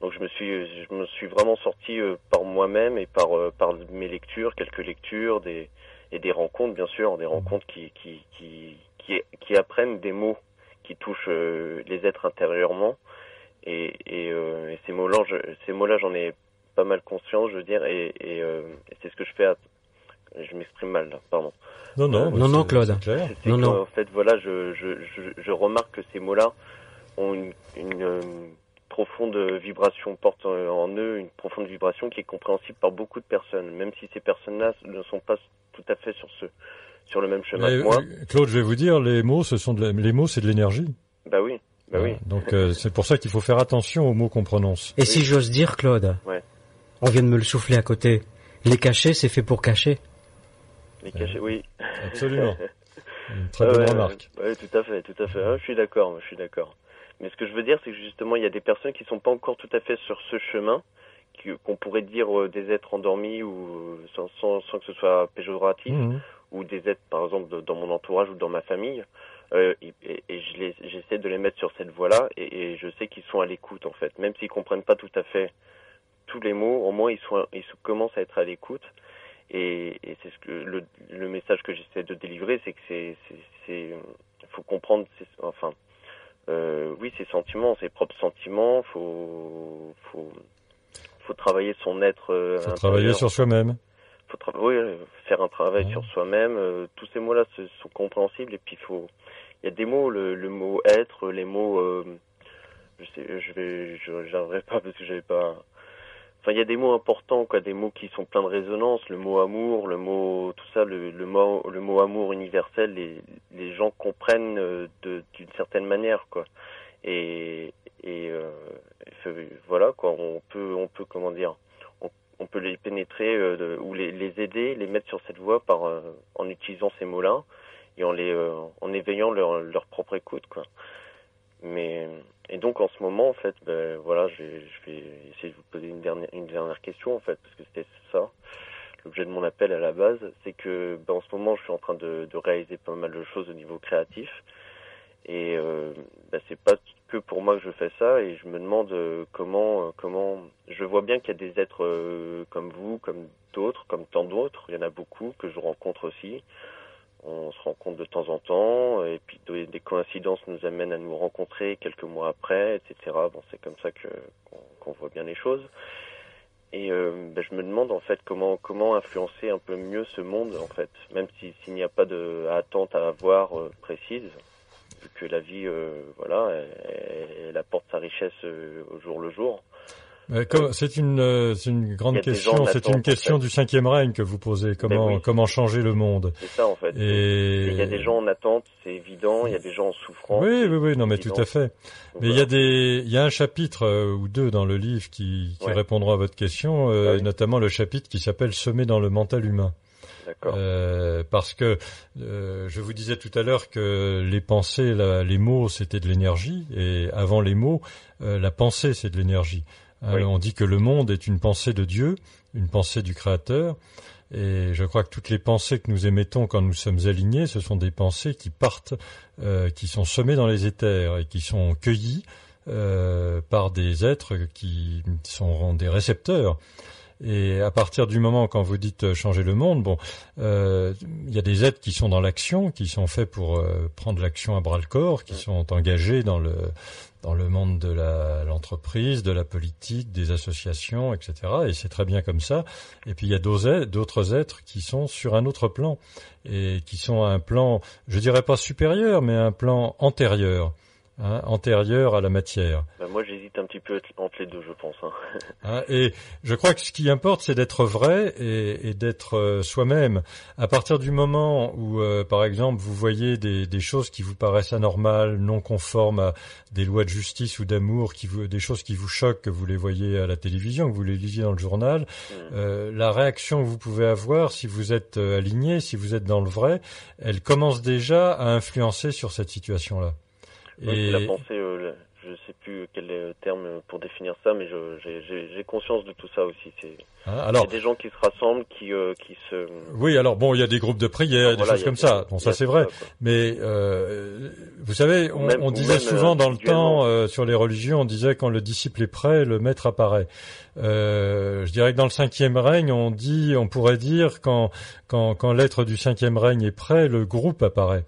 Donc je me suis, je me suis vraiment sorti par moi-même et par par mes lectures, quelques lectures, des et des rencontres bien sûr, des rencontres qui qui qui qui, qui apprennent des mots qui touchent euh, les êtres intérieurement. Et, et, euh, et ces mots-là, ces mots-là, j'en ai pas mal conscience, je veux dire, et, et, euh, c'est ce que je fais. À... Je m'exprime mal, là, pardon. Non, non, non, non, Claude. Non, non. En fait, voilà, je, je, je, je remarque que ces mots-là ont une, une profonde vibration, portent en eux une profonde vibration qui est compréhensible par beaucoup de personnes, même si ces personnes-là ne sont pas tout à fait sur ce sur le même chemin que moi. Claude, je vais vous dire, les mots, ce sont de les mots, c'est de l'énergie. Bah oui, bah oui. Donc euh, c'est pour ça qu'il faut faire attention aux mots qu'on prononce. Et si j'ose dire, Claude, ouais. on vient de me le souffler à côté. Les cachets, c'est fait pour cacher. Les cachets, oui. Absolument. Une très bonne remarque. Oui, tout à fait, tout à fait. je suis d'accord, je suis d'accord. Mais ce que je veux dire, c'est que justement, il y a des personnes qui sont pas encore tout à fait sur ce chemin, qu'on pourrait dire euh, des êtres endormis ou sans, sans, sans que ce soit péjoratif, mmh ou des aides, par exemple, dans mon entourage ou dans ma famille, euh, et, et, j'essaie de les mettre sur cette voie-là, et, et, je sais qu'ils sont à l'écoute, en fait. Même s'ils comprennent pas tout à fait tous les mots, au moins ils, sont, ils commencent à être à l'écoute. Et, et c'est ce que le, le message que j'essaie de délivrer, c'est que c'est, c'est, faut comprendre, enfin, euh, oui, ses sentiments, ses propres sentiments. Faut, faut, faut travailler son être. Euh, faut travailler sur soi-même faut faire un travail sur soi-même. Euh, tous ces mots-là sont compréhensibles et puis il faut. Il y a des mots, le, le mot être, les mots. Euh, je sais, je vais, j'arriverai pas parce que j'avais pas. Enfin, il y a des mots importants, quoi, des mots qui sont pleins de résonance. Le mot amour, le mot, tout ça, le, le mot, le mot amour universel, les, les gens comprennent euh, d'une certaine manière, quoi. Et, et voilà, quoi. On peut, on peut, comment dire on peut les pénétrer euh, ou les, aider, les mettre sur cette voie euh, en utilisant ces mots-là et en euh, éveillant leur, propre écoute. Mais et donc en ce moment en fait, ben, voilà, je vais, essayer de vous poser une dernière question en fait parce que c'était ça l'objet de mon appel à la base, c'est que ben, en ce moment je suis en train de, réaliser pas mal de choses au niveau créatif et ben, c'est pas que pour moi que je fais ça et je me demande euh, comment euh, comment je vois bien qu'il y a des êtres euh, comme vous, comme d'autres, comme tant d'autres, il y en a beaucoup que je rencontre aussi. On se rencontre de temps en temps et puis des coïncidences nous amènent à nous rencontrer quelques mois après, etc. Bon, c'est comme ça que qu'on voit bien les choses. Et ben, je me demande en fait comment comment influencer un peu mieux ce monde en fait, même s'il n'y a pas de attente à avoir précise que la vie, euh, voilà, elle, apporte sa richesse euh, au jour le jour. C'est une, euh, c'est une grande question. C'est une question du cinquième règne que vous posez. Comment, ben comment changer le monde C'est ça en fait. Et il y a des gens en attente, c'est évident. Il y a des gens en souffrance. Oui, oui, oui. Non, mais tout à fait. mais il y a des, il y a un chapitre euh, ou deux dans le livre qui, qui répondront à votre question, euh, notamment le chapitre qui s'appelle Semer dans le mental humain. Euh, parce que euh, je vous disais tout à l'heure que les pensées, les mots, c'était de l'énergie, et avant les mots, euh, la pensée, c'est de l'énergie. On dit que le monde est une pensée de Dieu, une pensée du Créateur, et je crois que toutes les pensées que nous émettons quand nous sommes alignés, ce sont des pensées qui partent, qui sont semées dans les éthers et qui sont cueillies par des êtres qui sont des récepteurs. Et à partir du moment quand vous dites euh, changer le monde, bon, euh, il y a des aides qui sont dans l'action, qui sont faits pour euh, prendre l'action à bras le corps, qui sont engagés dans le dans le monde de l'entreprise, de la politique, des associations, etc. Et c'est très bien comme ça. Et puis il y a d'autres êtres qui sont sur un autre plan et qui sont à un plan, je dirais pas supérieur, mais un plan antérieur hein, antérieure à la matière. Bah, moi, j'hésite un petit peu entre les deux, je pense. Hein. Hein, et je crois que ce qui importe, c'est d'être vrai et, et d'être euh, soi-même. À partir du moment où, euh, par exemple, vous voyez des, des, choses qui vous paraissent anormales, non conformes à des lois de justice ou d'amour, qui vous, des choses qui vous choquent, que vous les voyez à la télévision, que vous les lisiez dans le journal, mm. euh, la réaction que vous pouvez avoir, si vous êtes euh, aligné, si vous êtes dans le vrai, elle commence déjà à influencer sur cette situation-là et... La pensée, euh, je sais plus quel est le terme pour définir ça, mais j'ai conscience de tout ça aussi. C'est ah, alors, il y a des gens qui se rassemblent, qui, euh, qui se. Oui, alors bon, il y a des groupes de prière, des choses comme ça. Bon, ça c'est vrai. mais euh, vous savez, on, on disait souvent dans le temps euh, sur les religions, on disait quand le disciple est prêt, le maître apparaît. Euh, je dirais que dans le cinquième règne, on dit, on pourrait dire quand quand quand l'être du cinquième règne est prêt, le groupe apparaît.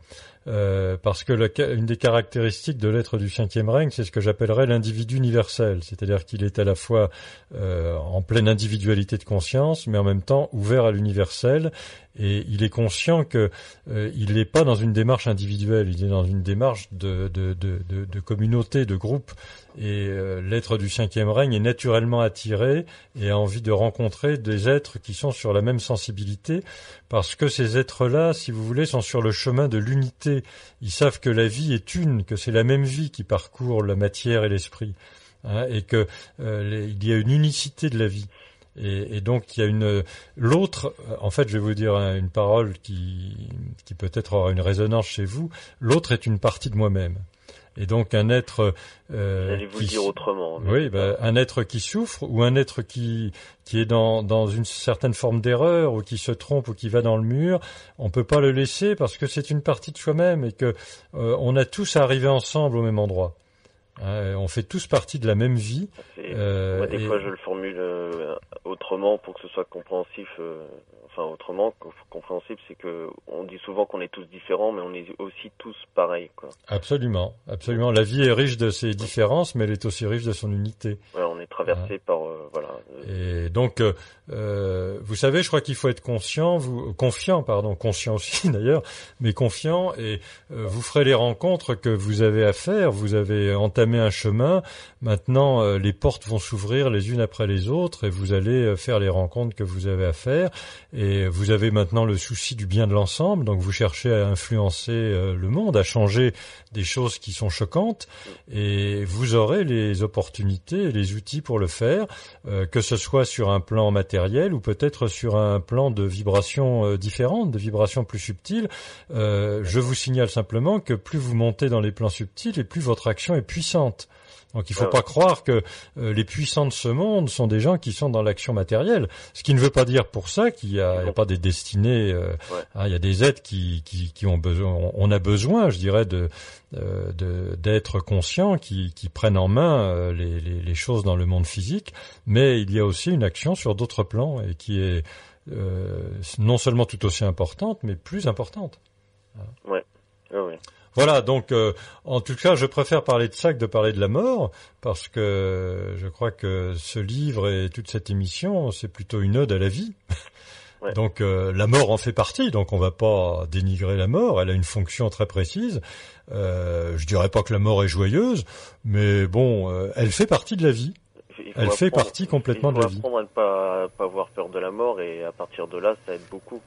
Euh, parce que une des caractéristiques de l'être du cinquième règne, c'est ce que j'appellerais l'individu universel, c'est-à-dire qu'il est à la fois euh, en pleine individualité de conscience, mais en même temps ouvert à l'universel, et il est conscient que euh, il n'est pas dans une démarche individuelle, il est dans une démarche de, de, de, de communauté, de groupe, et euh, l'être du cinquième règne est naturellement attiré et a envie de rencontrer des êtres qui sont sur la même sensibilité, parce que ces êtres-là, si vous voulez, sont sur le chemin de l'unité. Ils savent que la vie est une, que c'est la même vie qui parcourt la matière et l'esprit, hein, et que euh, il y a une unicité de la vie. Et, et, donc il y a une l'autre. En fait, je vais vous dire une parole qui qui peut-être aura une résonance chez vous. L'autre est une partie de moi-même. Et donc un être euh, vous dire autrement. Oui, bah, un être qui souffre ou un être qui qui est dans dans une certaine forme d'erreur ou qui se trompe ou qui va dans le mur, on peut pas le laisser parce que c'est une partie de soi-même et que euh, on a tous à arriver ensemble au même endroit. Hein, on fait tous partie de la même vie. Euh, des fois, je le formule euh, autrement pour que ce soit compréhensif. Euh, enfin, autrement, compréhensible, c'est que on dit souvent qu'on est tous différents, mais on est aussi tous pareils. Quoi. Absolument, absolument. La vie est riche de ses différences, mais elle est aussi riche de son unité. Ouais, on est traversé hein. par voilà. Et donc, vous savez, je crois qu'il faut être conscient, vous confiant, pardon, conscient aussi d'ailleurs, mais confiant, et vous ferez les rencontres que vous avez à faire. Vous avez entamé un chemin. Maintenant, euh, les portes vont s'ouvrir les unes après les autres et vous allez euh, faire les rencontres que vous avez à faire. Et vous avez maintenant le souci du bien de l'ensemble, donc vous cherchez à influencer euh, le monde, à changer des choses qui sont choquantes, et vous aurez les opportunités et les outils pour le faire, que ce soit sur un plan matériel ou peut-être sur un plan de vibrations différentes, de vibrations plus subtiles. je vous signale simplement que plus vous montez dans les plans subtils et plus votre action est puissante donc il ne faut pas croire que euh, les puissants de ce monde sont des gens qui sont dans l'action matérielle. Ce qui ne veut pas dire pour ça qu'il n'y a, pas des destinées. Euh, hein, il y a des êtres qui, qui, ont besoin. On a besoin, je dirais, de euh, d'être conscients, qui, qui, prennent en main les, les, choses dans le monde physique. Mais il y a aussi une action sur d'autres plans et qui est non seulement tout aussi importante, mais plus importante. Ouais. ouais. Voilà, donc euh, en tout cas, je préfère parler de ça que de parler de la mort, parce que je crois que ce livre et toute cette émission, c'est plutôt une ode à la vie. Donc euh, la mort en fait partie, donc on va pas dénigrer la mort, elle a une fonction très précise. Euh, je dirais pas que la mort est joyeuse, mais bon, euh, elle fait partie de la vie. elle fait partie complètement de la vie. Il faut apprendre à ne pas, pas avoir peur de la mort et à partir de là, ça aide beaucoup.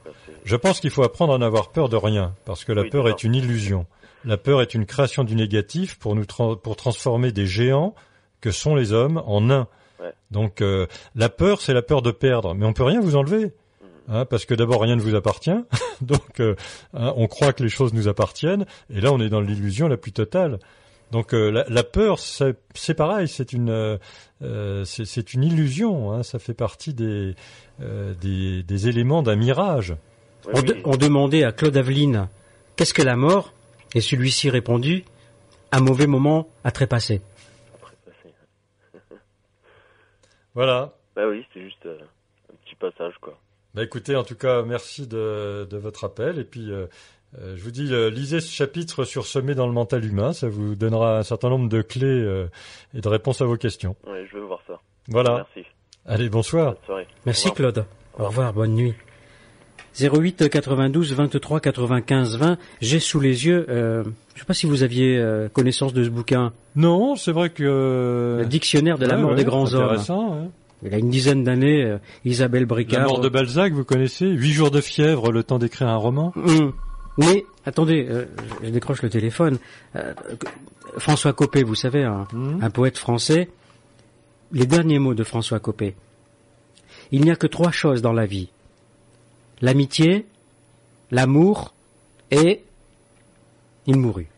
Je pense qu'il faut apprendre à n'avoir peur de rien, parce que la peur est une illusion. La peur est une création du négatif pour nous pour transformer des géants que sont les hommes en nains. Donc euh, la peur, c'est la peur de perdre, mais on peut rien vous enlever. Hein, parce que d'abord rien ne vous appartient, donc euh, hein, on croit que les choses nous appartiennent, et là on est dans l'illusion la plus totale. Donc euh, la, peur, c'est pareil, c'est une, euh, c'est une illusion. Hein, ça fait partie des, des, des, éléments d'un mirage. on, demandait à Claude Aveline qu'est-ce que la mort, et celui-ci répondit un mauvais moment à trépasser. voilà. Bah oui, c'est juste un petit passage quoi. Bah écoutez, en tout cas, merci de, de votre appel. Et puis, euh, euh, je vous dis, euh, lisez ce chapitre sur Sommet dans le mental humain. Ça vous donnera un certain nombre de clés et de réponses à vos questions. Oui, je vais voir ça. Voilà. Merci. Allez, bonsoir. Merci Claude. Au revoir, bonne nuit. 08 92 23 95 20. J'ai sous les yeux, euh, je ne sais pas si vous aviez connaissance de ce bouquin. Non, c'est vrai que... Le dictionnaire de la mort des grands hommes. Intéressant, il a une dizaine d'années, euh, Isabelle Bricard. La mort de Balzac, vous connaissez? Huit jours de fièvre, le temps d'écrire un roman? Hum. Mais, attendez, euh, je décroche le téléphone. Euh, François Copé, vous savez, hum. un, poète français, les derniers mots de François Copé. Il n'y a que trois choses dans la vie. L'amitié, l'amour et il mourut.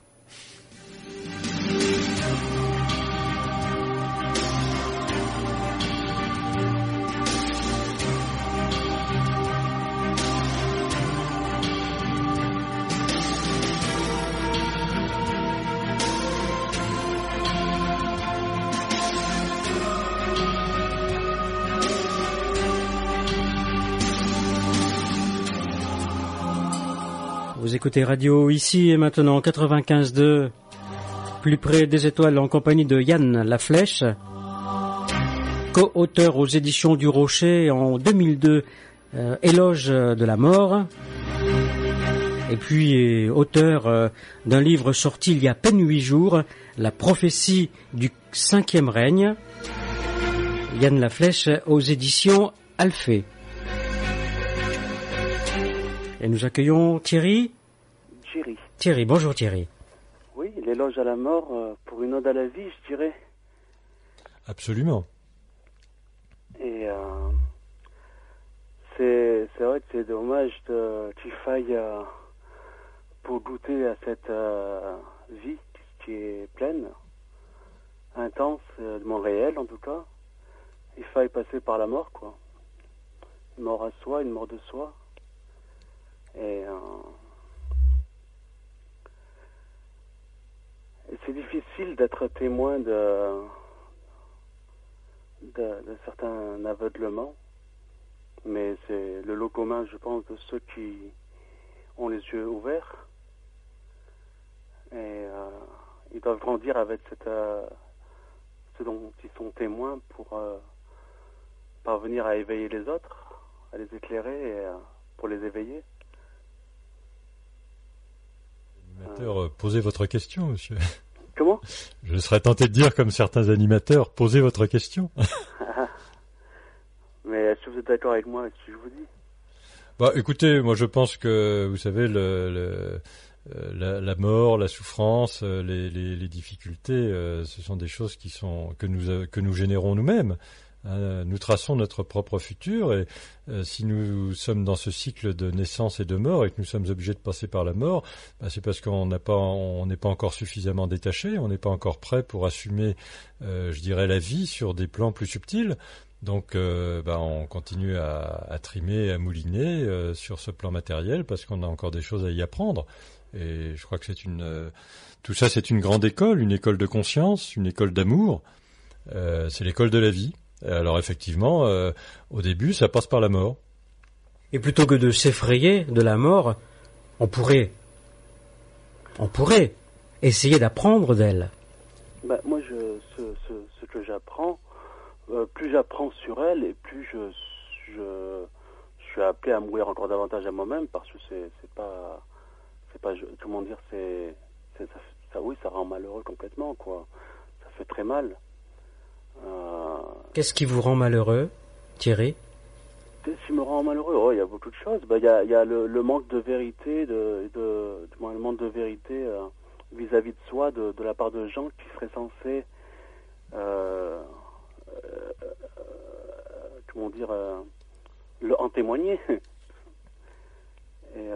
Écoutez Radio ici et maintenant 95.2, plus près des étoiles en compagnie de Yann La Flèche, co-auteur aux éditions du Rocher en 2002, euh, Éloge de la mort, et puis auteur euh, d'un livre sorti il y a à peine huit jours, La prophétie du cinquième règne, Yann La Flèche aux éditions Alphée. Et nous accueillons Thierry. Thierry. bonjour Thierry. Oui, l'éloge à la mort euh, pour une ode à la vie, je dirais. Absolument. Et euh, c'est, vrai que c'est dommage qu'il faille, euh, pour goûter à cette vie qui est pleine, intense, de mon réel en tout cas, il faille passer par la mort, quoi. Une mort à soi, une mort de soi. Et c'est difficile d'être témoin de, de, certains aveuglements, mais c'est le lot commun, je pense, de ceux qui ont les yeux ouverts. Et euh, ils doivent grandir avec cette, euh, ce dont ils sont témoins pour euh, parvenir à éveiller les autres, à les éclairer et pour les éveiller. Animateur, posez votre question, monsieur. Comment? Je serais tenté de dire, comme certains animateurs, posez votre question. Mais est-ce que vous êtes d'accord avec moi avec ce que je vous dis? Bah, écoutez, moi je pense que, vous savez, le, euh, la, mort, la souffrance, euh, les, les, difficultés, euh, ce sont des choses qui sont que nous que nous générons nous-mêmes. Hein, nous traçons notre propre futur et euh, si nous sommes dans ce cycle de naissance et de mort et que nous sommes obligés de passer par la mort, bah, c'est parce qu'on n'est pas encore suffisamment détaché, on n'est pas encore prêt pour assumer, euh, je dirais, la vie sur des plans plus subtils. Donc, euh, bah, on continue à, à, trimer, à mouliner sur ce plan matériel parce qu'on a encore des choses à y apprendre. Et je crois que c'est une, tout ça, c'est une grande école, une école de conscience, une école d'amour. c'est l'école de la vie. Alors effectivement, euh, au début, ça passe par la mort. Et plutôt que de s'effrayer de la mort, on pourrait, on pourrait essayer d'apprendre d'elle. Bah, moi, je, ce, ce, que j'apprends, euh, plus j'apprends sur elle, et plus je, je, suis appelé à mourir encore davantage à moi-même, parce que c'est, c'est pas, c'est pas, comment dire, c'est, ça, ça, oui, ça rend malheureux complètement, quoi. Ça fait très mal. Qu'est-ce qui vous rend malheureux, Thierry? Qu'est-ce qui me rend malheureux? Oh, Il y a beaucoup de choses. Bah, il, y a, il y a le, le, manque de vérité, de, de, le manque de vérité vis-à-vis de soi de, de, la part de gens qui seraient censés, euh, euh, comment dire, le, en témoigner. Et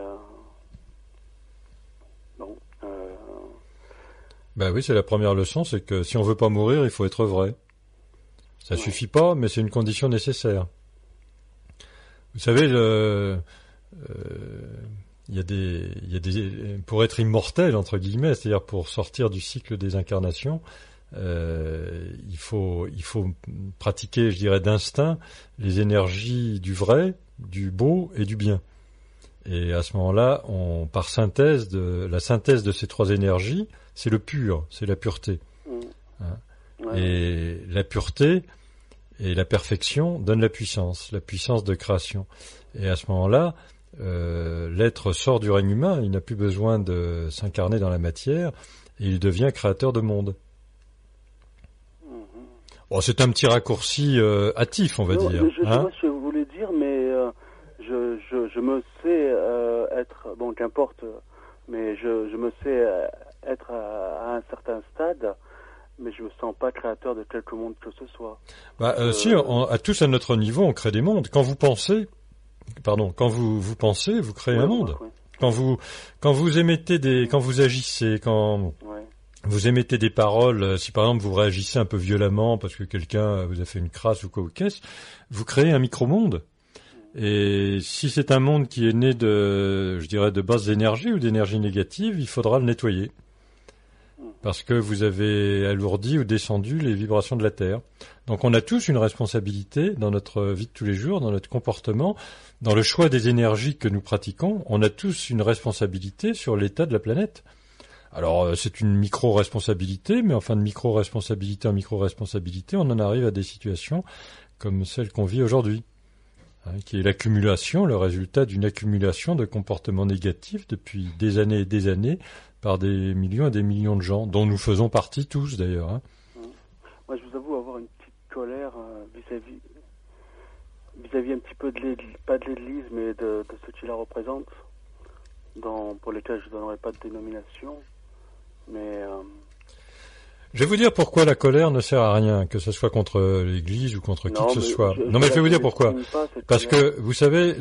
bon. Ben oui, c'est la première leçon, c'est que si on veut pas mourir, il faut être vrai. Ça ne suffit pas, mais c'est une condition nécessaire. Vous savez, le, euh, il y a des, il y a des, pour être immortel entre guillemets, c'est-à-dire pour sortir du cycle des incarnations, euh, il faut, il faut pratiquer, je dirais, d'instinct les énergies du vrai, du beau et du bien. Et à ce moment-là, on, par synthèse de la synthèse de ces trois énergies, c'est le pur, c'est la pureté. Mmh. Et la pureté et la perfection donnent la puissance, la puissance de création. Et à ce moment-là, euh, l'être sort du règne humain, il n'a plus besoin de s'incarner dans la matière, et il devient créateur de monde. Mmh. Bon, c'est un petit raccourci euh, hâtif, on va dire. Je, hein. sais ce que vous voulez dire, mais euh, je, je, je, me sais être, bon, qu'importe, mais je, je me sais être à, un certain stade, mais je me sens pas créateur de quelque monde que ce soit. Bah, euh, si, à tous à notre niveau, on crée des mondes. Quand vous pensez, pardon, quand vous vous pensez, vous créez un monde. Quand vous quand vous émettez des, quand vous agissez, quand vous émettez des paroles, euh, si par exemple vous réagissez un peu violemment parce que quelqu'un vous a fait une crasse ou quoi ou qu'est-ce, vous créez un micro-monde. Et si c'est un monde qui est né de, je dirais, de bases d'énergie ou d'énergie négative, il faudra le nettoyer parce que vous avez alourdi ou descendu les vibrations de la Terre. Donc on a tous une responsabilité dans notre vie de tous les jours, dans notre comportement, dans le choix des énergies que nous pratiquons. On a tous une responsabilité sur l'état de la planète. Alors euh, c'est une micro-responsabilité, mais enfin de micro-responsabilité en micro-responsabilité, on en arrive à des situations comme celle qu'on vit aujourd'hui, hein, qui est l'accumulation, le résultat d'une accumulation de comportements négatifs depuis des années et des années, par des millions et des millions de gens, dont nous faisons partie tous d'ailleurs. Hein. Moi, je vous avoue avoir une petite colère euh, vis-à-vis vis-à-vis un petit peu de l'église, pas de l'église, mais de, ceux qui la représentent, dans, pour lesquels je ne donnerai pas de dénomination. Mais euh, je vais vous dire pourquoi la colère ne sert à rien, que ce soit contre l'Église ou contre qui que ce soit. non, mais je vais vous dire pourquoi. Parce que, vous savez,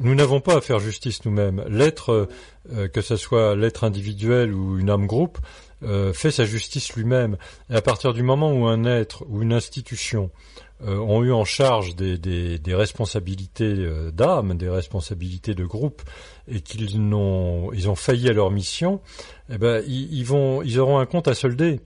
nous n'avons pas à faire justice nous-mêmes. L'être, euh, que ce soit l'être individuel ou une âme groupe, euh, fait sa justice lui-même. Et à partir du moment où un être ou une institution euh, ont eu en charge des, des, des responsabilités d'âme, des responsabilités de groupe, et qu'ils n'ont, ils ont failli à leur mission, eh ben, ils, ils vont, ils auront un compte à solder.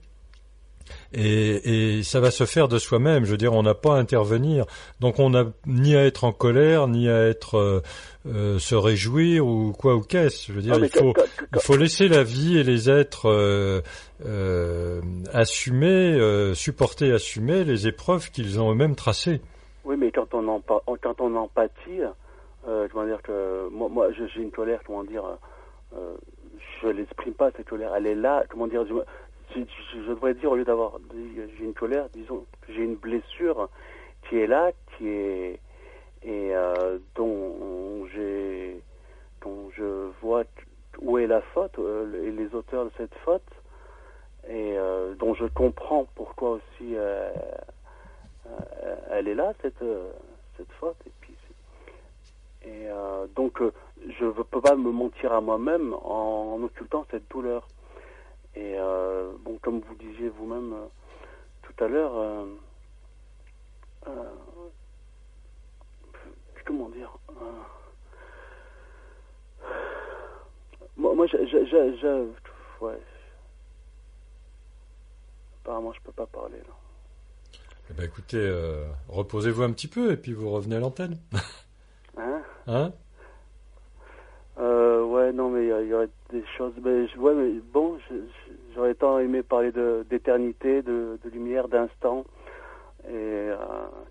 Et, et, ça va se faire de soi-même. Je veux dire, on n'a pas à intervenir. Donc on n'a ni à être en colère, ni à être euh, euh se réjouir ou quoi ou qu'est-ce. Je veux dire, il faut il faut laisser la vie et les êtres euh, euh, assumer, euh, supporter, assumer les épreuves qu'ils ont eux-mêmes tracées. Oui, mais quand on en quand on empathie, euh, comment dire que moi, moi j'ai une colère, comment dire, je l'exprime pas cette colère. Elle est là, comment dire. Je, je, devrais dire, au lieu d'avoir j'ai une colère, disons, j'ai une blessure qui est là, qui est et euh, dont j'ai dont je vois où est la faute euh, et les auteurs de cette faute et euh, dont je comprends pourquoi aussi elle est là cette cette faute et puis et donc je ne peux pas me mentir à moi-même en occultant cette douleur et euh, bon, comme vous disiez vous-même euh, tout à l'heure, euh, comment dire Moi, moi je, ouais. Apparemment, je peux pas parler là. Eh ben, écoutez, reposez-vous un petit peu et puis vous revenez à l'antenne. hein? Hein? Euh, ouais, non, mais il y, aurait des choses. Mais, ouais, mais bon, j'aurais tant aimé parler d'éternité, de, de, lumière, d'instant, et euh,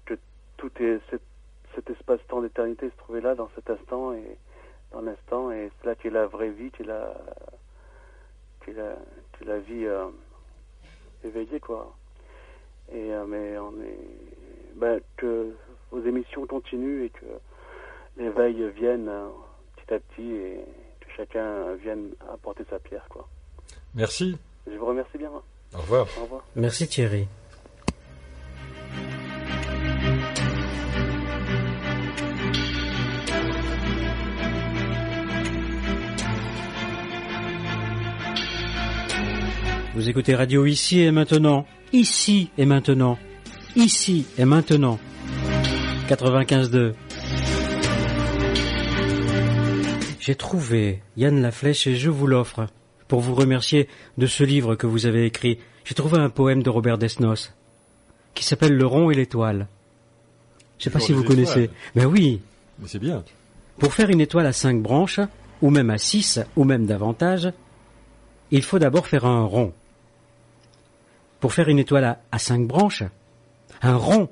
que tout est cet, cet espace-temps d'éternité se trouvait là, dans cet instant et dans l'instant, et c'est là qui est la vraie vie, qui est la, est la, la vie euh, éveillée, quoi. Et mais on est, ben, que vos émissions continuent et que l'éveil vienne petit à petit et chacun vienne apporter sa pierre, quoi. Merci. Je vous remercie bien. Au revoir. Au revoir. Merci Thierry. Vous écoutez Radio ici et maintenant. Ici et maintenant. Ici et maintenant. 95.2. J'ai trouvé Yann Laflèche et je vous l'offre pour vous remercier de ce livre que vous avez écrit. J'ai trouvé un poème de Robert Desnos qui s'appelle Le rond et l'étoile. Je sais pas si vous connaissez. Ben oui. Mais c'est bien. Pour faire une étoile à cinq branches, ou même à six, ou même davantage, il faut d'abord faire un rond. Pour faire une étoile à, à cinq branches, un rond.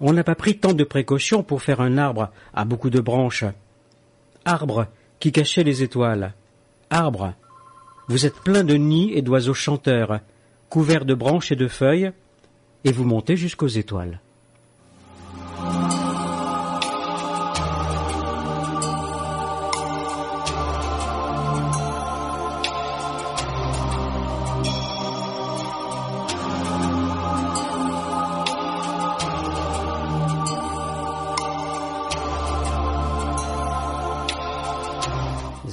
On n'a pas pris tant de précautions pour faire un arbre à beaucoup de branches. Arbre qui cachait les étoiles. Arbre, vous êtes plein de nids et d'oiseaux chanteurs, couverts de branches et de feuilles, et vous montez jusqu'aux étoiles.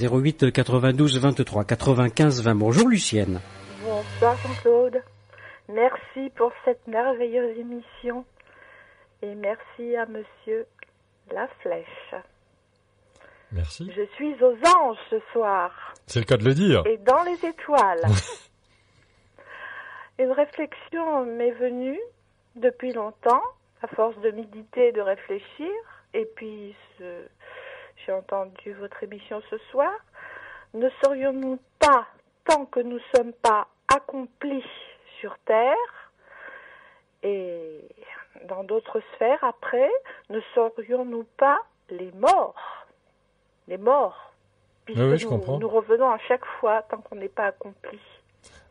08 92 23 95 20. Bonjour Lucienne. Bonsoir Jean-Claude. Merci pour cette merveilleuse émission et merci à monsieur La Flèche. Merci. Je suis aux anges ce soir. C'est le cas de le dire. Et dans les étoiles. Une réflexion m'est venue depuis longtemps, à force de méditer et de réfléchir, et puis ce, j'ai entendu votre émission ce soir, ne serions-nous pas, tant que nous ne sommes pas accomplis sur Terre, et dans d'autres sphères après, ne serions-nous pas les morts? Les morts. Puisque oui, je nous, comprends. nous revenons à chaque fois tant qu'on n'est pas accompli.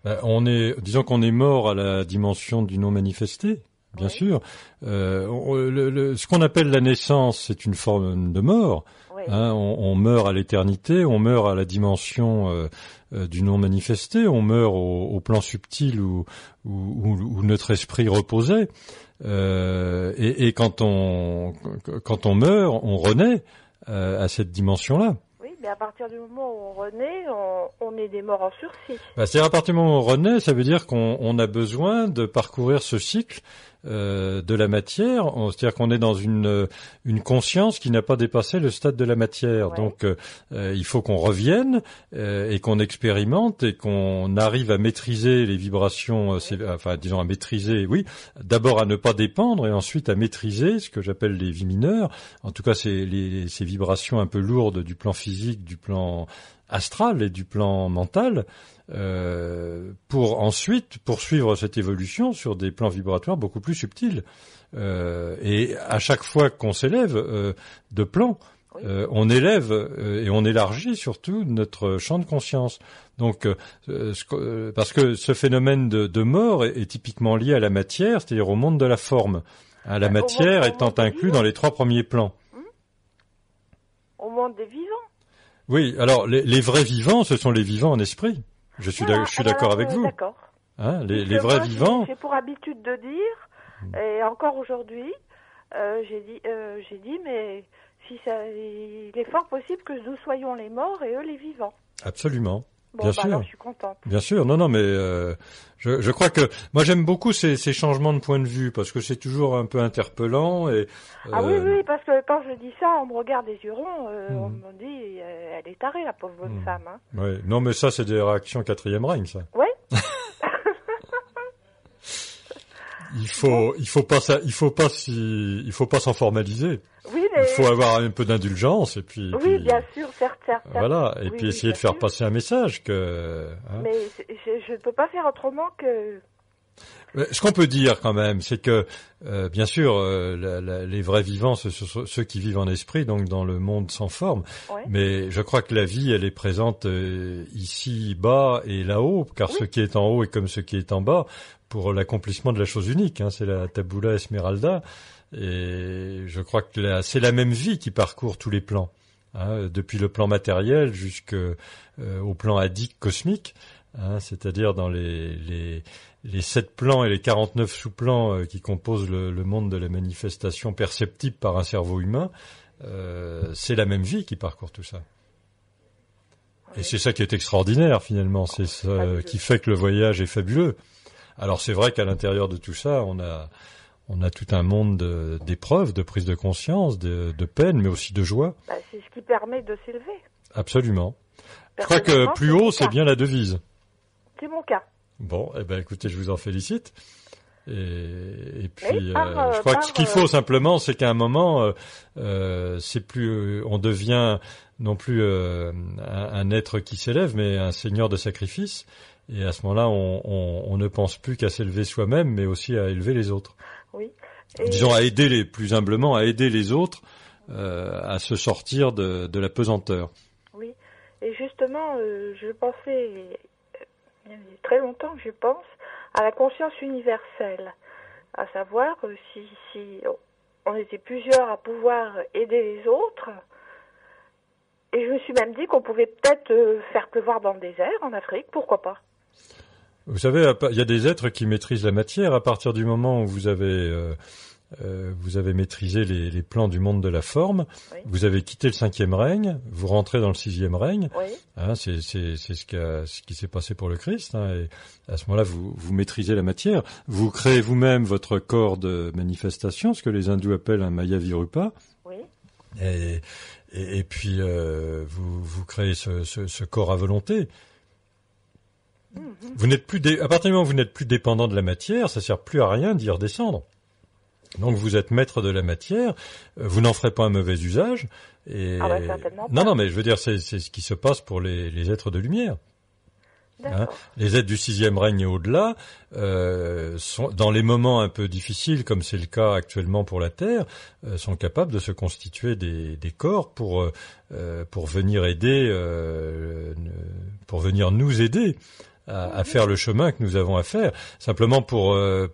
Ben, on est, disons qu'on est mort à la dimension du non manifesté. Bien oui. sûr. Euh, on, le, le, ce qu'on appelle la naissance, c'est une forme de mort. Oui. Hein, on, on, meurt à l'éternité, on meurt à la dimension euh, euh, du non manifesté, on meurt au, au plan subtil où, où, où, notre esprit reposait. Euh, Et, et, quand on quand on meurt, on renaît euh, à cette dimension-là. Oui, mais à partir du moment où on renaît, on, on est des morts en sursis. Bah, C'est-à-dire à partir du moment où on renaît, ça veut dire qu'on on a besoin de parcourir ce cycle euh, de la matière, c'est-à-dire qu'on est dans une une conscience qui n'a pas dépassé le stade de la matière. Ouais. Donc euh, il faut qu'on revienne euh, et qu'on expérimente et qu'on arrive à maîtriser les vibrations, Ouais. enfin disons à maîtriser, oui, d'abord à ne pas dépendre et ensuite à maîtriser ce que j'appelle les vies mineures. En tout cas, c'est les, ces vibrations un peu lourdes du plan physique, du plan astral et du plan mental. Euh, pour ensuite poursuivre cette évolution sur des plans vibratoires beaucoup plus subtils. Euh, et à chaque fois qu'on s'élève euh, de plan, Oui. euh, on élève euh, et on élargit surtout notre champ de conscience. Donc, euh, ce parce que ce phénomène de, de mort est, est typiquement lié à la matière, c'est-à-dire au monde de la forme. Hein, la Euh, au matière étant inclus dans les trois premiers plans. Au monde des vivants. Oui, alors les, les vrais vivants, ce sont les vivants en esprit. Je suis, Voilà, d'ac- je suis alors, d'accord avec euh, vous. D'accord. Hein, les, vrais moi, vivants, J'ai pour habitude de dire, et encore aujourd'hui, euh, j'ai dit, euh, j'ai dit, mais si ça, il est fort possible que nous soyons les morts et eux les vivants. absolument. Bon, Bien bah sûr. alors je suis contente. Bien sûr, non, non, mais euh, je, je crois que moi j'aime beaucoup ces, ces changements de point de vue parce que c'est toujours un peu interpellant et Ah oui, euh, oui, parce que quand je dis ça, on me regarde des yeux ronds, euh, on me dit, euh, elle est tarée, la pauvre bonne Mhm. femme. Hein. ouais. non, mais ça c'est des réactions quatrième règne, ça. Ouais. Il faut, il faut pas, ça, il faut pas si, il faut pas s'en formaliser. Oui, mais... Il faut avoir un peu d'indulgence et puis, Oui, puis, bien sûr, certes, certes. voilà, et Oui, puis essayer de faire sûr. passer un message que. hein. Mais je ne peux pas faire autrement que... Ce qu'on peut dire quand même, c'est que euh, bien sûr, euh, les vrais vivants, ce sont ceux qui vivent en esprit, donc dans le monde sans forme. Mais je crois que la vie, elle est présente euh, ici bas et là-haut, car ce qui est en haut est comme ce qui est en bas pour l'accomplissement de la chose unique. Hein, c'est la tabula esmeralda, et je crois que c'est la même vie qui parcourt tous les plans, hein, depuis le plan matériel jusqu'au plan adique cosmique. Hein, c'est-à-dire dans les, les, les sept plans et les 49 sous-plans euh, qui composent le, monde de la manifestation perceptible par un cerveau humain, euh, c'est la même vie qui parcourt tout ça. Et c'est ça qui est extraordinaire finalement, c'est ça qui fait que le voyage est fabuleux. Alors c'est vrai qu'à l'intérieur de tout ça, on a on a tout un monde d'épreuves, de, prise de conscience, de, de peine, mais aussi de joie. Bah, c'est ce qui permet de s'élever. Absolument. Je crois que plus haut, c'est bien la devise. C'est mon cas. Bon, eh ben écoutez, je vous en félicite. Et, puis, euh, je crois que ce qu'il faut euh, simplement, c'est qu'à un moment, euh, c'est plus, on devient non plus un, être qui s'élève, mais un seigneur de sacrifice. Et à ce moment-là, on, ne pense plus qu'à s'élever soi-même, mais aussi à élever les autres. Oui. Disons à aider les, plus humblement, à aider les autres à se sortir de, de la pesanteur. Oui. Et justement, je pensais il y a très longtemps que je pense à la conscience universelle, à savoir euh, si, si on était plusieurs à pouvoir aider les autres. Et je me suis même dit qu'on pouvait peut-être euh, faire pleuvoir dans le désert en Afrique, pourquoi pas Vous savez, il y a des êtres qui maîtrisent la matière à partir du moment où vous avez euh, euh, vous avez maîtrisé les, les, plans du monde de la forme, vous avez quitté le cinquième règne, vous rentrez dans le sixième règne. Hein, c'est ce, ce qui s'est passé pour le Christ. Hein, et à ce moment-là, vous, vous maîtrisez la matière. Vous créez vous-même votre corps de manifestation, ce que les hindous appellent un Maya Virupa. Et, et, et, puis euh, vous, vous créez ce, ce, ce, corps à volonté. Vous n'êtes plus à partir du moment où vous n'êtes plus dépendant de la matière, ça sert plus à rien d'y redescendre. Donc vous êtes maître de la matière, euh, vous n'en ferez pas un mauvais usage. Et... Ah bah, non, non, mais je veux dire, c'est ce qui se passe pour les, les êtres de lumière. Hein les êtres du sixième règne et au-delà, euh, sont, dans les moments un peu difficiles, comme c'est le cas actuellement pour la Terre, euh, sont capables de se constituer des, des corps pour euh, pour venir aider, euh, pour venir nous aider à, faire le chemin que nous avons à faire, simplement pour euh,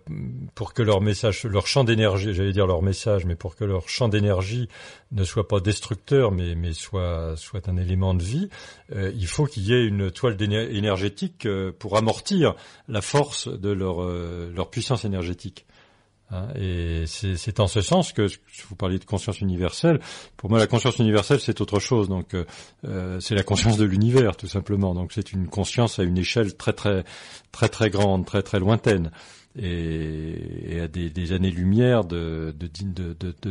pour que leur message, leur champ d'énergie, j'allais dire leur message, mais pour que leur champ d'énergie ne soit pas destructeur, mais mais soit soit un élément de vie, euh, il faut qu'il y ait une toile énergétique euh, pour amortir la force de leur leur puissance énergétique. Hein, et c'est en ce sens que vous parliez de conscience universelle. Pour moi, la conscience universelle, c'est autre chose. Donc, euh, euh, c'est la conscience de l'univers, tout simplement. Donc, c'est une conscience à une échelle très, très, très, très grande, très, très lointaine, et, à des, années-lumière de,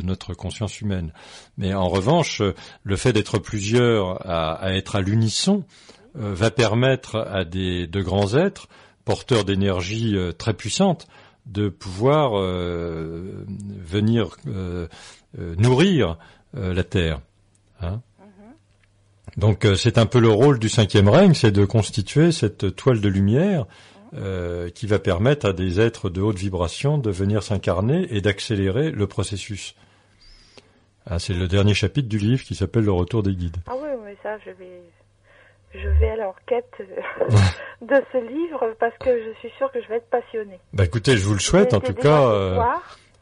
notre conscience humaine. Mais en revanche, le fait d'être plusieurs à, être à l'unisson euh, va permettre à des de grands êtres porteurs d'énergie très puissante de pouvoir euh, venir euh, euh, nourrir la terre. Hein. Mm-hmm. Donc c'est un peu le rôle du cinquième règne, c'est de constituer cette toile de lumière qui va permettre à des êtres de haute vibration de venir s'incarner et d'accélérer le processus. Ah, c'est le dernier chapitre du livre qui s'appelle Le retour des guides. Ah oui, mais ça, je vais, je vais à l'enquête de ce livre parce que je suis sûre que je vais être passionnée. Bah écoutez, je vous le souhaite en tout cas. Euh,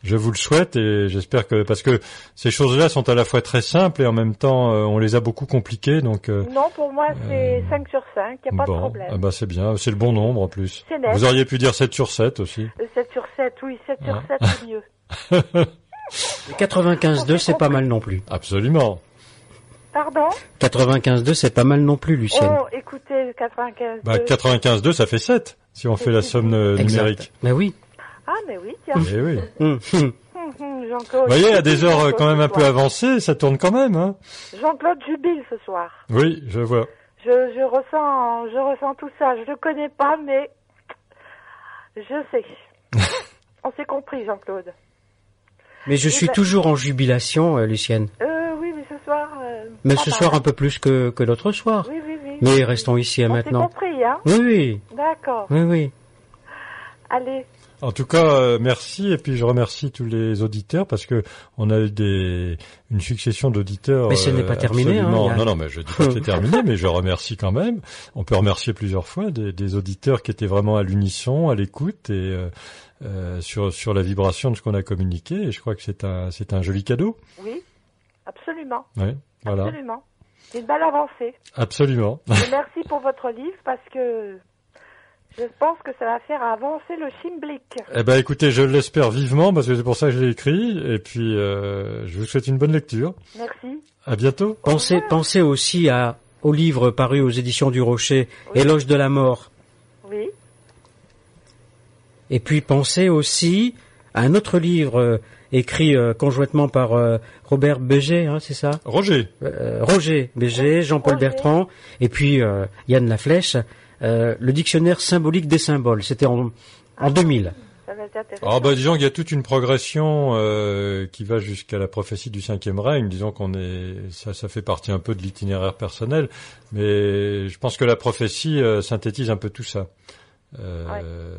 je vous le souhaite et j'espère que parce que ces choses-là sont à la fois très simples et en même temps euh, on les a beaucoup compliquées donc. Euh, non, pour moi c'est 5 sur 5, il n'y a pas de problème. Ah bah c'est bien, c'est le bon nombre en plus. Vous auriez pu dire 7 sur 7 aussi. 7 sur 7, oui, 7 sur 7 c'est mieux. 95-2 c'est pas mal non plus. Absolument. Pardon 95.2, c'est pas mal non plus, Lucienne. Oh, écoutez, 95.2. Bah, 95.2, ça fait 7, si on fait la somme euh, numérique. Mais oui. Ah, mais oui, tiens. Mais oui. Hum, hum. Hum, Vous voyez, à des heures euh, quand même un peu avancées, ça tourne quand même. Hein. Jean-Claude jubile ce soir. Oui, je vois. Je, je, ressens, je ressens tout ça. Je le connais pas, mais je sais. on s'est compris, Jean-Claude. Mais je suis ben- toujours en jubilation, euh, Lucienne. Euh, soir. Euh, mais ce soir un peu plus que, que l'autre soir. Oui, oui, oui. Mais restons ici On maintenant. compris, hein Oui, oui. D'accord. Oui, oui. Allez. En tout cas, euh, merci et puis je remercie tous les auditeurs parce que on a eu des une succession d'auditeurs. Mais ce n'est pas terminé. Hein, non, non, mais je dis pas que c'est terminé, mais je remercie quand même. On peut remercier plusieurs fois des, des auditeurs qui étaient vraiment à l'unisson, à l'écoute et euh, euh, sur sur la vibration de ce qu'on a communiqué. Et je crois que c'est un c'est un joli cadeau. Oui, absolument. Oui, voilà. Absolument. C'est une belle avancée. Absolument. Et merci pour votre livre parce que je pense que ça va faire avancer le Chimblick. Eh ben, écoutez, je l'espère vivement parce que c'est pour ça que je l'ai écrit. Et puis, euh, je vous souhaite une bonne lecture. Merci. À bientôt. Pensez, pensez aussi à, au livre paru aux éditions du Rocher, Éloge de la mort. Oui. Et puis pensez aussi à un autre livre euh, écrit euh, conjointement par euh, Robert Béger, hein, c'est ça? Roger. Euh, Roger Béger, Jean-Paul Bertrand, et puis euh, Yann Laflèche, euh, le dictionnaire symbolique des symboles. C'était en, en 2000. Ça va être intéressant. Ah bah disons qu'il y a toute une progression euh, qui va jusqu'à la prophétie du cinquième règne. Disons qu'on est, ça, ça fait partie un peu de l'itinéraire personnel, mais je pense que la prophétie euh, synthétise un peu tout ça. Euh,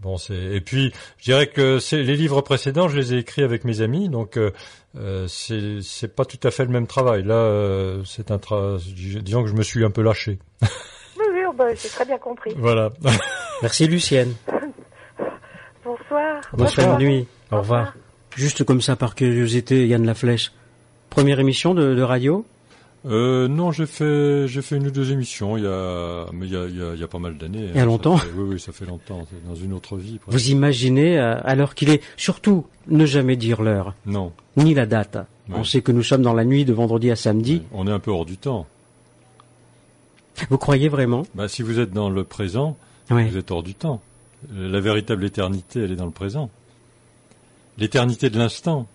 Bon, c'est et puis je dirais que c'est les livres précédents, je les ai écrits avec mes amis, donc euh, euh, c'est c'est pas tout à fait le même travail. Là, euh, c'est un tra... disons que je me suis un peu lâché. Oui, oui, oh, bah, j'ai très bien compris. voilà. Merci Lucienne. Bonsoir. Bonne nuit. Au revoir. Juste comme ça, par curiosité, Yann Laflèche. Première émission de, de radio? Euh, non, j'ai fait j'ai fait une ou deux émissions il y a mais il y a il y a, il y a pas mal d'années. Il y a longtemps fait- Oui oui, ça fait longtemps, dans une autre vie. presque. Vous imaginez, euh, à l'heure qu'il est, surtout ne jamais dire l'heure, Non, ni la date. On sait que nous sommes dans la nuit de vendredi à samedi. on est un peu hors du temps. Vous croyez vraiment? Bah si vous êtes dans le présent, vous êtes hors du temps. Euh, La véritable éternité, elle est dans le présent. L'éternité de l'instant.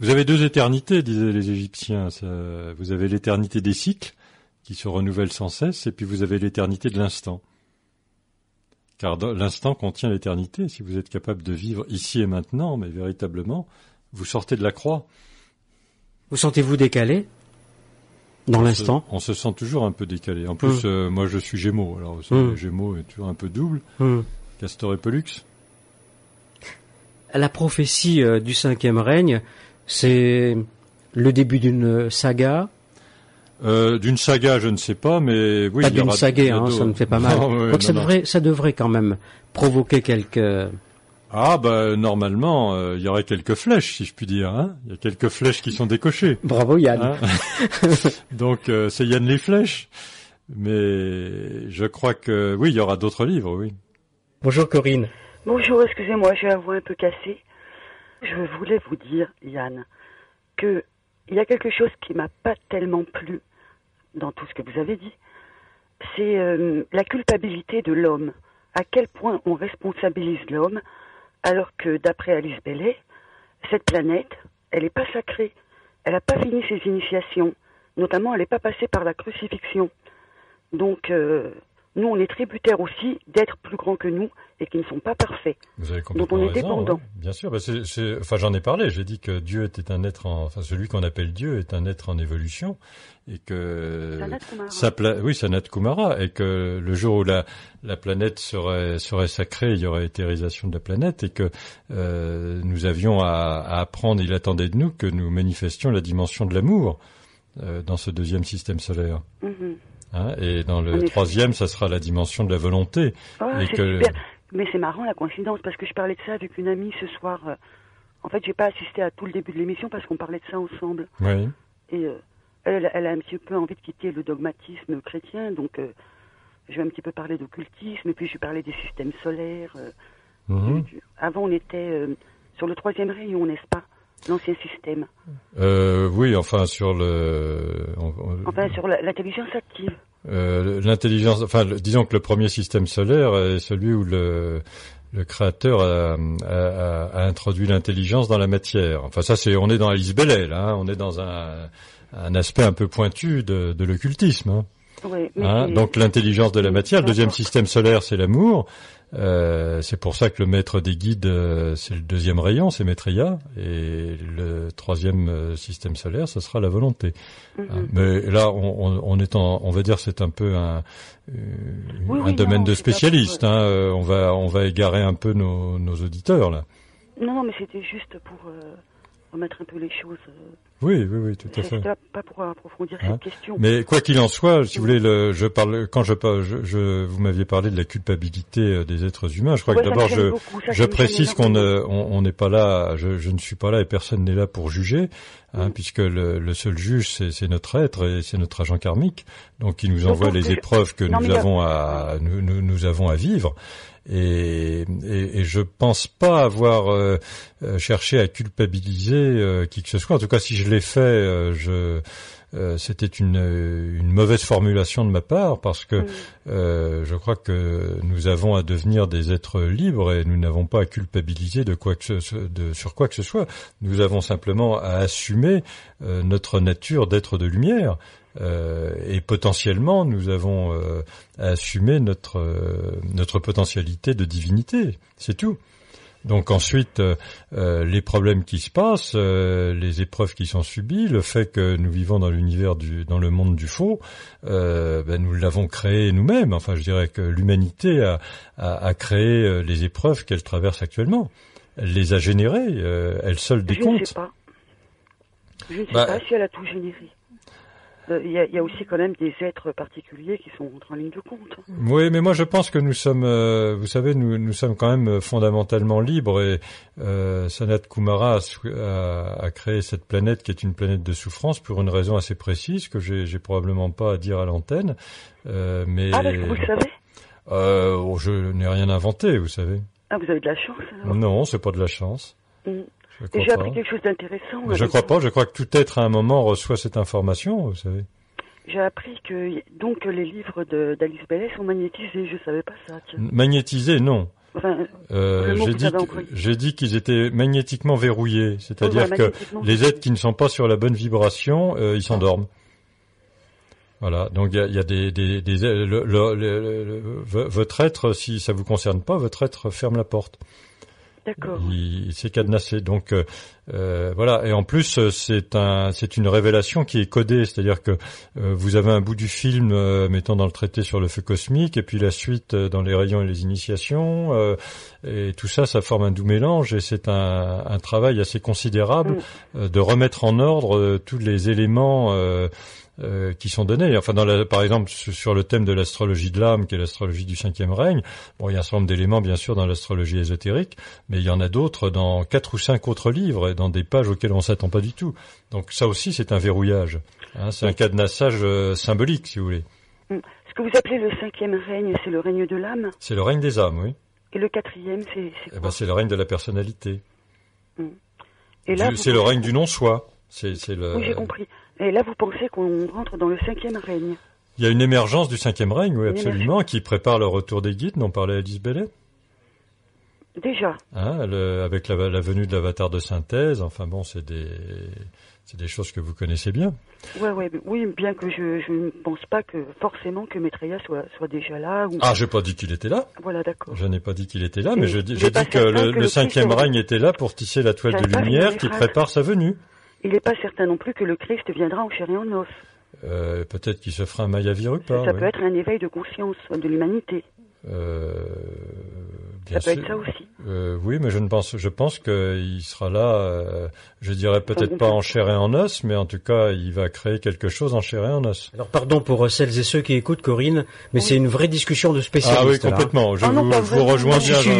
Vous avez deux éternités, disaient les Égyptiens. Vous avez l'éternité des cycles, qui se renouvellent sans cesse, et puis vous avez l'éternité de l'instant. Car l'instant contient l'éternité. Si vous êtes capable de vivre ici et maintenant, mais véritablement, vous sortez de la croix. Vous sentez-vous décalé dans l'instant? On se sent toujours un peu décalé. En plus, Hum. euh, moi je suis Gémeaux. Alors vous savez, Hum. Gémeaux est toujours un peu double. Hum. Castor et Pollux. La prophétie euh, du cinquième règne, c'est le début d'une saga, Euh, d'une saga, je ne sais pas, mais oui. pas il y d'une saga, hein, ça me fait pas mal. Non, oui, Donc ça devrait, ça devrait quand même provoquer quelques. Ah bah normalement, euh, il y aurait quelques flèches, si je puis dire. Hein il y a quelques flèches qui sont décochées. Bravo Yann. Hein Donc euh, c'est Yann les flèches. Mais je crois que oui, il y aura d'autres livres, oui. Bonjour Corinne. Bonjour, excusez-moi, j'ai la voix un peu cassée. Je voulais vous dire, Yann, que il y a quelque chose qui m'a pas tellement plu dans tout ce que vous avez dit. C'est euh, la culpabilité de l'homme. À quel point on responsabilise l'homme, alors que d'après Alice Bellet, cette planète, elle n'est pas sacrée. Elle n'a pas fini ses initiations. Notamment, elle n'est pas passée par la crucifixion. Donc, euh, nous, on est tributaires aussi d'êtres plus grands que nous et qui ne sont pas parfaits. Vous avez Donc, on est raison, dépendant. hein. Bien sûr, bah, c'est- c'est- enfin j'en ai parlé. J'ai dit que Dieu était un être, en, enfin celui qu'on appelle Dieu est un être en évolution et que sa pla- oui, Sanat Kumara, et que le jour où la la planète serait serait sacrée, il y aurait éthérisation de la planète et que euh, nous avions à, à apprendre. Il attendait de nous que nous manifestions la dimension de l'amour euh, dans ce deuxième système solaire. Mhm. Hein, et dans le troisième, ça sera la dimension de la volonté. Ah, et c'est que super. Mais c'est marrant la coïncidence parce que je parlais de ça avec une amie ce soir. euh, En fait, j'ai pas assisté à tout le début de l'émission parce qu'on parlait de ça ensemble. oui. Et euh, elle, elle a un petit peu envie de quitter le dogmatisme chrétien, donc euh, je vais un petit peu parler d'occultisme, et puis je vais parler des systèmes solaires. euh, Mhm. du- Avant, on était euh, sur le troisième rayon, n'est-ce pas L'ancien système. Euh, oui, enfin sur le, Enfin, sur la- l'intelligence active. Euh, l'intelligence, enfin le- disons que le premier système solaire est celui où le, le créateur a, a- a- a introduit l'intelligence dans la matière. Enfin ça c'est, on est dans Alice Bellet là, hein, on est dans un, un aspect un peu pointu de, de l'occultisme. hein. Hein, donc l'intelligence de la matière. Le deuxième système solaire, c'est l'amour. Euh, c'est pour ça que le maître des guides, euh, c'est le deuxième rayon, c'est Maitreya, et le troisième euh, système solaire, ce sera la volonté. Mhm. Hein, mais là, on, on, est en, on va dire, c'est un peu un, un domaine de spécialiste. Hein, on va, on va égarer un peu nos, nos auditeurs là. Non, non, mais c'était juste pour remettre un peu les choses. Oui, oui, oui, tout à fait. Pas pour approfondir cette hein question. Mais quoi qu'il en soit, si vous voulez, le, je parle quand je, je, je vous m'aviez parlé de la culpabilité euh, des êtres humains. Je crois que d'abord je, je précise qu'on on n'est pas là, je, je, ne suis pas là et personne n'est là pour juger, hein, puisque le, le, seul juge c'est notre être et c'est notre agent karmique, donc il nous envoie les épreuves que nous avons à nous, nous, nous avons à vivre. Et, et, et, je pense pas avoir euh, euh, cherché à culpabiliser euh, qui que ce soit. En tout cas, si je l'ai fait, je c'était une, une, mauvaise formulation de ma part parce que je crois que nous avons à devenir des êtres libres et nous n'avons pas à culpabiliser de quoi que ce, de, sur quoi que ce soit. Nous avons simplement à assumer notre nature d'être de lumière euh, et potentiellement, nous avons euh, assumé notre euh, notre potentialité de divinité. C'est tout. Donc ensuite, les problèmes qui se passent, les épreuves qui sont subies, le fait que nous vivons dans l'univers du, dans le monde du faux, ben, nous l'avons créé nous-mêmes. Enfin, je dirais que l'humanité a, a, a, créé les épreuves qu'elle traverse actuellement. Elle les a générées, elle seule des comptes. Je ne sais pas. Je ne sais bah, pas si elle a tout généré. Euh, il y, a, aussi quand même des êtres particuliers qui sont en ligne de compte. Oui, mais moi je pense que nous sommes, euh, vous savez, nous, nous sommes quand même fondamentalement libres et euh, Sanat Kumara a, a, créé cette planète qui est une planète de souffrance pour une raison assez précise que j'ai probablement pas à dire à l'antenne. Euh, mais ah, vous le savez? Euh, oh, Je n'ai rien inventé, vous savez. Ah, vous avez de la chance alors Non, c'est pas de la chance. Mm. J'ai appris quelque chose d'intéressant. Je crois pas. Je crois que tout être à un moment reçoit cette information, vous savez. J'ai appris que donc les livres d'Alice Bellet sont magnétisés. Je savais pas ça. Magnétisés, non. Enfin, euh, j'ai dit, qu'ils étaient magnétiquement verrouillés, c'est-à-dire que les êtres qui ne sont pas sur la bonne vibration, euh, ils s'endorment. Voilà, donc il y a, des, des, des votre être, si ça vous concerne pas, votre être ferme la porte. D'accord. Il, s'est cadenassé. Donc euh, euh, voilà. Et en plus, euh, c'est un, c'est une révélation qui est codée, c'est-à-dire que vous avez un bout du film mettant dans le traité sur le feu cosmique, et puis la suite dans les rayons et les initiations, et tout ça, ça forme un doux mélange, et c'est un, un, travail assez considérable mm. de remettre en ordre tous les éléments. Euh, qui sont donnés. Enfin, dans la, par exemple, sur le thème de l'astrologie de l'âme, qui est l'astrologie du cinquième règne, bon, il y a un certain nombre d'éléments, bien sûr, dans l'astrologie ésotérique, mais il y en a d'autres dans quatre ou cinq autres livres, et dans des pages auxquelles on s'attend pas du tout. Donc ça aussi, c'est un verrouillage. Hein, c'est un cadenassage euh, symbolique, si vous voulez. Hum. Ce que vous appelez le cinquième règne, c'est le règne de l'âme? C'est le règne des âmes, oui. Et le quatrième, c'est eh ben, C'est le règne de la personnalité. Hum. C'est le règne du non-soi. C'est le... Oui, j'ai compris. Et là, vous pensez qu'on rentre dans le cinquième règne Il y a une émergence du cinquième règne, oui, absolument, qui prépare le retour des guides dont parlait Alice Bellet. Déjà. Hein, avec la, la, venue de l'avatar de synthèse, enfin bon, c'est des, c'est des choses que vous connaissez bien. Ouais, ouais, oui, bien que je, je ne pense pas que forcément que Maitreya soit, soit déjà là. Ou... Ah, j'ai pas dit qu'il était là. Voilà, d'accord. Je n'ai pas dit qu'il était là, mais je, j'ai dit que le, le cinquième règne était là pour tisser la toile de lumière qui prépare sa venue. Il n'est pas certain non plus que le Christ viendra en chair et en os. Euh, peut-être qu'il se fera un Mayavirupa. Ça, ça peut être un éveil de conscience de l'humanité. Euh, ça peut être ça aussi. Euh, oui, mais je ne pense, je pense qu'il sera là. Euh, je dirais peut-être pas en chair et en os, mais en tout cas, il va créer quelque chose en chair et en os. Alors, pardon pour euh, celles et ceux qui écoutent, Corinne, mais c'est une vraie discussion de spécialistes. Ah oui, complètement. Je, ah vous, je vous, rejoins bien. Si,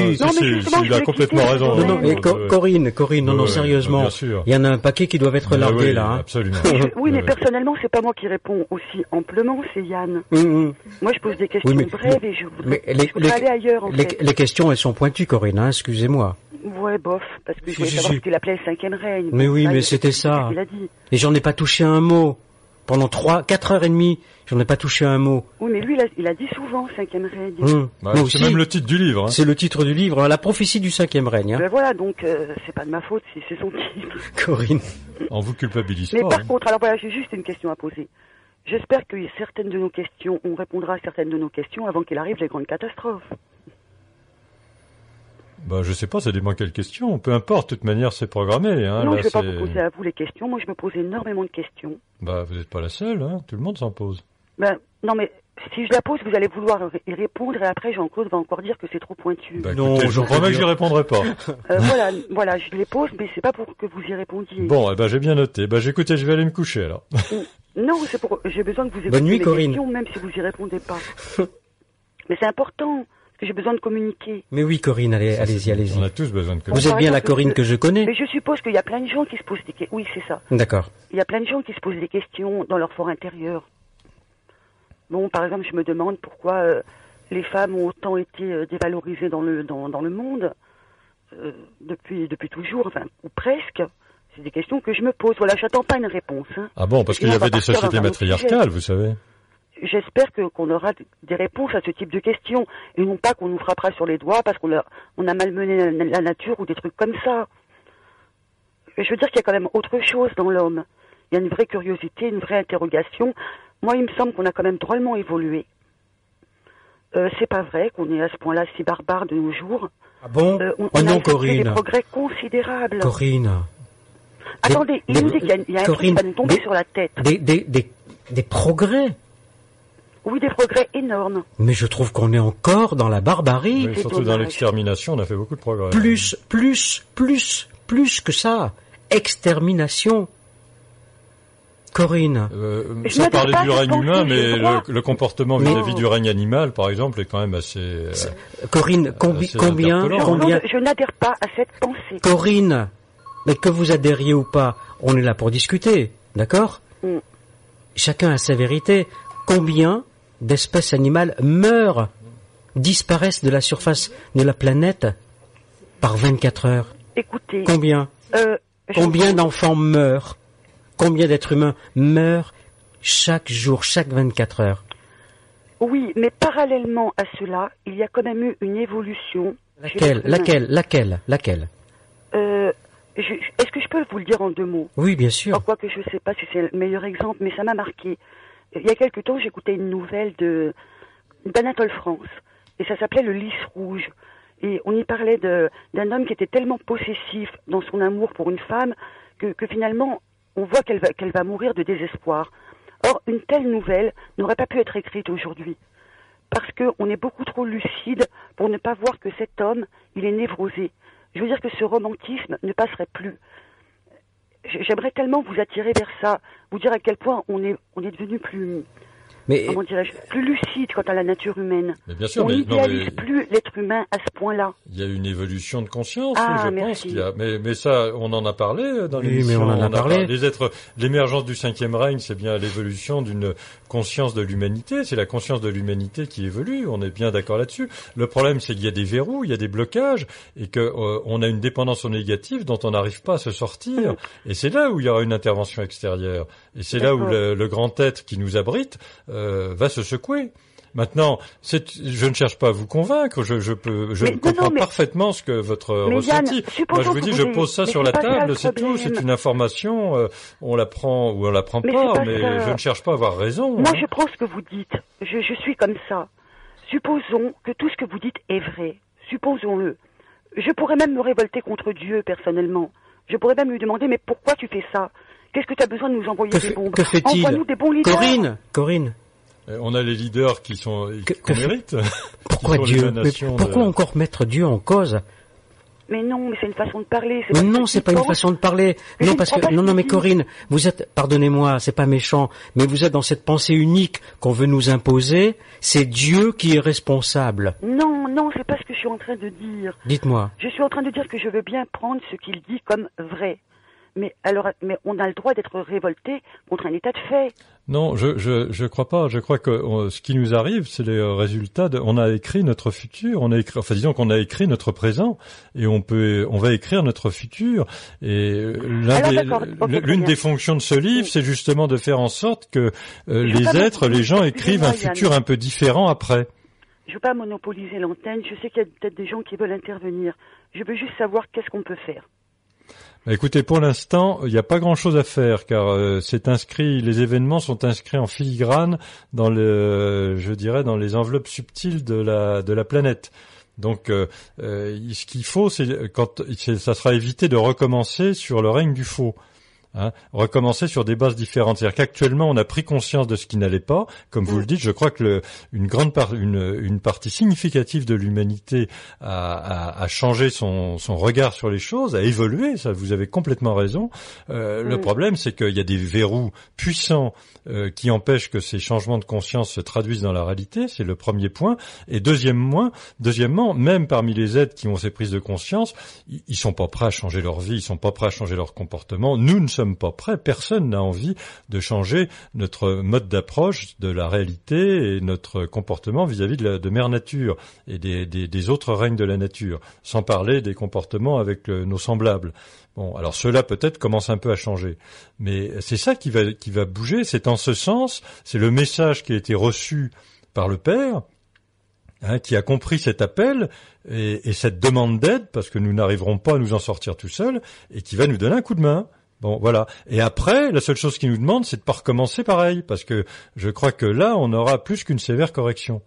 il a complètement raison. Non, non, mais Corinne, Corinne, non, non, sérieusement. Il y en a un paquet qui doivent être largués là. Hein. Absolument. oui, mais personnellement, c'est pas moi qui réponds aussi amplement, c'est Yann. Hum, hum. Moi, je pose des questions brèves et je voudrais, aller ailleurs. En fait. les questions, elles sont pointues, Corinne excusez-moi. Ouais, bof, parce que je voulais savoir ce qu'il appelait le cinquième règne. Mais oui, mais c'était ça. Et j'en ai pas touché un mot. Pendant trois, quatre heures et demie, j'en ai pas touché un mot. Oui, mais lui, il a, dit souvent cinquième règne. Hum. Bah, c'est même le titre du livre. Hein. C'est le titre du livre, la prophétie du cinquième règne. Hein. Ben voilà, donc euh, c'est pas de ma faute si c'est son titre. Corinne. On vous culpabilise mais pas. par hein. contre, alors voilà, j'ai juste une question à poser. J'espère que certaines de nos questions, on répondra à certaines de nos questions avant qu'il arrive les grandes catastrophes. Bah, je sais pas, ça dépend quelle question. Peu importe, de toute manière, c'est programmé. Hein. non, Là, je vais pas vous poser à vous les questions. Moi, je me pose énormément de questions. Bah, vous n'êtes pas la seule, hein. Tout le monde s'en pose. Ben, non, mais si je la pose, vous allez vouloir y répondre et après, Jean-Claude va encore dire que c'est trop pointu. Bah, écoutez, je vous promets que j'y répondrai pas. Euh, voilà, voilà, je les pose, mais c'est pas pour que vous y répondiez. Bon, eh ben, j'ai bien noté. Bah, écoutez, je vais aller me coucher, alors. Non, c'est pour. J'ai besoin que vous écoutiez Bonne nuit, mes Corinne. questions, même si vous y répondez pas. mais c'est important, j'ai besoin de communiquer. Mais oui, Corinne, allez, allez-y, allez-y. On a tous besoin de Vous êtes bien la Corinne que je connais Mais je suppose qu'il y a plein de gens qui se posent des questions. Oui, c'est ça. D'accord. Il y a plein de gens qui se posent des questions dans leur fort intérieur. Bon, par exemple, je me demande pourquoi euh, les femmes ont autant été euh, dévalorisées dans le dans, dans le monde euh, depuis depuis toujours, enfin ou presque. C'est des questions que je me pose. Voilà, j'attends pas une réponse. hein. Ah bon, parce qu'il y avait des sociétés matriarcales, vous savez. J'espère que qu'on aura des réponses à ce type de questions et non pas qu'on nous frappera sur les doigts parce qu'on a, on a malmené la, la nature ou des trucs comme ça. Je veux dire qu'il y a quand même autre chose dans l'homme. Il y a une vraie curiosité, une vraie interrogation. Moi, il me semble qu'on a quand même drôlement évolué. Euh, c'est pas vrai qu'on est à ce point-là si barbare de nos jours. Ah bon Euh, on, Oh on a non, Corinne. des progrès considérables. Corinne. Attendez, il nous dit qu'il y a, il y a un truc qui va nous tomber des- sur la tête. Des, des, des, des progrès. Oui, des progrès énormes. Mais je trouve qu'on est encore dans la barbarie. Oui, surtout dans l'extermination, on a fait beaucoup de progrès. Plus, plus, plus, plus que ça. Extermination. Corinne. Euh, sans parler du règne humain, mais le, le comportement Mais- vis-à-vis du règne animal, par exemple, est quand même assez. euh, Corinne, combi- assez combien, combien, Je n'adhère pas à cette pensée. Corinne, mais que vous adhériez ou pas, on est là pour discuter, d'accord? Mm. Chacun a sa vérité. Combien d'espèces animales meurent, disparaissent de la surface de la planète par 24 heures Écoutez. Combien Euh, Combien d'enfants meurent Combien d'êtres humains meurent chaque jour, chaque 24 heures Oui, mais parallèlement à cela, il y a quand même eu une évolution. Laquelle. Laquelle Laquelle Laquelle Euh, Est-ce que je peux vous le dire en deux mots? Oui, bien sûr. Quoi que je ne sais pas si c'est le meilleur exemple, mais ça m'a marqué. Il y a quelque temps, j'écoutais une nouvelle de d'Anatole France, et ça s'appelait Le Lys Rouge. Et on y parlait d'un homme qui était tellement possessif dans son amour pour une femme que, que finalement, on voit qu'elle va, qu'elle va mourir de désespoir. Or, une telle nouvelle n'aurait pas pu être écrite aujourd'hui. Parce qu'on est beaucoup trop lucide pour ne pas voir que cet homme, il est névrosé. Je veux dire que ce romantisme ne passerait plus. J'aimerais tellement vous attirer vers ça, vous dire à quel point on est, on est devenu plus, Mais comment dirais-je, plus lucide quant à la nature humaine. Mais bien sûr, on mais- non, n'idéalise mais- plus l'être humain à ce point-là. Il y a une évolution de conscience, Ah, oui, je merci. pense qu'il y a. Mais, mais ça, on en a parlé euh, dans Oui, l'émission. mais on en a parlé. Les êtres, l'émergence du cinquième règne, c'est bien l'évolution d'une conscience de l'humanité. C'est la conscience de l'humanité qui évolue. On est bien d'accord là-dessus. Le problème, c'est qu'il y a des verrous, il y a des blocages, et que euh, on a une dépendance au négatif dont on n'arrive pas à se sortir. Et c'est là où il y aura une intervention extérieure. Et c'est là où le grand être qui nous abrite euh, va se secouer. Maintenant, c'est- je ne cherche pas à vous convaincre. Je, je peux, je Mais non, comprends non, mais- parfaitement ce que votre Mais Yann, ressenti. supposons Moi, je vous que dis, vous je pose ça sur la table, le c'est tout. C'est une information. euh, on la prend ou on la prend Mais pas, mais ça. je ne cherche pas à avoir raison. Moi, hein. je prends ce que vous dites. Je, je suis comme ça. Supposons que tout ce que vous dites est vrai. Supposons-le. Je pourrais même me révolter contre Dieu, personnellement. Je pourrais même lui demander, mais pourquoi tu fais ça? Qu'est-ce que tu as besoin de nous envoyer Que, des fait- bombes? que fait-il? Envoie-nous des bons leaders. Corinne, Corinne, Euh, On a les leaders qui sont qu'on mérite. pourquoi Qui sont Dieu? Mais Pourquoi de- encore mettre Dieu en cause? Mais non, mais c'est une façon de parler. Mais non, ce c'est pas une façon de parler. Mais Non, parce que non, non, mais. Corinne, vous êtes, pardonnez-moi, c'est pas méchant, mais vous êtes dans cette pensée unique qu'on veut nous imposer. C'est Dieu qui est responsable. Non, non, c'est pas ce que je suis en train de dire. Dites-moi. Je suis en train de dire que je veux bien prendre ce qu'il dit comme vrai. Mais alors, mais on a le droit d'être révolté contre un état de fait. Non, je je je crois pas. Je crois que euh, ce qui nous arrive, c'est les euh, résultats. De, on a écrit notre futur. On a écrit, enfin disons qu'on a écrit notre présent et on peut, on va écrire notre futur. Et euh, des- l'une des fonctions de ce livre, c'est justement de faire en sorte que euh, les êtres, les gens écrivent un futur un peu différent après. Je veux pas monopoliser l'antenne. Je sais qu'il y a peut-être des gens qui veulent intervenir. Je veux juste savoir qu'est-ce qu'on peut faire. Écoutez, pour l'instant, il n'y a pas grand-chose à faire car euh, c'est inscrit, les événements sont inscrits en filigrane dans le, je dirais, dans les enveloppes subtiles de la de la planète. Donc, euh, euh, ce qu'il faut, c'est quand ça sera évité de recommencer sur le règne du faux. Hein, recommencer sur des bases différentes. C'est-à-dire qu'actuellement, on a pris conscience de ce qui n'allait pas. Comme vous le dites, je crois que le, une grande part, une, une, partie significative de l'humanité a, a, a, changé son, son, regard sur les choses, a évolué. Ça, vous avez complètement raison. Euh, Le problème, c'est qu'il y a des verrous puissants euh, qui empêchent que ces changements de conscience se traduisent dans la réalité. C'est le premier point. Et deuxièmement, deuxièmement, même parmi les êtres qui ont ces prises de conscience, ils, ils sont pas prêts à changer leur vie, ils sont pas prêts à changer leur comportement. Nous ne sommes pas prêts. Personne n'a envie de changer notre mode d'approche de la réalité et notre comportement vis-à-vis de, de, mère nature et des, des, des, autres règnes de la nature, sans parler des comportements avec nos semblables. Bon, alors cela peut-être commence un peu à changer, mais c'est ça qui va qui va bouger. C'est en ce sens, c'est le message qui a été reçu par le Père. Hein, qui a compris cet appel et, et cette demande d'aide, parce que nous n'arriverons pas à nous en sortir tout seuls, et qui va nous donner un coup de main. Bon, voilà. Et après, la seule chose qu'ils nous demandent, c'est de pas recommencer pareil, parce que je crois que là, on aura plus qu'une sévère correction.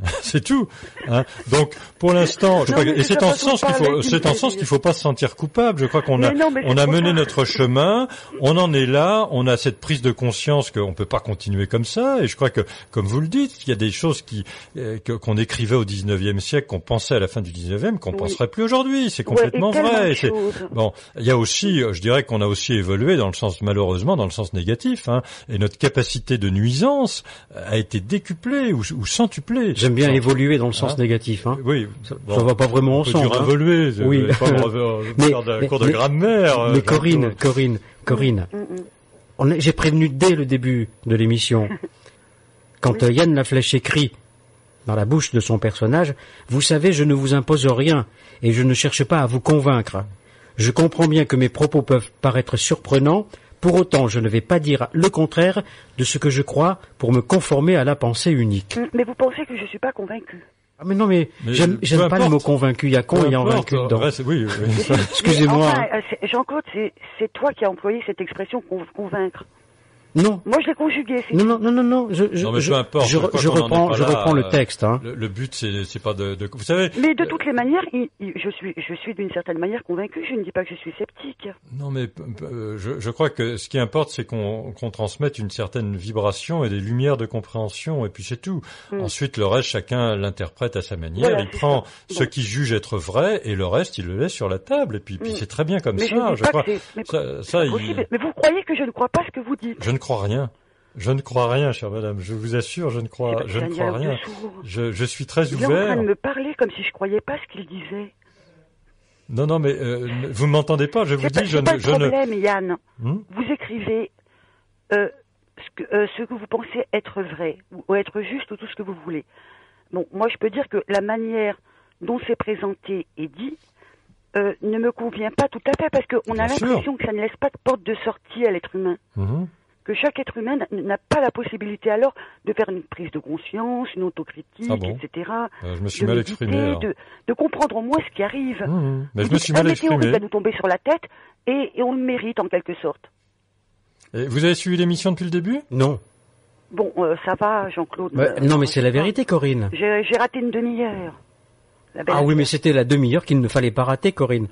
c'est tout. Hein. Donc, pour l'instant, et c'est en sens qu'il faut, c'est en sens qu'il faut pas se sentir coupable. Je crois qu'on a, on a mené notre chemin. On en est là. On a cette prise de conscience qu'on peut pas continuer comme ça. Et je crois que, comme vous le dites, il y a des choses qui, euh, qu'on écrivait au 19e siècle, qu'on pensait à la fin du 19e, qu'on penserait plus aujourd'hui. C'est complètement vrai. Bon, il y a aussi, je dirais qu'on a aussi évolué dans le sens, malheureusement, dans le sens négatif. Hein, et notre capacité de nuisance a été décuplée ou, ou centuplée. J'aime bien évoluer dans le sens hein négatif. Hein. Oui, ça, va pas vraiment ensemble. Hein. évoluer. Oui. Pas mais, faire de, cours de grammaire. Mais euh, Corinne, Corinne, Corinne, mm, mm, mm. j'ai prévenu dès le début de l'émission. Quand oui. Yann Laflèche écrit dans la bouche de son personnage, vous savez, je ne vous impose rien et je ne cherche pas à vous convaincre. Je comprends bien que mes propos peuvent paraître surprenants, pour autant, je ne vais pas dire le contraire de ce que je crois pour me conformer à la pensée unique. Mais vous pensez que je ne suis pas convaincu ah mais non mais, j'aime pas le mot convaincu, il y a con et vaincu dedans. oui, Excusez-moi. Enfin, Jean-Claude, c'est toi qui as employé cette expression convaincre. Non. Moi, je l'ai conjugué. Non, non, non, non, non. Je, je, non, mais je, importe, je, je reprends, je reprends le texte. Hein. Le, le but, c'est, c'est pas de, de, vous savez. Mais de toutes les manières, il, il, je suis, je suis d'une certaine manière convaincu. Je ne dis pas que je suis sceptique. Non, mais euh, je, je crois que ce qui importe, c'est qu'on, qu'on transmette une certaine vibration et des lumières de compréhension, et puis c'est tout. Mm. Ensuite, le reste, chacun l'interprète à sa manière. Voilà, il prend ça. ce qu'il juge être vrai, et le reste, il le laisse sur la table. Et puis, puis Mm. c'est très bien comme mais ça. je, crois. mais Ça, ça, il-. Mais vous croyez que je ne crois pas ce que vous dites Je ne crois rien. Je ne crois rien, chère madame. Je vous assure, je ne crois, C'est je ne crois rien. Je, je suis très Il est en train ouvert. de me parler comme si je croyais pas ce qu'il disait. Non, non, mais euh, vous ne m'entendez pas. Je vous C'est pas, dis, je c'est pas ne, le je ne. problème, Yann. Hmm Vous écrivez euh, ce, que, euh, ce que vous pensez être vrai, ou, ou être juste, ou tout ce que vous voulez. Bon, moi, je peux dire que la manière dont c'est présenté et dit ne me convient pas tout à fait, parce qu'on a l'impression que ça ne laisse pas de porte de sortie à l'être humain. Mhm. Que chaque être humain n'a- pas la possibilité alors de faire une prise de conscience, une autocritique, Ah bon etc. Euh, je me suis de mal méditer, exprimé. de, de comprendre au moins ce qui arrive. Mhm. Mais je me suis mal exprimé. va nous tomber sur la tête et, et on le mérite en quelque sorte. Et vous avez suivi l'émission depuis le début? Non. Bon, euh, ça va, Jean-Claude. Bah, euh, non mais c'est la vérité, Corinne. J'ai raté une demi-heure. Ah oui, mais c'était la demi-heure qu'il ne fallait pas rater, Corinne.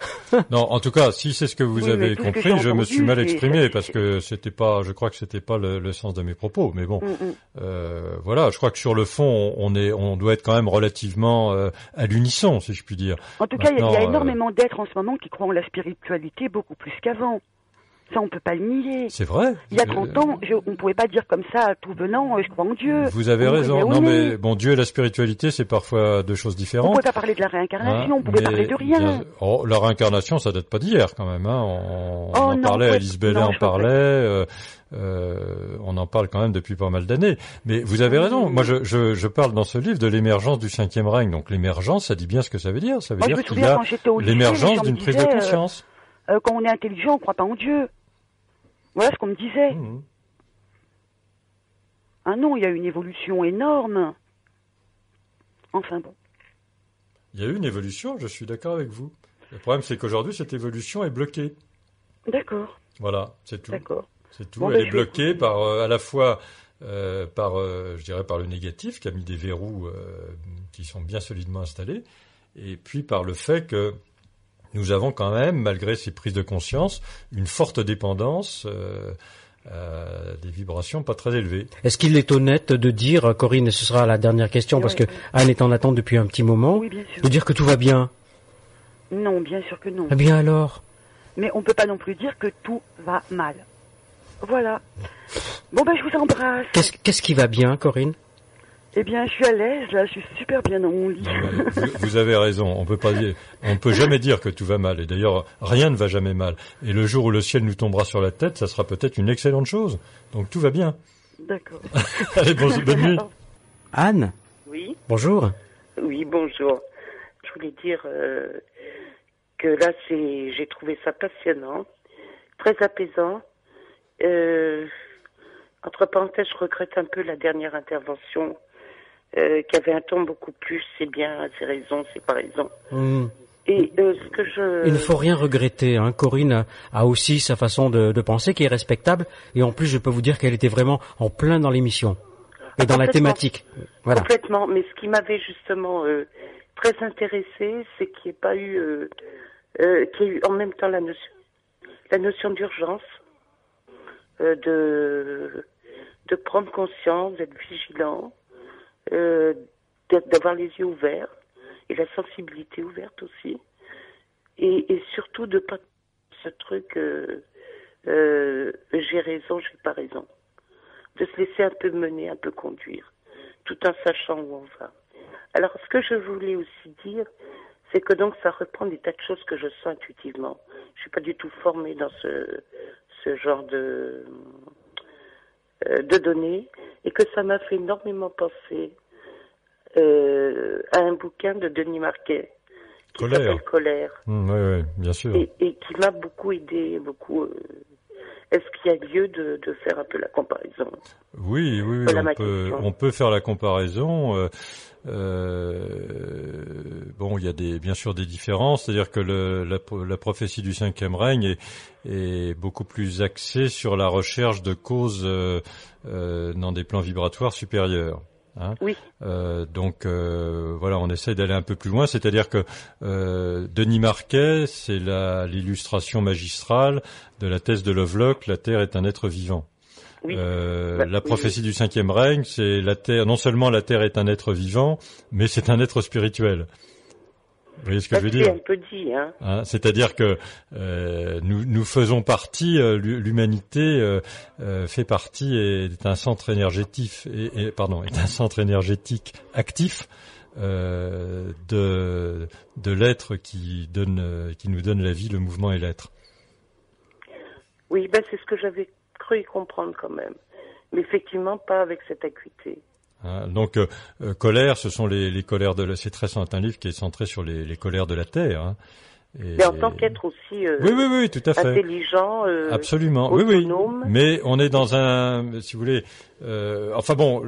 Non, en tout cas, si c'est ce que vous Oui, avez compris, je me suis mal exprimé parce que c'était pas, je crois que c'était pas le, le sens de mes propos. Mais bon, Mm, mm. euh, voilà, je crois que sur le fond, on est, on doit être quand même relativement euh, à l'unisson, si je puis dire. En tout cas, il y a- euh, énormément d'êtres en ce moment qui croient en la spiritualité beaucoup plus qu'avant. Ça, on peut pas le nier. C'est vrai. Il y a Euh, 30 ans, je, on pouvait pas dire comme ça, tout venant, euh, je crois en Dieu. Vous avez On raison. Non, mais bon, Dieu et la spiritualité, c'est parfois deux choses On différentes. pouvait pas parler de la réincarnation, Hein, on pouvait parler de rien. bien- oh, la réincarnation, ça date pas d'hier quand même. Hein. On, on Oh en non, parlait, Alice Bellet en parlait. euh, euh, on en parle quand même depuis pas mal d'années. Mais vous avez raison. Moi, je, je, je parle dans ce livre de l'émergence du cinquième règne. Donc l'émergence, ça dit bien ce que ça veut dire. Ça veut Moi, dire qu'il y a l'émergence d'une prise de euh, conscience. Euh, quand on est intelligent, on croit pas en Dieu. Voilà ce qu'on me disait. Mmh. Ah non, il y a une évolution énorme. Enfin bon. Il y a eu une évolution. Je suis d'accord avec vous. Le problème, c'est qu'aujourd'hui, cette évolution est bloquée. D'accord. Voilà, c'est tout. D'accord. C'est tout. Bon, Elle ben, est bloquée par euh, à la fois euh, par, euh, je dirais, par le négatif qui a mis des verrous euh, qui sont bien solidement installés, et puis par le fait que nous avons quand même, malgré ces prises de conscience, une forte dépendance. euh, à des vibrations pas très élevées. Est-ce qu'il est honnête de dire, Corinne, et ce sera la dernière question parce que Anne est en attente depuis un petit moment, Oui, bien sûr. de dire que tout va bien Non, bien sûr que non. Eh bien alors? Mais on peut pas non plus dire que tout va mal. Voilà. Bon ben je vous embrasse. Qu'est-ce qu'est-ce qui va bien, Corinne? Eh bien je suis à l'aise là, je suis super bien dans mon lit. Vous, vous avez raison. On peut pas dire, on peut jamais dire que tout va mal. Et d'ailleurs, rien ne va jamais mal. Et le jour où le ciel nous tombera sur la tête, ça sera peut-être une excellente chose. Donc tout va bien. D'accord. Allez, bon, bonne nuit. Anne Oui, Bonjour. oui, bonjour. Je voulais dire euh, que là, c'est, j'ai trouvé ça passionnant, très apaisant. Euh, entre parenthèses, je regrette un peu la dernière intervention euh, qui avait un ton beaucoup plus c'est bien, c'est raison, c'est pas raison. Hmm. Et euh, ce que je... Il ne faut rien regretter. Hein. Corinne a, a aussi sa façon de, de penser qui est respectable. Et en plus, je peux vous dire qu'elle était vraiment en plein dans l'émission. Et dans la thématique. Voilà. Complètement. Mais ce qui m'avait justement euh, très intéressé, c'est qu'il n'y ait pas eu, euh, euh, qu'il y ait eu en même temps la notion, la notion d'urgence, euh, de de prendre conscience, d'être vigilant, euh, d'avoir les yeux ouverts et la sensibilité ouverte aussi, et, et surtout de pas ce truc euh, euh, j'ai raison, j'ai pas raison de se laisser un peu mener, un peu conduire, tout en sachant où on va. Alors, ce que je voulais aussi dire, c'est que donc ça reprend des tas de choses que je sens intuitivement. Je suis pas du tout formée dans ce, ce genre de, euh, de données et que ça m'a fait énormément penser euh, à un bouquin de Denis Marquet qui Colère. s'appelle Colère Hmm, oui, oui, bien sûr. et, et qui m'a beaucoup aidé, beaucoup. euh, Est-ce qu'il y a lieu de, de faire un peu la comparaison Oui, oui, Voilà on peut, question. on peut faire la comparaison. euh, euh, bon, il y a des, bien sûr des différences, c'est-à-dire que le, la, la prophétie du cinquième règne est, est beaucoup plus axée sur la recherche de causes euh, dans des plans vibratoires supérieurs. Hein. Oui. Euh, donc euh, voilà, on essaie d'aller un peu plus loin, c'est-à-dire que euh, Denis Marquet, c'est l'illustration magistrale de la thèse de Lovelock, la Terre est un être vivant. Euh, Bah, la oui, prophétie du cinquième règne, c'est la Terre. Non seulement la Terre est un être vivant, mais c'est un être spirituel. Vous voyez ce que je veux dire hein. Hein, C'est-à-dire que euh, nous, nous faisons partie, euh, l'hu- l'humanité euh, fait partie et est un centre énergétique, et, et- pardon, est un centre énergétique actif de de l'être qui donne, qui nous donne la vie, le mouvement et l'être. Oui, ben c'est ce que j'avais cru y comprendre quand même. Mais effectivement, pas avec cette acuité. Hein, donc, euh, euh, colère, ce sont les, les colères de la. C'est très c'est un livre qui est centré sur les, les colères de la terre. hein. Et- Mais en tant qu'être aussi euh, Oui, oui, oui, tout à fait. intelligent, euh, Absolument, oui, oui. autonome. Mais on est dans un, si vous voulez, euh, enfin bon,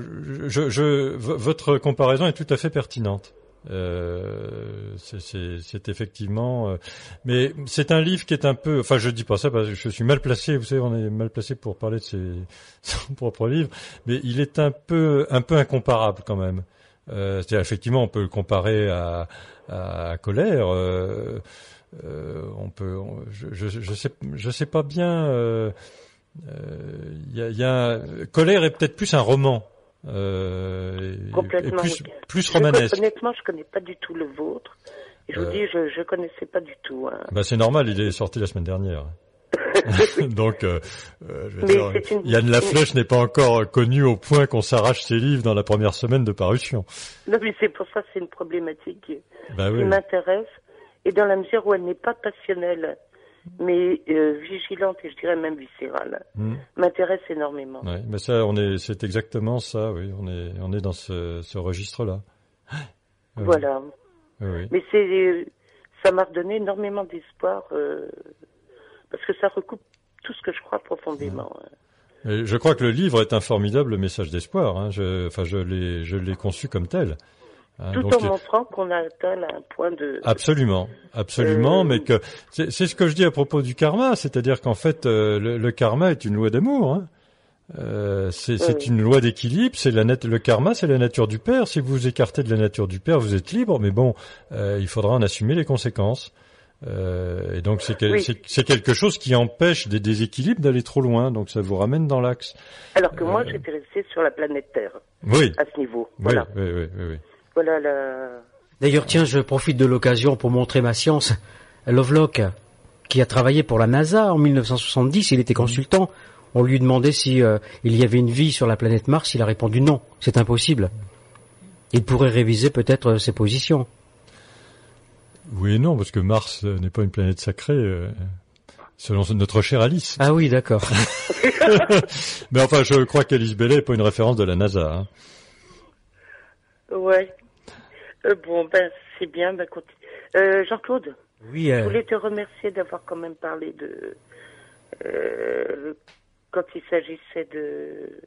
je, je, votre comparaison est tout à fait pertinente. Euh, c'est- effectivement, euh, mais c'est un livre qui est un peu, enfin je dis pas ça parce que je suis mal placé, vous savez, on est mal placé pour parler de ses, son propre livre, mais il est un peu, un peu incomparable quand même. Euh, C'est-à-dire effectivement, on peut le comparer à, à Colère. euh, euh, on peut, je, je, sais, pas bien. euh, Il y, a, y a, Colère est peut-être plus un roman, euh, et Complètement. plus, plus Je- romanesque. honnêtement, je connais pas du tout le vôtre. Et je vous Euh. dis, je je connaissais pas du tout. hein. Bah c'est normal, il est sorti la semaine dernière. Donc, euh, euh, je dire, une- Yann Laflèche n'est pas encore connu au point qu'on s'arrache ses livres dans la première semaine de parution. Non, mais c'est pour ça que c'est une problématique qui, Bah qui oui. m'intéresse. Et dans la mesure où elle n'est pas passionnelle, mais euh, vigilante et je dirais même viscérale, Hmm. m'intéresse énormément. Mais ça, on est, c'est exactement ça, oui. On est, on est dans ce, ce registre-là. Oui, Voilà. Oui, oui. Mais c'est, ça m'a redonné énormément d'espoir euh, parce que ça recoupe tout ce que je crois profondément. hein. Et je crois que le livre est un formidable message d'espoir. Hein. Je, enfin, je l'ai, je l'ai conçu comme tel. Hein, Tout donc, en montrant qu'on a atteint un point de... Absolument, absolument, Euh, mais que c'est ce que je dis à propos du karma, c'est-à-dire qu'en fait euh, le, le karma est une loi d'amour. Hein. Euh, c'est Oui. une loi d'équilibre. C'est la nat- le karma, c'est la nature du père. Si vous vous écartez de la nature du père, vous êtes libre, mais bon, euh, il faudra en assumer les conséquences. Euh, et donc c'est Oui. quelque chose qui empêche des déséquilibres d'aller trop loin. Donc ça vous ramène dans l'axe. Alors que moi, j'étais restée sur la planète Terre. Oui. À ce niveau. Oui, Voilà. oui, oui, oui, oui. La... D'ailleurs, tiens, je profite de l'occasion pour montrer ma science. Lovelock, qui a travaillé pour la NASA en 1970, il était consultant. On lui demandait si euh, il y avait une vie sur la planète Mars. Il a répondu non, c'est impossible. Il pourrait réviser peut-être euh, ses positions. Oui et non, parce que Mars euh, n'est pas une planète sacrée, euh, selon notre chère Alice. Ah oui, d'accord. Mais enfin, je crois qu'Alice Bellet n'est pas une référence de la NASA. Hein. Ouais. Euh, bon, ben, c'est bien. Ben. Euh, Jean-Claude, Oui, je euh, voulais te remercier d'avoir quand même parlé de... euh, quand il s'agissait de,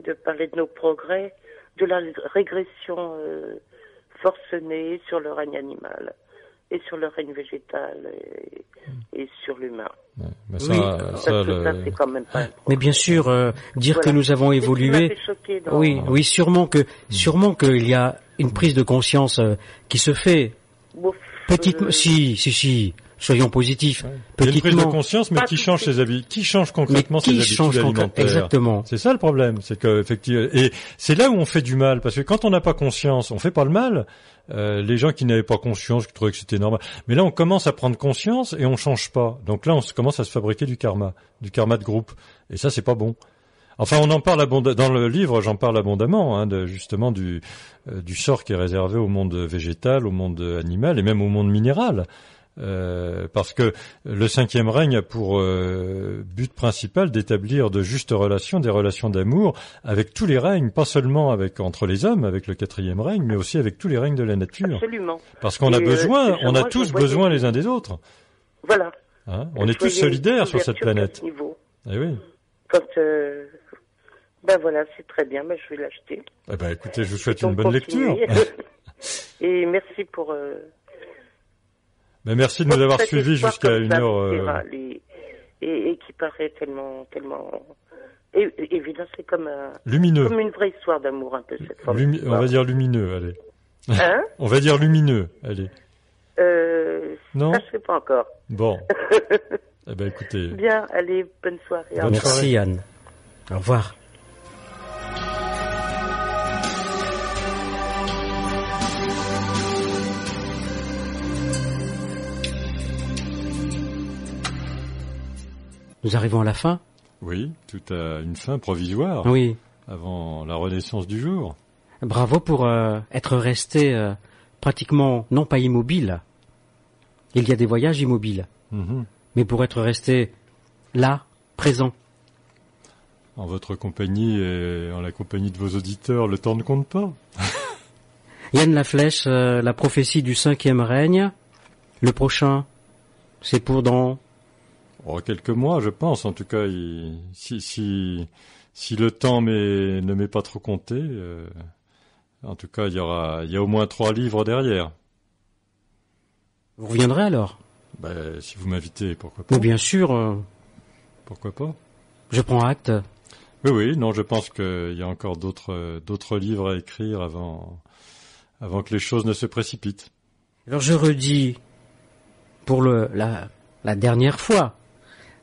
de parler de nos progrès, de la régression euh, forcenée sur le règne animal et sur le règne végétal et, et sur l'humain. Mais ça, Oui. ça, le- c'est quand même pas... mais bien sûr, euh, dire Voilà. que nous avons évolué. Oui, oui, sûrement que, sûrement qu'il y a une prise de conscience euh, qui se fait. Petitement, euh, si, si, si. Soyons positifs. Il y a une prise de conscience, mais Pas qui change ses habitudes, qui change concrètement qui ses habitudes change alimentaires? Exactement. C'est ça le problème, c'est que effectivement, et c'est là où on fait du mal, parce que quand on n'a pas conscience, on fait pas le mal. Euh, les gens qui n'avaient pas conscience, qui trouvaient que c'était normal, mais là on commence à prendre conscience et on change pas. Donc là on commence à se fabriquer du karma, du karma de groupe, et ça c'est pas bon. Enfin, on en parle abondamment dans le livre. J'en parle abondamment, hein, justement euh, du sort qui est réservé au monde végétal, au monde animal et même au monde minéral. Euh, parce que le cinquième règne a pour euh, but principal d'établir de justes relations, des relations d'amour avec tous les règnes, pas seulement avec entre les hommes, avec le quatrième règne, mais aussi avec tous les règnes de la nature. Absolument. Parce qu'on a euh, besoin, on a tous besoin les uns des autres. Voilà. hein. on est tous solidaires sur cette planète. ce niveau. Eh oui. Quand, euh, ben voilà, c'est très bien, ben je vais l'acheter. Eh ben, écoutez, je vous souhaite une bonne lecture. Et merci pour. Euh, Ben, merci de nous avoir suivis jusqu'à une heure. euh, et, et qui paraît tellement, tellement. Et évidemment, c'est comme, un- Lumineux. comme une vraie histoire d'amour, un peu cette forme. lumi- on va dire lumineux, allez. Hein on va dire lumineux, allez. euh, Non Ça, je sais pas encore. Bon. eh ben, écoutez. Bien, allez, bonne soirée. au Bonne revoir. Merci Yann. Au revoir. Nous arrivons à la fin. Oui, tout a une fin provisoire. Oui. Avant la renaissance du jour. Bravo pour euh, être resté euh, pratiquement non pas immobile. Il y a des voyages immobiles, Mhm. mais pour être resté là, présent. En votre compagnie et en la compagnie de vos auditeurs, le temps ne compte pas. Yann Laflèche, euh, la prophétie du cinquième règne. Le prochain, c'est pour dans Oh, quelques mois, je pense. En tout cas, il- si, si, si le temps ne m'est pas trop compté, euh, en tout cas, il y aura, il y a au moins trois livres derrière. Vous reviendrez alors? Ben, si vous m'invitez, pourquoi pas Mais bien sûr, euh, Pourquoi pas je prends acte. Oui, oui. Non, je pense qu'il y a encore d'autres, d'autres livres à écrire avant, avant que les choses ne se précipitent. Alors je redis pour le, la, la dernière fois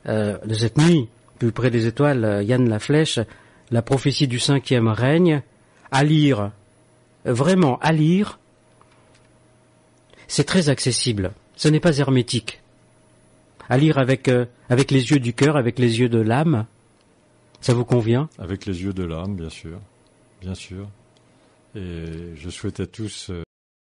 euh, de cette nuit, plus près des étoiles, euh, Yann Laflèche, la prophétie du cinquième règne, à lire, euh, vraiment à lire, c'est très accessible, ce n'est pas hermétique. À lire avec, euh, avec les yeux du cœur, avec les yeux de l'âme, ça vous convient? Avec les yeux de l'âme, bien sûr. Bien sûr. Et je souhaite à tous